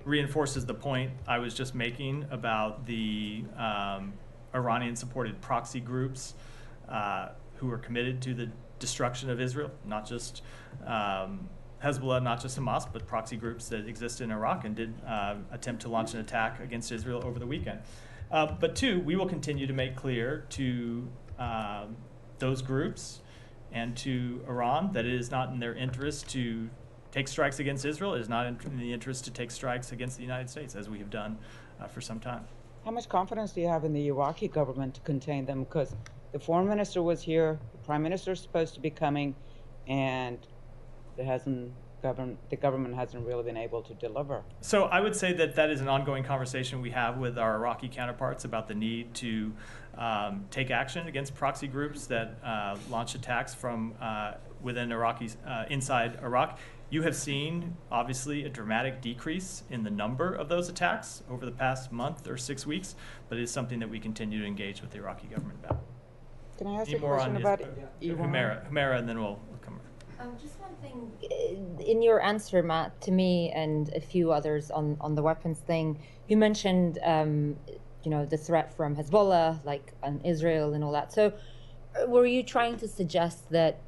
reinforces the point I was just making about the um, Iranian-supported proxy groups uh, who are committed to the destruction of Israel, not just um, Hezbollah, not just Hamas, but proxy groups that exist in Iraq and did uh, attempt to launch an attack against Israel over the weekend. Uh, but two, we will continue to make clear to um, those groups and to Iran that it is not in their interest to take strikes against Israel. It is not in, the interest to take strikes against the United States, as we have done uh, for some time. How much confidence do you have in the Iraqi government to contain them? Because the foreign minister was here, the prime minister is supposed to be coming, and it hasn't govern the government hasn't really been able to deliver. So I would say that that is an ongoing conversation we have with our Iraqi counterparts about the need to um, take action against proxy groups that uh, launch attacks from uh, within Iraqi uh, inside Iraq. You have seen obviously a dramatic decrease in the number of those attacks over the past month or six weeks, but it is something that we continue to engage with the Iraqi government about. Can I ask Any you a question on about Is- Iran? Humeyra, Humeyra, and then we'll we'll come. Um, just one thing uh, in your answer, Matt, to me and a few others on, on the weapons thing, you mentioned, um, you know, the threat from Hezbollah, like on Israel and all that. So, uh, were you trying to suggest that,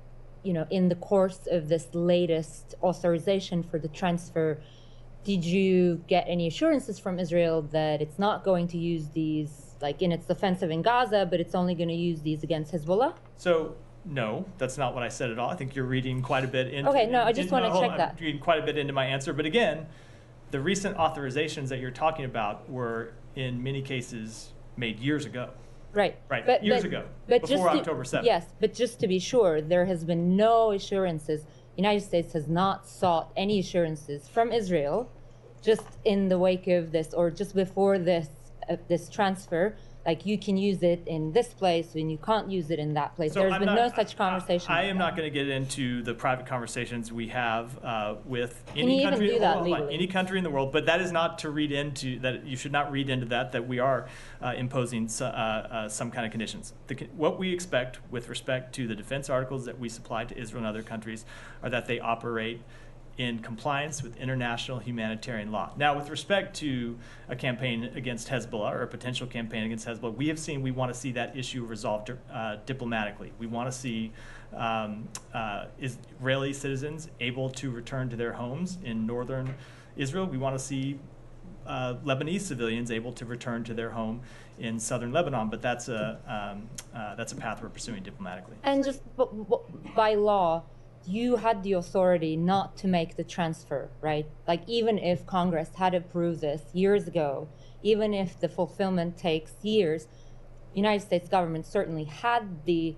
you know, in the course of this latest authorization for the transfer, did you get any assurances from Israel that it's not going to use these, like in its offensive in Gaza, but it's only going to use these against Hezbollah? So no, that's not what I said at all. I think you're reading quite a bit into. Okay, no, I just in- wanna hold check on, that. I'm reading quite a bit into my answer, but again, the recent authorizations that you're talking about were in many cases made years ago. Right. Right, But, years ago, but before just October 7th. Yes, but just to be sure, there has been no assurances. United States has not sought any assurances from Israel, just in the wake of this or just before this uh, this transfer. Like you can use it in this place and you can't use it in that place. So There's I'm been not- no such conversation. I am not going to get into the private conversations we have uh, with any country, that hold any country in the world, but that is not to read into that. You should not read into that that we are uh, imposing uh, uh, some kind of conditions. The, what we expect with respect to the defense articles that we supply to Israel and other countries are that they operate in compliance with international humanitarian law. Now, with respect to a campaign against Hezbollah or a potential campaign against Hezbollah, we have seen we want to see that issue resolved uh, diplomatically. We want to see um, uh, Israeli citizens able to return to their homes in northern Israel. We want to see uh, Lebanese civilians able to return to their home in southern Lebanon, but that's a um, uh, that's a path we're pursuing diplomatically. And just by law, you had the authority not to make the transfer, right? Like even if Congress had approved this years ago, even if the fulfillment takes years, United States government certainly had the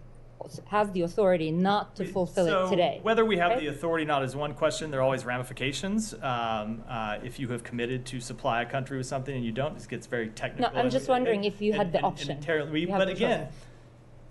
has the authority not to fulfill so it today. Whether we have right? the authority or not is one question. There are always ramifications. Um, uh, if you have committed to supply a country with something and you don't, this gets very technical. No, I'm just wondering and- if you had and- the and- option. we- but again, choice.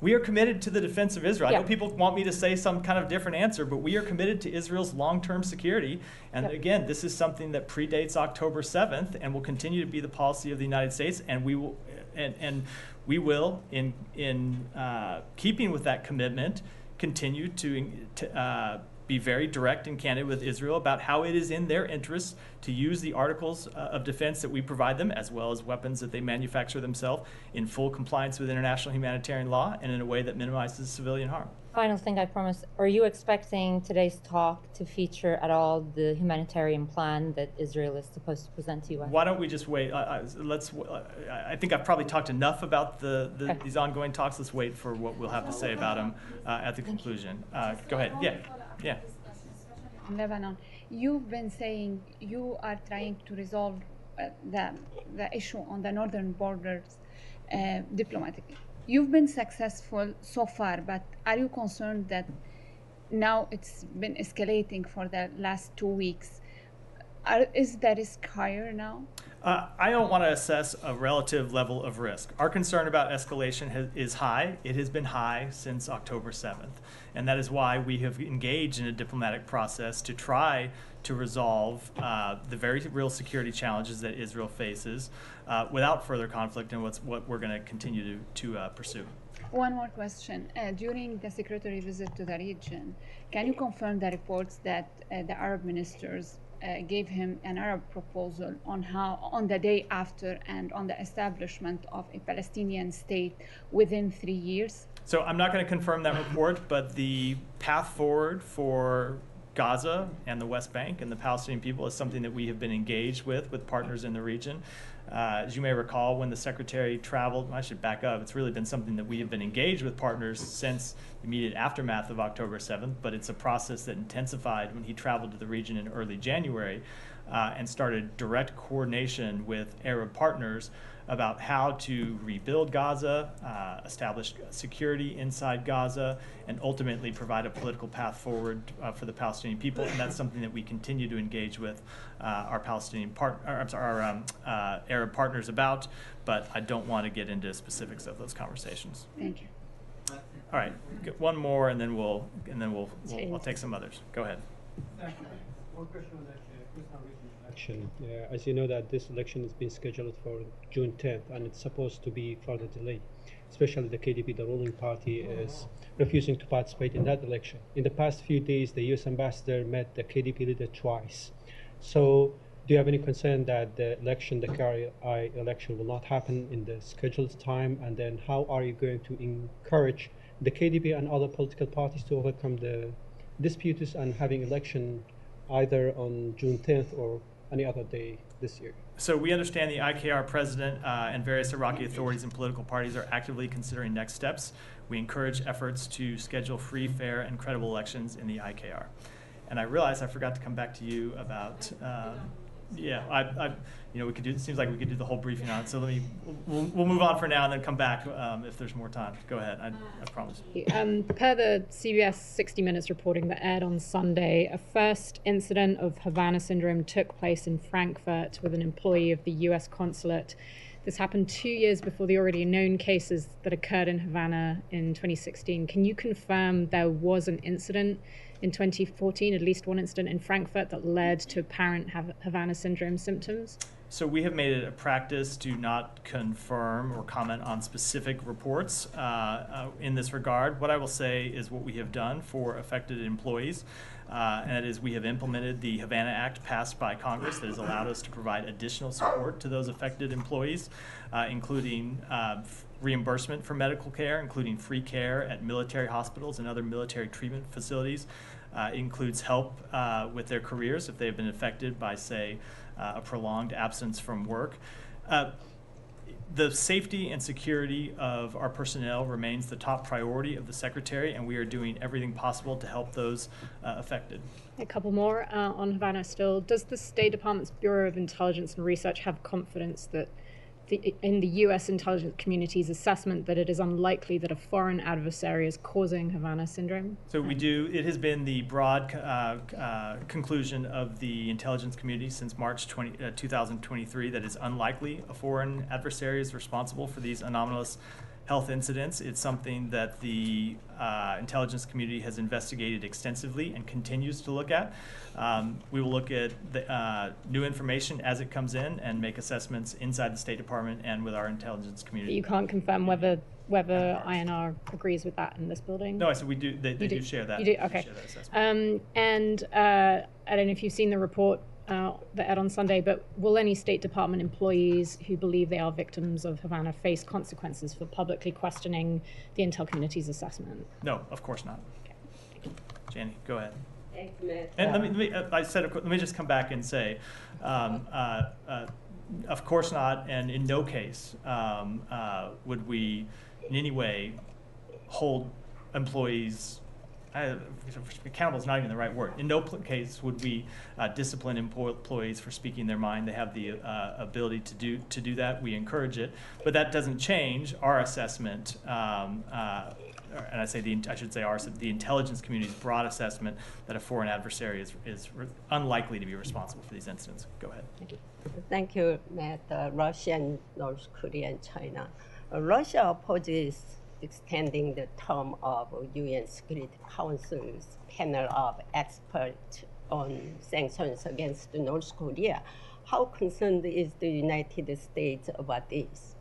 We are committed to the defense of Israel. I know people want me to say some kind of different answer, but we are committed to Israel's long-term security. And Yep. again, this is something that predates October 7th and will continue to be the policy of the United States. And we will, and, and we will, in in uh, keeping with that commitment, continue to to uh, be very direct and candid with Israel about how it is in their interest to use the articles uh, of defense that we provide them, as well as weapons that they manufacture themselves, in full compliance with international humanitarian law and in a way that minimizes civilian harm. Final thing I promise. Are you expecting today's talk to feature at all the humanitarian plan that Israel is supposed to present to you? Why don't we just wait? Uh, let's. Uh, I think I've probably talked enough about the, the these ongoing talks. Let's wait for what we'll have to say about them uh, at the conclusion. Uh, go ahead. Yeah. Yeah. Lebanon, you've been saying you are trying to resolve uh, the the issue on the northern borders diplomatically you've been successful so far, but are you concerned that now it's been escalating for the last two weeks? Are, is the risk higher now? Uh, I don't want to assess a relative level of risk. Our concern about escalation has, is high. It has been high since October 7th. And that is why we have engaged in a diplomatic process to try to resolve uh, the very real security challenges that Israel faces uh, without further conflict and what's, what we're going to continue to, to uh, pursue. One more question. Uh, during the secretary visit to the region, can you confirm the reports that uh, the Arab ministers uh, gave him an Arab proposal on how, on the day after, and on the establishment of a Palestinian state within three years? So I'm not going to confirm that report, but the path forward for Gaza and the West Bank and the Palestinian people is something that we have been engaged with with partners in the region. Uh, as you may recall, when the secretary traveled, I should back up, it's really been something that we have been engaged with partners since the immediate aftermath of October 7th, but it's a process that intensified when he traveled to the region in early January uh, and started direct coordination with Arab partners about how to rebuild Gaza, uh, establish security inside Gaza, and ultimately provide a political path forward uh, for the Palestinian people. And that's something that we continue to engage with uh, our Palestinian part, or, I'm sorry, our um, uh, Arab partners about. But I don't want to get into specifics of those conversations. Thank you. All right, one more, and then we'll and then we'll, we'll, we'll take some others. Go ahead. Thank you. One question on that Uh, as you know that this election has been scheduled for June 10th and it's supposed to be further delayed. Especially the KDP, the ruling party, is refusing to participate in that election. In the past few days, the U.S. ambassador met the KDP leader twice. So, do you have any concern that the election, the KRI election, will not happen in the scheduled time? And then, how are you going to encourage the KDP and other political parties to overcome the disputes and having election either on June 10th or any other day this year. So we understand the IKR president uh, and various Iraqi authorities and political parties are actively considering next steps. We encourage efforts to schedule free, fair, and credible elections in the IKR. And I realize I forgot to come back to you about uh, yeah, I, I, you know, we could do. It seems like we could do the whole briefing on it. So let me, we'll, we'll move on for now and then come back um, if there's more time. Go ahead. I, I promise. Um, per the CBS 60 Minutes reporting that aired on Sunday, a first incident of Havana syndrome took place in Frankfurt with an employee of the U.S. consulate. This happened two years before the already known cases that occurred in Havana in 2016. Can you confirm there was an incident? In 2014, at least one incident in Frankfurt that led to apparent Havana syndrome symptoms? So we have made it a practice to not confirm or comment on specific reports uh, uh, in this regard. What I will say is what we have done for affected employees, uh, and that is we have implemented the Havana Act passed by Congress that has allowed us to provide additional support to those affected employees, uh, including uh, reimbursement for medical care, including free care at military hospitals and other military treatment facilities. Uh, includes help uh, with their careers if they've been affected by, say, uh, a prolonged absence from work. Uh, the safety and security of our personnel remains the top priority of the Secretary, and we are doing everything possible to help those uh, affected. A couple more uh, on Havana still. Does the State Department's Bureau of Intelligence and Research have confidence that the, in the US intelligence community's assessment that it is unlikely that a foreign adversary is causing Havana syndrome? So we do, it has been the broad uh, uh, conclusion of the intelligence community since March 20, uh, 2023 that it's unlikely a foreign adversary is responsible for these anomalous health incidents. It's something that the uh, intelligence community has investigated extensively and continues to look at. Um, we will look at the uh, new information as it comes in and make assessments inside the State Department and with our intelligence But community. you can't confirm whether whether INR agrees with that in this building. No, I said we do. They, they You do. share that. You do. Okay. share that assessment. Um, and uh, I don't know if you've seen the report uh, that aired on Sunday, but will any State Department employees who believe they are victims of Havana face consequences for publicly questioning the intel community's assessment? No, of course not. Janie, go ahead. Thank you, Matt. And let me, let me, uh, I said, let me just come back and say, um, uh, uh, of course not, and in no case um, uh, would we in any way hold employees, accountable is not even the right word. In no case would we uh, discipline employees for speaking their mind. They have the uh, ability to do, to do that. We encourage it. But that doesn't change our assessment um, uh, and I say the, I should say our the intelligence community's broad assessment that a foreign adversary is, is unlikely to be responsible for these incidents. Go ahead. Thank you, Thank you Matt. Uh, Russia and North Korea and China. Uh, Russia opposes extending the term of UN Security Council's panel of experts on sanctions against North Korea. How concerned is the United States about this?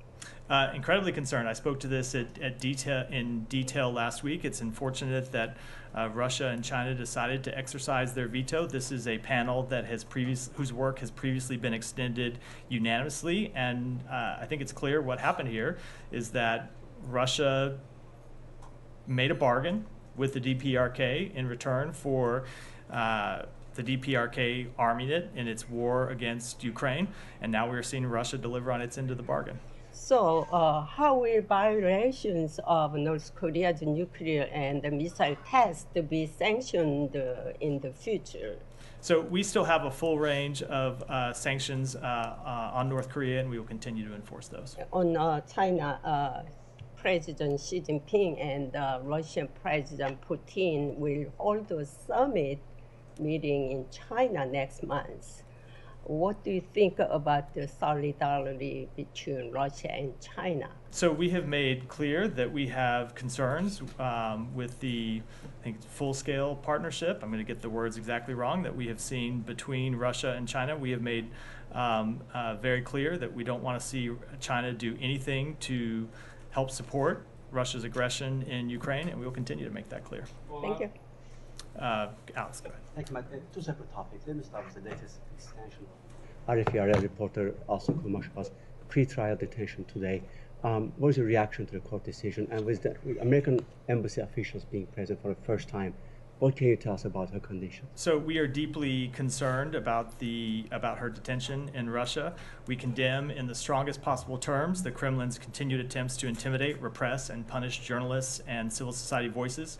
Uh, incredibly concerned. I spoke to this at, at detail in detail last week. It's unfortunate that uh, Russia and China decided to exercise their veto. This is a panel that has previous whose work has previously been extended unanimously, and uh, I think it's clear what happened here is that Russia made a bargain with the DPRK in return for. Uh, the DPRK arming it in its war against Ukraine, and now we're seeing Russia deliver on its end of the bargain. So, uh, how will violations of North Korea's nuclear and missile tests be sanctioned uh, in the future? So we still have a full range of uh, sanctions uh, uh, on North Korea, and we will continue to enforce those. On uh, China, uh, President Xi Jinping and uh, Russian President Putin will hold a summit meeting in China next month. What do you think about the solidarity between Russia and China? So we have made clear that we have concerns um, with the, I think, full-scale partnership. I'm going to get the words exactly wrong that we have seen between Russia and China. We have made um, uh, very clear that we don't want to see China do anything to help support Russia's aggression in Ukraine, and we will continue to make that clear. Thank you. Uh, Alex, go ahead. Thank you, Matt. Uh, Two separate topics. Let me start with the latest extension. RFE/RL reporter Alsu Kurmasheva's pre-trial detention today. Um, what is your reaction to the court decision? And with the American embassy officials being present for the first time, what can you tell us about her condition? So we are deeply concerned about the about her detention in Russia. We condemn in the strongest possible terms the Kremlin's continued attempts to intimidate, repress, and punish journalists and civil society voices.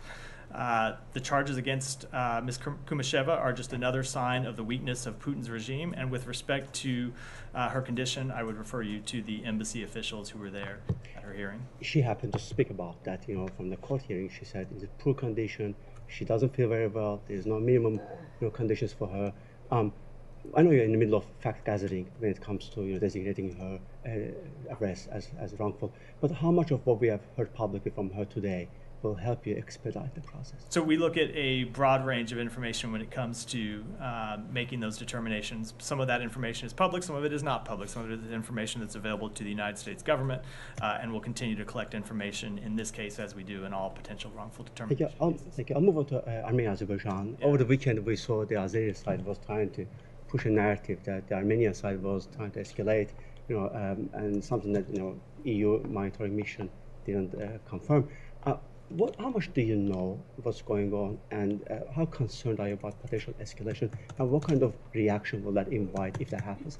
Uh, the charges against uh, Ms. Kurmasheva are just another sign of the weakness of Putin's regime. And with respect to uh, her condition, I would refer you to the embassy officials who were there at her hearing. She happened to speak about that, you know, from the court hearing. She said it's a poor condition. She doesn't feel very well. There's no minimum, you know, conditions for her. Um, I know you're in the middle of fact gathering when it comes to you know, designating her uh, arrest as, as wrongful. But how much of what we have heard publicly from her today will help you expedite the process? So we look at a broad range of information when it comes to uh, making those determinations. Some of that information is public, some of it is not public. Some of it is information that's available to the United States government, uh, and we'll continue to collect information in this case as we do in all potential wrongful determinations. I'll, thank you. I'll move on to uh, Armenia, Azerbaijan. Over the weekend, we saw the Azeri side was trying to push a narrative that the Armenian side was trying to escalate, you know, um, and something that you know EU monitoring mission didn't uh, confirm. What, how much do you know what's going on, and uh, how concerned are you about potential escalation, and what kind of reaction will that invite if that happens?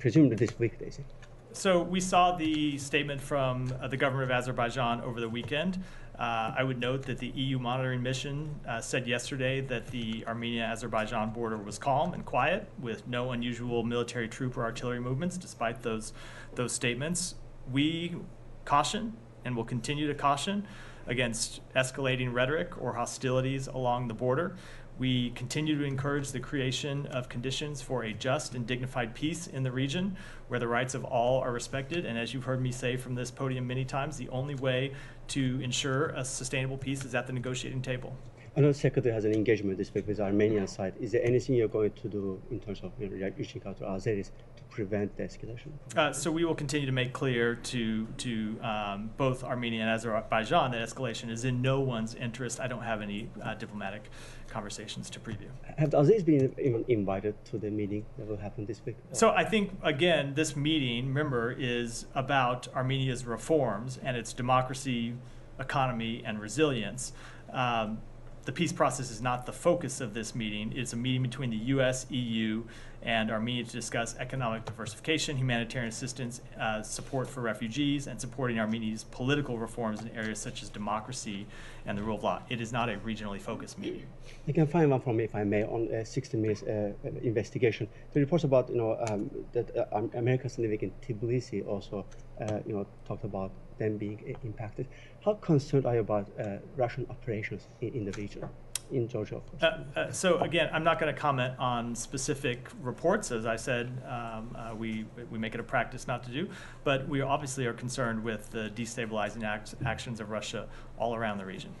Presumably this week, they say. So we saw the statement from uh, the government of Azerbaijan over the weekend. Uh, I would note that the EU monitoring mission uh, said yesterday that the Armenia-Azerbaijan border was calm and quiet, with no unusual military troop or artillery movements, despite those those statements. We caution and will continue to caution against escalating rhetoric or hostilities along the border. We continue to encourage the creation of conditions for a just and dignified peace in the region where the rights of all are respected. And as you've heard me say from this podium many times, the only way to ensure a sustainable peace is at the negotiating table. I know the Secretary has an engagement this week with the Armenian side. Is there anything you're going to do in terms of you know, reaching out to Azeris to prevent the escalation? Uh, so we will continue to make clear to to um, both Armenia and Azerbaijan that escalation is in no one's interest. I don't have any uh, diplomatic conversations to preview. Have the Azeris been even invited to the meeting that will happen this week? So I think again, this meeting, remember, is about Armenia's reforms and its democracy, economy, and resilience. Um, the peace process is not the focus of this meeting. It's a meeting between the U.S., EU, and Armenia to discuss economic diversification, humanitarian assistance, uh, support for refugees, and supporting Armenia's political reforms in areas such as democracy and the rule of law. It is not a regionally focused meeting. You can find one from me, if I may, on uh, 60 Minutes uh, investigation. The reports about, you know, um, that uh, Americans living in Tbilisi also, uh, you know, talked about them being impacted. How concerned are you about uh, Russian operations in, in the region? in Georgia, of course. Uh, uh, so again, I'm not going to comment on specific reports. As I said, um, uh, we we make it a practice not to do, but we obviously are concerned with the destabilizing act, actions of Russia all around the region.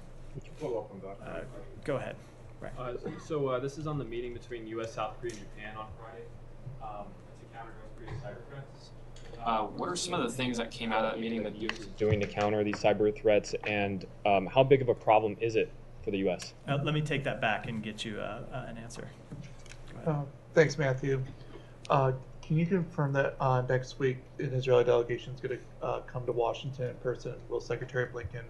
Follow up on that. Uh, go ahead. Right. Uh, so uh, this is on the meeting between U.S., South Korea, and Japan on Friday um, to counter North Korea's cyber threats. Uh, what are some of the things that came out of that meeting that you doing to counter these cyber threats, and um, how big of a problem is it for the U.S.? Uh, let me take that back and get you uh, uh, an answer. Uh, thanks, Matthew. Uh, can you confirm that uh, next week an Israeli delegation is going to come to Washington in person? Will Secretary Blinken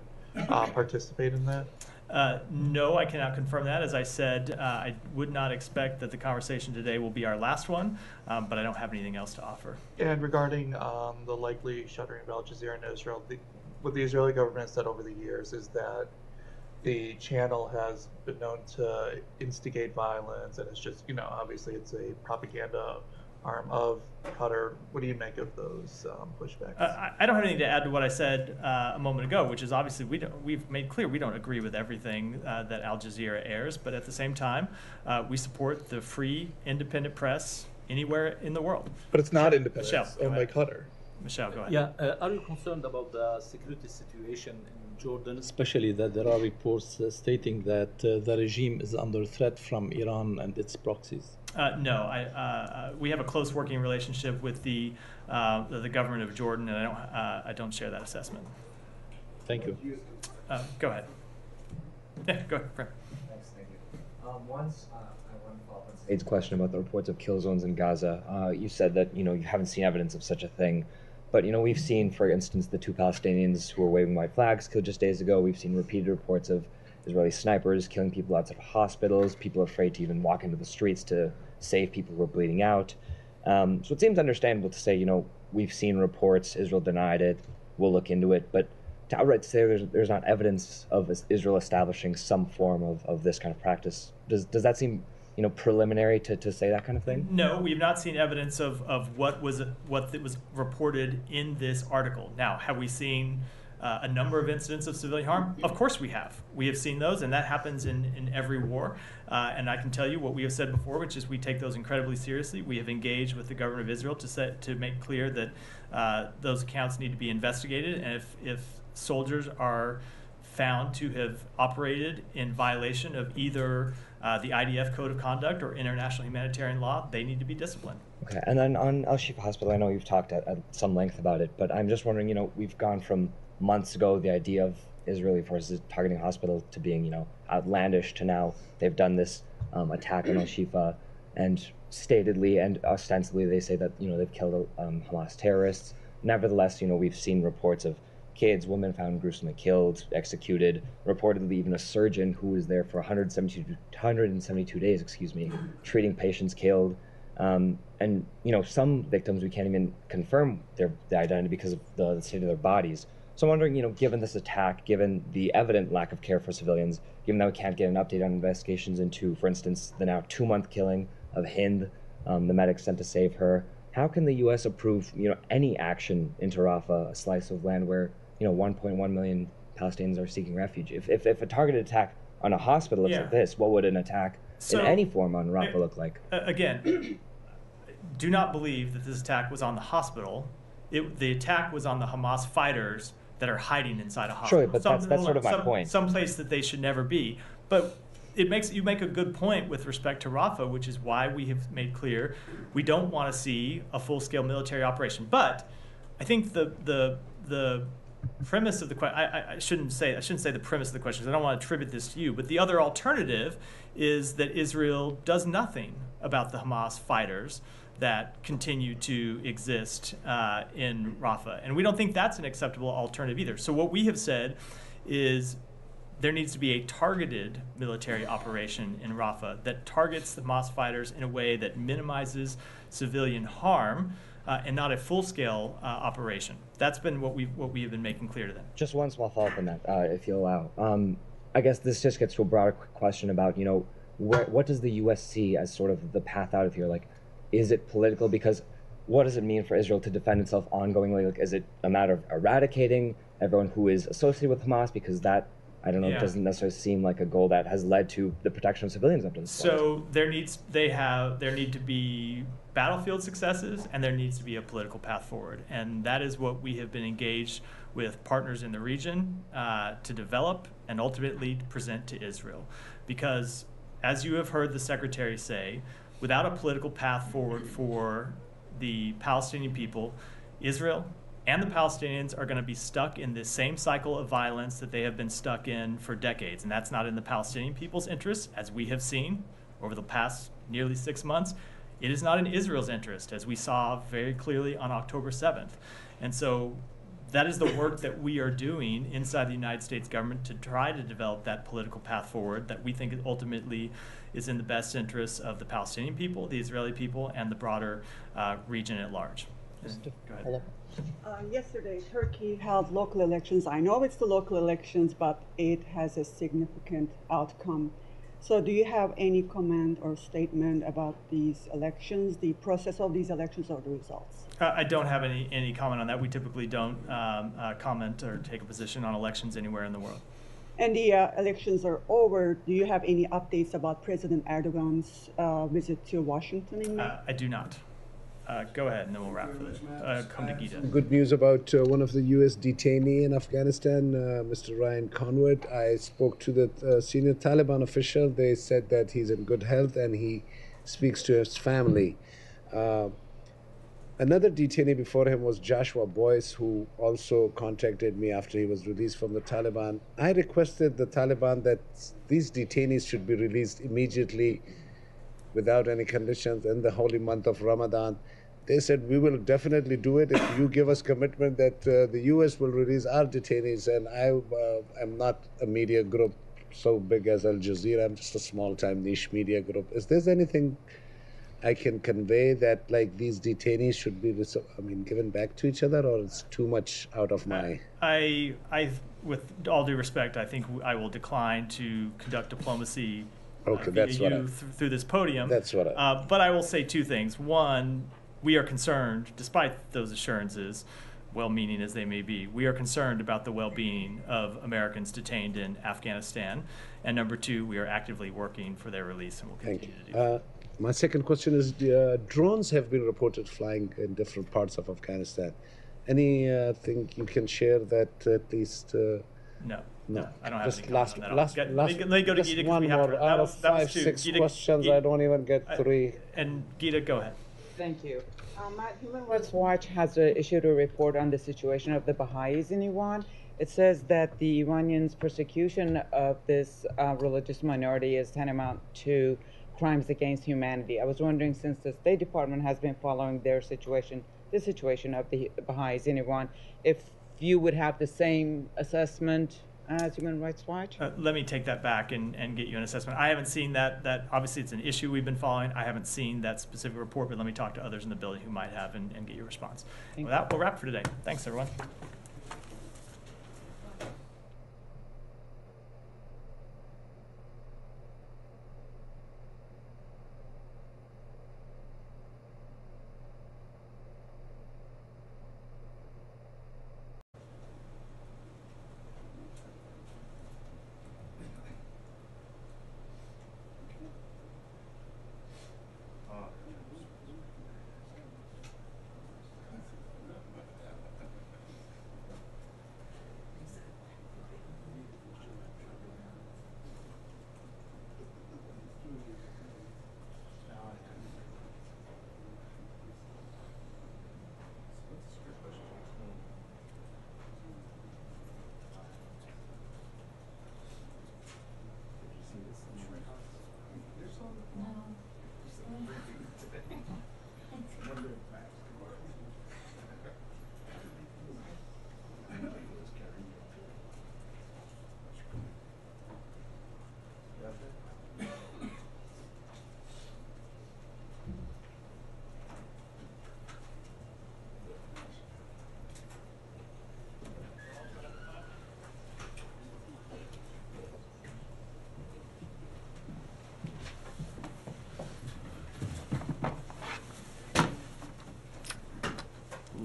participate in that? Uh, no, I cannot confirm that. As I said, uh, I would not expect that the conversation today will be our last one, um, but I don't have anything else to offer. And regarding um, the likely shuttering of Al Jazeera in Israel, the, what the Israeli government has said over the years is that the channel has been known to instigate violence, and it's just, you know, obviously it's a propaganda arm of Qatar. What do you make of those um, pushbacks? Uh, I don't have anything to add to what I said uh, a moment ago, which is obviously we don't, we've made clear we don't agree with everything uh, that Al Jazeera airs, but at the same time, uh, we support the free, independent press anywhere in the world. But it's not independent. Michelle, it's owned by Qatar. Michelle, go ahead. Yeah, uh, are you concerned about the security situation in Jordan, especially that there are reports uh, stating that uh, the regime is under threat from Iran and its proxies? Uh, no, I, uh, uh, we have a close working relationship with the uh, the government of Jordan, and I don't I don't share that assessment. Thank you. go ahead. Yeah, go ahead. Frank. Thanks, thank you. Um, once I want to follow up on Said's question about the reports of kill zones in Gaza. you said that you know you haven't seen evidence of such a thing. But you know, we've seen, for instance, the two Palestinians who were waving white flags killed just days ago. We've seen repeated reports of Israeli snipers killing people outside of hospitals, people afraid to even walk into the streets to save people who are bleeding out. Um, so it seems understandable to say, you know, we've seen reports, Israel denied it, we'll look into it, but to outright say there's, there's not evidence of Israel establishing some form of, of this kind of practice, does, does that seem you know preliminary to, to say that kind of thing? No, we've not seen evidence of, of what was what was reported in this article. Now, have we seen uh, a number of incidents of civilian harm? Of course we have. We have seen those, and that happens in, in every war. Uh, and I can tell you what we have said before, which is we take those incredibly seriously. We have engaged with the government of Israel to set to make clear that uh, those accounts need to be investigated, and if if soldiers are found to have operated in violation of either uh, the IDF Code of Conduct or international humanitarian law, they need to be disciplined. Okay, and then on Al Shifa Hospital, I know you've talked at, at some length about it, but I'm just wondering, you know, we've gone from months ago the idea of Israeli forces targeting hospital to being, you know, outlandish to now they've done this um, attack on Al Shifa, and statedly and ostensibly they say that you know they've killed um, Hamas terrorists. Nevertheless, you know, we've seen reports of kids, women found gruesomely killed, executed. Reportedly, even a surgeon who was there for 172, 172 days, excuse me, treating patients killed. Um, and you know, some victims we can't even confirm their, identity because of the, the state of their bodies. So I'm wondering, you know, given this attack, given the evident lack of care for civilians, given that we can't get an update on investigations into, for instance, the now two-month killing of Hind, um, the medic sent to save her, how can the U.S. approve, you know, any action into Rafah, a slice of land where you know 1.1 million Palestinians are seeking refuge. If, if, if a targeted attack on a hospital looks Yeah. like this, what would an attack So- in any form on Rafah look like? Uh, again, do not believe that this attack was on the hospital. It, the attack was on the Hamas fighters that are hiding inside a hospital. Sure, but that's- that's sort of my some, point. Some place that they should never be. But it makes you make a good point with respect to Rafah, which is why we have made clear we don't want to see a full-scale military operation. But I think the the the premise of the question I, I- shouldn't say I shouldn't say the premise of the question 'cause I don't want to attribute this to you but the other alternative is that Israel does nothing about the Hamas fighters that continue to exist uh, in Rafah and we don't think that's an acceptable alternative either so what we have said is there needs to be a targeted military operation in Rafah that targets the Hamas fighters in a way that minimizes civilian harm uh, and not a full-scale uh, operation. That's been what we what we have been making clear to them. Just one small follow-up on that, uh, if you'll allow. Um, I guess this just gets to a broader question about, you know, where, what does the U.S. see as sort of the path out of here? Like, is it political? Because what does it mean for Israel to defend itself ongoingly? Like, is it a matter of eradicating everyone who is associated with Hamas? Because that, I don't know, Yeah. doesn't necessarily seem like a goal that has led to the protection of civilians up to this point. So there needs they have there need to be battlefield successes and there needs to be a political path forward, and that is what we have been engaged with partners in the region uh, to develop and ultimately present to Israel, because as you have heard the secretary say, without a political path forward for the Palestinian people, Israel and the Palestinians are going to be stuck in this same cycle of violence that they have been stuck in for decades. And that's not in the Palestinian people's interest, as we have seen over the past nearly six months. It is not in Israel's interest, as we saw very clearly on October 7th. And so that is the work that we are doing inside the United States government to try to develop that political path forward that we think ultimately is in the best interests of the Palestinian people, the Israeli people, and the broader uh, region at large. Go ahead. Uh, yesterday, Turkey held local elections. I know it's the local elections, but it has a significant outcome. So, do you have any comment or statement about these elections, the process of these elections, or the results? Uh, I don't have any, any comment on that. We typically don't um, uh, comment or take a position on elections anywhere in the world. And the uh, elections are over. Do you have any updates about President Erdogan's uh, visit to Washington in May? Uh, I do not. Uh, go ahead, and then we'll wrap for this. Uh, come to Gita. Good news about uh, one of the U.S. detainee in Afghanistan, uh, Mr. Ryan Corbett. I spoke to the uh, senior Taliban official. They said that he's in good health and he speaks to his family. Another detainee before him was Joshua Boyce, who also contacted me after he was released from the Taliban. I requested the Taliban that these detainees should be released immediately without any conditions in the holy month of Ramadan. They said, We will definitely do it if you give us commitment that uh, the US will release our detainees. And I uh, am not a media group so big as Al Jazeera, I'm just a small time niche media group. Is there anything I can convey that like these detainees should be, I mean, given back to each other, or it's too much out of my. I, I, with all due respect, I think I will decline to conduct diplomacy uh, Okay, via that's what I- th- through this podium. That's what I- Uh, but I will say two things. One, we are concerned, despite those assurances, well-meaning as they may be, we are concerned about the well-being of Americans detained in Afghanistan. And number two, we are actively working for their release, and will continue to do. Uh, my second question is uh, drones have been reported flying in different parts of Afghanistan. Anything you can share that at least? Uh, No. No. I don't have Just any last, on that. Last, get- last, let me- go to just Gita 'cause one we have more. to- Out was- of five, six Gita- questions, Gita- I don't even get I- three. And Gita, go ahead. Thank you. Um, Matt, Human Rights Watch has uh, issued a report on the situation of the Baha'is in Iran. It says that the Iranians' persecution of this uh, religious minority is tantamount to crimes against humanity. I was wondering, since the State Department has been following their situation, the situation of the Baha'is in Iran, if you would have the same assessment as Human Rights Watch? Uh, let me take that back and, and get you an assessment. I haven't seen that, that, obviously it's an issue we've been following. I haven't seen that specific report, but let me talk to others in the building who might have and, and get your response. With that, we'll wrap for today. Thanks, everyone.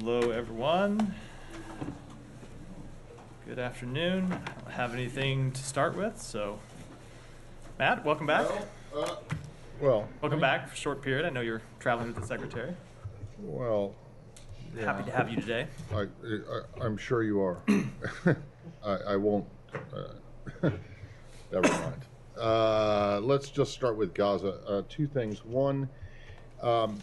Everyone. Good afternoon. I don't have anything to start with, so Matt, welcome back. uh, Well. Welcome back for a short period. I know you're traveling with the secretary. Well. Happy to have you today. I, I, I'm sure you are. (coughs) I, I won't, uh, (laughs) never mind. Uh, let's just start with Gaza. Uh, two things. One, um,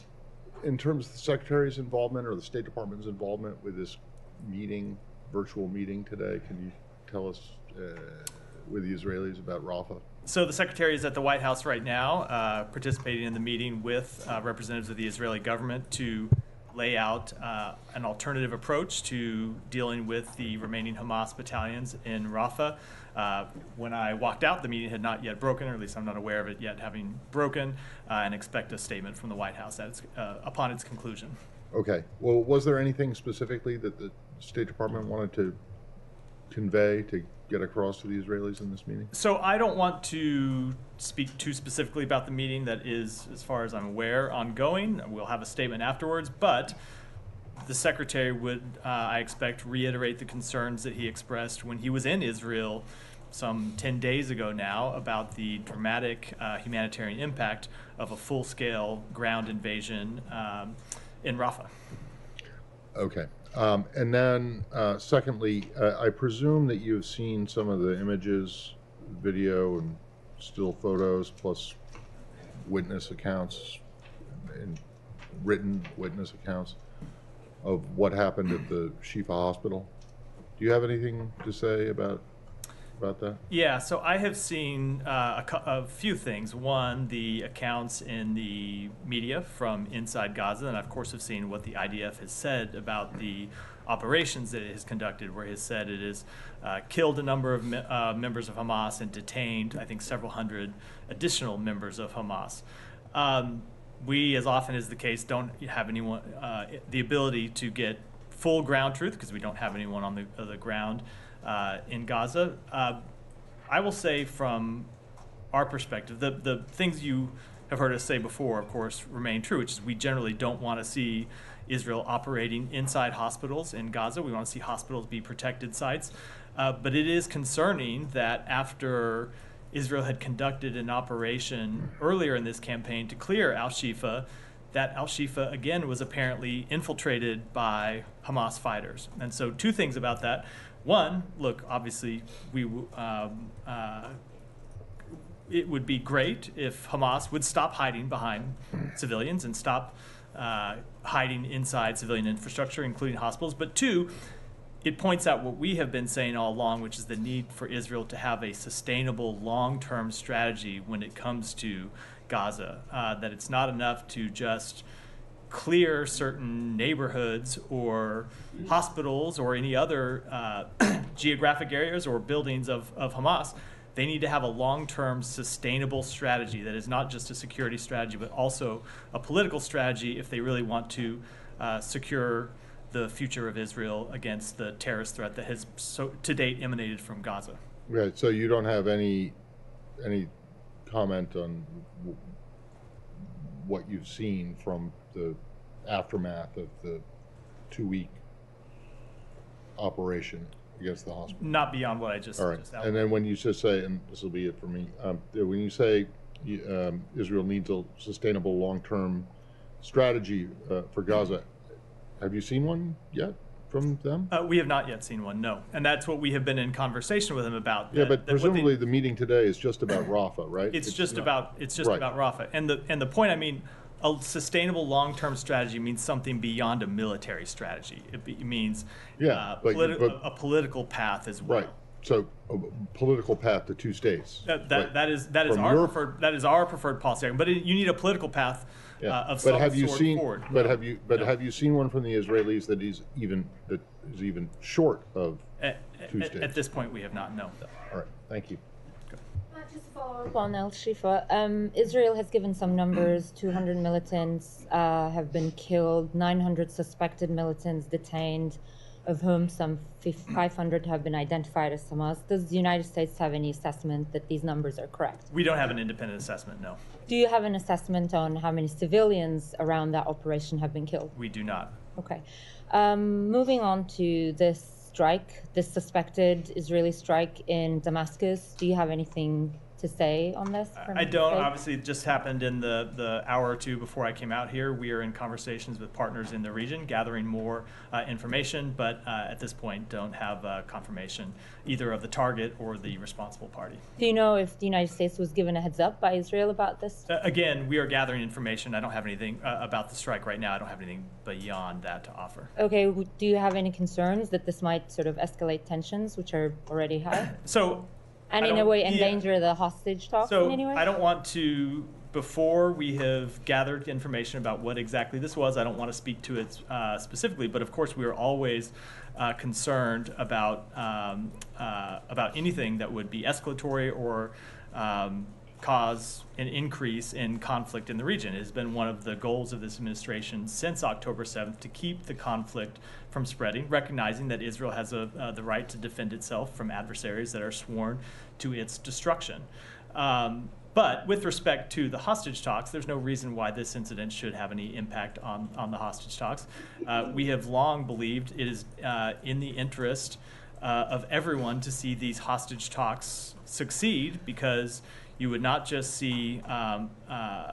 in terms of the Secretary's involvement or the State Department's involvement with this meeting, virtual meeting today, can you tell us uh, with the Israelis about Rafah? So the secretary is at the White House right now, uh, participating in the meeting with uh, representatives of the Israeli government to lay out uh, an alternative approach to dealing with the remaining Hamas battalions in Rafah. Uh, when I walked out, the meeting had not yet broken, or at least I'm not aware of it yet having broken, uh, and expect a statement from the White House its, uh, upon its conclusion. Okay. Well, was there anything specifically that the State Department wanted to convey to get across to the Israelis in this meeting? So I don't want to speak too specifically about the meeting that is, as far as I'm aware, ongoing. We'll have a statement afterwards, but the secretary would, uh, I expect, reiterate the concerns that he expressed when he was in Israel some 10 days ago now about the dramatic uh, humanitarian impact of a full-scale ground invasion um, in Rafah. Okay. Um, and then, uh, secondly, uh, I presume that you've seen some of the images, video, and still photos, plus witness accounts and written witness accounts of what happened at the Shifa Hospital. Do you have anything to say about about that? Yeah, so I have seen uh, a, a few things. One, the accounts in the media from inside Gaza, and I, of course have seen what the IDF has said about the operations that it has conducted, where it has said it has uh, killed a number of me- uh, members of Hamas and detained, I think, several hundred additional members of Hamas. Um, we, as often is the case, don't have anyone uh, the ability to get full ground truth because we don't have anyone on the, uh, the ground uh, in Gaza. Uh, I will say from our perspective, the, the things you have heard us say before, of course, remain true, which is we generally don't want to see Israel operating inside hospitals in Gaza. We want to see hospitals be protected sites. Uh, but it is concerning that after Israel had conducted an operation earlier in this campaign to clear Al Shifa, that Al Shifa again was apparently infiltrated by Hamas fighters. And so, two things about that. One, look, obviously, we um, uh, it would be great if Hamas would stop hiding behind civilians and stop uh, hiding inside civilian infrastructure, including hospitals. But two, it points out what we have been saying all along, which is the need for Israel to have a sustainable long term strategy when it comes to Gaza. Uh, that it's not enough to just clear certain neighborhoods or hospitals or any other uh, (clears throat) geographic areas or buildings of, of Hamas. They need to have a long term sustainable strategy that is not just a security strategy, but also a political strategy if they really want to uh, secure the future of Israel against the terrorist threat that has so to date emanated from Gaza. Right. So you don't have any any comment on what you've seen from the aftermath of the two-week operation against the hospital. Not beyond what I just, All right. just And then when you just say, and this will be it for me, um, when you say um, Israel needs a sustainable long-term strategy uh, for Gaza, have you seen one yet from them? Uh, we have not yet seen one, no. And that's what we have been in conversation with them about. Yeah, but that what they- presumably the meeting today is just about Rafah, right? It's just not- about, it's just Right. about Rafah. And the, and the point, I mean, a sustainable long-term strategy means something beyond a military strategy. It be- means Yeah, uh, but politi- but- a political path as well. Right. So a political path to two states. That, that, Right. that is that is From our your- preferred that is our preferred policy, but it, you need a political path uh, Yeah. of But some have you sort seen? forward. But have you? But have you seen one from the Israelis that is even that is even short of At, two at, states? at this point, we have not known. All right. Thank you. Just follow up on Al Shifa, um, Israel has given some numbers. 200 militants uh, have been killed, 900 suspected militants detained, of whom some 500 have been identified as Hamas. Does the United States have any assessment that these numbers are correct? We don't have an independent assessment. No, Do you have an assessment on how many civilians around that operation have been killed? we do not. Okay. Um, moving on to this strike, this suspected Israeli strike in Damascus. Do you have anything to say on this? I don't. today? Obviously, it just happened in the, the hour or two before I came out here. We are in conversations with partners in the region, gathering more uh, information, but uh, at this point, don't have uh, confirmation either of the target or the responsible party. Do you know if the United States was given a heads up by Israel about this? Uh, again, we are gathering information. I don't have anything uh, about the strike right now. I don't have anything beyond that to offer. Okay, do you have any concerns that this might sort of escalate tensions, which are already high? So, And I in a way yeah. endanger the hostage talks So in any way? I don't want to, before we have gathered information about what exactly this was, I don't want to speak to it uh, specifically, but of course, we are always uh, concerned about, um, uh, about anything that would be escalatory or um, cause an increase in conflict in the region. It has been one of the goals of this administration since October 7th to keep the conflict from spreading, recognizing that Israel has a, uh, the right to defend itself from adversaries that are sworn to its destruction. Um, but with respect to the hostage talks, there's no reason why this incident should have any impact on, on the hostage talks. Uh, we have long believed it is uh, in the interest uh, of everyone to see these hostage talks succeed because you would not just see um, uh,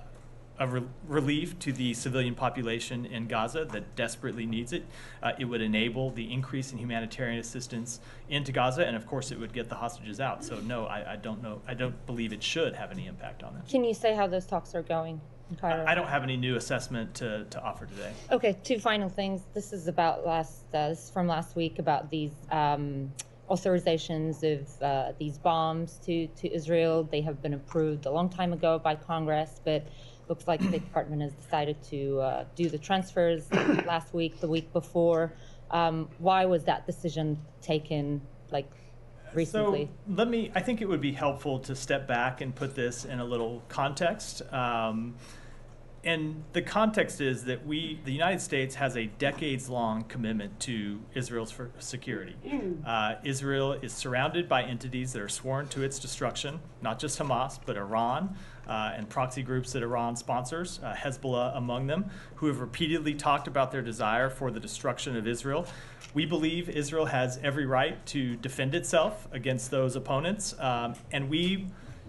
a re- relief to the civilian population in Gaza that desperately needs it. Uh, it would enable the increase in humanitarian assistance into Gaza, and of course, it would get the hostages out. So, no, I, I don't know. I don't believe it should have any impact on that. Can you say how those talks are going in Cairo? I don't have any new assessment to, to offer today. Okay, two final things. This is about last, uh, this is from last week about these um, authorizations of uh, these bombs to, to Israel. They have been approved a long time ago by Congress, but looks like the department has decided to uh, do the transfers (coughs) last week, the week before. Um, why was that decision taken like recently? So let me, I think it would be helpful to step back and put this in a little context. Um, and the context is that we, the United States, has a decades-long commitment to Israel's for security. Uh, Israel is surrounded by entities that are sworn to its destruction, not just Hamas, but Iran uh, and proxy groups that Iran sponsors, uh, Hezbollah among them, who have repeatedly talked about their desire for the destruction of Israel. We believe Israel has every right to defend itself against those opponents, um, and we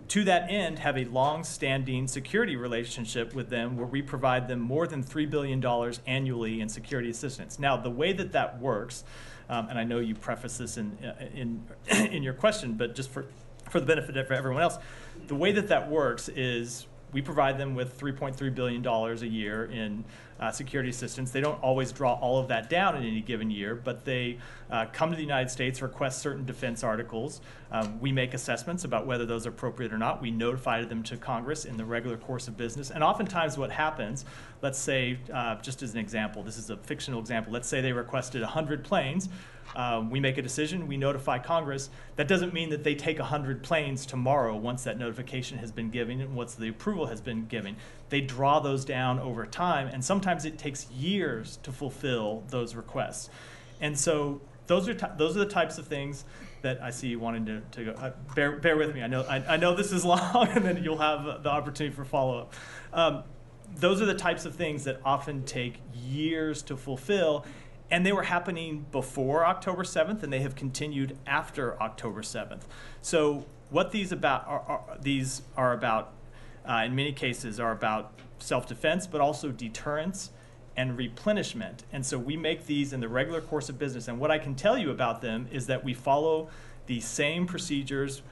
to that end, have a long-standing security relationship with them where we provide them more than $3 billion annually in security assistance. Now, the way that that works, um, and I know you preface this in, in, (clears throat) in your question, but just for, for the benefit of everyone else, the way that that works is we provide them with $3.3 billion a year in uh, security assistance. They don't always draw all of that down in any given year, but they uh, come to the United States, request certain defense articles. Um, we make assessments about whether those are appropriate or not. We notify them to Congress in the regular course of business. And oftentimes, what happens, let's say, uh, just as an example, this is a fictional example, let's say they requested 100 planes. Um, we make a decision, we notify Congress. That doesn't mean that they take 100 planes tomorrow once that notification has been given and once the approval has been given. They draw those down over time, and sometimes it takes years to fulfill those requests. And so those are, those are the types of things that I see you wanting to, to go. Uh, bear, bear with me. I know, I, I know this is (laughs) long, and then you'll have the opportunity for follow up. Um, those are the types of things that often take years to fulfill and they were happening before October 7th, and they have continued after October 7th. So what these about are, are these are about, uh, in many cases, are about self-defense, but also deterrence and replenishment. And so we make these in the regular course of business. And what I can tell you about them is that we follow the same procedures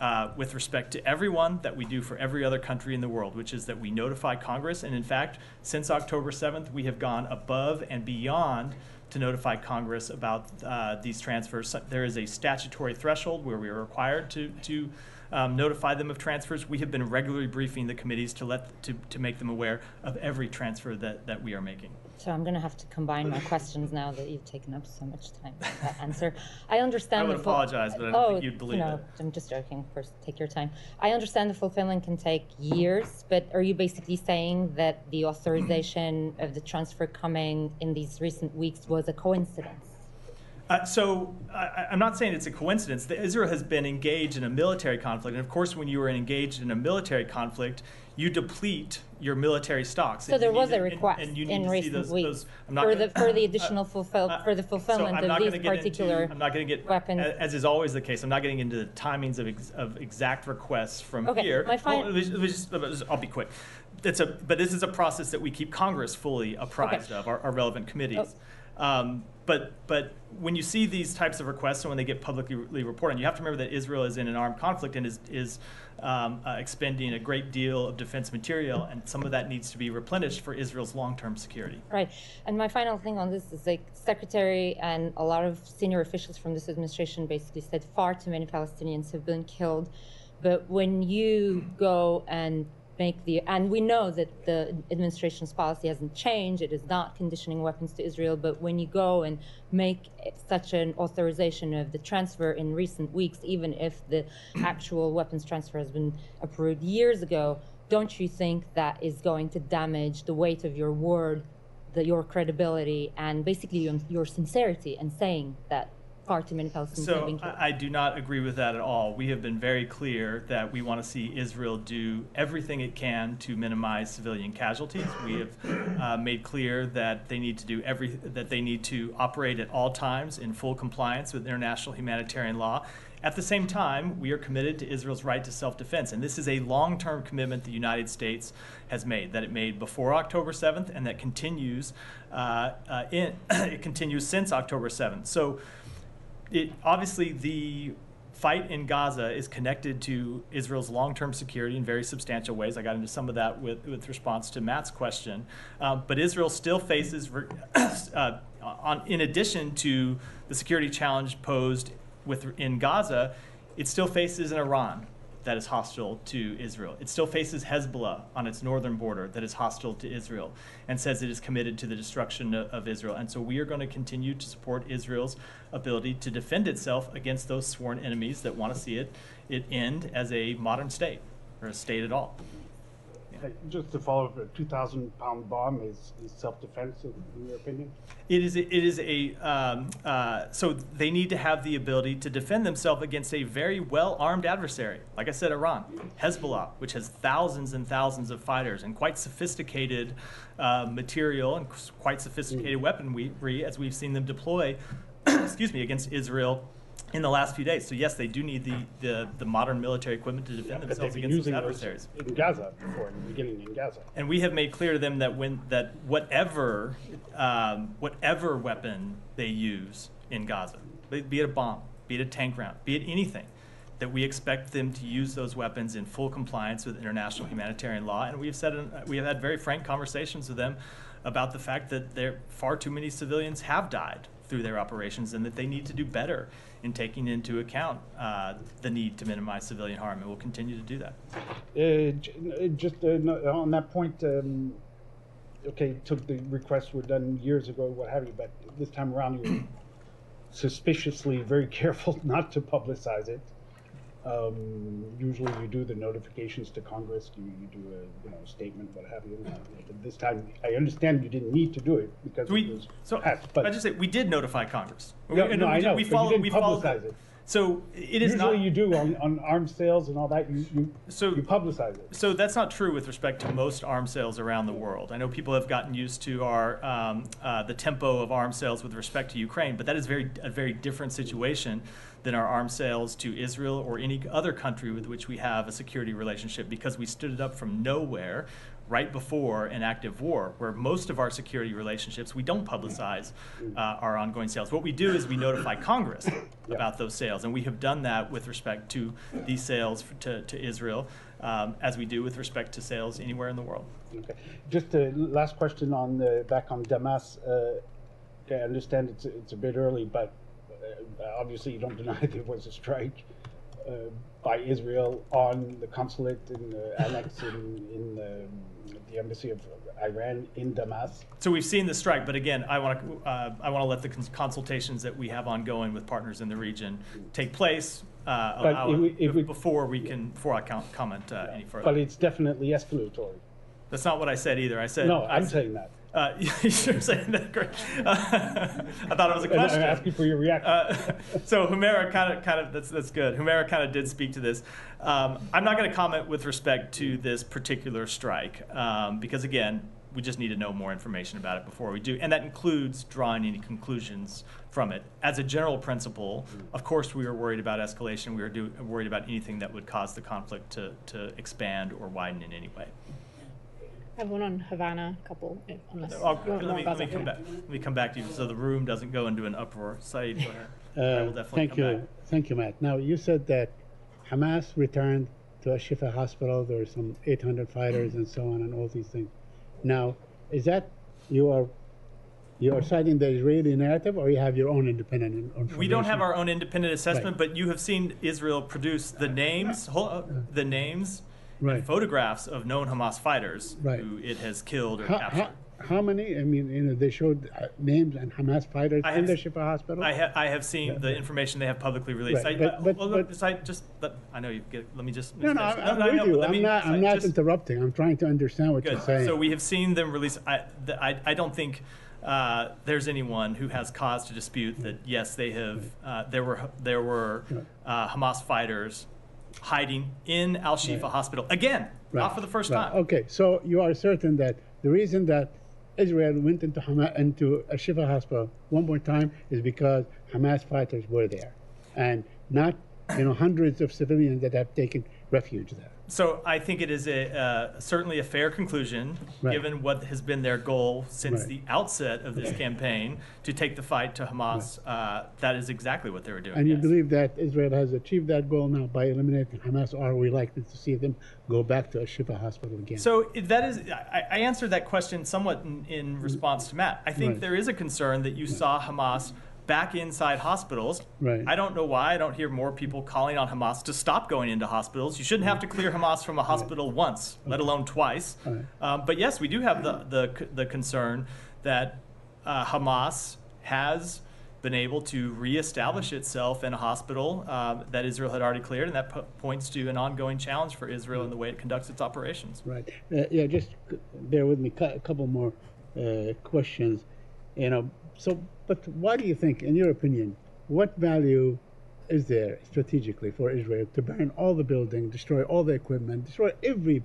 uh, with respect to everyone that we do for every other country in the world, which is that we notify Congress. And in fact, since October 7th, we have gone above and beyond to notify Congress about uh, these transfers. There is a statutory threshold where we are required to, to um, notify them of transfers. We have been regularly briefing the committees to let to, to make them aware of every transfer that, that we are making. So I'm going to have to combine my questions now that you've taken up so much time with that (laughs) answer. I understand. I would apologize, but I don't oh, think you'd believe know, it. I'm just joking. First, take your time. I understand the fulfillment can take years, but are you basically saying that the authorization (clears throat) of the transfer coming in these recent weeks was a coincidence? Uh, so I, I'm not saying it's a coincidence that Israel has been engaged in a military conflict, and of course, when you are engaged in a military conflict, you deplete your military stocks. So there was a and- request and you need in recent those- weeks those- for gonna- the for the additional (coughs) fulfill for the So fulfillment I'm of these get particular. Into, I'm not going to get weapons. as is always the case. I'm not getting into the timings of, ex, of exact requests from Okay, here. my fin- let me just- let just- let me just- I'll be quick. It's a, but this is a process that we keep Congress fully apprised of, our, our relevant committees. Oh. Um, but but when you see these types of requests and when they get publicly reported, you have to remember that Israel is in an armed conflict and is is um, uh, expending a great deal of defense material, and some of that needs to be replenished for Israel's long-term security. Right. And my final thing on this is like Secretary and a lot of senior officials from this administration basically said far too many Palestinians have been killed. But when you go and make the, and we know that the administration's policy hasn't changed, it is not conditioning weapons to Israel, but when you go and make such an authorization of the transfer in recent weeks, even if the actual weapons transfer has been approved years ago, don't you think that is going to damage the weight of your word, the, your credibility, and basically your, your sincerity in saying that too many Palestinians have So? I, I do not agree with that at all. We have been very clear that we want to see Israel do everything it can to minimize civilian casualties. We have uh, made clear that they need to do every that they need to operate at all times in full compliance with international humanitarian law. At the same time, we are committed to Israel's right to self-defense, and this is a long-term commitment the United States has made. That it made before October 7th, and that continues uh, uh, in (coughs) it continues since October 7th. So it obviously the fight in Gaza is connected to Israel's long-term security in very substantial ways. I got into some of that with, with response to Matt's question, um, but Israel still faces, (coughs) uh, on in addition to the security challenge posed with in Gaza, it still faces an Iran that is hostile to Israel. It still faces Hezbollah on its northern border that is hostile to Israel and says it is committed to the destruction of, Israel. And so we are going to continue to support Israel's ability to defend itself against those sworn enemies that want to see it, it end as a modern state or a state at all. Just to follow up, a 2,000 pound bomb is, is self defense, in your opinion? It is. It is a. Um, uh, so they need to have the ability to defend themselves against a very well-armed adversary. Like I said, Iran, Hezbollah, which has thousands and thousands of fighters and quite sophisticated uh, material and quite sophisticated weaponry, as we've seen them deploy. (clears throat) excuse me, against Israel. In the last few days, so yes, they do need the, the, the modern military equipment to defend But themselves against those adversaries. in Gaza before, in the beginning in Gaza. And we have made clear to them that when that whatever um, whatever weapon they use in Gaza, be be it a bomb, be it a tank round, be it anything, that we expect them to use those weapons in full compliance with international humanitarian law. And we've said we have had very frank conversations with them about the fact that there far too many civilians have died through their operations and that they need to do better in taking into account uh, the need to minimize civilian harm, and we'll continue to do that. Uh, uh, just uh, on that point, um, okay, took the requests were done years ago, what have you, but this time around you're (clears throat) suspiciously very (laughs) careful not to publicize it. Um, usually you do the notifications to Congress, you, you do a you know statement, what have you. Uh, but this time, I understand you didn't need to do it because We- it So passed. But I just say we did notify Congress. Yeah, We- no, we I know, We followed. we followed. it. So it is usually not. you do on, on arms sales and all that. You you, so you publicize it. So that's not true with respect to most arms sales around the world. I know people have gotten used to our um, uh, the tempo of arms sales with respect to Ukraine, but that is very a very different situation than our arms sales to Israel or any other country with which we have a security relationship because we stood it up from nowhere right before an active war, where most of our security relationships we don't publicize uh, our ongoing sales. What we do is we notify Congress about those sales, and we have done that with respect to these sales to, to Israel, um, as we do with respect to sales anywhere in the world. Okay. Just a last question on the, back on Damas. Uh, I understand it's it's a bit early, but uh, obviously you don't deny (laughs) there was a strike uh, by Israel on the consulate in the annex in, in the, the embassy of Iran in Damascus. So we've seen the strike, but again, I want to uh, I want to let the cons- consultations that we have ongoing with partners in the region take place. Uh, But if we- if we- before we can before I comment uh, any further. But it's definitely escalatory. That's not what I said either. I said No, I I'm s- saying that. Uh, (laughs) you sure saying that great. (laughs) I thought it was a And I'm question. asking for your reaction. Uh, (laughs) so Humeyra kind of, kind of, that's that's good. Humeyra kind of did speak to this. Um, I'm not going to comment with respect to this particular strike um, because again, we just need to know more information about it before we do, and that includes drawing any conclusions from it. As a general principle, of course, we are worried about escalation. We are do, worried about anything that would cause the conflict to to expand or widen in any way. I have one on Havana, a couple, if- unless you I'll- want let more me, about let me that. come back. Let me come back to you so the room doesn't go into an uproar. Saeed, go ahead. I Uh, will definitely thank come you, back. thank you, Matt. Now you said that Hamas returned to Ashifa hospital. There were some 800 fighters and so on, and all these things. Now, is that you are you are citing the Israeli narrative, or you have your own independent in- information? We don't have our own independent assessment, but you have seen Israel produce the names, hol- uh, the names, and photographs of known Hamas fighters Right. who it has killed or How, captured. how, how many? I mean, you know, they showed uh, names and Hamas fighters I in the Shifa hospital. I, ha- I have seen the information they have publicly released. Right, I, but- uh, but- well, but- I just let, I know you get. Let me just. no, no, I'm, finish. I'm with know, you. I'm me- not. I'm not just- interrupting. I'm trying to understand what you're saying. So we have seen them release. I, the, I, I don't think uh, there's anyone who has cause to dispute that. Yes, they have. Uh, there were there were uh, Hamas fighters hiding in Al Shifa Right. Hospital again, not for the first right. time. Okay, so you are certain that the reason that Israel went into Hamas, into Al Shifa hospital one more time is because Hamas fighters were there, and not you know hundreds of civilians that have taken refuge there. So I think it is a uh, certainly a fair conclusion, Right. given what has been their goal since Right. the outset of this campaign to take the fight to Hamas. Uh, that is exactly what they were doing. And you yes. believe that Israel has achieved that goal now by eliminating Hamas, or are we likely to see them go back to a Shifa hospital again? So that is, I, I answered that question somewhat in, in response to Matt. I think Right. there is a concern that you saw Hamas back inside hospitals. Right. I don't know why I don't hear more people calling on Hamas to stop going into hospitals. You shouldn't have to clear Hamas from a hospital once, let alone twice. Right. Um, but yes, we do have the the, the concern that uh, Hamas has been able to reestablish itself in a hospital um, that Israel had already cleared, and that po- points to an ongoing challenge for Israel in the way it conducts its operations. Right. Uh, yeah, just bear with me. A couple more uh, questions. You know, so, but why do you think, in your opinion, what value is there strategically for Israel to burn all the building, destroy all the equipment, destroy every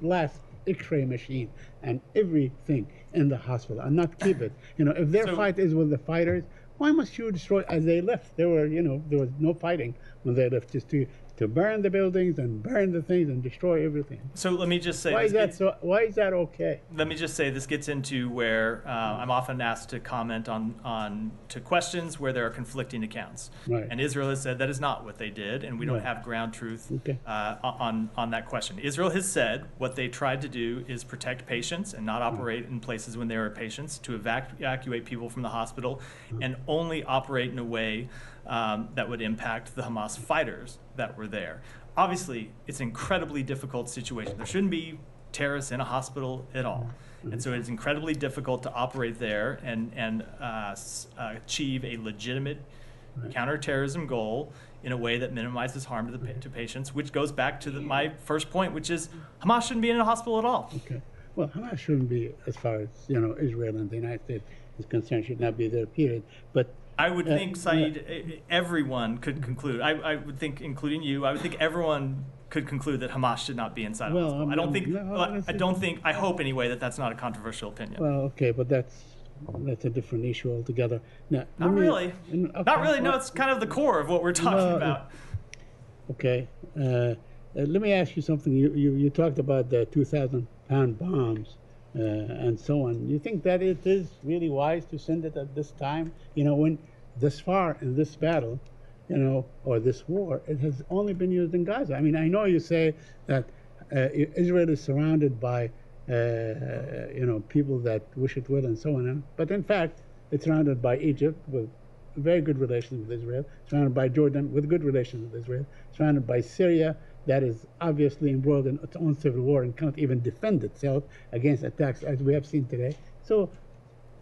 last X-ray machine and everything in the hospital, and not keep it? You know, if their So- fight is with the fighters, why must you destroy as they left? There were, you know, there was no fighting when they left. Just to to burn the buildings and burn the things and destroy everything. So let me just say, Why is that gets- so? Why is that okay? let me just say this gets into where uh, I'm often asked to comment on on to questions where there are conflicting accounts. Right. And Israel has said that is not what they did, and we don't Right. have ground truth Okay. uh, on on that question. Israel has said what they tried to do is protect patients and not operate in places when there are patients, to evacuate people from the hospital, and only operate in a way um, that would impact the Hamas fighters that were there. Obviously, it's an incredibly difficult situation. There shouldn't be terrorists in a hospital at all. And so it's incredibly difficult to operate there and, and uh, s- achieve a legitimate counterterrorism goal in a way that minimizes harm to, the, pa- to patients, which goes back to the, my first point, which is Hamas shouldn't be in a hospital at all. Okay. Well, Hamas shouldn't be, as far as you know, Israel and the United States is concerned, should not be there. Period. But I would Uh, think, Saeed, e- everyone could conclude. I, I would think, including you, I would think everyone could conclude that Hamas should not be inside Well, hospital. I don't think. no, well, that's- I don't think. I hope anyway that that's not a controversial opinion. well, okay, but that's that's a different issue altogether. Now, not me- really. n- not really. No, it's kind of the core of what we're talking Well, about. Okay. Uh, uh, let me ask you something. You, you, you talked about the 2,000 pound bombs uh, and so on. You think that it is really wise to send it at this time? You know, when this far in this battle, you know, or this war, it has only been used in Gaza. I mean, I know you say that uh, Israel is surrounded by, uh, you know, people that wish it well and so on. But in fact, it's surrounded by Egypt with very good relations with Israel, surrounded by Jordan with good relations with Israel, surrounded by Syria that is obviously embroiled in its own civil war and cannot even defend itself against attacks as we have seen today. So,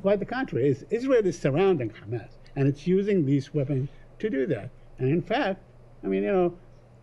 quite the contrary, is Israel is surrounding Hamas and it's using these weapons to do that. And in fact, I mean, you know,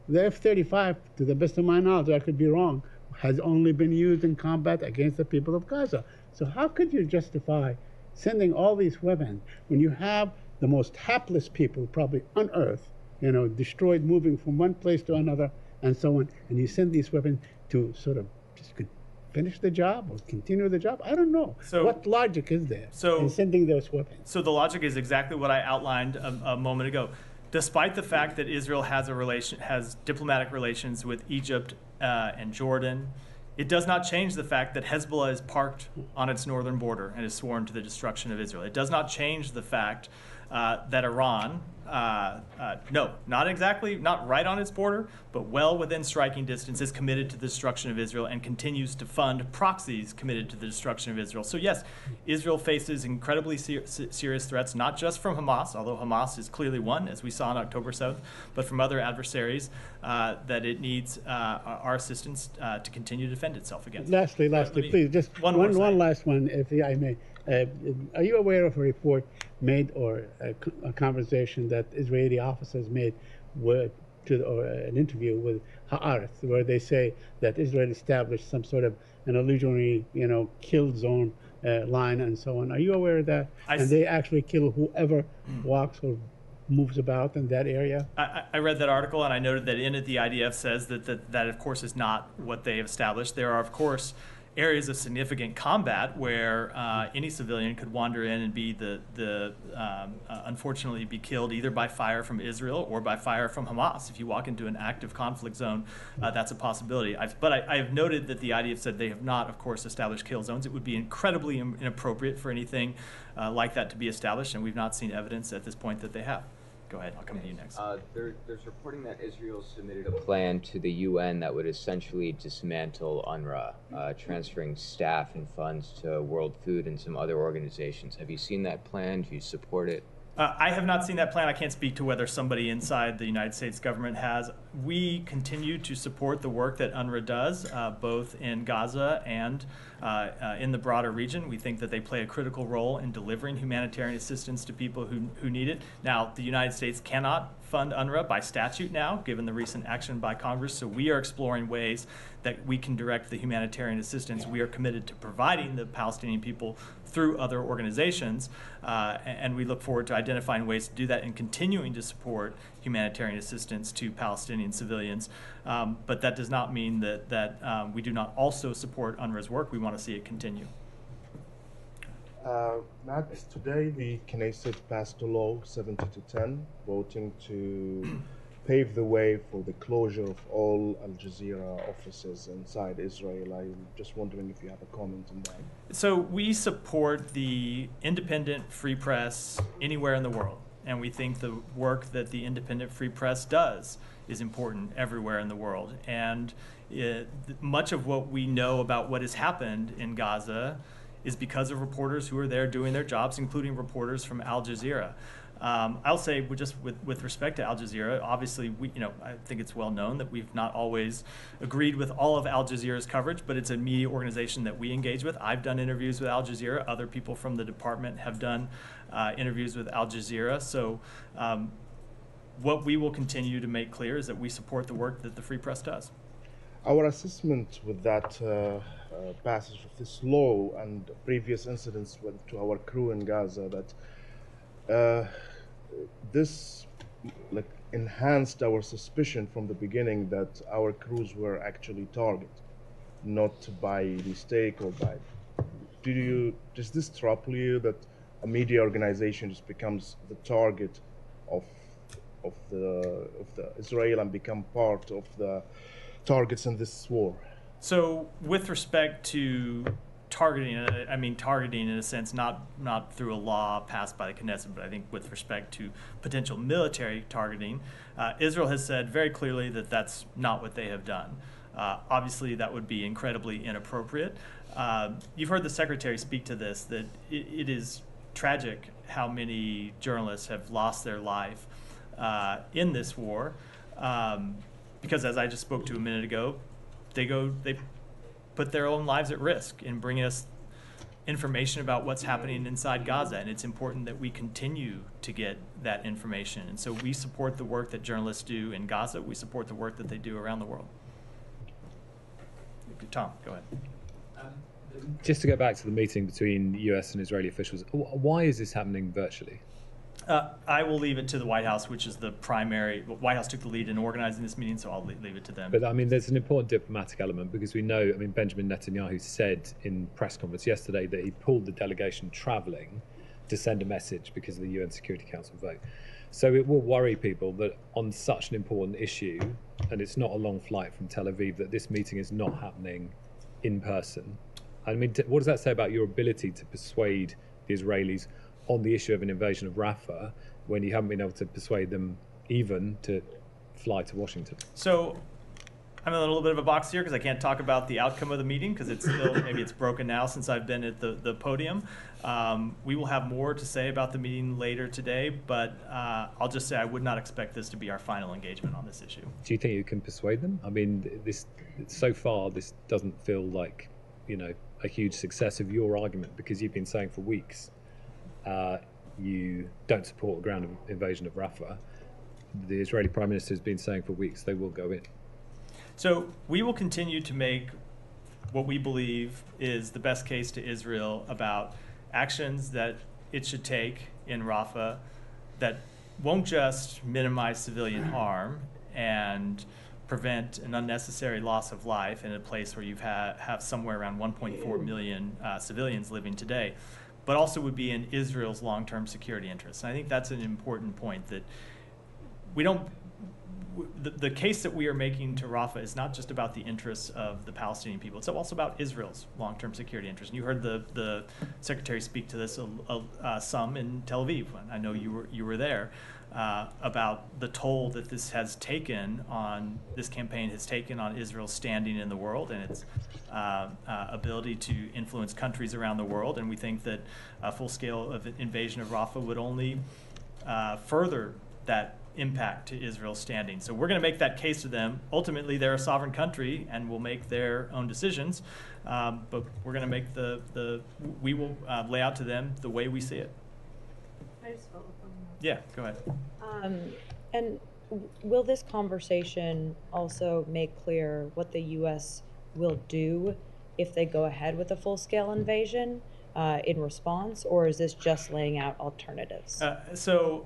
the F-35, to the best of my knowledge, I could be wrong, has only been used in combat against the people of Gaza. So how could you justify sending all these weapons when you have the most hapless people probably on earth, you know, destroyed, moving from one place to another, and so on, and you send these weapons to sort of just could finish the job or continue the job? I don't know. So- what logic is there So- in sending those weapons? So the logic is exactly what I outlined a, a moment ago. Despite the fact that Israel has a relation, has diplomatic relations with Egypt uh, and Jordan, it does not change the fact that Hezbollah is parked on its northern border and is sworn to the destruction of Israel. It does not change the fact uh, that Iran, uh, uh, no, not exactly, not right on its border, but well within striking distance, is committed to the destruction of Israel and continues to fund proxies committed to the destruction of Israel. So, yes, Israel faces incredibly ser- serious threats, not just from Hamas, although Hamas is clearly one, as we saw on October 7th, but from other adversaries uh, that it needs uh, our assistance uh, to continue to defend itself against. Lastly, lastly, me- please, just one one, one, last one, if I may. Uh, are you aware of a report made or a, a conversation that Israeli officers made with, to, or an interview with Haaretz, where they say that Israel established some sort of an illusionary, you know, kill zone uh, line and so on? Are you aware of that? I and they actually kill whoever walks or moves about in that area? I, I- I read that article and I noted that in it the IDF says that, that that of course is not what they have established. There are of course areas of significant combat where uh, any civilian could wander in and be the the um, uh, unfortunately be killed either by fire from Israel or by fire from Hamas. If you walk into an active conflict zone, uh, that's a possibility. I've, but I, I have noted that the IDF said they have not, of course, established kill zones. It would be incredibly inappropriate for anything uh, like that to be established, and we've not seen evidence at this point that they have. Go ahead. I'll come to you next. Uh, there, there's reporting that Israel submitted a plan to the UN that would essentially dismantle UNRWA, uh, transferring staff and funds to World Food and some other organizations. Have you seen that plan? Do you support it? Uh, I have not seen that plan. I can't speak to whether somebody inside the United States government has. We continue to support the work that UNRWA does, uh, both in Gaza and uh, uh, in the broader region. We think that they play a critical role in delivering humanitarian assistance to people who, who need it. Now, the United States cannot fund UNRWA by statute now, given the recent action by Congress. So we are exploring ways that we can direct the humanitarian assistance. We are committed to providing the Palestinian people through other organizations, uh, and we look forward to identifying ways to do that and continuing to support humanitarian assistance to Palestinian civilians. Um, but that does not mean that that um, we do not also support UNRWA's work. We want to see it continue. Uh, Matt, today the Knesset passed a law 70 to 10, voting to pave the way for the closure of all Al Jazeera offices inside Israel. I'm just wondering if you have a comment on that. So we support the independent free press anywhere in the world, and we think the work that the independent free press does is important everywhere in the world. And uh, it, much of what we know about what has happened in Gaza is because of reporters who are there doing their jobs, including reporters from Al Jazeera. Um, I'll say, just with, with respect to Al Jazeera, obviously, we, you know, I think it's well known that we've not always agreed with all of Al Jazeera's coverage, but it's a media organization that we engage with. I've done interviews with Al Jazeera. Other people from the department have done uh, interviews with Al Jazeera. So, um, what we will continue to make clear is that we support the work that the Free Press does. Our assessment with that uh, uh, passage of this law and previous incidents with, to our crew in Gaza that uh, this like enhanced our suspicion from the beginning that our crews were actually target, not by mistake or by. Do you does this trouble you that a media organization just becomes the target of of the of the Israel and become part of the targets in this war? So, with respect to targeting, uh, I mean targeting in a sense, not not through a law passed by the Knesset, but I think with respect to potential military targeting, uh, Israel has said very clearly that that's not what they have done. Uh, obviously, that would be incredibly inappropriate. Uh, you've heard the secretary speak to this that it, it is tragic how many journalists have lost their life uh, in this war, um, because as I just spoke to a minute ago, they go they put their own lives at risk in bringing us information about what's happening inside Gaza, and it's important that we continue to get that information. And so we support the work that journalists do in Gaza. We support the work that they do around the world. Tom, go ahead. Um, just to go back to the meeting between U.S. and Israeli officials, why is this happening virtually? Uh, I will leave it to the White House, which is the primary. White House took the lead in organizing this meeting, so I'll leave, it to them. But I mean, there's an important diplomatic element because we know, I mean, Benjamin Netanyahu said in press conference yesterday that he pulled the delegation traveling to send a message because of the UN Security Council vote. So it will worry people that on such an important issue, and it's not a long flight from Tel Aviv, that this meeting is not happening in person. I mean, what does that say about your ability to persuade the Israelis on the issue of an invasion of Rafah when you haven't been able to persuade them even to fly to Washington? So I'm in a little bit of a box here because I can't talk about the outcome of the meeting because it's still (laughs) maybe it's broken now since I've been at the, the podium. Um, we will have more to say about the meeting later today, but uh, I'll just say I would not expect this to be our final engagement on this issue. Do you think you can persuade them? I mean, this so far this doesn't feel like you know a huge success of your argument because you've been saying for weeks uh, you don't support a ground invasion of Rafah. The Israeli Prime Minister has been saying for weeks they will go in. So we will continue to make what we believe is the best case to Israel about actions that it should take in Rafah that won't just minimize civilian (clears throat) harm and prevent an unnecessary loss of life in a place where you've ha- have somewhere around 1.4 million uh, civilians living today, but also would be in Israel's long-term security interests. And I think that's an important point that we don't the, the case that we are making to Rafah is not just about the interests of the Palestinian people. It's also about Israel's long-term security interests. And you heard the, the secretary speak to this a, a, uh, some in Tel Aviv. I know you were you were there uh, about the toll that this has taken on this campaign has taken on Israel's standing in the world and its uh, uh, ability to influence countries around the world. And we think that a full scale of invasion of Rafah would only uh, further that impact to Israel's standing. So we're going to make that case to them. Ultimately, they're a sovereign country and will make their own decisions. Um, but we're going to make the, the we will uh, lay out to them the way we see it. I just follow up on Yeah, go ahead. Um, and will this conversation also make clear what the U.S. will do if they go ahead with a full-scale invasion uh, in response, or is this just laying out alternatives? Uh, so,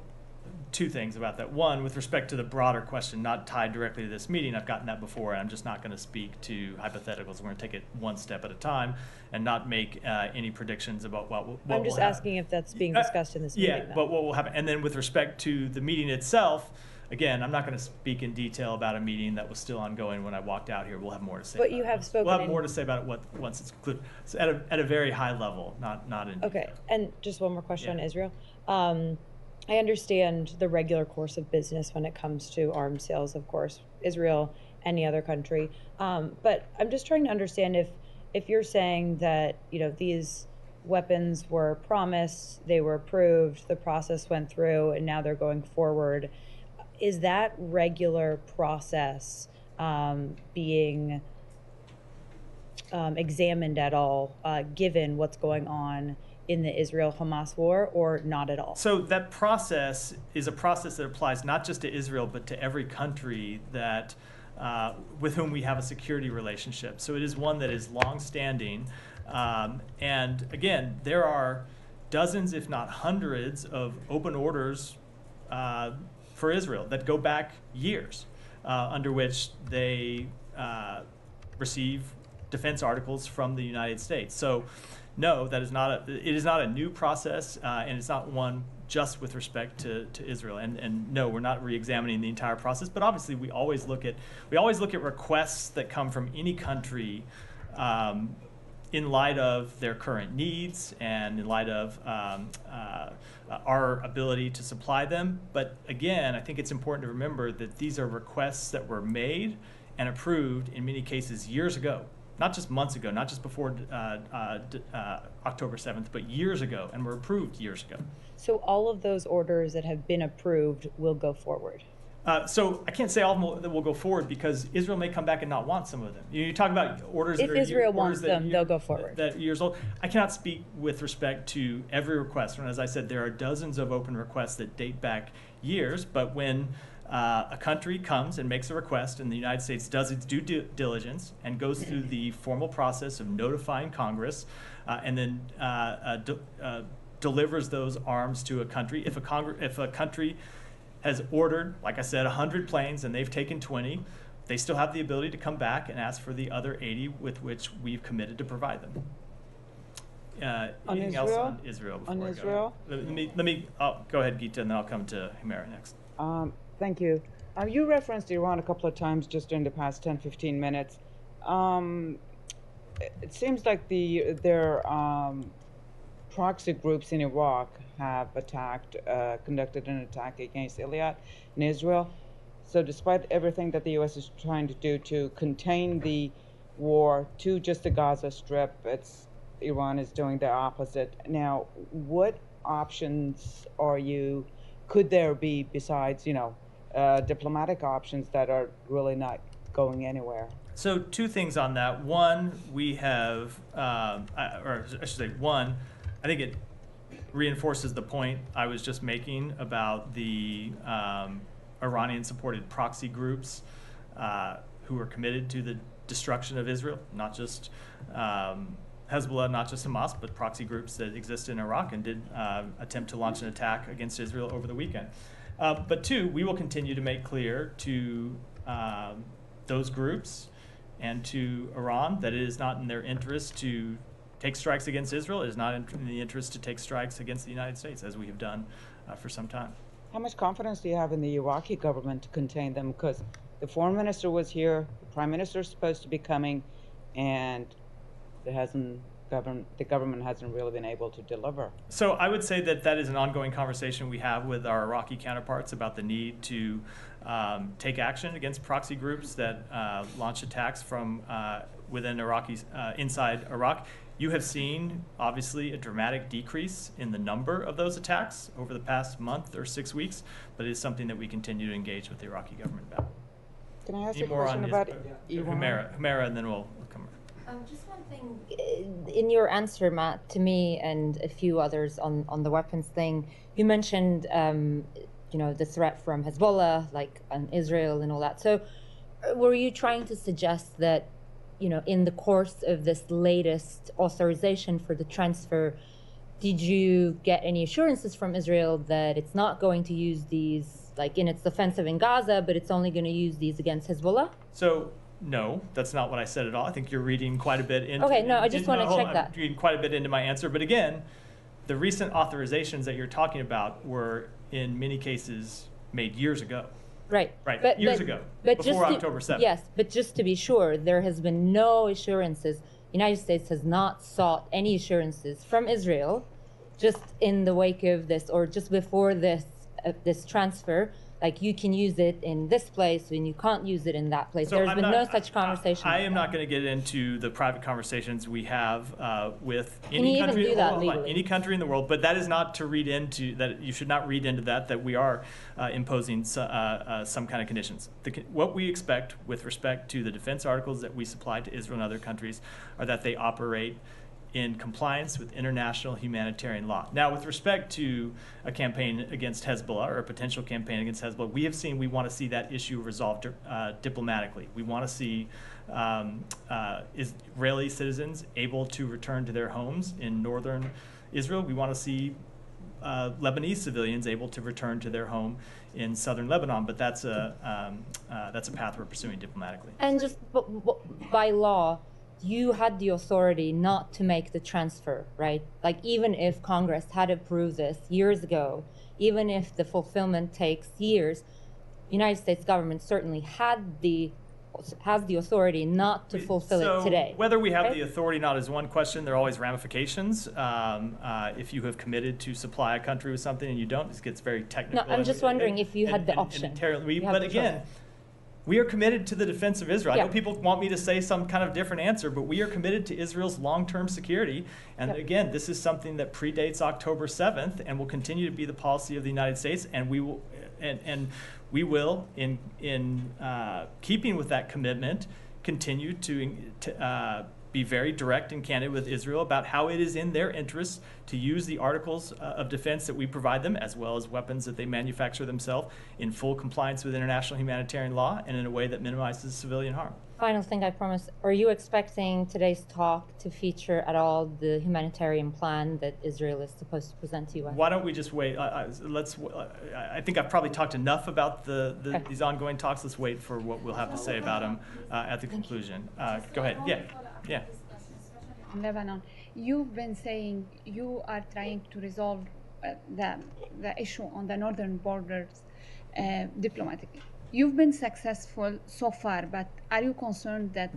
two things about that. One, with respect to the broader question, not tied directly to this meeting, I've gotten that before, and I'm just not going to speak to hypotheticals. We're going to take it one step at a time and not make uh, any predictions about what, what I'm just asking if that's being Uh, discussed in this Yeah, meeting. Yeah, but what will happen? And then with respect to the meeting itself, again, I'm not going to speak in detail about a meeting that was still ongoing when I walked out here. We'll have more to say. But you have once- spoken We'll have more to say about it what, once it's concluded. So at a, at a very high level, not not in. Okay, and just one more question on Israel. Um, I understand the regular course of business when it comes to arms sales, of course, Israel, any other country. Um, but I'm just trying to understand if, if you're saying that, you know, these weapons were promised, they were approved, the process went through, and now they're going forward, is that regular process um, being um, examined at all, uh, given what's going on in the Israel Hamas war, or not at all? So that process is a process that applies not just to Israel, but to every country that uh, with whom we have a security relationship. So it is one that is long-standing, um, and again, there are dozens, if not hundreds, of open orders uh, for Israel that go back years, uh, under which they uh, receive defense articles from the United States. So, no, that is not a. It is not a new process, uh, and it's not one just with respect to, to Israel. And and no, we're not re-examining the entire process. But obviously, we always look at we always look at requests that come from any country. Um, in light of their current needs and in light of um, uh, our ability to supply them. But again, I think it's important to remember that these are requests that were made and approved in many cases years ago, not just months ago, not just before uh, uh, uh, October 7th, but years ago, and were approved years ago. So all of those orders that have been approved will go forward. Uh, so I can't say all of them will, that will go forward because Israel may come back and not want some of them. You, you talk about orders. If that are Israel wants them, ye- they'll go forward. That years old. I cannot speak with respect to every request. And as I said, there are dozens of open requests that date back years. But when uh, a country comes and makes a request, and the United States does its due di- diligence and goes through the formal process of notifying Congress, uh, and then uh, uh, de- uh, delivers those arms to a country. If a congr- if a country has ordered, like I said, 100 planes and they've taken 20, they still have the ability to come back and ask for the other 80 with which we've committed to provide them. Uh, On anything else Israel? on Israel? On before I go? Let me, let me oh, go ahead, Gita, and then I'll come to Humeyra next. Um, thank you. Uh, you referenced Iran a couple of times just in the past 10, 15 minutes. Um, it- seems like the their um, proxy groups in Iraq have attacked, uh, conducted an attack against Eilat in Israel. So, despite everything that the U.S. is trying to do to contain the war to just the Gaza Strip, it's Iran is doing the opposite. Now, what options are you? Could there be besides, you know, uh, diplomatic options that are really not going anywhere? So two things on that. One, we have, um, or I should say, one, I think it reinforces the point I was just making about the um, Iranian-supported proxy groups uh, who are committed to the destruction of Israel, not just um, Hezbollah, not just Hamas, but proxy groups that exist in Iraq and did uh, attempt to launch an attack against Israel over the weekend. Uh, but two, we will continue to make clear to um, those groups and to Iran that it is not in their interest to take strikes against Israel. It is not in, the interest to take strikes against the United States, as we have done uh, for some time. How much confidence do you have in the Iraqi government to contain them? Because the foreign minister was here, the prime minister is supposed to be coming, and it hasn't govern the government hasn't really been able to deliver. So I would say that that is an ongoing conversation we have with our Iraqi counterparts about the need to um, take action against proxy groups that uh, launch attacks from uh, within Iraqi uh, inside Iraq. You have seen obviously a dramatic decrease in the number of those attacks over the past month or six weeks, but it is something that we continue to engage with the Iraqi government about. Can I ask Any you a more question on about Is- Iran? Humeyra, Humeyra, and then we'll, we'll come. Um, just one thing uh, in your answer, Matt, to me and a few others on, on the weapons thing, you mentioned, um, you know, the threat from Hezbollah, like on Israel and all that. So, uh, were you trying to suggest that, you know, in the course of this latest authorization for the transfer, did you get any assurances from Israel that it's not going to use these, like in its offensive in Gaza, but it's only going to use these against Hezbollah? So, no, that's not what I said at all. I think you're reading quite a bit into. Okay, no, I just in- wanna hold check on. that. Reading quite a bit into my answer, but again, the recent authorizations that you're talking about were in many cases made years ago. Right. Right, But, years ago, before just October 7th. Yes, but just to be sure, there has been no assurances. United States has not sought any assurances from Israel, just in the wake of this or just before this uh, this transfer. Like you can use it in this place and you can't use it in that place. So There's I'm been not- no such conversation. I am not going to get into the private conversations we have uh, with any country, hold any country in the world. But that is not to read into that. You should not read into that that we are uh, imposing so, uh, uh, some kind of conditions. The, what we expect with respect to the defense articles that we supply to Israel and other countries are that they operate in compliance with international humanitarian law. Now, with respect to a campaign against Hezbollah or a potential campaign against Hezbollah, we have seen we want to see that issue resolved uh, diplomatically. We want to see um, uh, Israeli citizens able to return to their homes in northern Israel. We want to see uh, Lebanese civilians able to return to their home in southern Lebanon, but that's a um, uh, that's a path we're pursuing diplomatically. And just by law, you had the authority not to make the transfer, right? Like even if Congress had approved this years ago, even if the fulfillment takes years, United States government certainly had the has the authority not to fulfill so it today. Whether we have right? the authority or not is one question. There are always ramifications. Um, uh, if you have committed to supply a country with something and you don't, this gets very technical. No, I'm and- just wondering and- if you had and- the and- and option. You have but the again, choice. We are committed to the defense of Israel. I know people want me to say some kind of different answer, but we are committed to Israel's long-term security. And again, this is something that predates October 7th and will continue to be the policy of the United States. And we will, and, and we will, in in uh, keeping with that commitment, continue to to uh, be very direct and candid with Israel about how it is in their interests to use the articles uh, of defense that we provide them, as well as weapons that they manufacture themselves, in full compliance with international humanitarian law and in a way that minimizes civilian harm. Final thing I promise. Are you expecting today's talk to feature at all the humanitarian plan that Israel is supposed to present to you? Why don't we just wait? Uh, let's. Uh, I think I've probably talked enough about the, the Okay. these ongoing talks. Let's wait for what we'll have to say about them uh, at the conclusion. Uh, go ahead. Yeah, yeah. Lebanon. You've been saying you are trying to resolve uh, the, the issue on the northern borders uh, diplomatically. You've been successful so far, but are you concerned that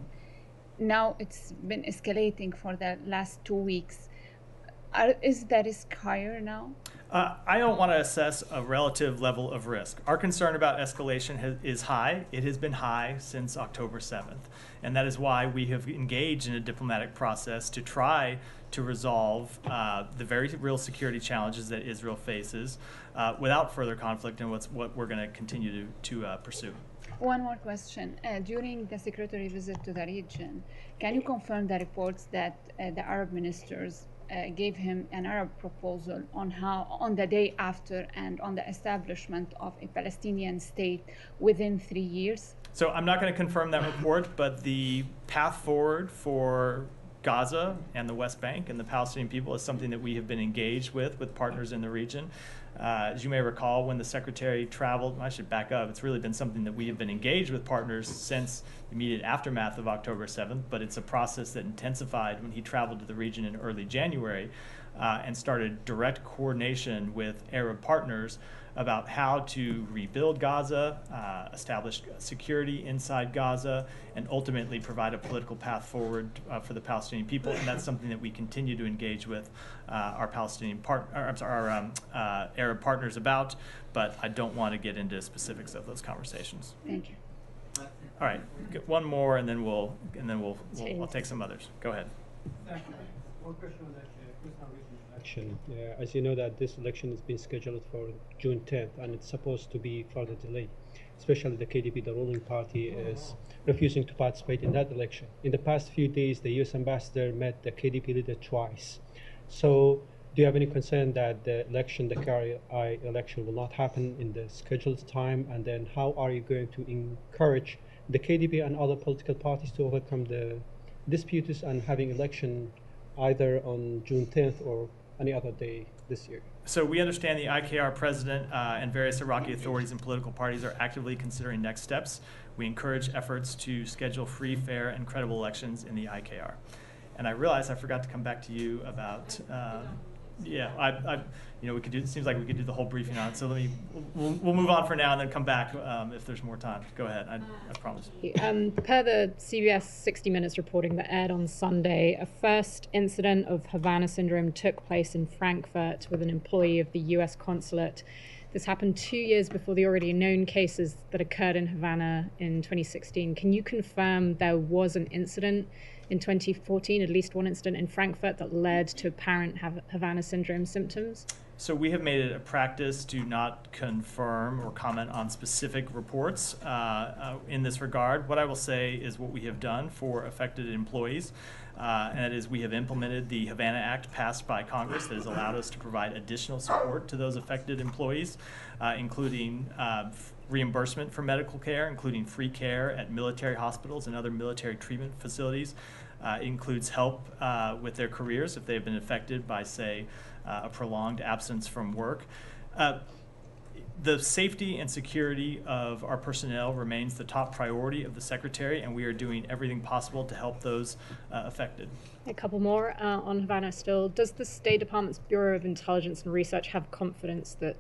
now it's been escalating for the last two weeks? Are, is the risk higher now? Uh, I don't want to assess a relative level of risk. Our concern about escalation has, is high. It has been high since October 7th. And that is why we have engaged in a diplomatic process to try to resolve uh, the very real security challenges that Israel faces uh, without further conflict and what's, what we're going to continue to, to uh, pursue. One more question. Uh, during the secretary visit to the region, can you confirm the reports that uh, the Arab ministers uh, gave him an Arab proposal on how, on the day after, and on the establishment of a Palestinian state within three years? So I'm not going to confirm that report, but the path forward for Gaza and the West Bank and the Palestinian people is something that we have been engaged with with partners in the region. Uh, as you may recall, when the secretary traveled, I should back up. It's really been something that we have been engaged with partners since the immediate aftermath of October 7th, but it's a process that intensified when he traveled to the region in early January uh, and started direct coordination with Arab partners about how to rebuild Gaza, uh, establish security inside Gaza, and ultimately provide a political path forward uh, for the Palestinian people. And that's something that we continue to engage with uh, our Palestinian part, or, I'm sorry, our um, uh, Arab partners about. But I don't want to get into specifics of those conversations. Thank you. All right, get one more, and then we'll and then we'll, we'll I'll take some others. Go ahead. One question on that uh, Kurdistan region election. Uh, as you know that this election has been scheduled for June 10th and it's supposed to be further delayed. Especially the KDP, the ruling party, is refusing to participate in that election. In the past few days, the U.S. ambassador met the KDP leader twice. So, do you have any concern that the election, the KRI election, will not happen in the scheduled time? And then, how are you going to encourage the KDP and other political parties to overcome the disputes and having election either on June 10th or any other day this year? So we understand the IKR president uh, and various Iraqi authorities and political parties are actively considering next steps. We encourage efforts to schedule free, fair, and credible elections in the IKR. And I realize I forgot to come back to you about. Uh, yeah, I, I, you know, we could do. It seems like we could do the whole briefing on it. So let me. We'll, we'll move on for now and then come back um, if there's more time. Go ahead. I, I promise. Um, per the CBS 60 Minutes reporting that aired on Sunday, a first incident of Havana syndrome took place in Frankfurt with an employee of the US consulate. This happened two years before the already known cases that occurred in Havana in 2016. Can you confirm there was an incident in 2014, at least one incident in Frankfurt, that led to apparent Havana syndrome symptoms? So we have made it a practice to not confirm or comment on specific reports uh, uh, in this regard. What I will say is what we have done for affected employees, uh, and that is we have implemented the Havana Act passed by Congress that has allowed us to provide additional support to those affected employees, uh, including uh, reimbursement for medical care, including free care at military hospitals and other military treatment facilities. Uh, includes help with their careers if they've been affected by, say, uh, a prolonged absence from work. Uh, the safety and security of our personnel remains the top priority of the Secretary, and we are doing everything possible to help those uh, affected. A couple more uh, on Havana still. Does the State Department's Bureau of Intelligence and Research have confidence that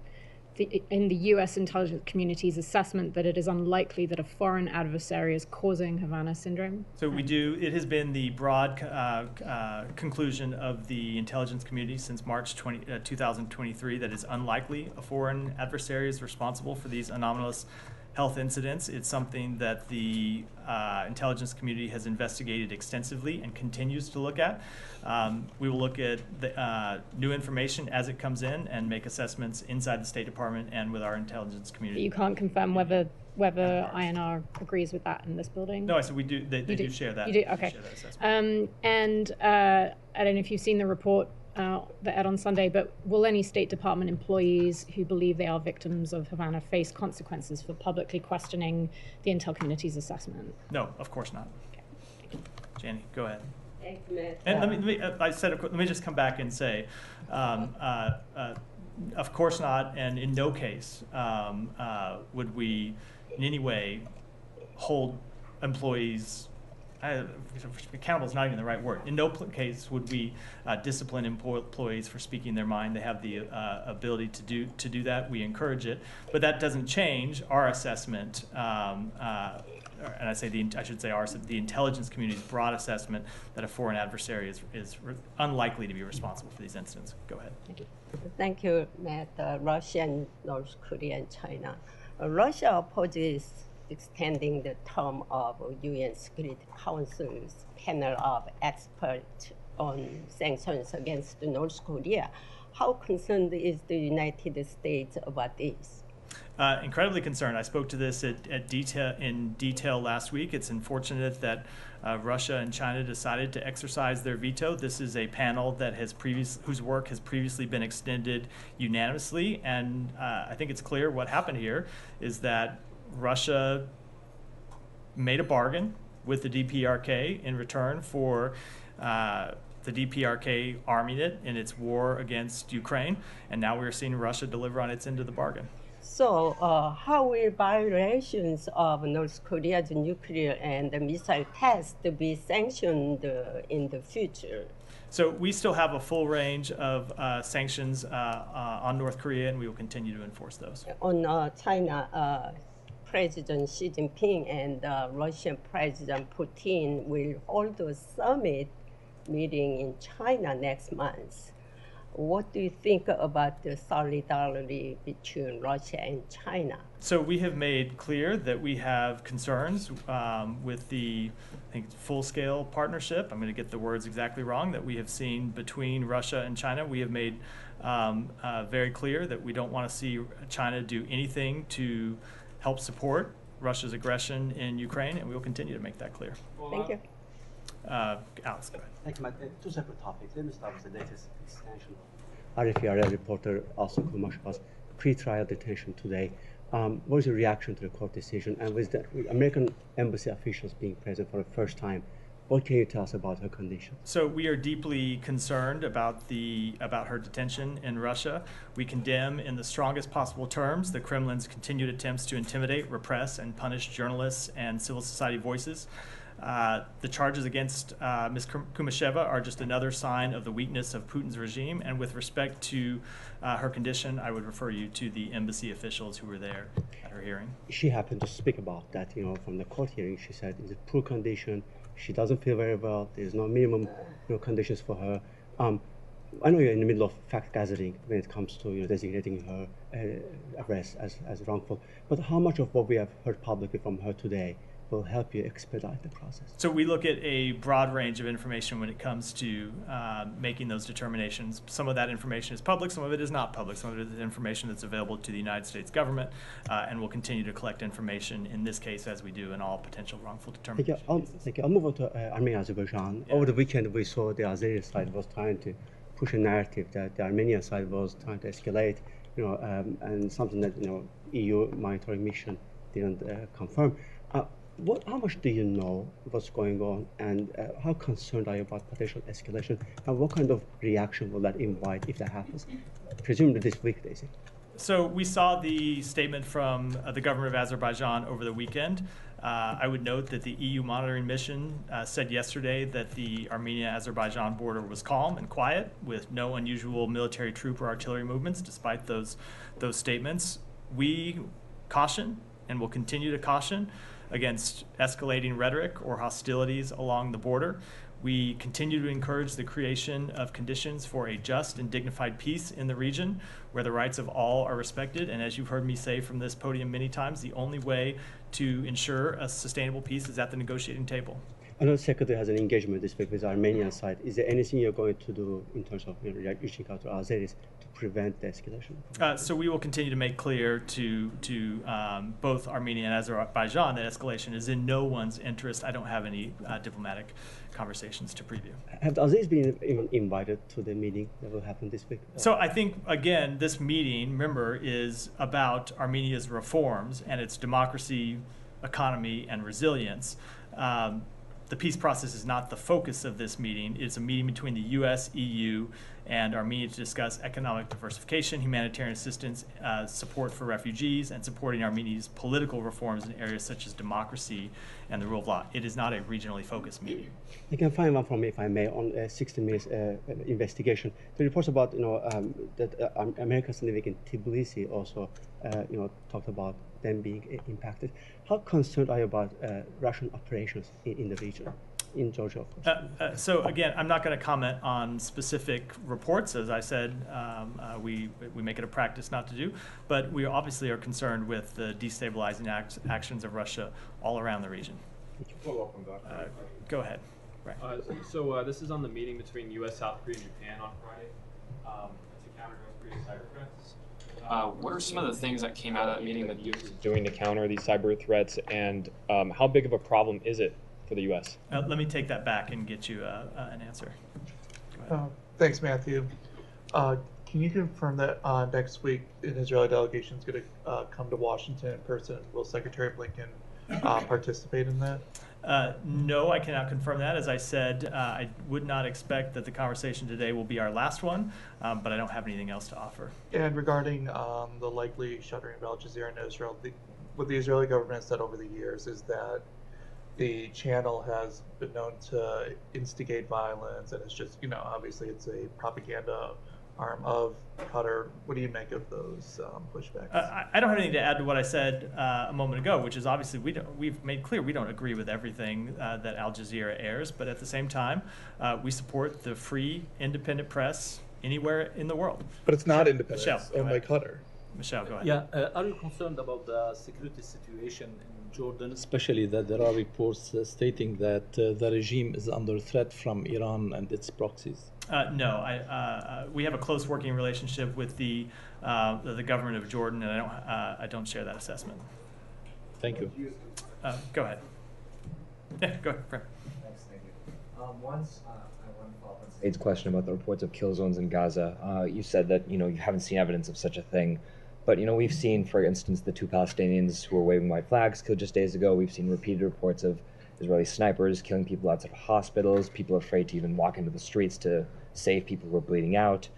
the, in the U.S. intelligence community's assessment that it is unlikely that a foreign adversary is causing Havana syndrome? So we do. It has been the broad uh, uh, conclusion of the intelligence community since March 20, uh, 2023 that it's unlikely a foreign adversary is responsible for these anomalous health incidents. It's something that the uh, intelligence community has investigated extensively and continues to look at. Um, we will look at the, uh, new information as it comes in and make assessments inside the State Department and with our intelligence community. You can't confirm whether whether INR agrees with that in this building. No, I said we do, they, they You do share that. You do, okay. share that assessment. Um, and uh, I don't know if you've seen the report uh, that aired on Sunday, but will any State Department employees who believe they are victims of Havana face consequences for publicly questioning the intel community's assessment? No, of course not. Janie, go ahead. Thanks, Matt. And let me, let me, uh, I said, let me just come back and say, um, uh, uh, of course not, and in no case um, uh, would we in any way hold employees, accountable is not even the right word. In no case would we uh, discipline employees for speaking their mind. They have the uh, ability to do, to do that. We encourage it. But that doesn't change our assessment um, uh, and I say the, I should say our the intelligence community's broad assessment that a foreign adversary is, is unlikely to be responsible for these incidents. Go ahead. Thank you, Thank you, Matt. Uh, Russia and North Korea and China. Uh, Russia opposes extending the term of UN Security Council's panel of experts on sanctions against North Korea. How concerned is the United States about this? Uh, incredibly concerned. I spoke to this at, at detail in detail last week. It's unfortunate that uh, Russia and China decided to exercise their veto. This is a panel that has previous whose work has previously been extended unanimously, and uh, I think it's clear what happened here is that Russia made a bargain with the DPRK in return for. Uh, the DPRK arming it in its war against Ukraine, and now we're seeing Russia deliver on its end of the bargain. So, uh, how will violations of North Korea's nuclear and missile tests be sanctioned uh, in the future? So we still have a full range of uh, sanctions uh, uh, on North Korea, and we will continue to enforce those. On uh, China, uh, President Xi Jinping and uh, Russian President Putin will hold a summit meeting in China next month. What do you think about the solidarity between Russia and China? So we have made clear that we have concerns um, with the, I think, full-scale partnership. I'm going to get the words exactly wrong that we have seen between Russia and China. We have made um, uh, very clear that we don't want to see China do anything to help support Russia's aggression in Ukraine, and we will continue to make that clear. Thank you. Uh, Alex, go ahead. Thank you, Matt. Uh, Two separate topics. Let me start with the latest extension. RFE/RL reporter Alsu Kurmasheva's pre-trial detention today. Um, what is your reaction to the court decision? And with the American embassy officials being present for the first time, what can you tell us about her condition? So we are deeply concerned about the about her detention in Russia. We condemn in the strongest possible terms the Kremlin's continued attempts to intimidate, repress, and punish journalists and civil society voices. Uh, the charges against uh, Ms. Kurmasheva are just another sign of the weakness of Putin's regime. And with respect to uh, her condition, I would refer you to the embassy officials who were there at her hearing. She happened to speak about that, you know, from the court hearing. She said it's a poor condition. She doesn't feel very well. There's no minimum, you know, conditions for her. Um, I know you're in the middle of fact gathering when it comes to you know, designating her uh, arrest as, as wrongful. But how much of what we have heard publicly from her today will help you expedite the process? So we look at a broad range of information when it comes to uh, making those determinations. Some of that information is public, some of it is not public. Some of it is information that's available to the United States government, uh, and we'll continue to collect information in this case as we do in all potential wrongful determinations. I'll, thank you. I'll move on to uh, Armenia, Azerbaijan. Over the weekend, we saw the Azeri side was trying to push a narrative that the Armenian side was trying to escalate, you know, um, and something that you know EU monitoring mission didn't uh, confirm. What, how much do you know what's going on, and uh, how concerned are you about potential escalation, and what kind of reaction will that invite if that happens? Presumably this week, say. So we saw the statement from uh, the government of Azerbaijan over the weekend. Uh, I would note that the EU monitoring mission uh, said yesterday that the Armenia-Azerbaijan border was calm and quiet, with no unusual military troop or artillery movements. Despite those those statements, we caution and will continue to caution against escalating rhetoric or hostilities along the border. We continue to encourage the creation of conditions for a just and dignified peace in the region where the rights of all are respected. And as you've heard me say from this podium many times, the only way to ensure a sustainable peace is at the negotiating table. I know Secretary has an engagement this week with the Armenian side. Is there anything you're going to do in terms of reaching out to Azeris prevent the escalation? Uh, so we will continue to make clear to to um, both Armenia and Azerbaijan that escalation is in no one's interest. I don't have any uh, diplomatic conversations to preview. Have the Azeris been even invited to the meeting that will happen this week? So I think again, this meeting, remember, is about Armenia's reforms and its democracy, economy, and resilience. Um, the peace process is not the focus of this meeting. It's a meeting between the U.S., EU, and Armenia to discuss economic diversification, humanitarian assistance, uh, support for refugees, and supporting Armenia's political reforms in areas such as democracy and the rule of law. It is not a regionally focused meeting. You can find one from me, if I may, on uh, 60 Minutes uh, investigation. The reports about, you know, um, that uh, Am- Americans living in Tbilisi also, uh, you know, talked about them being impacted. How concerned are you about uh, Russian operations in, in the region, in Georgia, of course? Uh, uh, so again, I'm not going to comment on specific reports. As I said, um, uh, we we make it a practice not to do. But we obviously are concerned with the destabilizing act- actions of Russia all around the region. Follow up on. Uh, go ahead. Right. Uh, so uh, this is on the meeting between U.S., South Korea, and Japan on Friday um, to counter North Korea's cyber threats. Uh, what are some of the things that came out of that meeting that the U.S. is doing to counter these cyber threats, and um, how big of a problem is it for the U.S.? Uh, let me take that back and get you uh, uh, an answer. Uh, thanks, Matthew. Uh, can you confirm that uh, next week an Israeli delegation is going to uh, come to Washington in person? Will Secretary Blinken uh, (coughs) participate in that? Uh, no, I cannot confirm that. As I said, uh, I would not expect that the conversation today will be our last one, um, but I don't have anything else to offer. And regarding um, the likely shuttering of Al Jazeera in Israel, the, what the Israeli government has said over the years is that the channel has been known to instigate violence, and it's just, you know, obviously it's a propaganda arm of Qatar. What do you make of those um, pushbacks? Uh, I, I don't have anything to add to what I said uh, a moment ago, which is obviously we don't, we've made clear we don't agree with everything uh, that Al Jazeera airs, but at the same time, uh, we support the free, independent press anywhere in the world. But it's not independent. Michelle, It's go owned by ahead. Qatar. Michelle, go ahead. Yeah, uh, are you concerned about the security situation in Jordan, especially that there are reports uh, stating that uh, the regime is under threat from Iran and its proxies? Uh, no, I, uh, uh, we have a close working relationship with the, uh, the, the government of Jordan, and I don't, uh, I don't share that assessment. Thank you. Uh, go ahead. Yeah, go ahead, Fred. Thanks, thank you. Um, once, uh, I want to follow up on Said's question about the reports of kill zones in Gaza. Uh, you said that, you know, you haven't seen evidence of such a thing. But, you know, we've seen, for instance, the two Palestinians who were waving white flags killed just days ago. We've seen repeated reports of Israeli snipers killing people outside of hospitals, people afraid to even walk into the streets to save people who are bleeding out.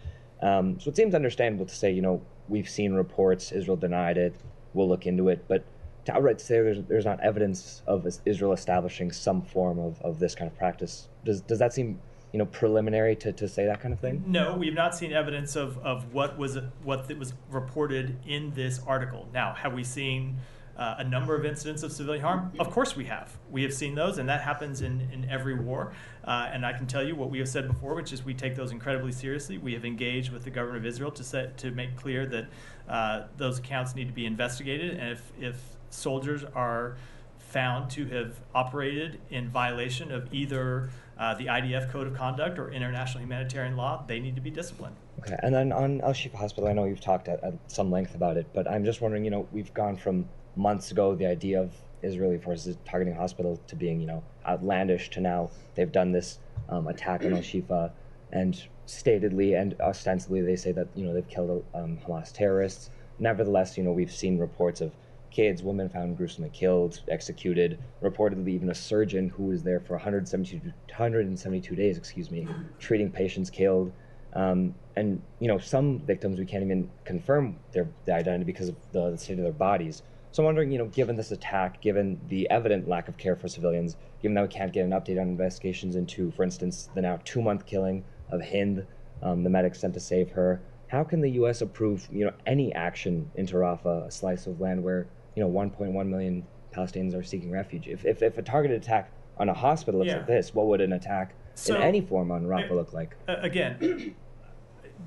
Um, so it seems understandable to say, you know, we've seen reports, Israel denied it, we'll look into it. But to outright say there's, there's not evidence of Israel establishing some form of, of this kind of practice, does, does that seem, you know, preliminary to, to say that kind of thing? No, we've not seen evidence of, of what was what was reported in this article. Now, have we seen uh, a number of incidents of civilian harm? Of course, we have. We have seen those, and that happens in, in every war. Uh, and I can tell you what we have said before, which is we take those incredibly seriously. We have engaged with the government of Israel to set to make clear that uh, those accounts need to be investigated, and if if soldiers are found to have operated in violation of either uh, the IDF code of conduct or international humanitarian law, they need to be disciplined. Okay, and then on Al Shifa Hospital, I know you've talked at, at some length about it, but I'm just wondering, you know, we've gone from months ago the idea of Israeli forces targeting a hospital to being, you know, outlandish to now they've done this um, attack on Al (clears throat) Shifa, and statedly and ostensibly they say that you know they've killed um, Hamas terrorists. Nevertheless, you know, we've seen reports of kids, women found gruesomely killed, executed. Reportedly, even a surgeon who was there for 172, 172 days, excuse me, treating patients killed. Um, and you know, some victims we can't even confirm their, identity because of the, the state of their bodies. So I'm wondering, you know, given this attack, given the evident lack of care for civilians, given that we can't get an update on investigations into, for instance, the now two-month killing of Hind, um, the medic sent to save her, how can the U.S. approve, you know, any action into Rafah, a slice of land where, you know, 1.1 million Palestinians are seeking refuge? If, if, if a targeted attack on a hospital looks Yeah. like this, what would an attack So- in any form on Rafah look like? Uh, again,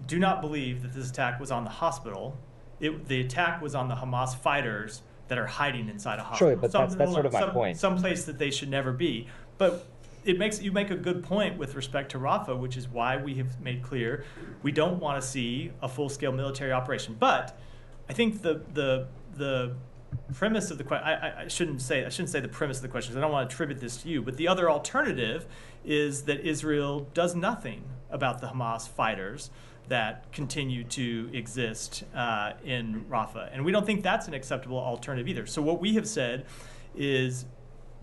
do not believe that this attack was on the hospital. It, the attack was on the Hamas fighters that are hiding inside a hospital. Sure, but that's- that's sort of my some, point. Some place that they should never be. But it makes you make a good point with respect to Rafah, which is why we have made clear we don't want to see a full-scale military operation. But I think the the the premise of the question I, I shouldn't say I shouldn't say the premise of the question because I don't want to attribute this to you. But the other alternative is that Israel does nothing about the Hamas fighters that continue to exist uh, in Rafah, and we don't think that's an acceptable alternative either. So what we have said is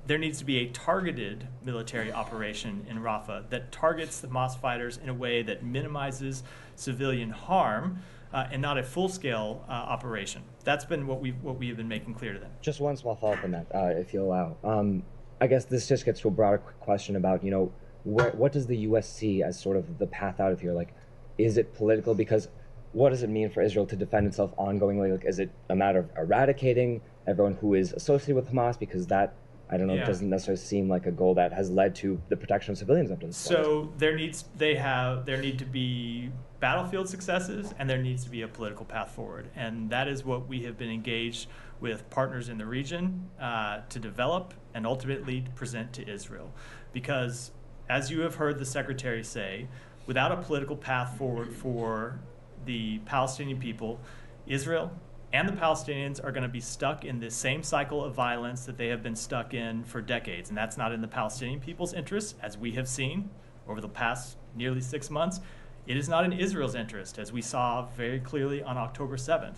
there needs to be a targeted military operation in Rafah that targets the Hamas fighters in a way that minimizes civilian harm uh, and not a full-scale uh, operation. That's been what we what we have been making clear to them. Just one small follow-up on that, uh, if you allow. Um, I guess this just gets to a broader question about you know what does the U.S. see as sort of the path out of here? Like, is it political? Because what does it mean for Israel to defend itself ongoingly? Like, is it a matter of eradicating everyone who is associated with Hamas? Because that I don't know. Yeah. It doesn't necessarily seem like a goal that has led to the protection of civilians up to this point. So there needs they have there need to be battlefield successes and there needs to be a political path forward, and that is what we have been engaged with partners in the region uh, to develop and ultimately present to Israel, because as you have heard the secretary say, without a political path forward for the Palestinian people, Israel and the Palestinians are going to be stuck in this same cycle of violence that they have been stuck in for decades. And that's not in the Palestinian people's interest, as we have seen over the past nearly six months. It is not in Israel's interest, as we saw very clearly on October 7th.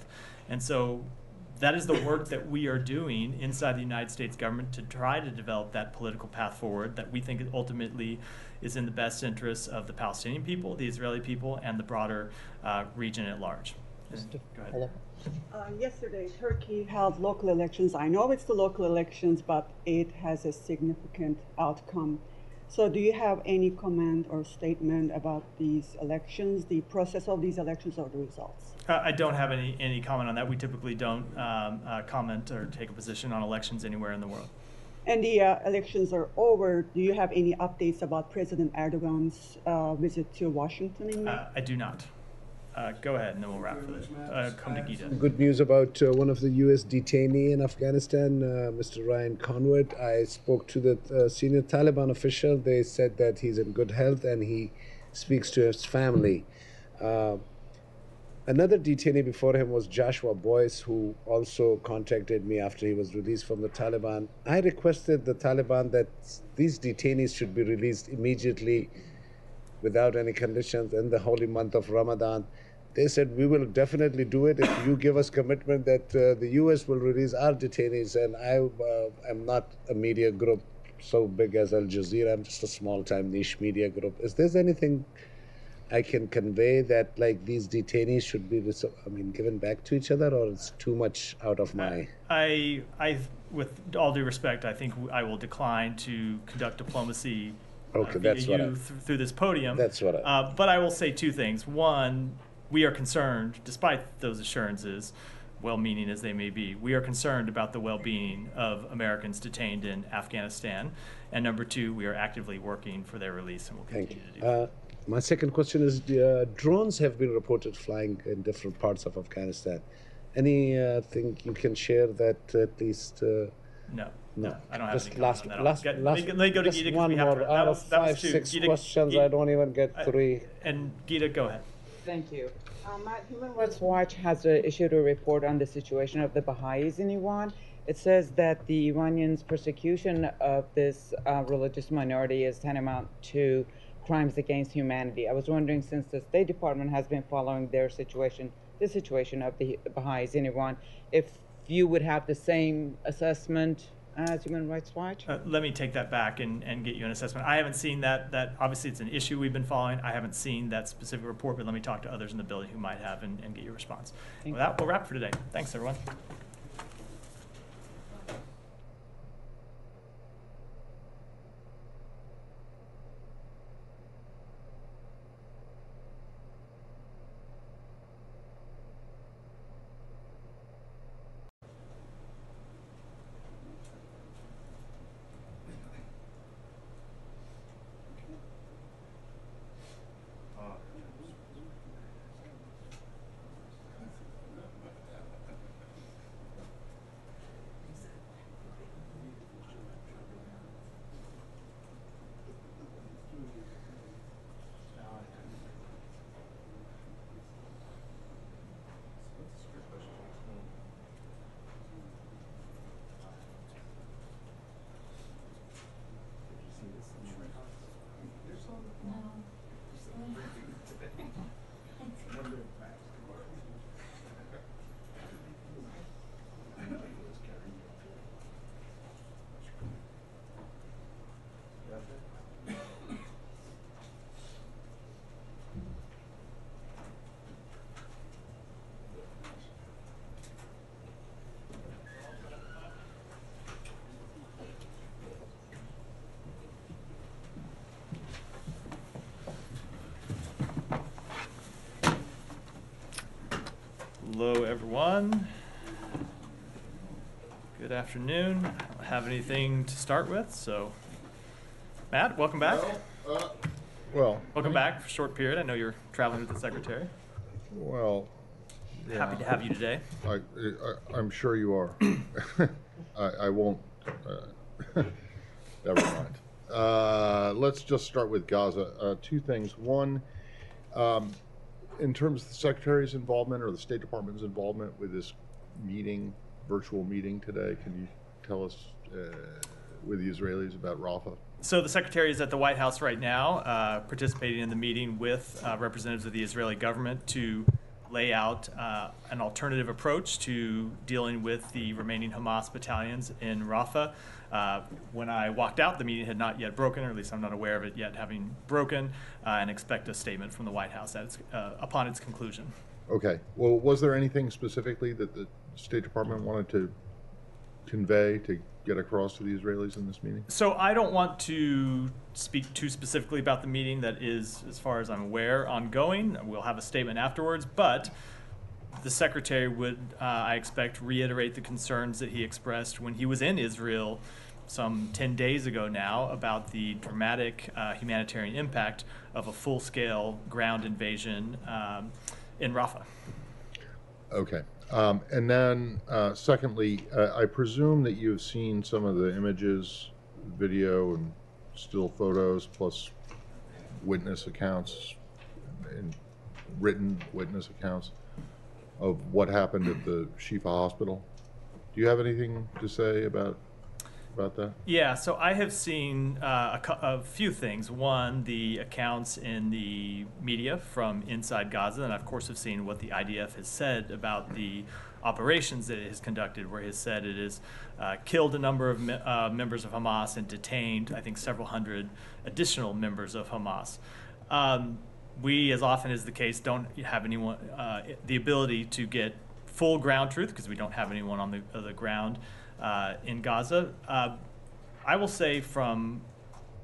And so that is the work that we are doing inside the United States government to try to develop that political path forward that we think ultimately is in the best interests of the Palestinian people, the Israeli people, and the broader uh, region at large. And- Go ahead. Uh, yesterday, Turkey held local elections. I know it's the local elections, but it has a significant outcome. So, do you have any comment or statement about these elections, the process of these elections, or the results? Uh, I don't have any, any comment on that. We typically don't um, uh, comment or take a position on elections anywhere in the world. And the uh, elections are over. Do you have any updates about President Erdogan's uh, visit to Washington in May? Uh, I do not. Uh, go ahead, and then we'll wrap for this. Uh, come to Gita. Good news about uh, one of the U.S. detainee in Afghanistan, uh, Mr. Ryan Corbett. I spoke to the uh, senior Taliban official. They said that he's in good health and he speaks to his family. Uh, another detainee before him was Joshua Boyce, who also contacted me after he was released from the Taliban. I requested the Taliban that these detainees should be released immediately without any conditions in the holy month of Ramadan. They said, We will definitely do it if you give us commitment that uh, the US will release our detainees. And I uh, am not a media group so big as Al Jazeera, I'm just a small time niche media group. Is there anything I can convey that like these detainees should be, I mean, given back to each other, or it's too much out of my. I, I, with all due respect, I think I will decline to conduct diplomacy uh, Okay, via that's what I- th- through this podium. That's what I- Uh, but I will say two things. One, we are concerned, despite those assurances, well-meaning as they may be, we are concerned about the well-being of Americans detained in Afghanistan. And number two, we are actively working for their release, and we'll Thank continue you. to do. Uh, my second question is uh, drones have been reported flying in different parts of Afghanistan. Anything you can share that at least? Uh, No. No. I don't have Just last, on that. Last, get- last, let me- go to just one we have more. to- that Out was- of that five, two. six Gita- questions, Gita- I don't even get I- three. And Gita, go ahead. Thank you. Um, Matt, Human Rights Watch has uh, issued a report on the situation of the Baha'is in Iran. It says that the Iranians' persecution of this uh, religious minority is tantamount to crimes against humanity. I was wondering, since the State Department has been following their situation, the situation of the Baha'is in Iran, if you would have the same assessment as Human Rights Watch? Uh, let me take that back and, and get you an assessment. I haven't seen that. That obviously it's an issue we've been following. I haven't seen that specific report, but let me talk to others in the building who might have and, and get your response. With that, we'll wrap for today. Thanks, everyone. Everyone. Good afternoon. I don't have anything to start with, so Matt, welcome back. uh, Well. welcome back for a short period. I know you're traveling with the secretary. Well. Happy to have you today. I, I, I'm sure you are. (coughs) I, I won't, uh, (coughs) never mind. Uh, let's just start with Gaza. Uh, two things. One, um, in terms of the secretary's involvement or the State Department's involvement with this meeting, virtual meeting today, can you tell us uh, with the Israelis about Rafah? So the secretary is at the White House right now, uh, participating in the meeting with uh, representatives of the Israeli government to lay out uh, an alternative approach to dealing with the remaining Hamas battalions in Rafah. Uh, when I walked out, the meeting had not yet broken, or at least I'm not aware of it yet having broken, uh, and expect a statement from the White House its, uh, upon its conclusion. Okay. Well, was there anything specifically that the State Department wanted to convey to get across to the Israelis in this meeting? So I don't want to speak too specifically about the meeting that is, as far as I'm aware, ongoing. We'll have a statement afterwards, but the secretary would, uh, I expect, reiterate the concerns that he expressed when he was in Israel some 10 days ago now about the dramatic uh, humanitarian impact of a full-scale ground invasion um, in Rafah. Okay. Um, and then, uh, secondly, uh, I presume that you've seen some of the images, video, and still photos, plus witness accounts and written witness accounts of what happened at the Shifa Hospital. Do you have anything to say about about that? Yeah, so I have seen uh, a, a few things. One, the accounts in the media from inside Gaza, and I, of course have seen what the IDF has said about the operations that it has conducted, where it has said it has uh, killed a number of me- uh, members of Hamas and detained, I think, several hundred additional members of Hamas. Um, we, as often is the case, don't have anyone uh, the ability to get full ground truth because we don't have anyone on the, uh, the ground uh, in Gaza. Uh, I will say from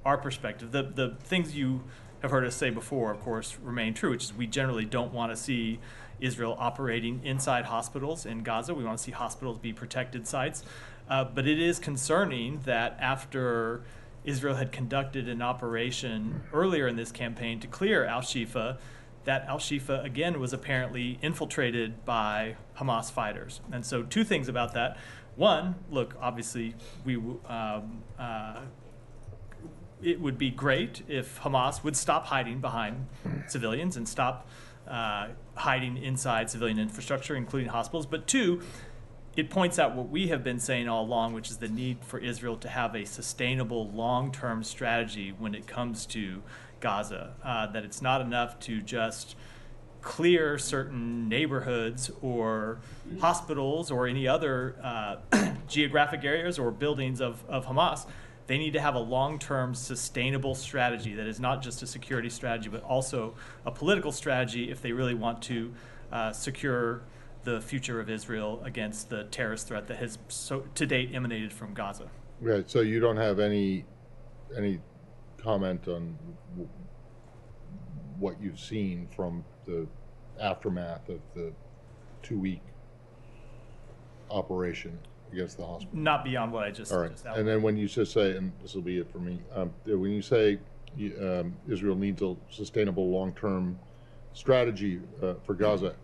our perspective, the, the things you have heard us say before, of course, remain true, which is we generally don't want to see Israel operating inside hospitals in Gaza. We want to see hospitals be protected sites. Uh, but it is concerning that after Israel had conducted an operation earlier in this campaign to clear Al Shifa, that Al Shifa again was apparently infiltrated by Hamas fighters. And so, two things about that. One, look, obviously, we um, uh, it would be great if Hamas would stop hiding behind civilians and stop uh, hiding inside civilian infrastructure, including hospitals. But two, it points out what we have been saying all along, which is the need for Israel to have a sustainable long term strategy when it comes to Gaza. Uh, that it's not enough to just clear certain neighborhoods or hospitals or any other uh, (clears throat) geographic areas or buildings of, of Hamas. They need to have a long term sustainable strategy that is not just a security strategy, but also a political strategy if they really want to uh, secure the future of Israel against the terrorist threat that has so, to date emanated from Gaza. Right. So you don't have any any comment on what you've seen from the aftermath of the two week operation against the hospital. Not beyond what I just, All right. just And then when you just say, and this will be it for me, um, when you say um, Israel needs a sustainable long term strategy uh, for Gaza,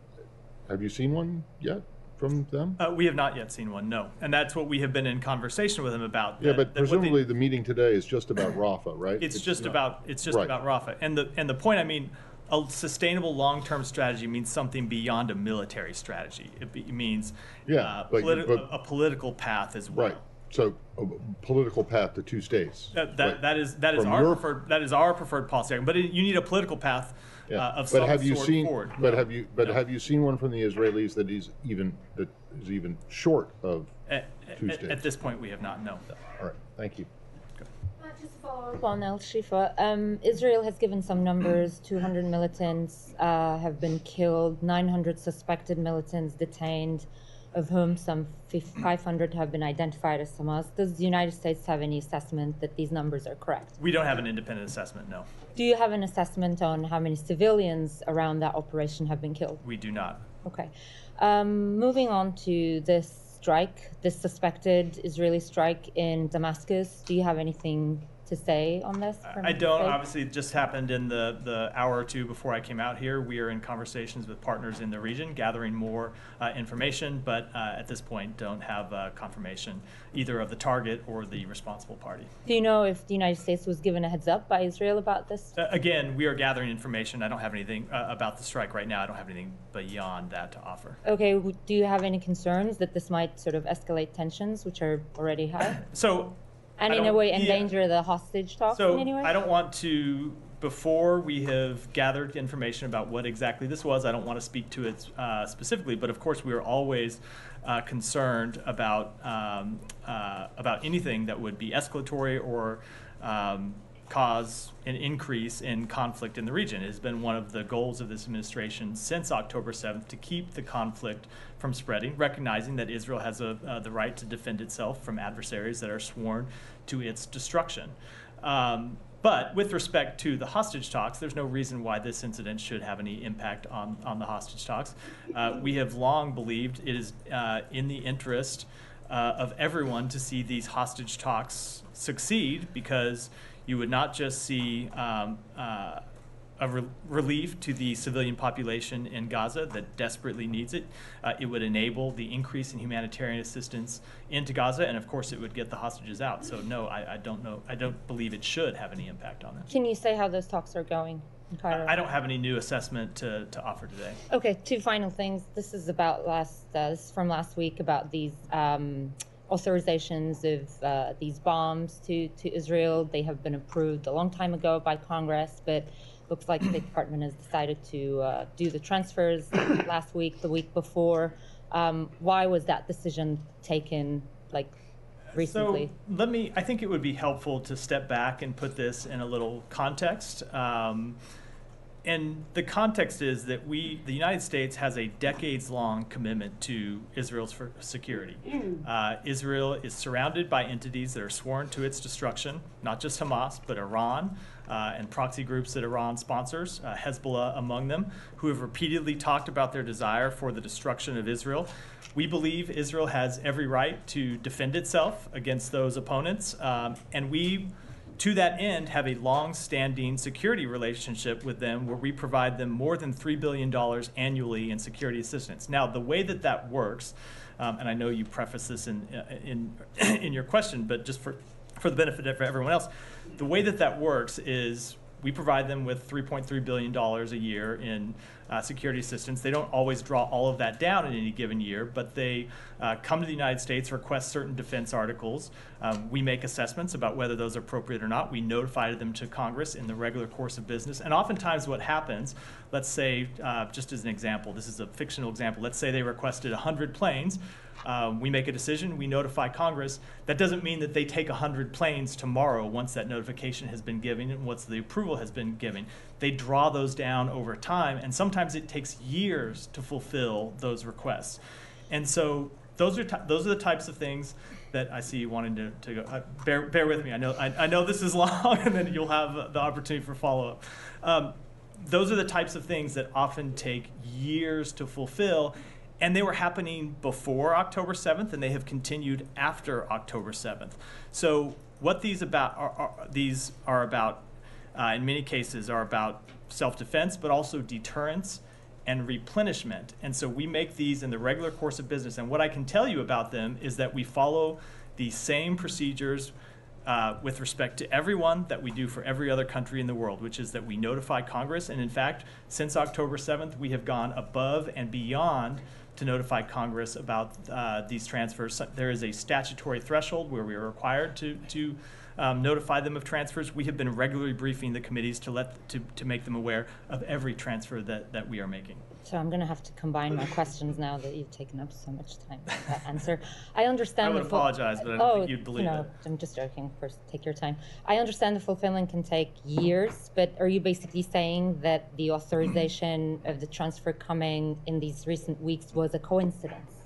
have you seen one yet from them? Uh, we have not yet seen one, no. And that's what we have been in conversation with them about. Yeah, that- but that what they- presumably the meeting today is just about (clears throat) Rafah, right? It's just about it's just Right. about Rafah. And the and the point I mean, a sustainable long-term strategy means something beyond a military strategy. It, be, it means Yeah, uh, but you- politi- but- a, a political path as well. Right. So a political path to two states. That, that, Right. that is that is From our your- preferred that is our preferred policy. But it, you need a political path Yeah. uh, of but some have you sort seen? forward. But No. have you? But No. have you seen one from the Israelis that is even that is even short of At, two at, states? at this point, we have not. No. All right. Thank you. Just to follow up on Al Shifa, um, Israel has given some numbers. 200 militants uh, have been killed, 900 suspected militants detained, of whom some 500 have been identified as Hamas. Does the United States have any assessment that these numbers are correct? We don't have an independent assessment. No, Do you have an assessment on how many civilians around that operation have been killed? we do not. Okay. Um, moving on to this strike, this suspected Israeli strike in Damascus. Do you have anything to say on this? I don't. Obviously, it just happened in the, the hour or two before I came out here. We are in conversations with partners in the region, gathering more uh, information, but uh, at this point, don't have uh, confirmation either of the target or the responsible party. Do you know if the United States was given a heads up by Israel about this? Again, we are gathering information. I don't have anything uh, about the strike right now. I don't have anything beyond that to offer. Okay, do you have any concerns that this might sort of escalate tensions, which are already high? So, And I in a way yeah. endanger the hostage talks So in any way? I don't want to, before we have gathered information about what exactly this was, I don't want to speak to it uh, specifically, but of course, we are always uh, concerned about, um, uh, about anything that would be escalatory or um, cause an increase in conflict in the region. It has been one of the goals of this administration since October 7th to keep the conflict from spreading, recognizing that Israel has a, uh, the right to defend itself from adversaries that are sworn to its destruction. Um, but with respect to the hostage talks, there's no reason why this incident should have any impact on, on the hostage talks. Uh, we have long believed it is uh, in the interest uh, of everyone to see these hostage talks succeed because you would not just see um, uh, a re- relief to the civilian population in Gaza that desperately needs it. Uh, it would enable the increase in humanitarian assistance into Gaza, and of course, it would get the hostages out. So, no, I, I don't know. I don't believe it should have any impact on that. Can you say how those talks are going Cairo? I don't have any new assessment to, to offer today. Okay, two final things. This is about last. Uh, this is from last week about these um, authorizations of uh, these bombs to to Israel. They have been approved a long time ago by Congress, but looks like the Department has decided to uh, do the transfers (coughs) last week, the week before. Um, why was that decision taken like recently? So let me, I think it would be helpful to step back and put this in a little context. Um, and the context is that we, the United States, has a decades-long commitment to Israel's for security. Uh, Israel is surrounded by entities that are sworn to its destruction, not just Hamas, but Iran uh, and proxy groups that Iran sponsors, uh, Hezbollah among them, who have repeatedly talked about their desire for the destruction of Israel. We believe Israel has every right to defend itself against those opponents, um, and we to that end, have a long-standing security relationship with them where we provide them more than $3 billion annually in security assistance. Now, the way that that works, um, and I know you preface this in, in, (coughs) in your question, but just for, for the benefit of everyone else, the way that that works is we provide them with $3.3 billion a year in uh, security assistance. They don't always draw all of that down in any given year, but they uh, come to the United States, request certain defense articles. Um, we make assessments about whether those are appropriate or not. We notify them to Congress in the regular course of business. And oftentimes, what happens, let's say, uh, just as an example, this is a fictional example, let's say they requested 100 planes. Um, we make a decision, we notify Congress. That doesn't mean that they take 100 planes tomorrow once that notification has been given and once the approval has been given. They draw those down over time, and sometimes it takes years to fulfill those requests. And so those are, those are the types of things that I see you wanting to, to go. Uh, bear, bear with me. I know, I, I know this is (laughs) long, and then you'll have the opportunity for follow up. Um, those are the types of things that often take years to fulfill and they were happening before October 7th, and they have continued after October 7th. So what these about are, are these are about, uh, in many cases, are about self-defense, but also deterrence and replenishment. And so we make these in the regular course of business. And what I can tell you about them is that we follow the same procedures uh, with respect to everyone that we do for every other country in the world, which is that we notify Congress. And in fact, since October 7th, we have gone above and beyond to notify Congress about uh, these transfers. There is a statutory threshold where we are required to, to um, notify them of transfers. We have been regularly briefing the committees to let to, to make them aware of every transfer that, that we are making. So I'm going to have to combine my questions now that you've taken up so much time with that answer. I understand. I would apologize, but I don't oh, think you'd believe know, it. I'm just joking. First, take your time. I understand the fulfillment can take years, but are you basically saying that the authorization of the transfer coming in these recent weeks was a coincidence?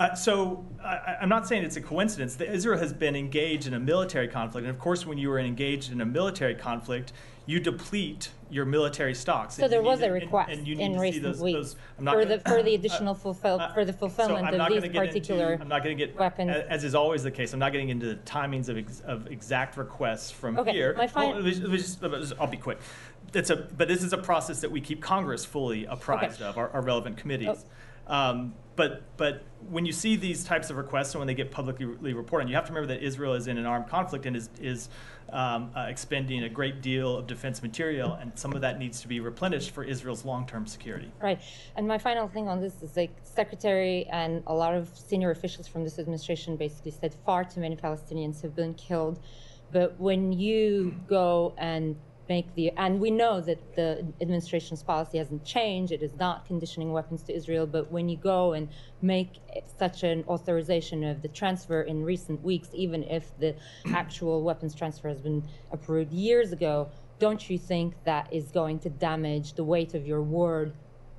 Uh, so I, I'm not saying it's a coincidence that Israel has been engaged in a military conflict, and of course, when you are engaged in a military conflict, you deplete your military stocks. So there was a to- and- request and you need in recent those- weeks those- I'm not for gonna- the for the (laughs) additional uh, fulfill uh, for the fulfillment I'm of these particular into, I'm not going to get weapons. as is always the case. I'm not getting into the timings of, ex, of exact requests from Okay, here. my fin- Well, I'll be quick. It's a, but this is a process that we keep Congress fully apprised of, our, our relevant committees. Oh, Um, but but when you see these types of requests and when they get publicly reported, you have to remember that Israel is in an armed conflict and is is um, uh, expending a great deal of defense material, and some of that needs to be replenished for Israel's long-term security. Right. And my final thing on this is like Secretary and a lot of senior officials from this administration basically said far too many Palestinians have been killed. But when you go and make the and we know that the administration's policy hasn't changed. It is not conditioning weapons to israel. But when you go and make such an authorization of the transfer in recent weeks even if the actual weapons transfer has been approved years ago don't you think that is going to damage the weight of your word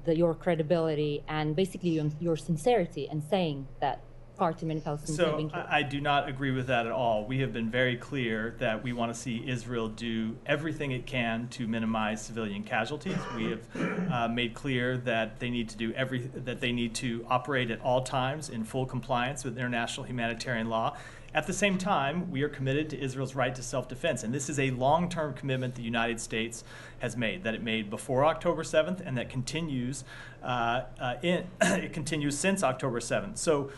the, your credibility and basically your, your sincerity in saying that many palestinians have So killed I, I do not agree with that at all. We have been very clear that we want to see Israel do everything it can to minimize civilian casualties. We have uh, made clear that they need to do every that they need to operate at all times in full compliance with international humanitarian law. At the same time, we are committed to Israel's right to self-defense, and this is a long-term commitment the United States has made. That it made before October 7th, and that continues uh, uh, in (coughs) it continues since October 7th. So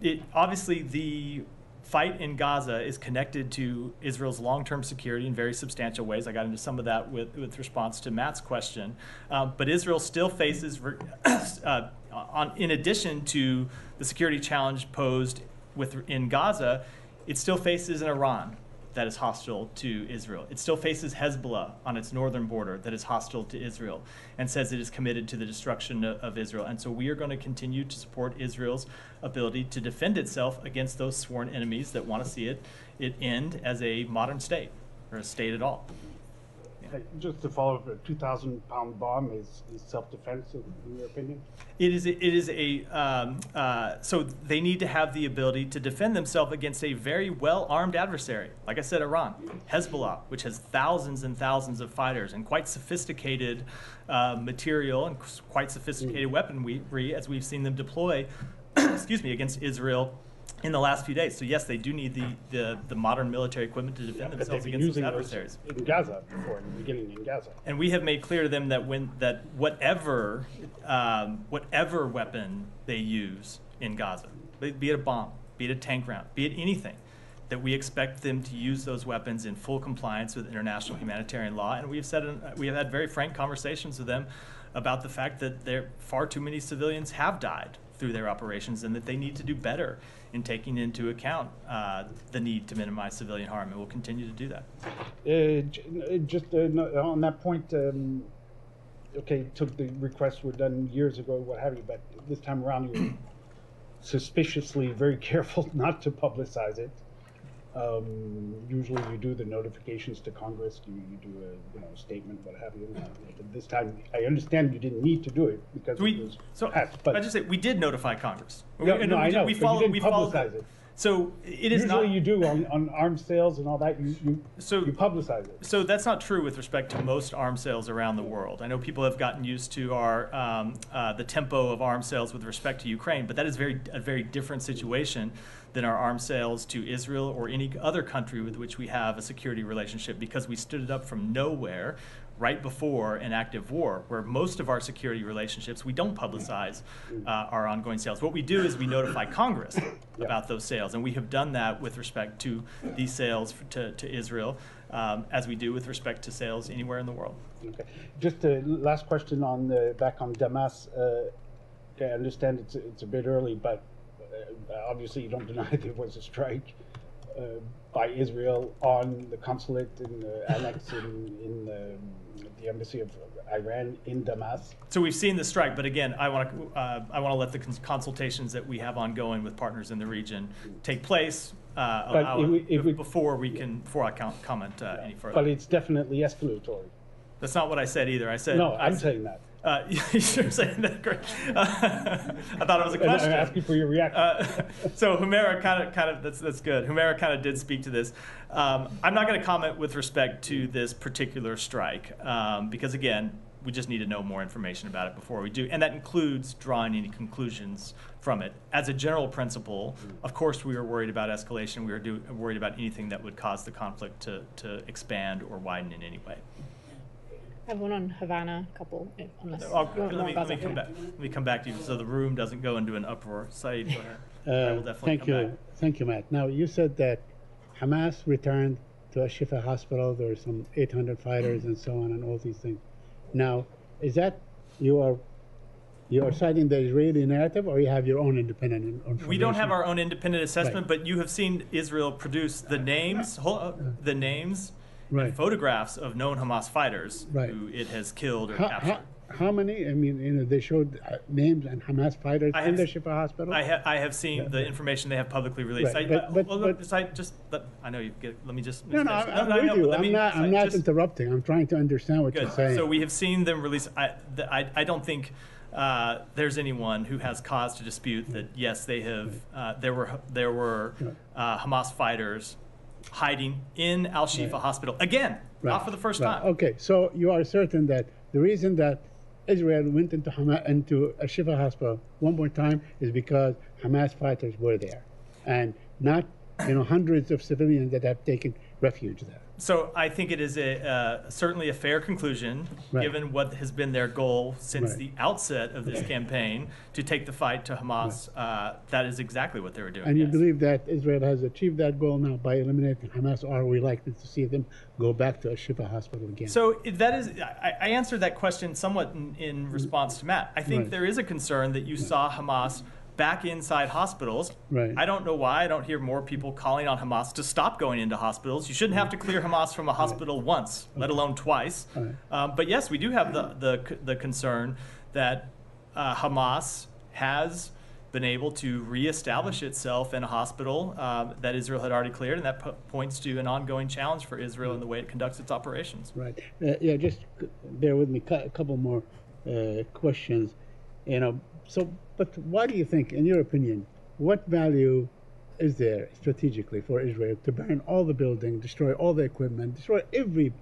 it obviously the fight in Gaza is connected to Israel's long-term security in very substantial ways. I got into some of that with, with response to Matt's question, um, but Israel still faces, (coughs) uh, on in addition to the security challenge posed with in Gaza, it still faces an Iran that is hostile to Israel. It still faces Hezbollah on its northern border that is hostile to Israel and says it is committed to the destruction of, Israel. And so we are going to continue to support Israel's ability to defend itself against those sworn enemies that want to see it, it end as a modern state or a state at all. Just to follow up, a 2,000 pound bomb is, is self defense, in your opinion? It is. A, it is a. Um, uh, so they need to have the ability to defend themselves against a very well armed adversary. Like I said, Iran, Hezbollah, which has thousands and thousands of fighters and quite sophisticated uh, material and quite sophisticated weaponry, as we've seen them deploy. (clears throat) excuse me, against Israel. In the last few days, so yes, they do need the, the, the modern military equipment to defend they've themselves against those using adversaries. in Gaza before, in the beginning in Gaza. And we have made clear to them that when that whatever um, whatever weapon they use in Gaza, be be it a bomb, be it a tank round, be it anything, that we expect them to use those weapons in full compliance with international humanitarian law. And we've said we have had very frank conversations with them about the fact that there far too many civilians have died through their operations and that they need to do better in taking into account uh, the need to minimize civilian harm, and we'll continue to do that. Uh, uh, just uh, on that point, um, okay, took the requests were done years ago, what have you, but this time around you're (coughs) suspiciously very careful (laughs) not to publicize it. Um, usually you do the notifications to Congress, you, you do a you know statement, what have you. Uh, this time, I understand you didn't need to do it because We- it was So passed, but I just say we did notify Congress. Yeah, We- no, we I know, We but you followed. didn't we followed. it. So it is usually not. you do on, on arms sales and all that. You you, so, you publicize it. So that's not true with respect to most arms sales around the world. I know people have gotten used to our um, uh, the tempo of arms sales with respect to Ukraine, but that is very a very different situation than our arms sales to Israel or any other country with which we have a security relationship because we stood it up from nowhere right before an active war, where most of our security relationships we don't publicize uh, our ongoing sales. What we do is we notify Congress (coughs) about those sales, and we have done that with respect to these sales to, to Israel, um, as we do with respect to sales anywhere in the world. Okay. Just a last question on the, back on Damas. Uh, I understand it's, it's a bit early, but uh, obviously you don't (laughs) deny there was a strike uh, by Israel on the consulate in the annex in, in the, the embassy of Iran in Damascus. So we've seen the strike, but again, I want to uh, I want to let the cons- consultations that we have ongoing with partners in the region take place. Uh, But allow if we- if we- before we can before I count, comment uh, any further. But it's definitely escalatory. That's not what I said either. I said No, I I'm s- saying that. Uh, (laughs) you're saying that great. (laughs) I thought it was a And I'm question. asking for your reaction. Uh, (laughs) so Humeyra kind of, kind of, that's that's good. Humeyra kind of did speak to this. Um, I'm not going to comment with respect to this particular strike um, because again, we just need to know more information about it before we do, and that includes drawing any conclusions from it. As a general principle, of course, we were worried about escalation. We were do, worried about anything that would cause the conflict to to expand or widen in any way. I have one on Havana, a couple, if- unless you I'll- want let more me, let me that. come back. Let me come back to you so the room doesn't go into an uproar. Saeed, go ahead. I Uh, will definitely Thank come you, back. thank you, Matt. Now, you said that Hamas returned to Ashifa Hospital, there were some 800 fighters and so on and all these things. Now, is that, you are, you are citing the Israeli narrative or you have your own independent in- information? We don't have our own independent assessment, but you have seen Israel produce the names, hol- uh, the names, Right. photographs of known Hamas fighters Right. who it has killed or How, captured. how, how many, I mean, you know, they showed uh, names and Hamas fighters I in have- the Shifa Hospital? I have I have seen the information they have publicly released. Right, I, but- uh, but- well, but- Saeed, just let, I know you get. Let me just. No, no. I'm, I'm I with know, you. I'm me- not, I'm not just- interrupting. I'm trying to understand what you're saying. So we have seen them release. I, the, I, I don't think uh, there's anyone who has cause to dispute that. Yes, they have. Uh, there were there were uh, Hamas fighters hiding in Al Shifa Right. Hospital again, not for the first right. time. Okay, so you are certain that the reason that Israel went into Hamas, into Al Shifa hospital one more time is because Hamas fighters were there, and not you know hundreds of civilians that have taken refuge there. So I think it is a uh, certainly a fair conclusion, Right. given what has been their goal since Right. the outset of this campaign to take the fight to Hamas. Uh, that is exactly what they were doing. And you yes. believe that Israel has achieved that goal now by eliminating Hamas, or are we likely to see them go back to a Shifa hospital again? So that is, I, I answered that question somewhat in, in response to Matt. I think Right. there is a concern that you saw Hamas back inside hospitals. Right. I don't know why I don't hear more people calling on Hamas to stop going into hospitals. You shouldn't have to clear Hamas from a hospital once, let alone twice. Right. Um, but yes, we do have the the, the concern that uh, Hamas has been able to reestablish itself in a hospital um, that Israel had already cleared, and that po- points to an ongoing challenge for Israel in the way it conducts its operations. Right. Uh, yeah, just bear with me. A couple more uh, questions. You know, so, but why do you think, in your opinion, what value is there strategically for Israel to burn all the building, destroy all the equipment, destroy every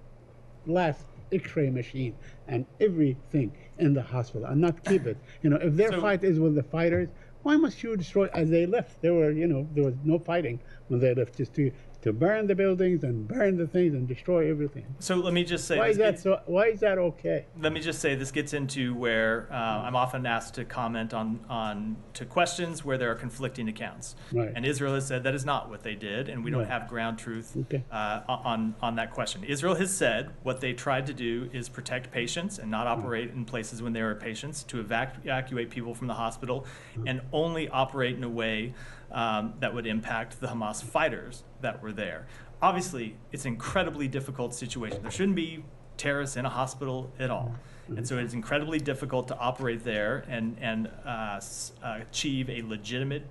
last X-ray machine and everything in the hospital, and not keep it? You know, if their So- fight is with the fighters, why must you destroy as they left? There were, you know, there was no fighting when they left. Just to to burn the buildings and burn the things and destroy everything. So let me just say, Why is that gets- so? Why is that okay? let me just say this gets into where uh, I'm often asked to comment on on to questions where there are conflicting accounts. Right. And Israel has said that is not what they did, and we don't Right. have ground truth Okay. uh, on on that question. Israel has said what they tried to do is protect patients and not operate in places when there are patients, to evacuate people from the hospital, and only operate in a way um, that would impact the Hamas fighters that were there. Obviously, it's an incredibly difficult situation. There shouldn't be terrorists in a hospital at all. And so it's incredibly difficult to operate there and, and uh, s- achieve a legitimate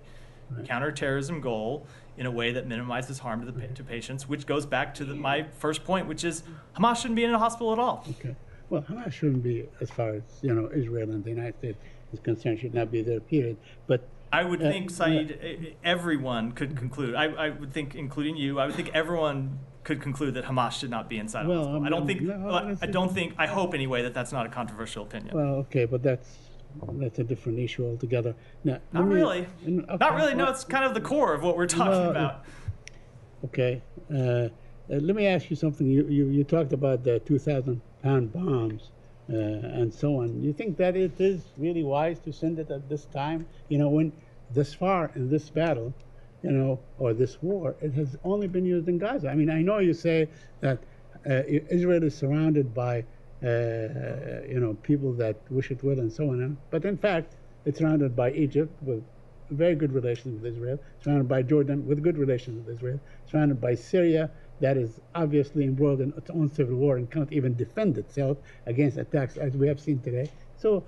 counterterrorism goal in a way that minimizes harm to the pa- to patients, which goes back to the, my first point, which is Hamas shouldn't be in a hospital at all. Okay. Well, Hamas shouldn't be, as far as you know, Israel and the United States is concerned, should not be there. Period. But I would Uh, think, Saeed, everyone could conclude. I, I would think, including you, I would think everyone could conclude that Hamas should not be inside Well. I'm- don't think. no, well, I don't think. I hope anyway that that's not a controversial opinion. well, okay, but that's that's a different issue altogether. Now, not me- really. mm, not really. No, it's kind of the core of what we're talking Well, about. Okay. Uh, uh, let me ask you something. You, you, you talked about the 2,000 pound bombs uh, and so on. You think that it is really wise to send it at this time? You know, when this far in this battle, you know, or this war, it has only been used in Gaza. I mean, I know you say that uh, Israel is surrounded by, uh, you know, people that wish it well and so on. But in fact, it's surrounded by Egypt with very good relations with Israel, surrounded by Jordan with good relations with Israel, surrounded by Syria that is obviously embroiled in its own civil war and can't even defend itself against attacks as we have seen today. So,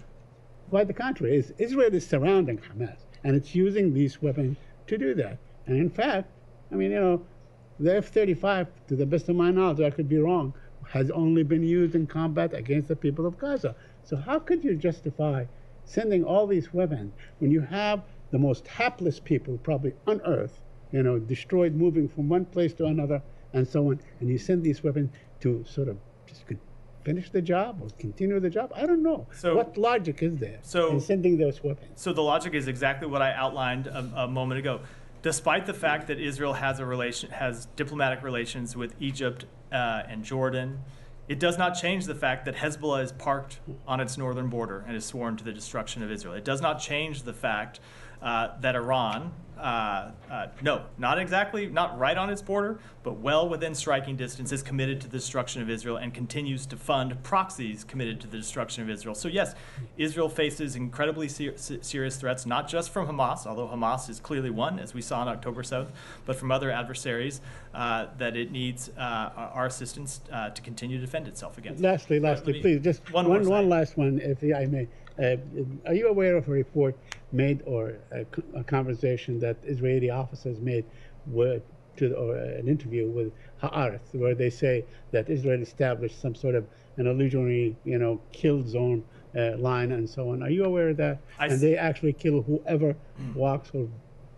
quite the contrary, is Israel is surrounding Hamas and it's using these weapons to do that. And in fact, I mean, you know, the F-35, to the best of my knowledge, I could be wrong, has only been used in combat against the people of Gaza. So how could you justify sending all these weapons when you have the most hapless people probably on earth, you know, destroyed, moving from one place to another, and so on, and you send these weapons to sort of just finish the job or continue the job? I don't know. So- what logic is there So- in sending those weapons? So the logic is exactly what I outlined a, a moment ago. Despite the fact that Israel has a relation, has diplomatic relations with Egypt uh, and Jordan, it does not change the fact that Hezbollah is parked on its northern border and is sworn to the destruction of Israel. It does not change the fact uh, that Iran, uh, uh, no, not exactly, not right on its border, but well within striking distance, is committed to the destruction of Israel and continues to fund proxies committed to the destruction of Israel. So, yes, Israel faces incredibly ser- serious threats, not just from Hamas, although Hamas is clearly one, as we saw on October 7th, but from other adversaries uh, that it needs uh, our assistance uh, to continue to defend itself against. Lastly, lastly, me- please, just one one, one, last one, if I may. Uh, are you aware of a report made or a, a conversation that Israeli officers made with, to, or an interview with Haaretz, where they say that Israel established some sort of an illusionary, you know, kill zone uh, line and so on. Are you aware of that? I and they actually kill whoever walks or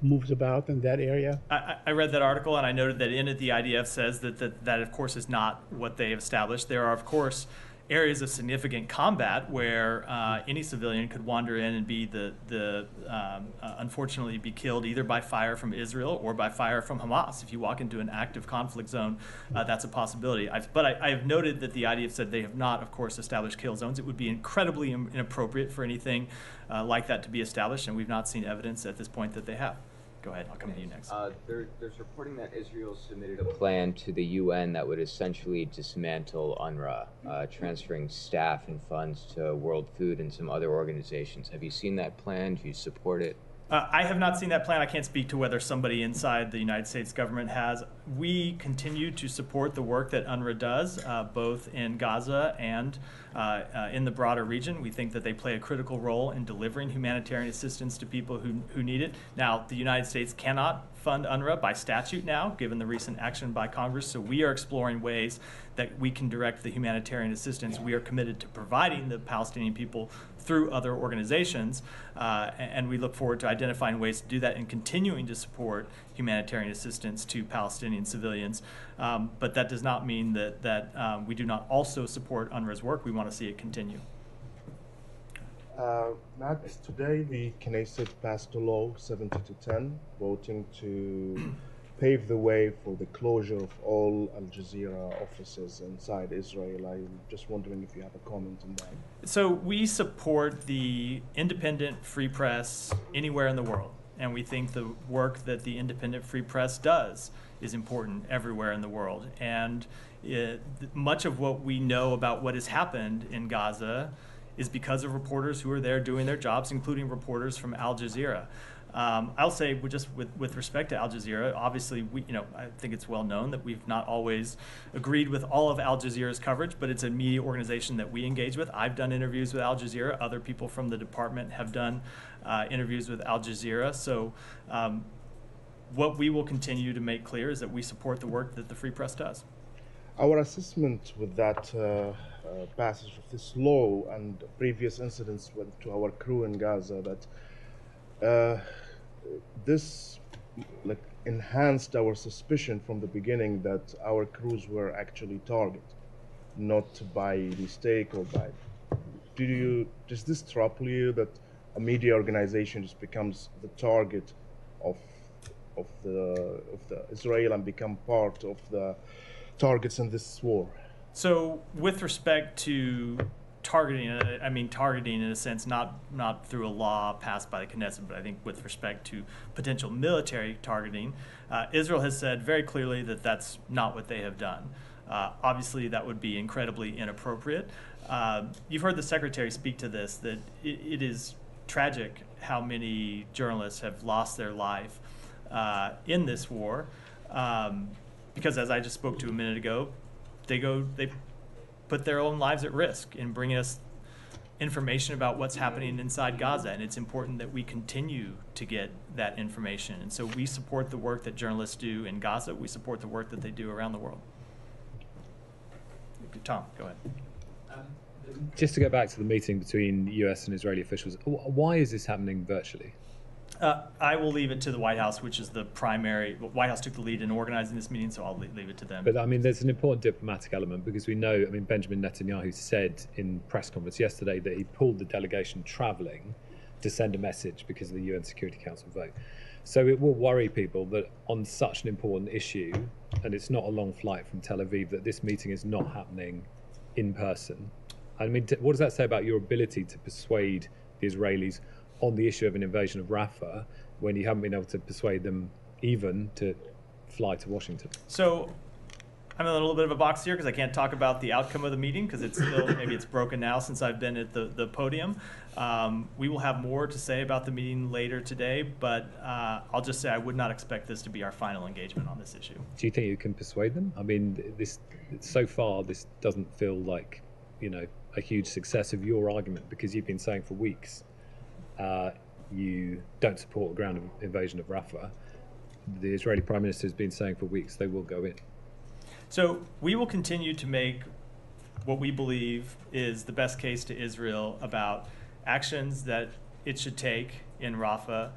moves about in that area? I, I I read that article and I noted that in it the IDF says that, that that of course is not what they have established. There are of course areas of significant combat where uh, any civilian could wander in and be the the um, uh, unfortunately be killed either by fire from Israel or by fire from Hamas. If you walk into an active conflict zone, uh, that's a possibility. I've, but I, have noted that the IDF said they have not, of course, established kill zones. It would be incredibly in- inappropriate for anything uh, like that to be established, and we've not seen evidence at this point that they have. Go ahead. I'll come to you next. Uh, there, there's reporting that Israel submitted a plan to the UN that would essentially dismantle UNRWA, uh, transferring staff and funds to World Food and some other organizations. Have you seen that plan? Do you support it? Uh, I have not seen that plan. I can't speak to whether somebody inside the United States government has. We continue to support the work that UNRWA does, uh, both in Gaza and uh, uh, in the broader region. We think that they play a critical role in delivering humanitarian assistance to people who, who need it. Now, the United States cannot fund UNRWA by statute now, given the recent action by Congress. So we are exploring ways that we can direct the humanitarian assistance. We are committed to providing the Palestinian people through other organizations, uh, and we look forward to identifying ways to do that and continuing to support humanitarian assistance to Palestinian civilians. Um, but that does not mean that that um, we do not also support UNRWA's work. We want to see it continue. Uh, Matt, today the Knesset passed a law 70 to 10, voting to pave the way for the closure of all Al Jazeera offices inside Israel. I'm just wondering if you have a comment on that. So we support the independent free press anywhere in the world, and we think the work that the independent free press does is important everywhere in the world. And uh, it, much of what we know about what has happened in Gaza is because of reporters who are there doing their jobs, including reporters from Al Jazeera. Um, I'll say, just with, with respect to Al Jazeera, obviously, we, you know, I think it's well known that we've not always agreed with all of Al Jazeera's coverage, but it's a media organization that we engage with. I've done interviews with Al Jazeera. Other people from the department have done uh, interviews with Al Jazeera. So, um, what we will continue to make clear is that we support the work that the Free Press does. Our assessment with that uh, uh, passage of this law and previous incidents with, to our crew in Gaza that uh, this like enhanced our suspicion from the beginning that our crews were actually target, not by mistake or by. Do you does this trouble you that a media organization just becomes the target of of the of the Israel and become part of the targets in this war? So, with respect to targeting, uh, I mean targeting in a sense, not not through a law passed by the Knesset, but I think with respect to potential military targeting, uh, Israel has said very clearly that that's not what they have done. Uh, obviously, that would be incredibly inappropriate. Uh, you've heard the secretary speak to this that it, it is tragic how many journalists have lost their life uh, in this war, um, because as I just spoke to a minute ago, they go they put their own lives at risk in bringing us information about what's happening inside Gaza, and it's important that we continue to get that information. And so we support the work that journalists do in Gaza. We support the work that they do around the world. Tom, go ahead. Just to go back to the meeting between US and Israeli officials, why is this happening virtually? Uh, I will leave it to the White House, which is the primary. White House took the lead in organizing this meeting, so I'll leave, it to them. But I mean, there's an important diplomatic element because we know, I mean, Benjamin Netanyahu said in press conference yesterday that he pulled the delegation traveling to send a message because of the UN Security Council vote. So it will worry people that on such an important issue, and it's not a long flight from Tel Aviv, that this meeting is not happening in person. I mean, what does that say about your ability to persuade the Israelis on the issue of an invasion of Rafah when you haven't been able to persuade them even to fly to Washington? So I'm in a little bit of a box here because I can't talk about the outcome of the meeting because it's still maybe it's broken now since I've been at the, the podium. Um, we will have more to say about the meeting later today, but uh, I'll just say I would not expect this to be our final engagement on this issue. Do you think you can persuade them? I mean, this so far this doesn't feel like you know a huge success of your argument because you've been saying for weeks uh, you don't support a ground invasion of Rafah. The Israeli Prime Minister has been saying for weeks they will go in. So we will continue to make what we believe is the best case to Israel about actions that it should take in Rafah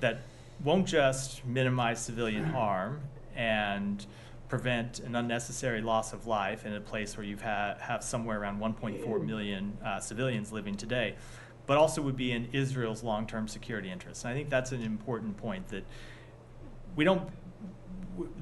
that won't just minimize civilian harm and prevent an unnecessary loss of life in a place where you've ha- have somewhere around 1.4 million uh, civilians living today, but also would be in Israel's long-term security interests. And I think that's an important point that we don't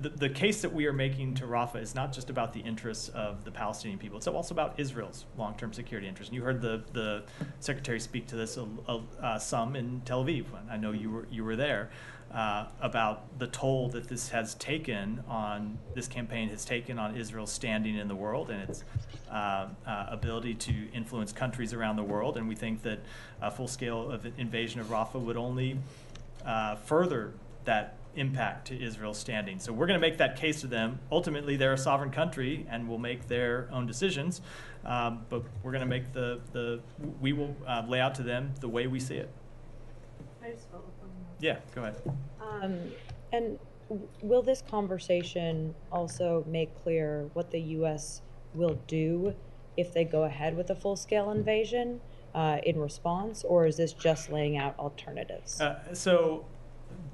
the, the case that we are making to Rafah is not just about the interests of the Palestinian people. It's also about Israel's long-term security interests. And you heard the, the secretary speak to this a, a, uh, some in Tel Aviv. I know you were you were there uh, about the toll that this has taken on this campaign has taken on Israel's standing in the world and its uh, uh, ability to influence countries around the world. And we think that a full scale of invasion of Rafah would only uh, further that impact to Israel's standing. So we're going to make that case to them. Ultimately, they're a sovereign country and will make their own decisions. Um, but we're going to make the, the we will uh, lay out to them the way we see it. Yeah, go ahead. Um, and will this conversation also make clear what the U.S. will do if they go ahead with a full-scale invasion uh, in response, or is this just laying out alternatives? Uh, so,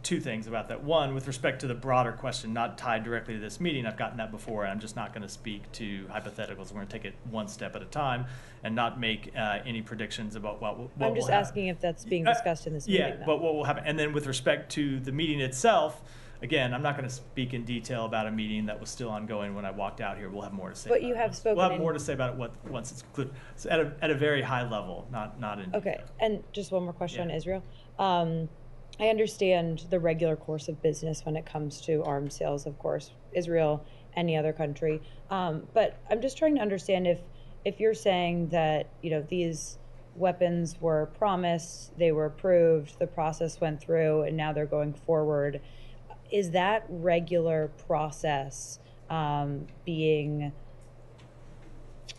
two things about that. One, with respect to the broader question, not tied directly to this meeting, I've gotten that before, and I'm just not going to speak to hypotheticals. We're going to take it one step at a time and not make uh, any predictions about what, what I'm just happen. asking if that's being Uh, discussed in this yeah, meeting. though. but what will happen? And then with respect to the meeting itself, again, I'm not going to speak in detail about a meeting that was still ongoing when I walked out here. We'll have more to say. But about you it. have spoken We'll have in- more to say about it what, once it's concluded. So at a, at a very high level, not not in. Okay, and just one more question on Yeah. Israel. Um, I understand the regular course of business when it comes to arms sales, of course, Israel, any other country. Um, but I'm just trying to understand if, if you're saying that, you know, these weapons were promised, they were approved, the process went through, and now they're going forward, is that regular process um, being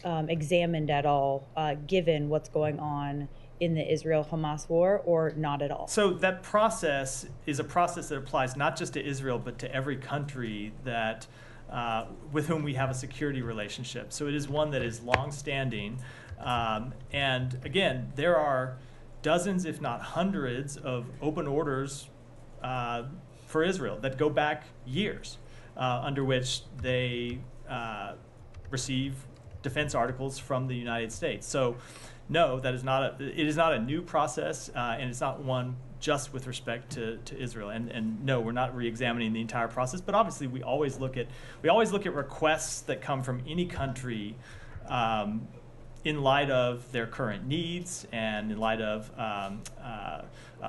um, examined at all, uh, given what's going on in the Israel Hamas war, or not at all? So that process is a process that applies not just to Israel, but to every country that uh, with whom we have a security relationship. So it is one that is longstanding. Um, and again, there are dozens, if not hundreds, of open orders uh, for Israel that go back years, uh, under which they uh, receive defense articles from the United States. So, no, that is not a. It is not a new process, uh, and it's not one just with respect to, to Israel. And and no, we're not re-examining the entire process. But obviously, we always look at we always look at requests that come from any country. Um, in light of their current needs and in light of um, uh,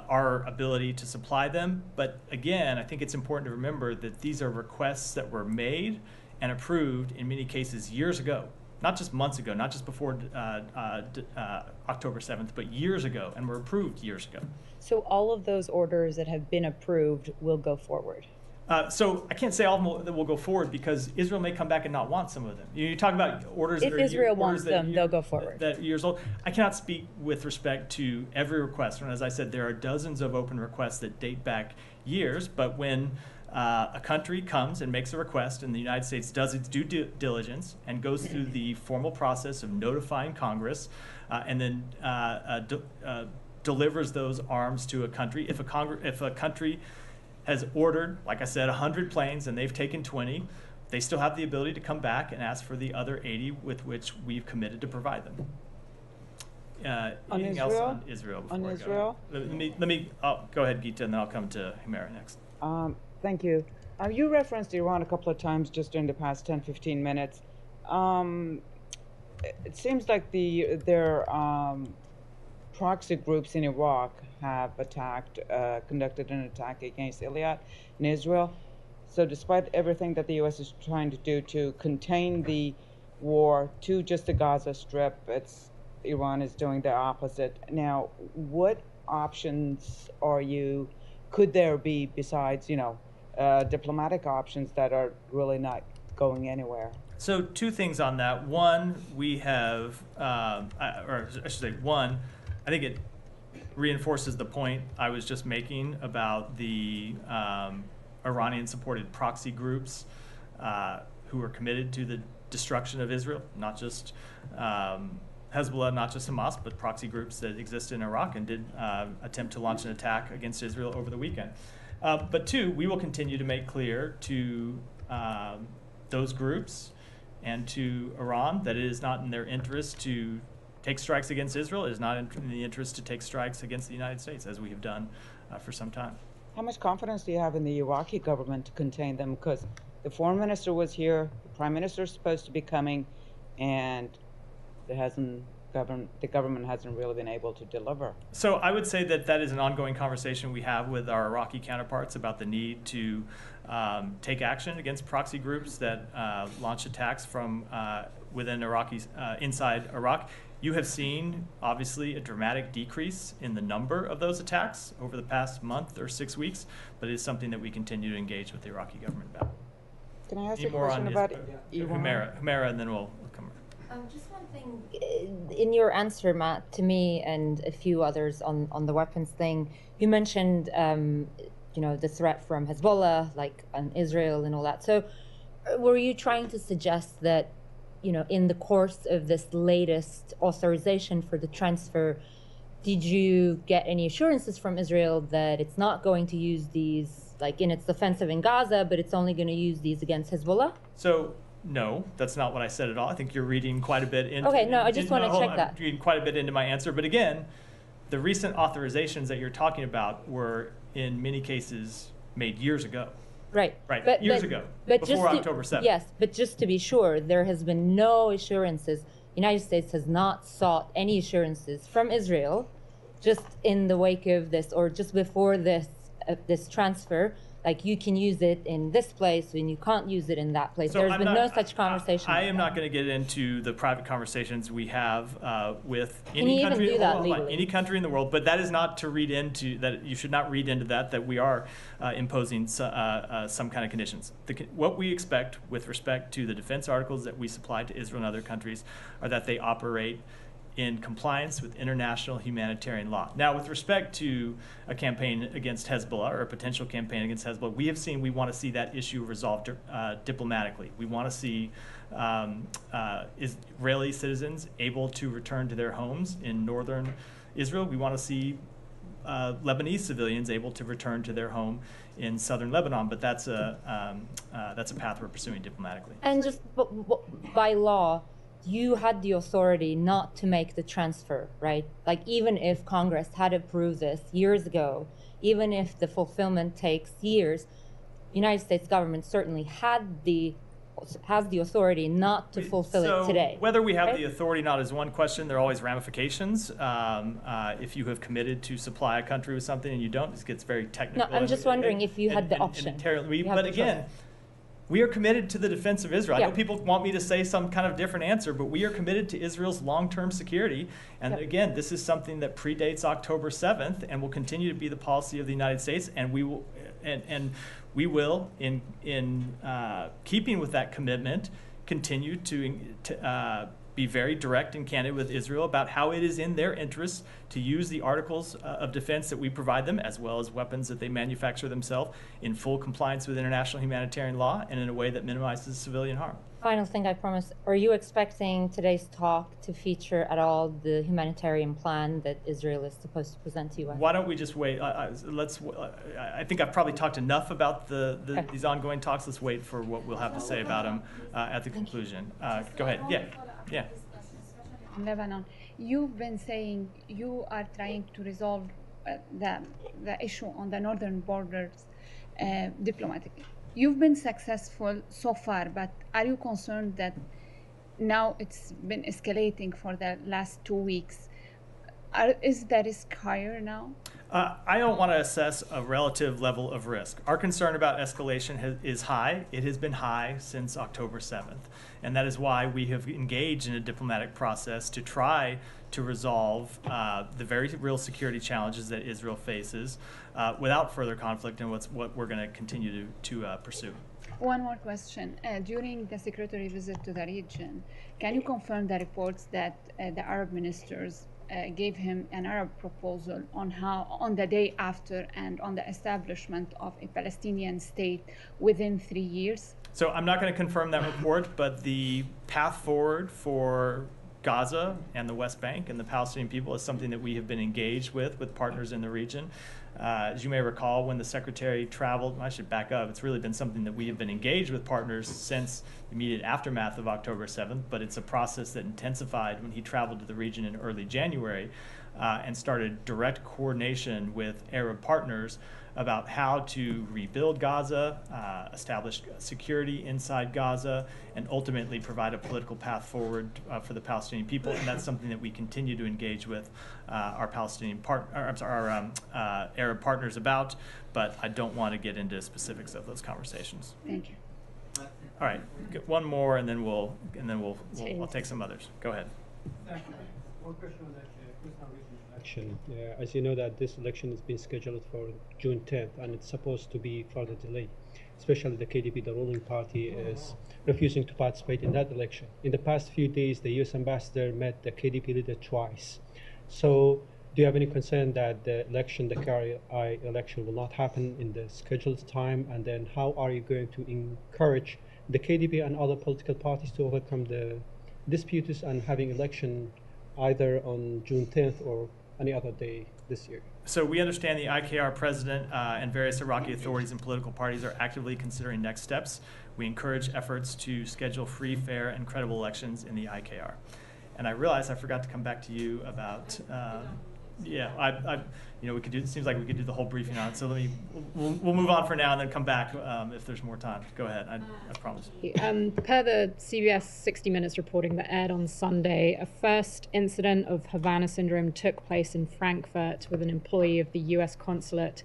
our ability to supply them. But again, I think it's important to remember that these are requests that were made and approved in many cases years ago, not just months ago, not just before uh, uh, d- uh, October 7th, but years ago, and were approved years ago. So all of those orders that have been approved will go forward. Uh, so I can't say all of them will, that will go forward because Israel may come back and not want some of them. You, you talk about orders. If that are year- Israel orders wants them, year- they'll go forward. That years old. I cannot speak with respect to every request. And as I said, there are dozens of open requests that date back years. But when uh, a country comes and makes a request, and the United States does its due diligence and goes through the formal process of notifying Congress, uh, and then uh, uh, de- uh, delivers those arms to a country. If a Congre- if a country has ordered, like I said, 100 planes and they've taken 20, they still have the ability to come back and ask for the other 80 with which we've committed to provide them. Uh, On anything else Israel? on Israel? On I go? Israel? Let let me, let me, oh, go ahead, Gita, and then I'll come to Humeyra next. Um, thank you. Uh, you referenced Iran a couple of times just in the past 10, 15 minutes. Um, it- seems like the their um, proxy groups in Iraq have attacked, uh, conducted an attack against Eilat in Israel. So, despite everything that the U.S. is trying to do to contain the war to just the Gaza Strip, it's Iran is doing the opposite. Now, what options are you? Could there be besides, you know, uh, diplomatic options that are really not going anywhere? So two things on that. One, we have, um, or I should say, one, I think it reinforces the point I was just making about the um, Iranian-supported proxy groups uh, who are committed to the destruction of Israel, not just um, Hezbollah, not just Hamas, but proxy groups that exist in Iraq and did uh, attempt to launch an attack against Israel over the weekend. Uh, but two, we will continue to make clear to um, those groups and to Iran that it is not in their interest to take strikes against Israel. It is not in the interest to take strikes against the United States, as we have done uh, for some time. How much confidence do you have in the Iraqi government to contain them? Because the foreign minister was here, the prime minister is supposed to be coming, and there hasn't govern the government hasn't really been able to deliver. So I would say that that is an ongoing conversation we have with our Iraqi counterparts about the need to um, take action against proxy groups that uh, launch attacks from uh, within Iraqi uh, inside Iraq. You have seen obviously a dramatic decrease in the number of those attacks over the past month or six weeks, but it is something that we continue to engage with the Iraqi government about. Can I ask Any you a more question on about Is- Iran? Humeyra, Humeyra, and then we'll we'll come. Um, just one thing uh, in your answer, Matt, to me and a few others on, on the weapons thing, you mentioned, um, you know, the threat from Hezbollah, like on Israel and all that. So, uh, were you trying to suggest that, you know, in the course of this latest authorization for the transfer, did you get any assurances from Israel that it's not going to use these, like in its offensive in Gaza, but it's only going to use these against Hezbollah? So no, that's not what I said at all. I think you're reading quite a bit into. Okay, no, I just in- wanna hold check that. Reading quite a bit into my answer, but again, the recent authorizations that you're talking about were in many cases made years ago. Right. Right, But, years but- ago, but before just to- October 7th. Yes, but just to be sure, there has been no assurances. United States has not sought any assurances from Israel, just in the wake of this or just before this uh, this transfer. Like you can use it in this place and you can't use it in that place. So There's I'm been not- no such conversation. I am not going to get into the private conversations we have uh, with Can any country, do that hold on, legally? any country in the world, but that is not to read into that. You should not read into that that we are uh, imposing so- uh, uh, some kind of conditions. The, what we expect with respect to the defense articles that we supply to Israel and other countries are that they operate in compliance with international humanitarian law. Now, with respect to a campaign against Hezbollah or a potential campaign against Hezbollah, we have seen we want to see that issue resolved uh, diplomatically. We want to see um, uh, Israeli citizens able to return to their homes in northern Israel. We want to see uh, Lebanese civilians able to return to their home in southern Lebanon, but that's a um, uh, that's a path we're pursuing diplomatically. And just by law, you had the authority not to make the transfer, right? Like even if Congress had approved this years ago, even if the fulfillment takes years, United States government certainly had the has the authority not to fulfill so it today. Whether we have right? the authority or not is one question. There are always ramifications. Um, uh, if you have committed to supply a country with something and you don't, this gets very technical. No, I'm and- just wondering and- if you had and- the option. terribly- You but the again, choice. We are committed to the defense of Israel. I know people want me to say some kind of different answer, but we are committed to Israel's long-term security. And Yep. again, this is something that predates October 7th and will continue to be the policy of the United States. And we will, and, and we will, in in uh, keeping with that commitment, continue to to uh, be very direct and candid with Israel about how it is in their interests to use the articles uh, of defense that we provide them, as well as weapons that they manufacture themselves, in full compliance with international humanitarian law and in a way that minimizes civilian harm. Final thing I promise. Are you expecting today's talk to feature at all the humanitarian plan that Israel is supposed to present to you? Why don't we just wait? Uh, uh, let's. I think I've probably talked enough about the, the these ongoing talks. Let's wait for what we'll have to say about them uh, at the conclusion. Uh, go ahead. Yeah. Yeah. Lebanon, you've been saying you are trying to resolve uh, the the issue on the northern borders diplomatically you've been successful so far, but are you concerned that now it's been escalating for the last two weeks? Are, is the risk higher now? Uh, I don't want to assess a relative level of risk. Our concern about escalation has, is high. It has been high since October 7th. And that is why we have engaged in a diplomatic process to try to resolve uh, the very real security challenges that Israel faces uh, without further conflict and what's, what we're going to continue to, to uh, pursue. One more question. Uh, during the secretary visit to the region, can you confirm the reports that uh, the Arab ministers uh, gave him an Arab proposal on how, on the day after, and on the establishment of a Palestinian state within three years? So I'm not going to confirm that report, but the path forward for Gaza and the West Bank and the Palestinian people is something that we have been engaged with with partners in the region. Uh, as you may recall, when the secretary traveled, I should back up, it's really been something that we have been engaged with partners since the immediate aftermath of October 7th, but it's a process that intensified when he traveled to the region in early January uh, and started direct coordination with Arab partners about how to rebuild Gaza, uh, establish security inside Gaza, and ultimately provide a political path forward uh, for the Palestinian people. And that's something that we continue to engage with uh, our Palestinian part, or, I'm sorry, our um, uh, Arab partners about. But I don't want to get into specifics of those conversations. Thank you. All right, one more, and then we'll and then we'll, we'll, we'll take some others. Go ahead. Uh, as you know that this election has been scheduled for June 10th and it's supposed to be further delayed. Especially the KDP, the ruling party, is refusing to participate in that election. In the past few days, the U.S. ambassador met the KDP leader twice. So, do you have any concern that the election, the KRI election, will not happen in the scheduled time? And then, how are you going to encourage the KDP and other political parties to overcome the disputes and having election either on June 10th or any other day this year. So we understand the IKR president uh, and various Iraqi authorities and political parties are actively considering next steps. We encourage efforts to schedule free, fair, and credible elections in the IKR. And I realize I forgot to come back to you about uh, yeah, I, I, you know, we could do. It seems like we could do the whole briefing on it. So let me, we'll, we'll move on for now and then come back um, if there's more time. Go ahead. I, I promise. Um, per the CBS 60 Minutes reporting that aired on Sunday, a first incident of Havana syndrome took place in Frankfurt with an employee of the U.S. consulate.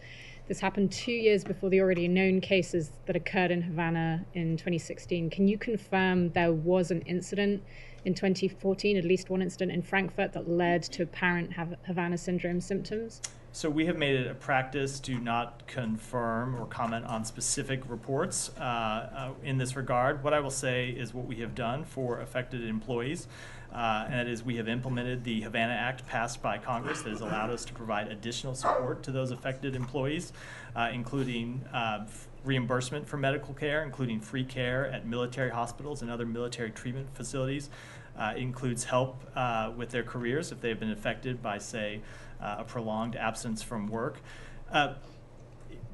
This happened two years before the already known cases that occurred in Havana in 2016. Can you confirm there was an incident in 2014, at least one incident in Frankfurt that led to apparent Havana syndrome symptoms? So we have made it a practice to not confirm or comment on specific reports uh, uh, in this regard. What I will say is what we have done for affected employees, uh, and that is we have implemented the Havana Act passed by Congress that has allowed us to provide additional support to those affected employees, uh, including uh, reimbursement for medical care, including free care at military hospitals and other military treatment facilities. Uh, includes help uh, with their careers if they've been affected by, say, uh, a prolonged absence from work. Uh,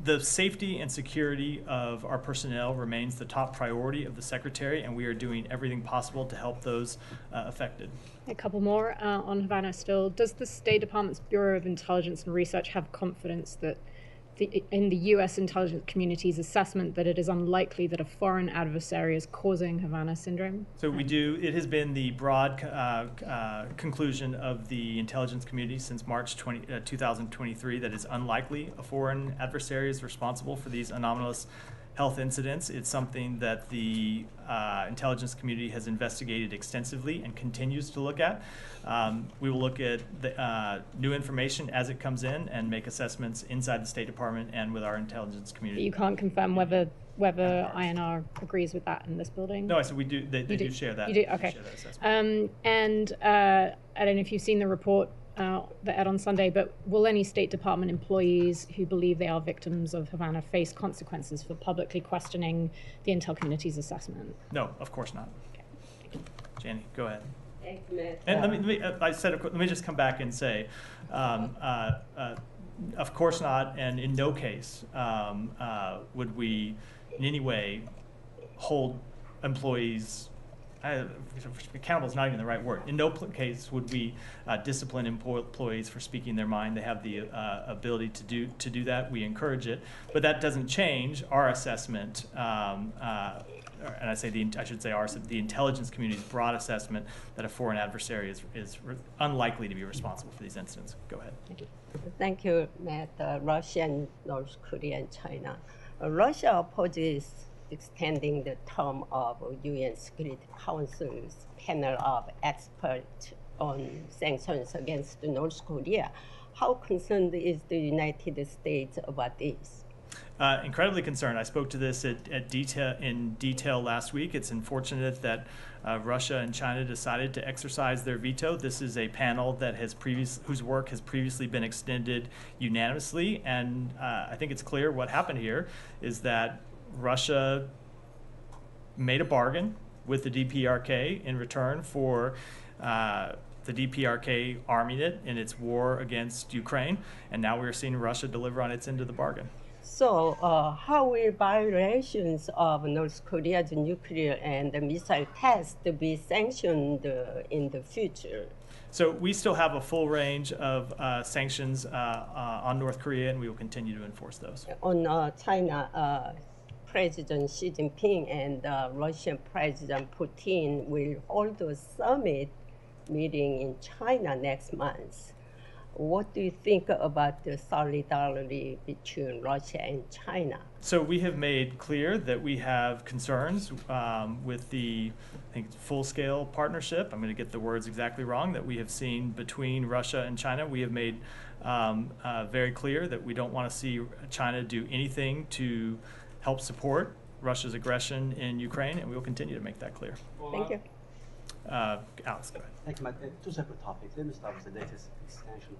the safety and security of our personnel remains the top priority of the Secretary, and we are doing everything possible to help those uh, affected. A couple more uh, on Havana still. Does the State Department's Bureau of Intelligence and Research have confidence that the, in the U.S. intelligence community's assessment that it is unlikely that a foreign adversary is causing Havana syndrome? So we do. It has been the broad uh, uh, conclusion of the intelligence community since March 20, uh, 2023 that it's unlikely a foreign adversary is responsible for these anomalous health incidents. It's something that the uh, intelligence community has investigated extensively and continues to look at. Um, we will look at the uh, new information as it comes in and make assessments inside the State Department and with our intelligence community. You can't confirm whether whether INR agrees with that in this building. No, I said we do, they, they You do share that. You do, okay. share that assessment. Um, and uh, I don't know if you've seen the report uh, that aired on Sunday, but will any State Department employees who believe they are victims of Havana face consequences for publicly questioning the intel community's assessment? No, of course not. Janie, go ahead. Thanks, Matt. And let me, let me, uh, I said, let me just come back and say, um, uh, uh, of course not, and in no case um, uh, would we in any way hold employees, accountable is not even the right word. In no case would we uh, discipline employees for speaking their mind. They have the uh, ability to do, to do that. We encourage it. But that doesn't change our assessment um, uh, and I say the, I should say our, the intelligence community's broad assessment that a foreign adversary is, is unlikely to be responsible for these incidents. Go ahead. Thank you, Thank you Matt. Uh, Russia and North Korea and China. Uh, Russia opposes extending the term of UN Security Council's panel of experts on sanctions against North Korea. How concerned is the United States about this? Uh, incredibly concerned. I spoke to this at, at detail in detail last week. It's unfortunate that uh, Russia and China decided to exercise their veto. This is a panel that has previous whose work has previously been extended unanimously, and uh, I think it's clear what happened here is that Russia made a bargain with the DPRK in return for. Uh, the DPRK arming it in its war against Ukraine, and now we're seeing Russia deliver on its end of the bargain. So, uh, how will violations of North Korea's nuclear and missile tests be sanctioned uh, in the future? So we still have a full range of uh, sanctions uh, uh, on North Korea, and we will continue to enforce those. On uh, China, uh, President Xi Jinping and uh, Russian President Putin will hold a summit meeting in China next month. What do you think about the solidarity between Russia and China? So we have made clear that we have concerns um, with the, I think, full-scale partnership. I'm going to get the words exactly wrong that we have seen between Russia and China. We have made um, uh, very clear that we don't want to see China do anything to help support Russia's aggression in Ukraine, and we will continue to make that clear. Thank you. Uh, Alex, go ahead. Thank you, Matt. Uh, two separate topics. Let me start with the latest extension.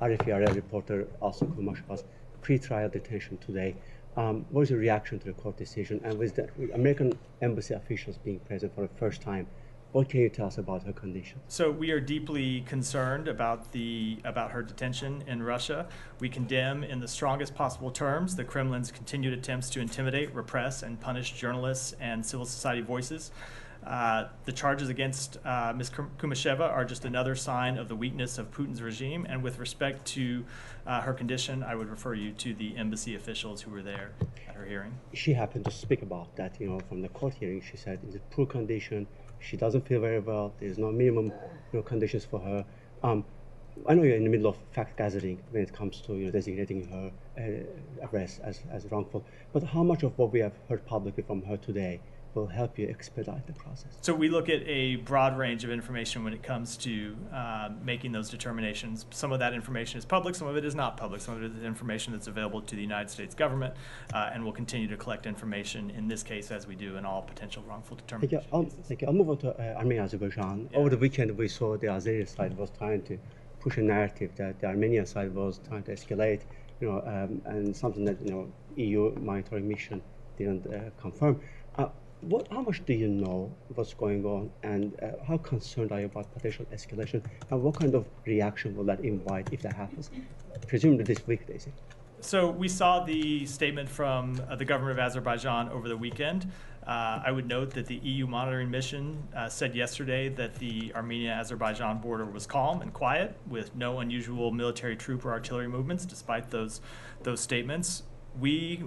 RFE/RL reporter Alsu Kurmasheva's pre-trial detention today. Um, what is your reaction to the court decision? And with the American embassy officials being present for the first time, what can you tell us about her condition? So we are deeply concerned about the about her detention in Russia. We condemn in the strongest possible terms the Kremlin's continued attempts to intimidate, repress, and punish journalists and civil society voices. Uh, the charges against uh, Ms. Kurmasheva are just another sign of the weakness of Putin's regime. And with respect to uh, her condition, I would refer you to the embassy officials who were there at her hearing. She happened to speak about that, you know, from the court hearing. She said it's a poor condition. She doesn't feel very well. There's no minimum, you know, conditions for her. Um, I know you're in the middle of fact gathering when it comes to you know, designating her uh, arrest as, as wrongful. But how much of what we have heard publicly from her today will help you expedite the process? So we look at a broad range of information when it comes to uh, making those determinations. Some of that information is public, some of it is not public. Some of it is information that's available to the United States government, uh, and we'll continue to collect information in this case as we do in all potential wrongful Thank you. determinations. I'll, thank you. I'll move on to uh, Armenia, Azerbaijan. Over the weekend, we saw the Azeri side was trying to push a narrative that the Armenian side was trying to escalate, you know, um, and something that you know EU monitoring mission didn't uh, confirm. What, how much do you know what's going on, and uh, how concerned are you about potential escalation, and what kind of reaction will that invite if that happens? Presumably this week, say. So we saw the statement from uh, the government of Azerbaijan over the weekend. Uh, I would note that the EU monitoring mission uh, said yesterday that the Armenia-Azerbaijan border was calm and quiet, with no unusual military troop or artillery movements, despite those those statements. We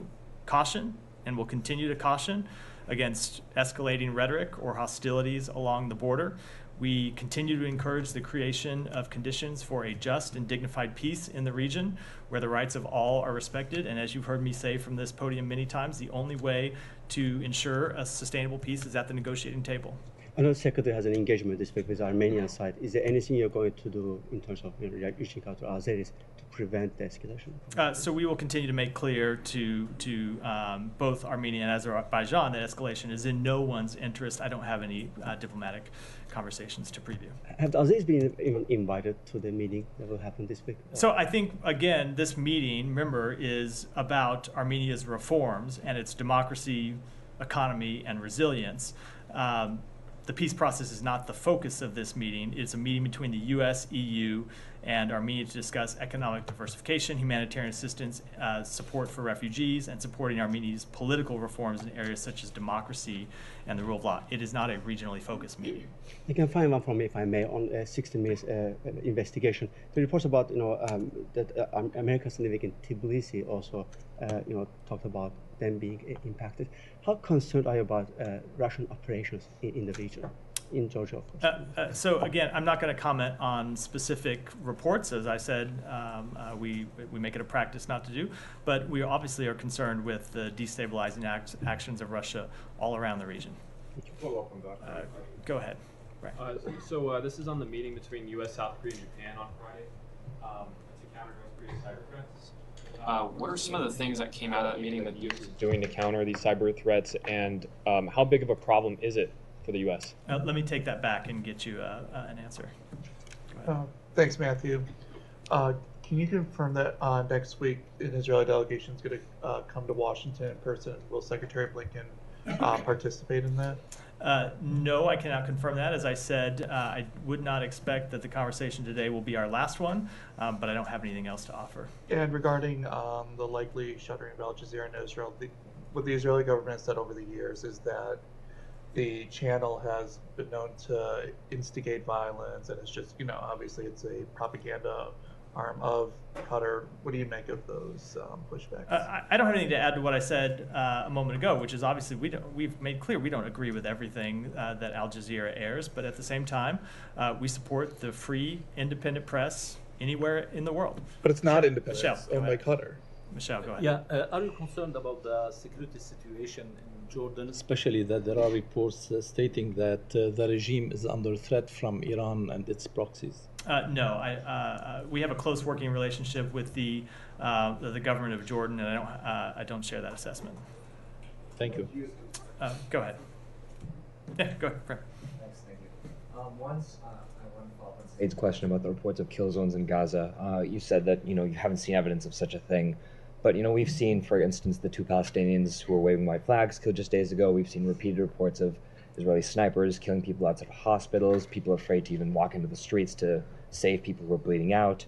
caution and will continue to caution against escalating rhetoric or hostilities along the border. We continue to encourage the creation of conditions for a just and dignified peace in the region where the rights of all are respected. And as you've heard me say from this podium many times, the only way to ensure a sustainable peace is at the negotiating table. I know the secretary has an engagement this week with the Armenian side. Is there anything you're going to do in terms of you know, reaching out to Azeris to prevent the escalation? Uh, so we will continue to make clear to to um, both Armenia and Azerbaijan that escalation is in no one's interest. I don't have any uh, diplomatic conversations to preview. Have the Azeris been even invited to the meeting that will happen this week? So I think again, this meeting, remember, is about Armenia's reforms and its democracy, economy, and resilience. Um, the peace process is not the focus of this meeting. It's a meeting between the U.S., EU, and Armenia to discuss economic diversification, humanitarian assistance, uh, support for refugees, and supporting Armenia's political reforms in areas such as democracy and the rule of law. It is not a regionally focused meeting. You can find one from me, if I may, on uh, 60 Minutes uh, investigation. The reports about, you know, um, that uh, Americans living in Tbilisi also, uh, you know, talked about them being uh, impacted. How concerned are you about uh, Russian operations in, in, the region, in Georgia, of course? Uh, uh, so again, I'm not going to comment on specific reports. As I said, um, uh, we we make it a practice not to do, but we obviously are concerned with the destabilizing act, actions of Russia all around the region. Follow up on that. go ahead. Right. so this is on the meeting between U.S., South Korea, and Japan on Friday um, to counter North Korea's cyber threats. Uh, what are some of the things that came out of that meeting that the U.S. is doing to counter these cyber threats, and um, how big of a problem is it for the U.S.? Uh, let me take that back and get you uh, uh an answer. Uh, thanks, Matthew. Uh, can you confirm that next week an Israeli delegation is going to come to Washington in person? Will Secretary Blinken participate in that? Uh, no, I cannot confirm that. As I said, uh, I would not expect that the conversation today will be our last one, um, but I don't have anything else to offer. And regarding um, the likely shuttering of Al Jazeera in Israel, the, what the Israeli government has said over the years is that the channel has been known to instigate violence, and it's just, you know, obviously it's a propaganda arm of Qatar. What do you make of those um, pushbacks? Uh, I don't have anything to add to what I said uh, a moment ago, which is obviously we don't, we've made clear we don't agree with everything uh, that Al Jazeera airs, but at the same time, uh, we support the free, independent press anywhere in the world. But it's not independent. Michelle, owned by Qatar. Michelle, go ahead. Yeah, uh, are you concerned about the security situation in Jordan, especially that there are reports uh, stating that the regime is under threat from Iran and its proxies? Uh, no, I, uh, uh, we have a close working relationship with the uh, the government of Jordan, and I don't uh, I don't share that assessment. Thank you. Uh, go ahead. Yeah, go ahead. Fred. Thanks, thank you. Um, once I want to follow up on Saeed's question about the reports of kill zones in Gaza. you said that you know you haven't seen evidence of such a thing. But you know, we've seen, for instance, the two Palestinians who were waving white flags killed just days ago. We've seen repeated reports of Israeli snipers killing people outside of hospitals, people afraid to even walk into the streets to save people who are bleeding out.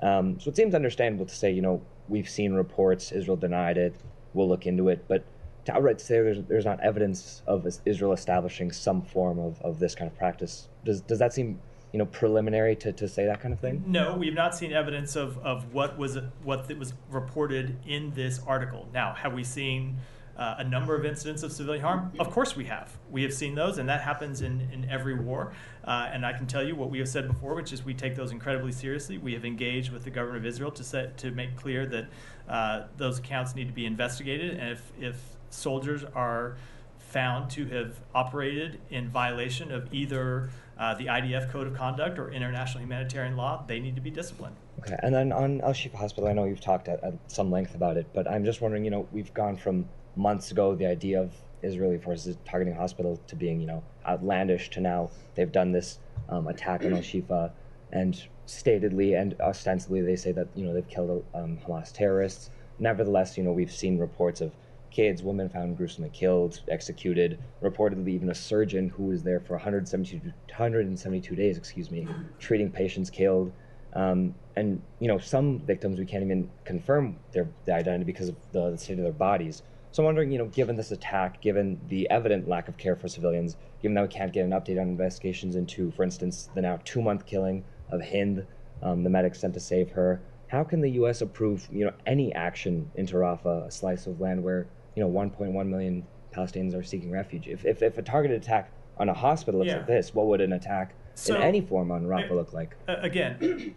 Um, so it seems understandable to say, you know, we've seen reports, Israel denied it, we'll look into it, but to outright say there's, there's not evidence of Israel establishing some form of, of this kind of practice, does, does that seem, you know, preliminary to, to say that kind of thing? No, we've not seen evidence of, of what was what was reported in this article. Now, have we seen uh, a number of incidents of civilian harm? Of course we have. We have seen those, and that happens in, in every war. Uh, and I can tell you what we have said before, which is we take those incredibly seriously. We have engaged with the government of Israel to set to make clear that uh, those accounts need to be investigated, and if, if soldiers are found to have operated in violation of either uh, the IDF code of conduct or international humanitarian law, they need to be disciplined. Okay, and then on Al Shifa Hospital, I know you've talked at, at some length about it, but I'm just wondering, you know, we've gone from months ago the idea of Israeli forces targeting hospital to being, you know, outlandish to now they've done this um, attack on Al Shifa, and statedly and ostensibly they say that you know they've killed um, Hamas terrorists. Nevertheless, you know we've seen reports of kids, women found gruesomely killed, executed. Reportedly, even a surgeon who was there for 172, 172 days, excuse me, treating patients killed. Um, and you know some victims we can't even confirm their, identity because of the, the state of their bodies. So I'm wondering, you know, given this attack, given the evident lack of care for civilians, given that we can't get an update on investigations into, for instance, the now two-month killing of Hind, um, the medic sent to save her, how can the U.S. approve, you know, any action into Rafah, a slice of land where, you know, 1.1 million Palestinians are seeking refuge? If, if, if a targeted attack on a hospital looks Yeah. like this, what would an attack So- in any form on Rafah look like? Uh, again,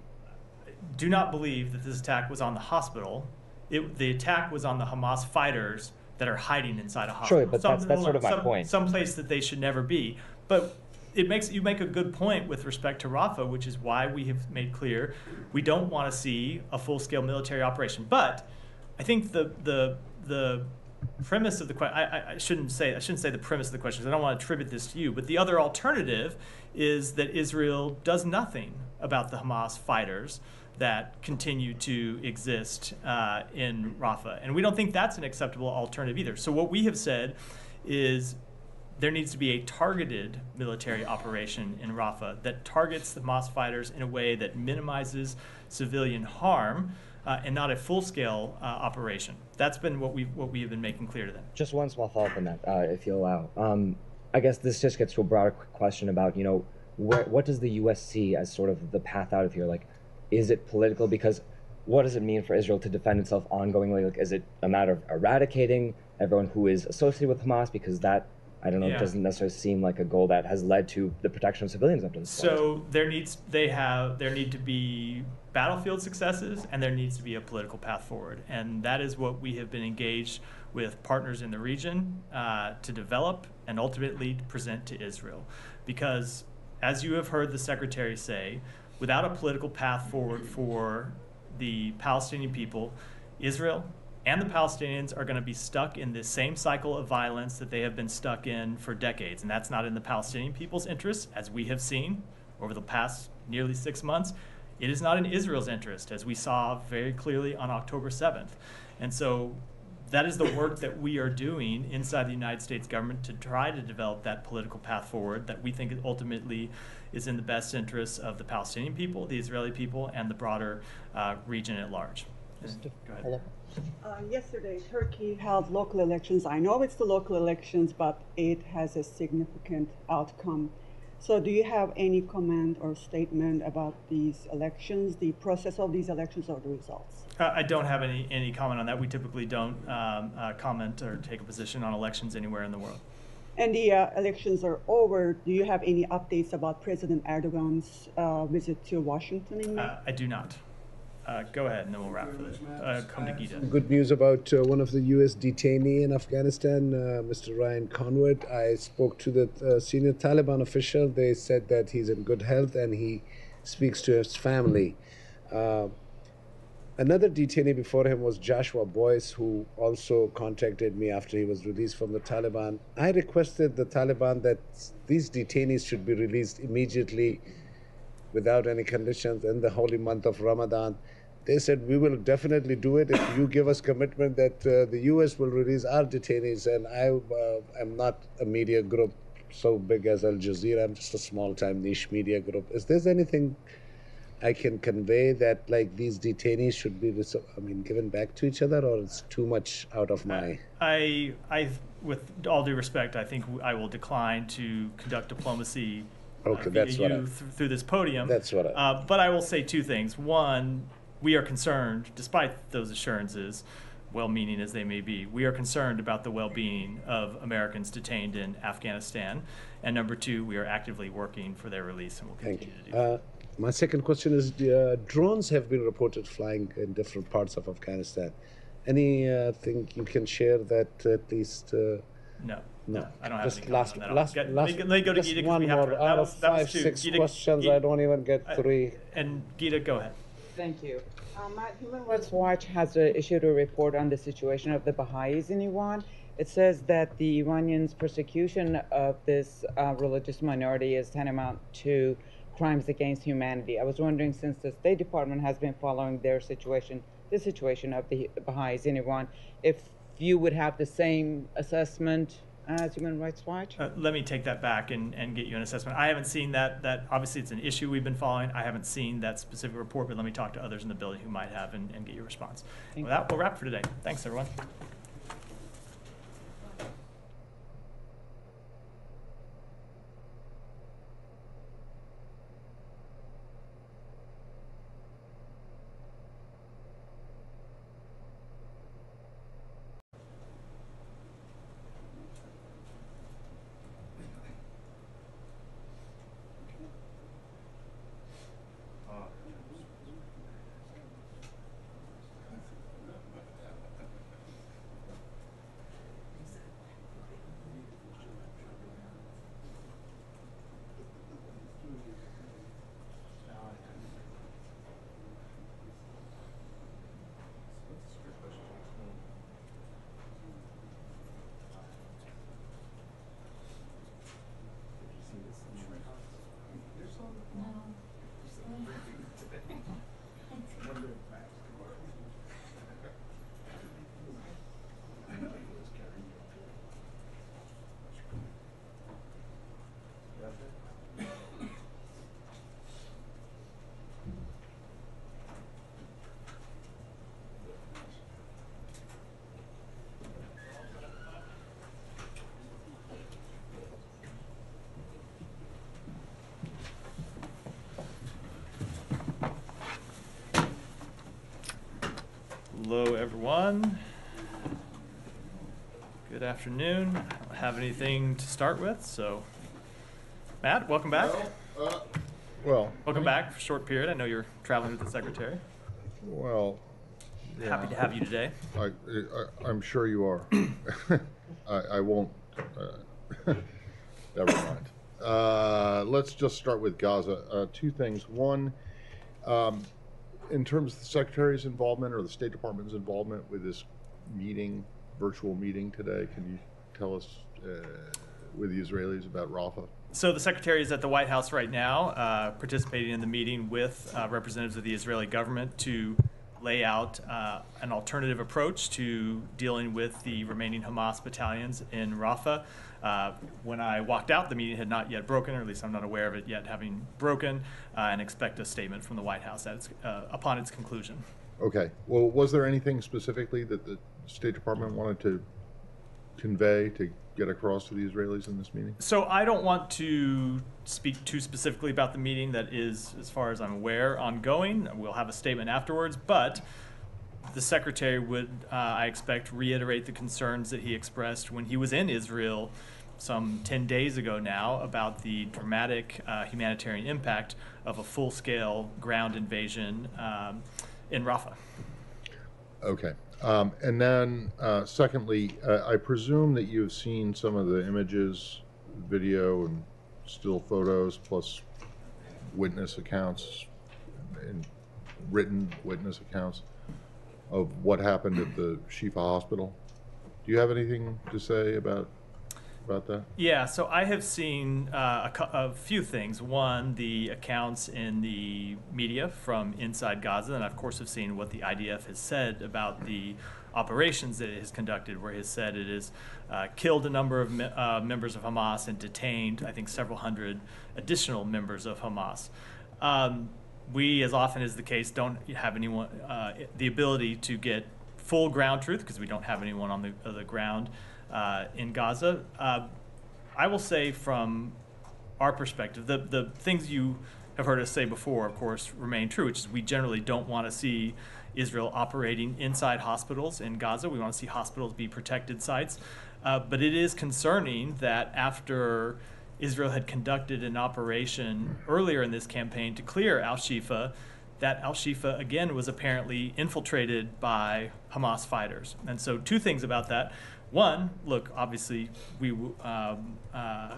do not believe that this attack was on the hospital. It, the attack was on the Hamas fighters that are hiding inside a hospital. Sure, but that's- that's sort of my some, point. Some place that they should never be. But it makes you make a good point with respect to Rafah, which is why we have made clear we don't want to see a full-scale military operation. But I think the the the premise of the question I, I shouldn't say I shouldn't say the premise of the question 'cause I don't want to attribute this to you. But the other alternative is that Israel does nothing about the Hamas fighters that continue to exist uh, in Rafah, and we don't think that's an acceptable alternative either. So what we have said is there needs to be a targeted military operation in Rafah that targets the Hamas fighters in a way that minimizes civilian harm uh, and not a full-scale uh, operation. That's been what we what we have been making clear to them. Just one small follow-up on that, uh, if you allow. Um, I guess this just gets to a broader question about, you know, where, what does the U.S. see as sort of the path out of here? Like, is it political? Because what does it mean for Israel to defend itself ongoingly? Like, is it a matter of eradicating everyone who is associated with Hamas? Because that, I don't know, Yeah. doesn't necessarily seem like a goal that has led to the protection of civilians up to this point. So there needs they have there need to be battlefield successes and there needs to be a political path forward, and that is what we have been engaged with partners in the region uh, to develop and ultimately present to Israel, because as you have heard the secretary say, without a political path forward for the Palestinian people, Israel and the Palestinians are going to be stuck in this same cycle of violence that they have been stuck in for decades. And that's not in the Palestinian people's interest, as we have seen over the past nearly six months. It is not in Israel's interest, as we saw very clearly on October 7th. And so that is the work that we are doing inside the United States government to try to develop that political path forward that we think ultimately is in the best interests of the Palestinian people, the Israeli people, and the broader uh, region at large. Go ahead. Uh, yesterday, Turkey held local elections. I know it's the local elections, but it has a significant outcome. So, do you have any comment or statement about these elections, the process of these elections, or the results? Uh, I don't have any, any comment on that. We typically don't um, uh, comment or take a position on elections anywhere in the world. And the uh, elections are over. Do you have any updates about President Erdogan's uh, visit to Washington in May? Uh, I do not. Uh, go ahead, and then we'll wrap for this. Uh, come to Gita. Good news about uh, one of the U.S. detainee in Afghanistan, uh, Mr. Ryan Corbett. I spoke to the uh, senior Taliban official. They said that he's in good health and he speaks to his family. Another detainee before him was Joshua Boyce, who also contacted me after he was released from the Taliban. I requested the Taliban that these detainees should be released immediately without any conditions in the holy month of Ramadan. They said, We will definitely do it if you give us commitment that uh, the US will release our detainees. And I uh, am not a media group so big as Al Jazeera, I'm just a small time niche media group. Is there anything I can convey that like these detainees should be, I mean, given back to each other, or it's too much out of my. I, I, with all due respect, I think I will decline to conduct diplomacy uh, Okay, via that's what you I- th- through this podium. That's what I- Uh, but I will say two things. One, we are concerned, despite those assurances, well-meaning as they may be, we are concerned about the well-being of Americans detained in Afghanistan. And number two, we are actively working for their release, and will Thank continue you. to do. Uh, my second question is uh, drones have been reported flying in different parts of Afghanistan. Anything you can share that at least? Uh, No, no. I don't have Just any last, on that. Last, get- last, let me- go to just Gita 'cause one we have more. to- that Out was- of that was five, two. six Gita- questions, Gita- I don't even get I- three. And Gita, go ahead. Thank you. Um, Matt, Human Rights Watch has uh, issued a report on the situation of the Baha'is in Iran. It says that the Iranians' persecution of this uh, religious minority is tantamount to crimes against humanity. I was wondering, since the State Department has been following their situation, the situation of the Baha'is in Iran, if you would have the same assessment as Human Rights Watch? Uh, let me take that back and, and get you an assessment. I haven't seen that, that, obviously it's an issue we've been following. I haven't seen that specific report, but let me talk to others in the building who might have and, and get your response. With that, we'll wrap for today. Thanks, everyone. Hello, everyone. Good afternoon. I don't have anything to start with, so Matt, welcome back. uh, Well. Welcome back for a short period. I know you're traveling with the secretary. Well. Happy to have you today. I, I, I'm sure you are. (coughs) I, I won't, uh, (laughs) never mind. Uh, let's just start with Gaza. Uh, two things. One, um, in terms of the Secretary's involvement or the State Department's involvement with this meeting, virtual meeting today, can you tell us uh, with the Israelis about Rafah? So the secretary is at the White House right now, uh, participating in the meeting with uh, representatives of the Israeli government to lay out uh, an alternative approach to dealing with the remaining Hamas battalions in Rafah. Uh, when I walked out, the meeting had not yet broken, or at least I'm not aware of it yet having broken, uh, and expect a statement from the White House its, uh, upon its conclusion. Okay. Well, was there anything specifically that the State Department wanted to convey to get across to the Israelis in this meeting? So I don't want to speak too specifically about the meeting that is, as far as I'm aware, ongoing. We'll have a statement afterwards, but the secretary would, uh, I expect, reiterate the concerns that he expressed when he was in Israel some 10 days ago now about the dramatic uh, humanitarian impact of a full-scale ground invasion um, in Rafah. Okay. Um, and then, uh, secondly, uh, I presume that you've seen some of the images, video, and still photos, plus witness accounts and written witness accounts of what happened at the Shifa Hospital. Do you have anything to say about about that? Yeah, so I have seen uh, a, a few things. One, the accounts in the media from inside Gaza, and I, of course have seen what the IDF has said about the operations that it has conducted, where it has said it has uh, killed a number of me- uh, members of Hamas and detained, I think, several hundred additional members of Hamas. Um, we, as often is the case, don't have anyone uh, the ability to get full ground truth because we don't have anyone on the, uh, the ground uh, in Gaza. Uh, I will say from our perspective, the, the things you have heard us say before, of course, remain true, which is we generally don't want to see Israel operating inside hospitals in Gaza. We want to see hospitals be protected sites. Uh, but it is concerning that after Israel had conducted an operation earlier in this campaign to clear Al Shifa, that Al Shifa again was apparently infiltrated by Hamas fighters. And so, two things about that. One, look, obviously, we um, uh,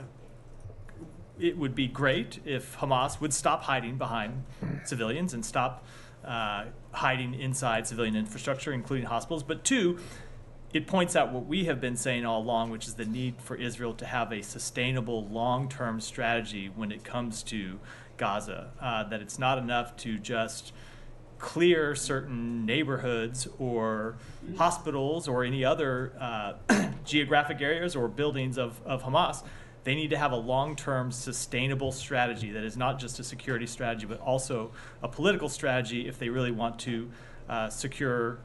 it would be great if Hamas would stop hiding behind civilians and stop uh, hiding inside civilian infrastructure, including hospitals. But two, it points out what we have been saying all along, which is the need for Israel to have a sustainable long term strategy when it comes to Gaza. Uh, that it's not enough to just clear certain neighborhoods or hospitals or any other uh, (clears throat) geographic areas or buildings of, of Hamas. They need to have a long term sustainable strategy that is not just a security strategy, but also a political strategy if they really want to uh, secure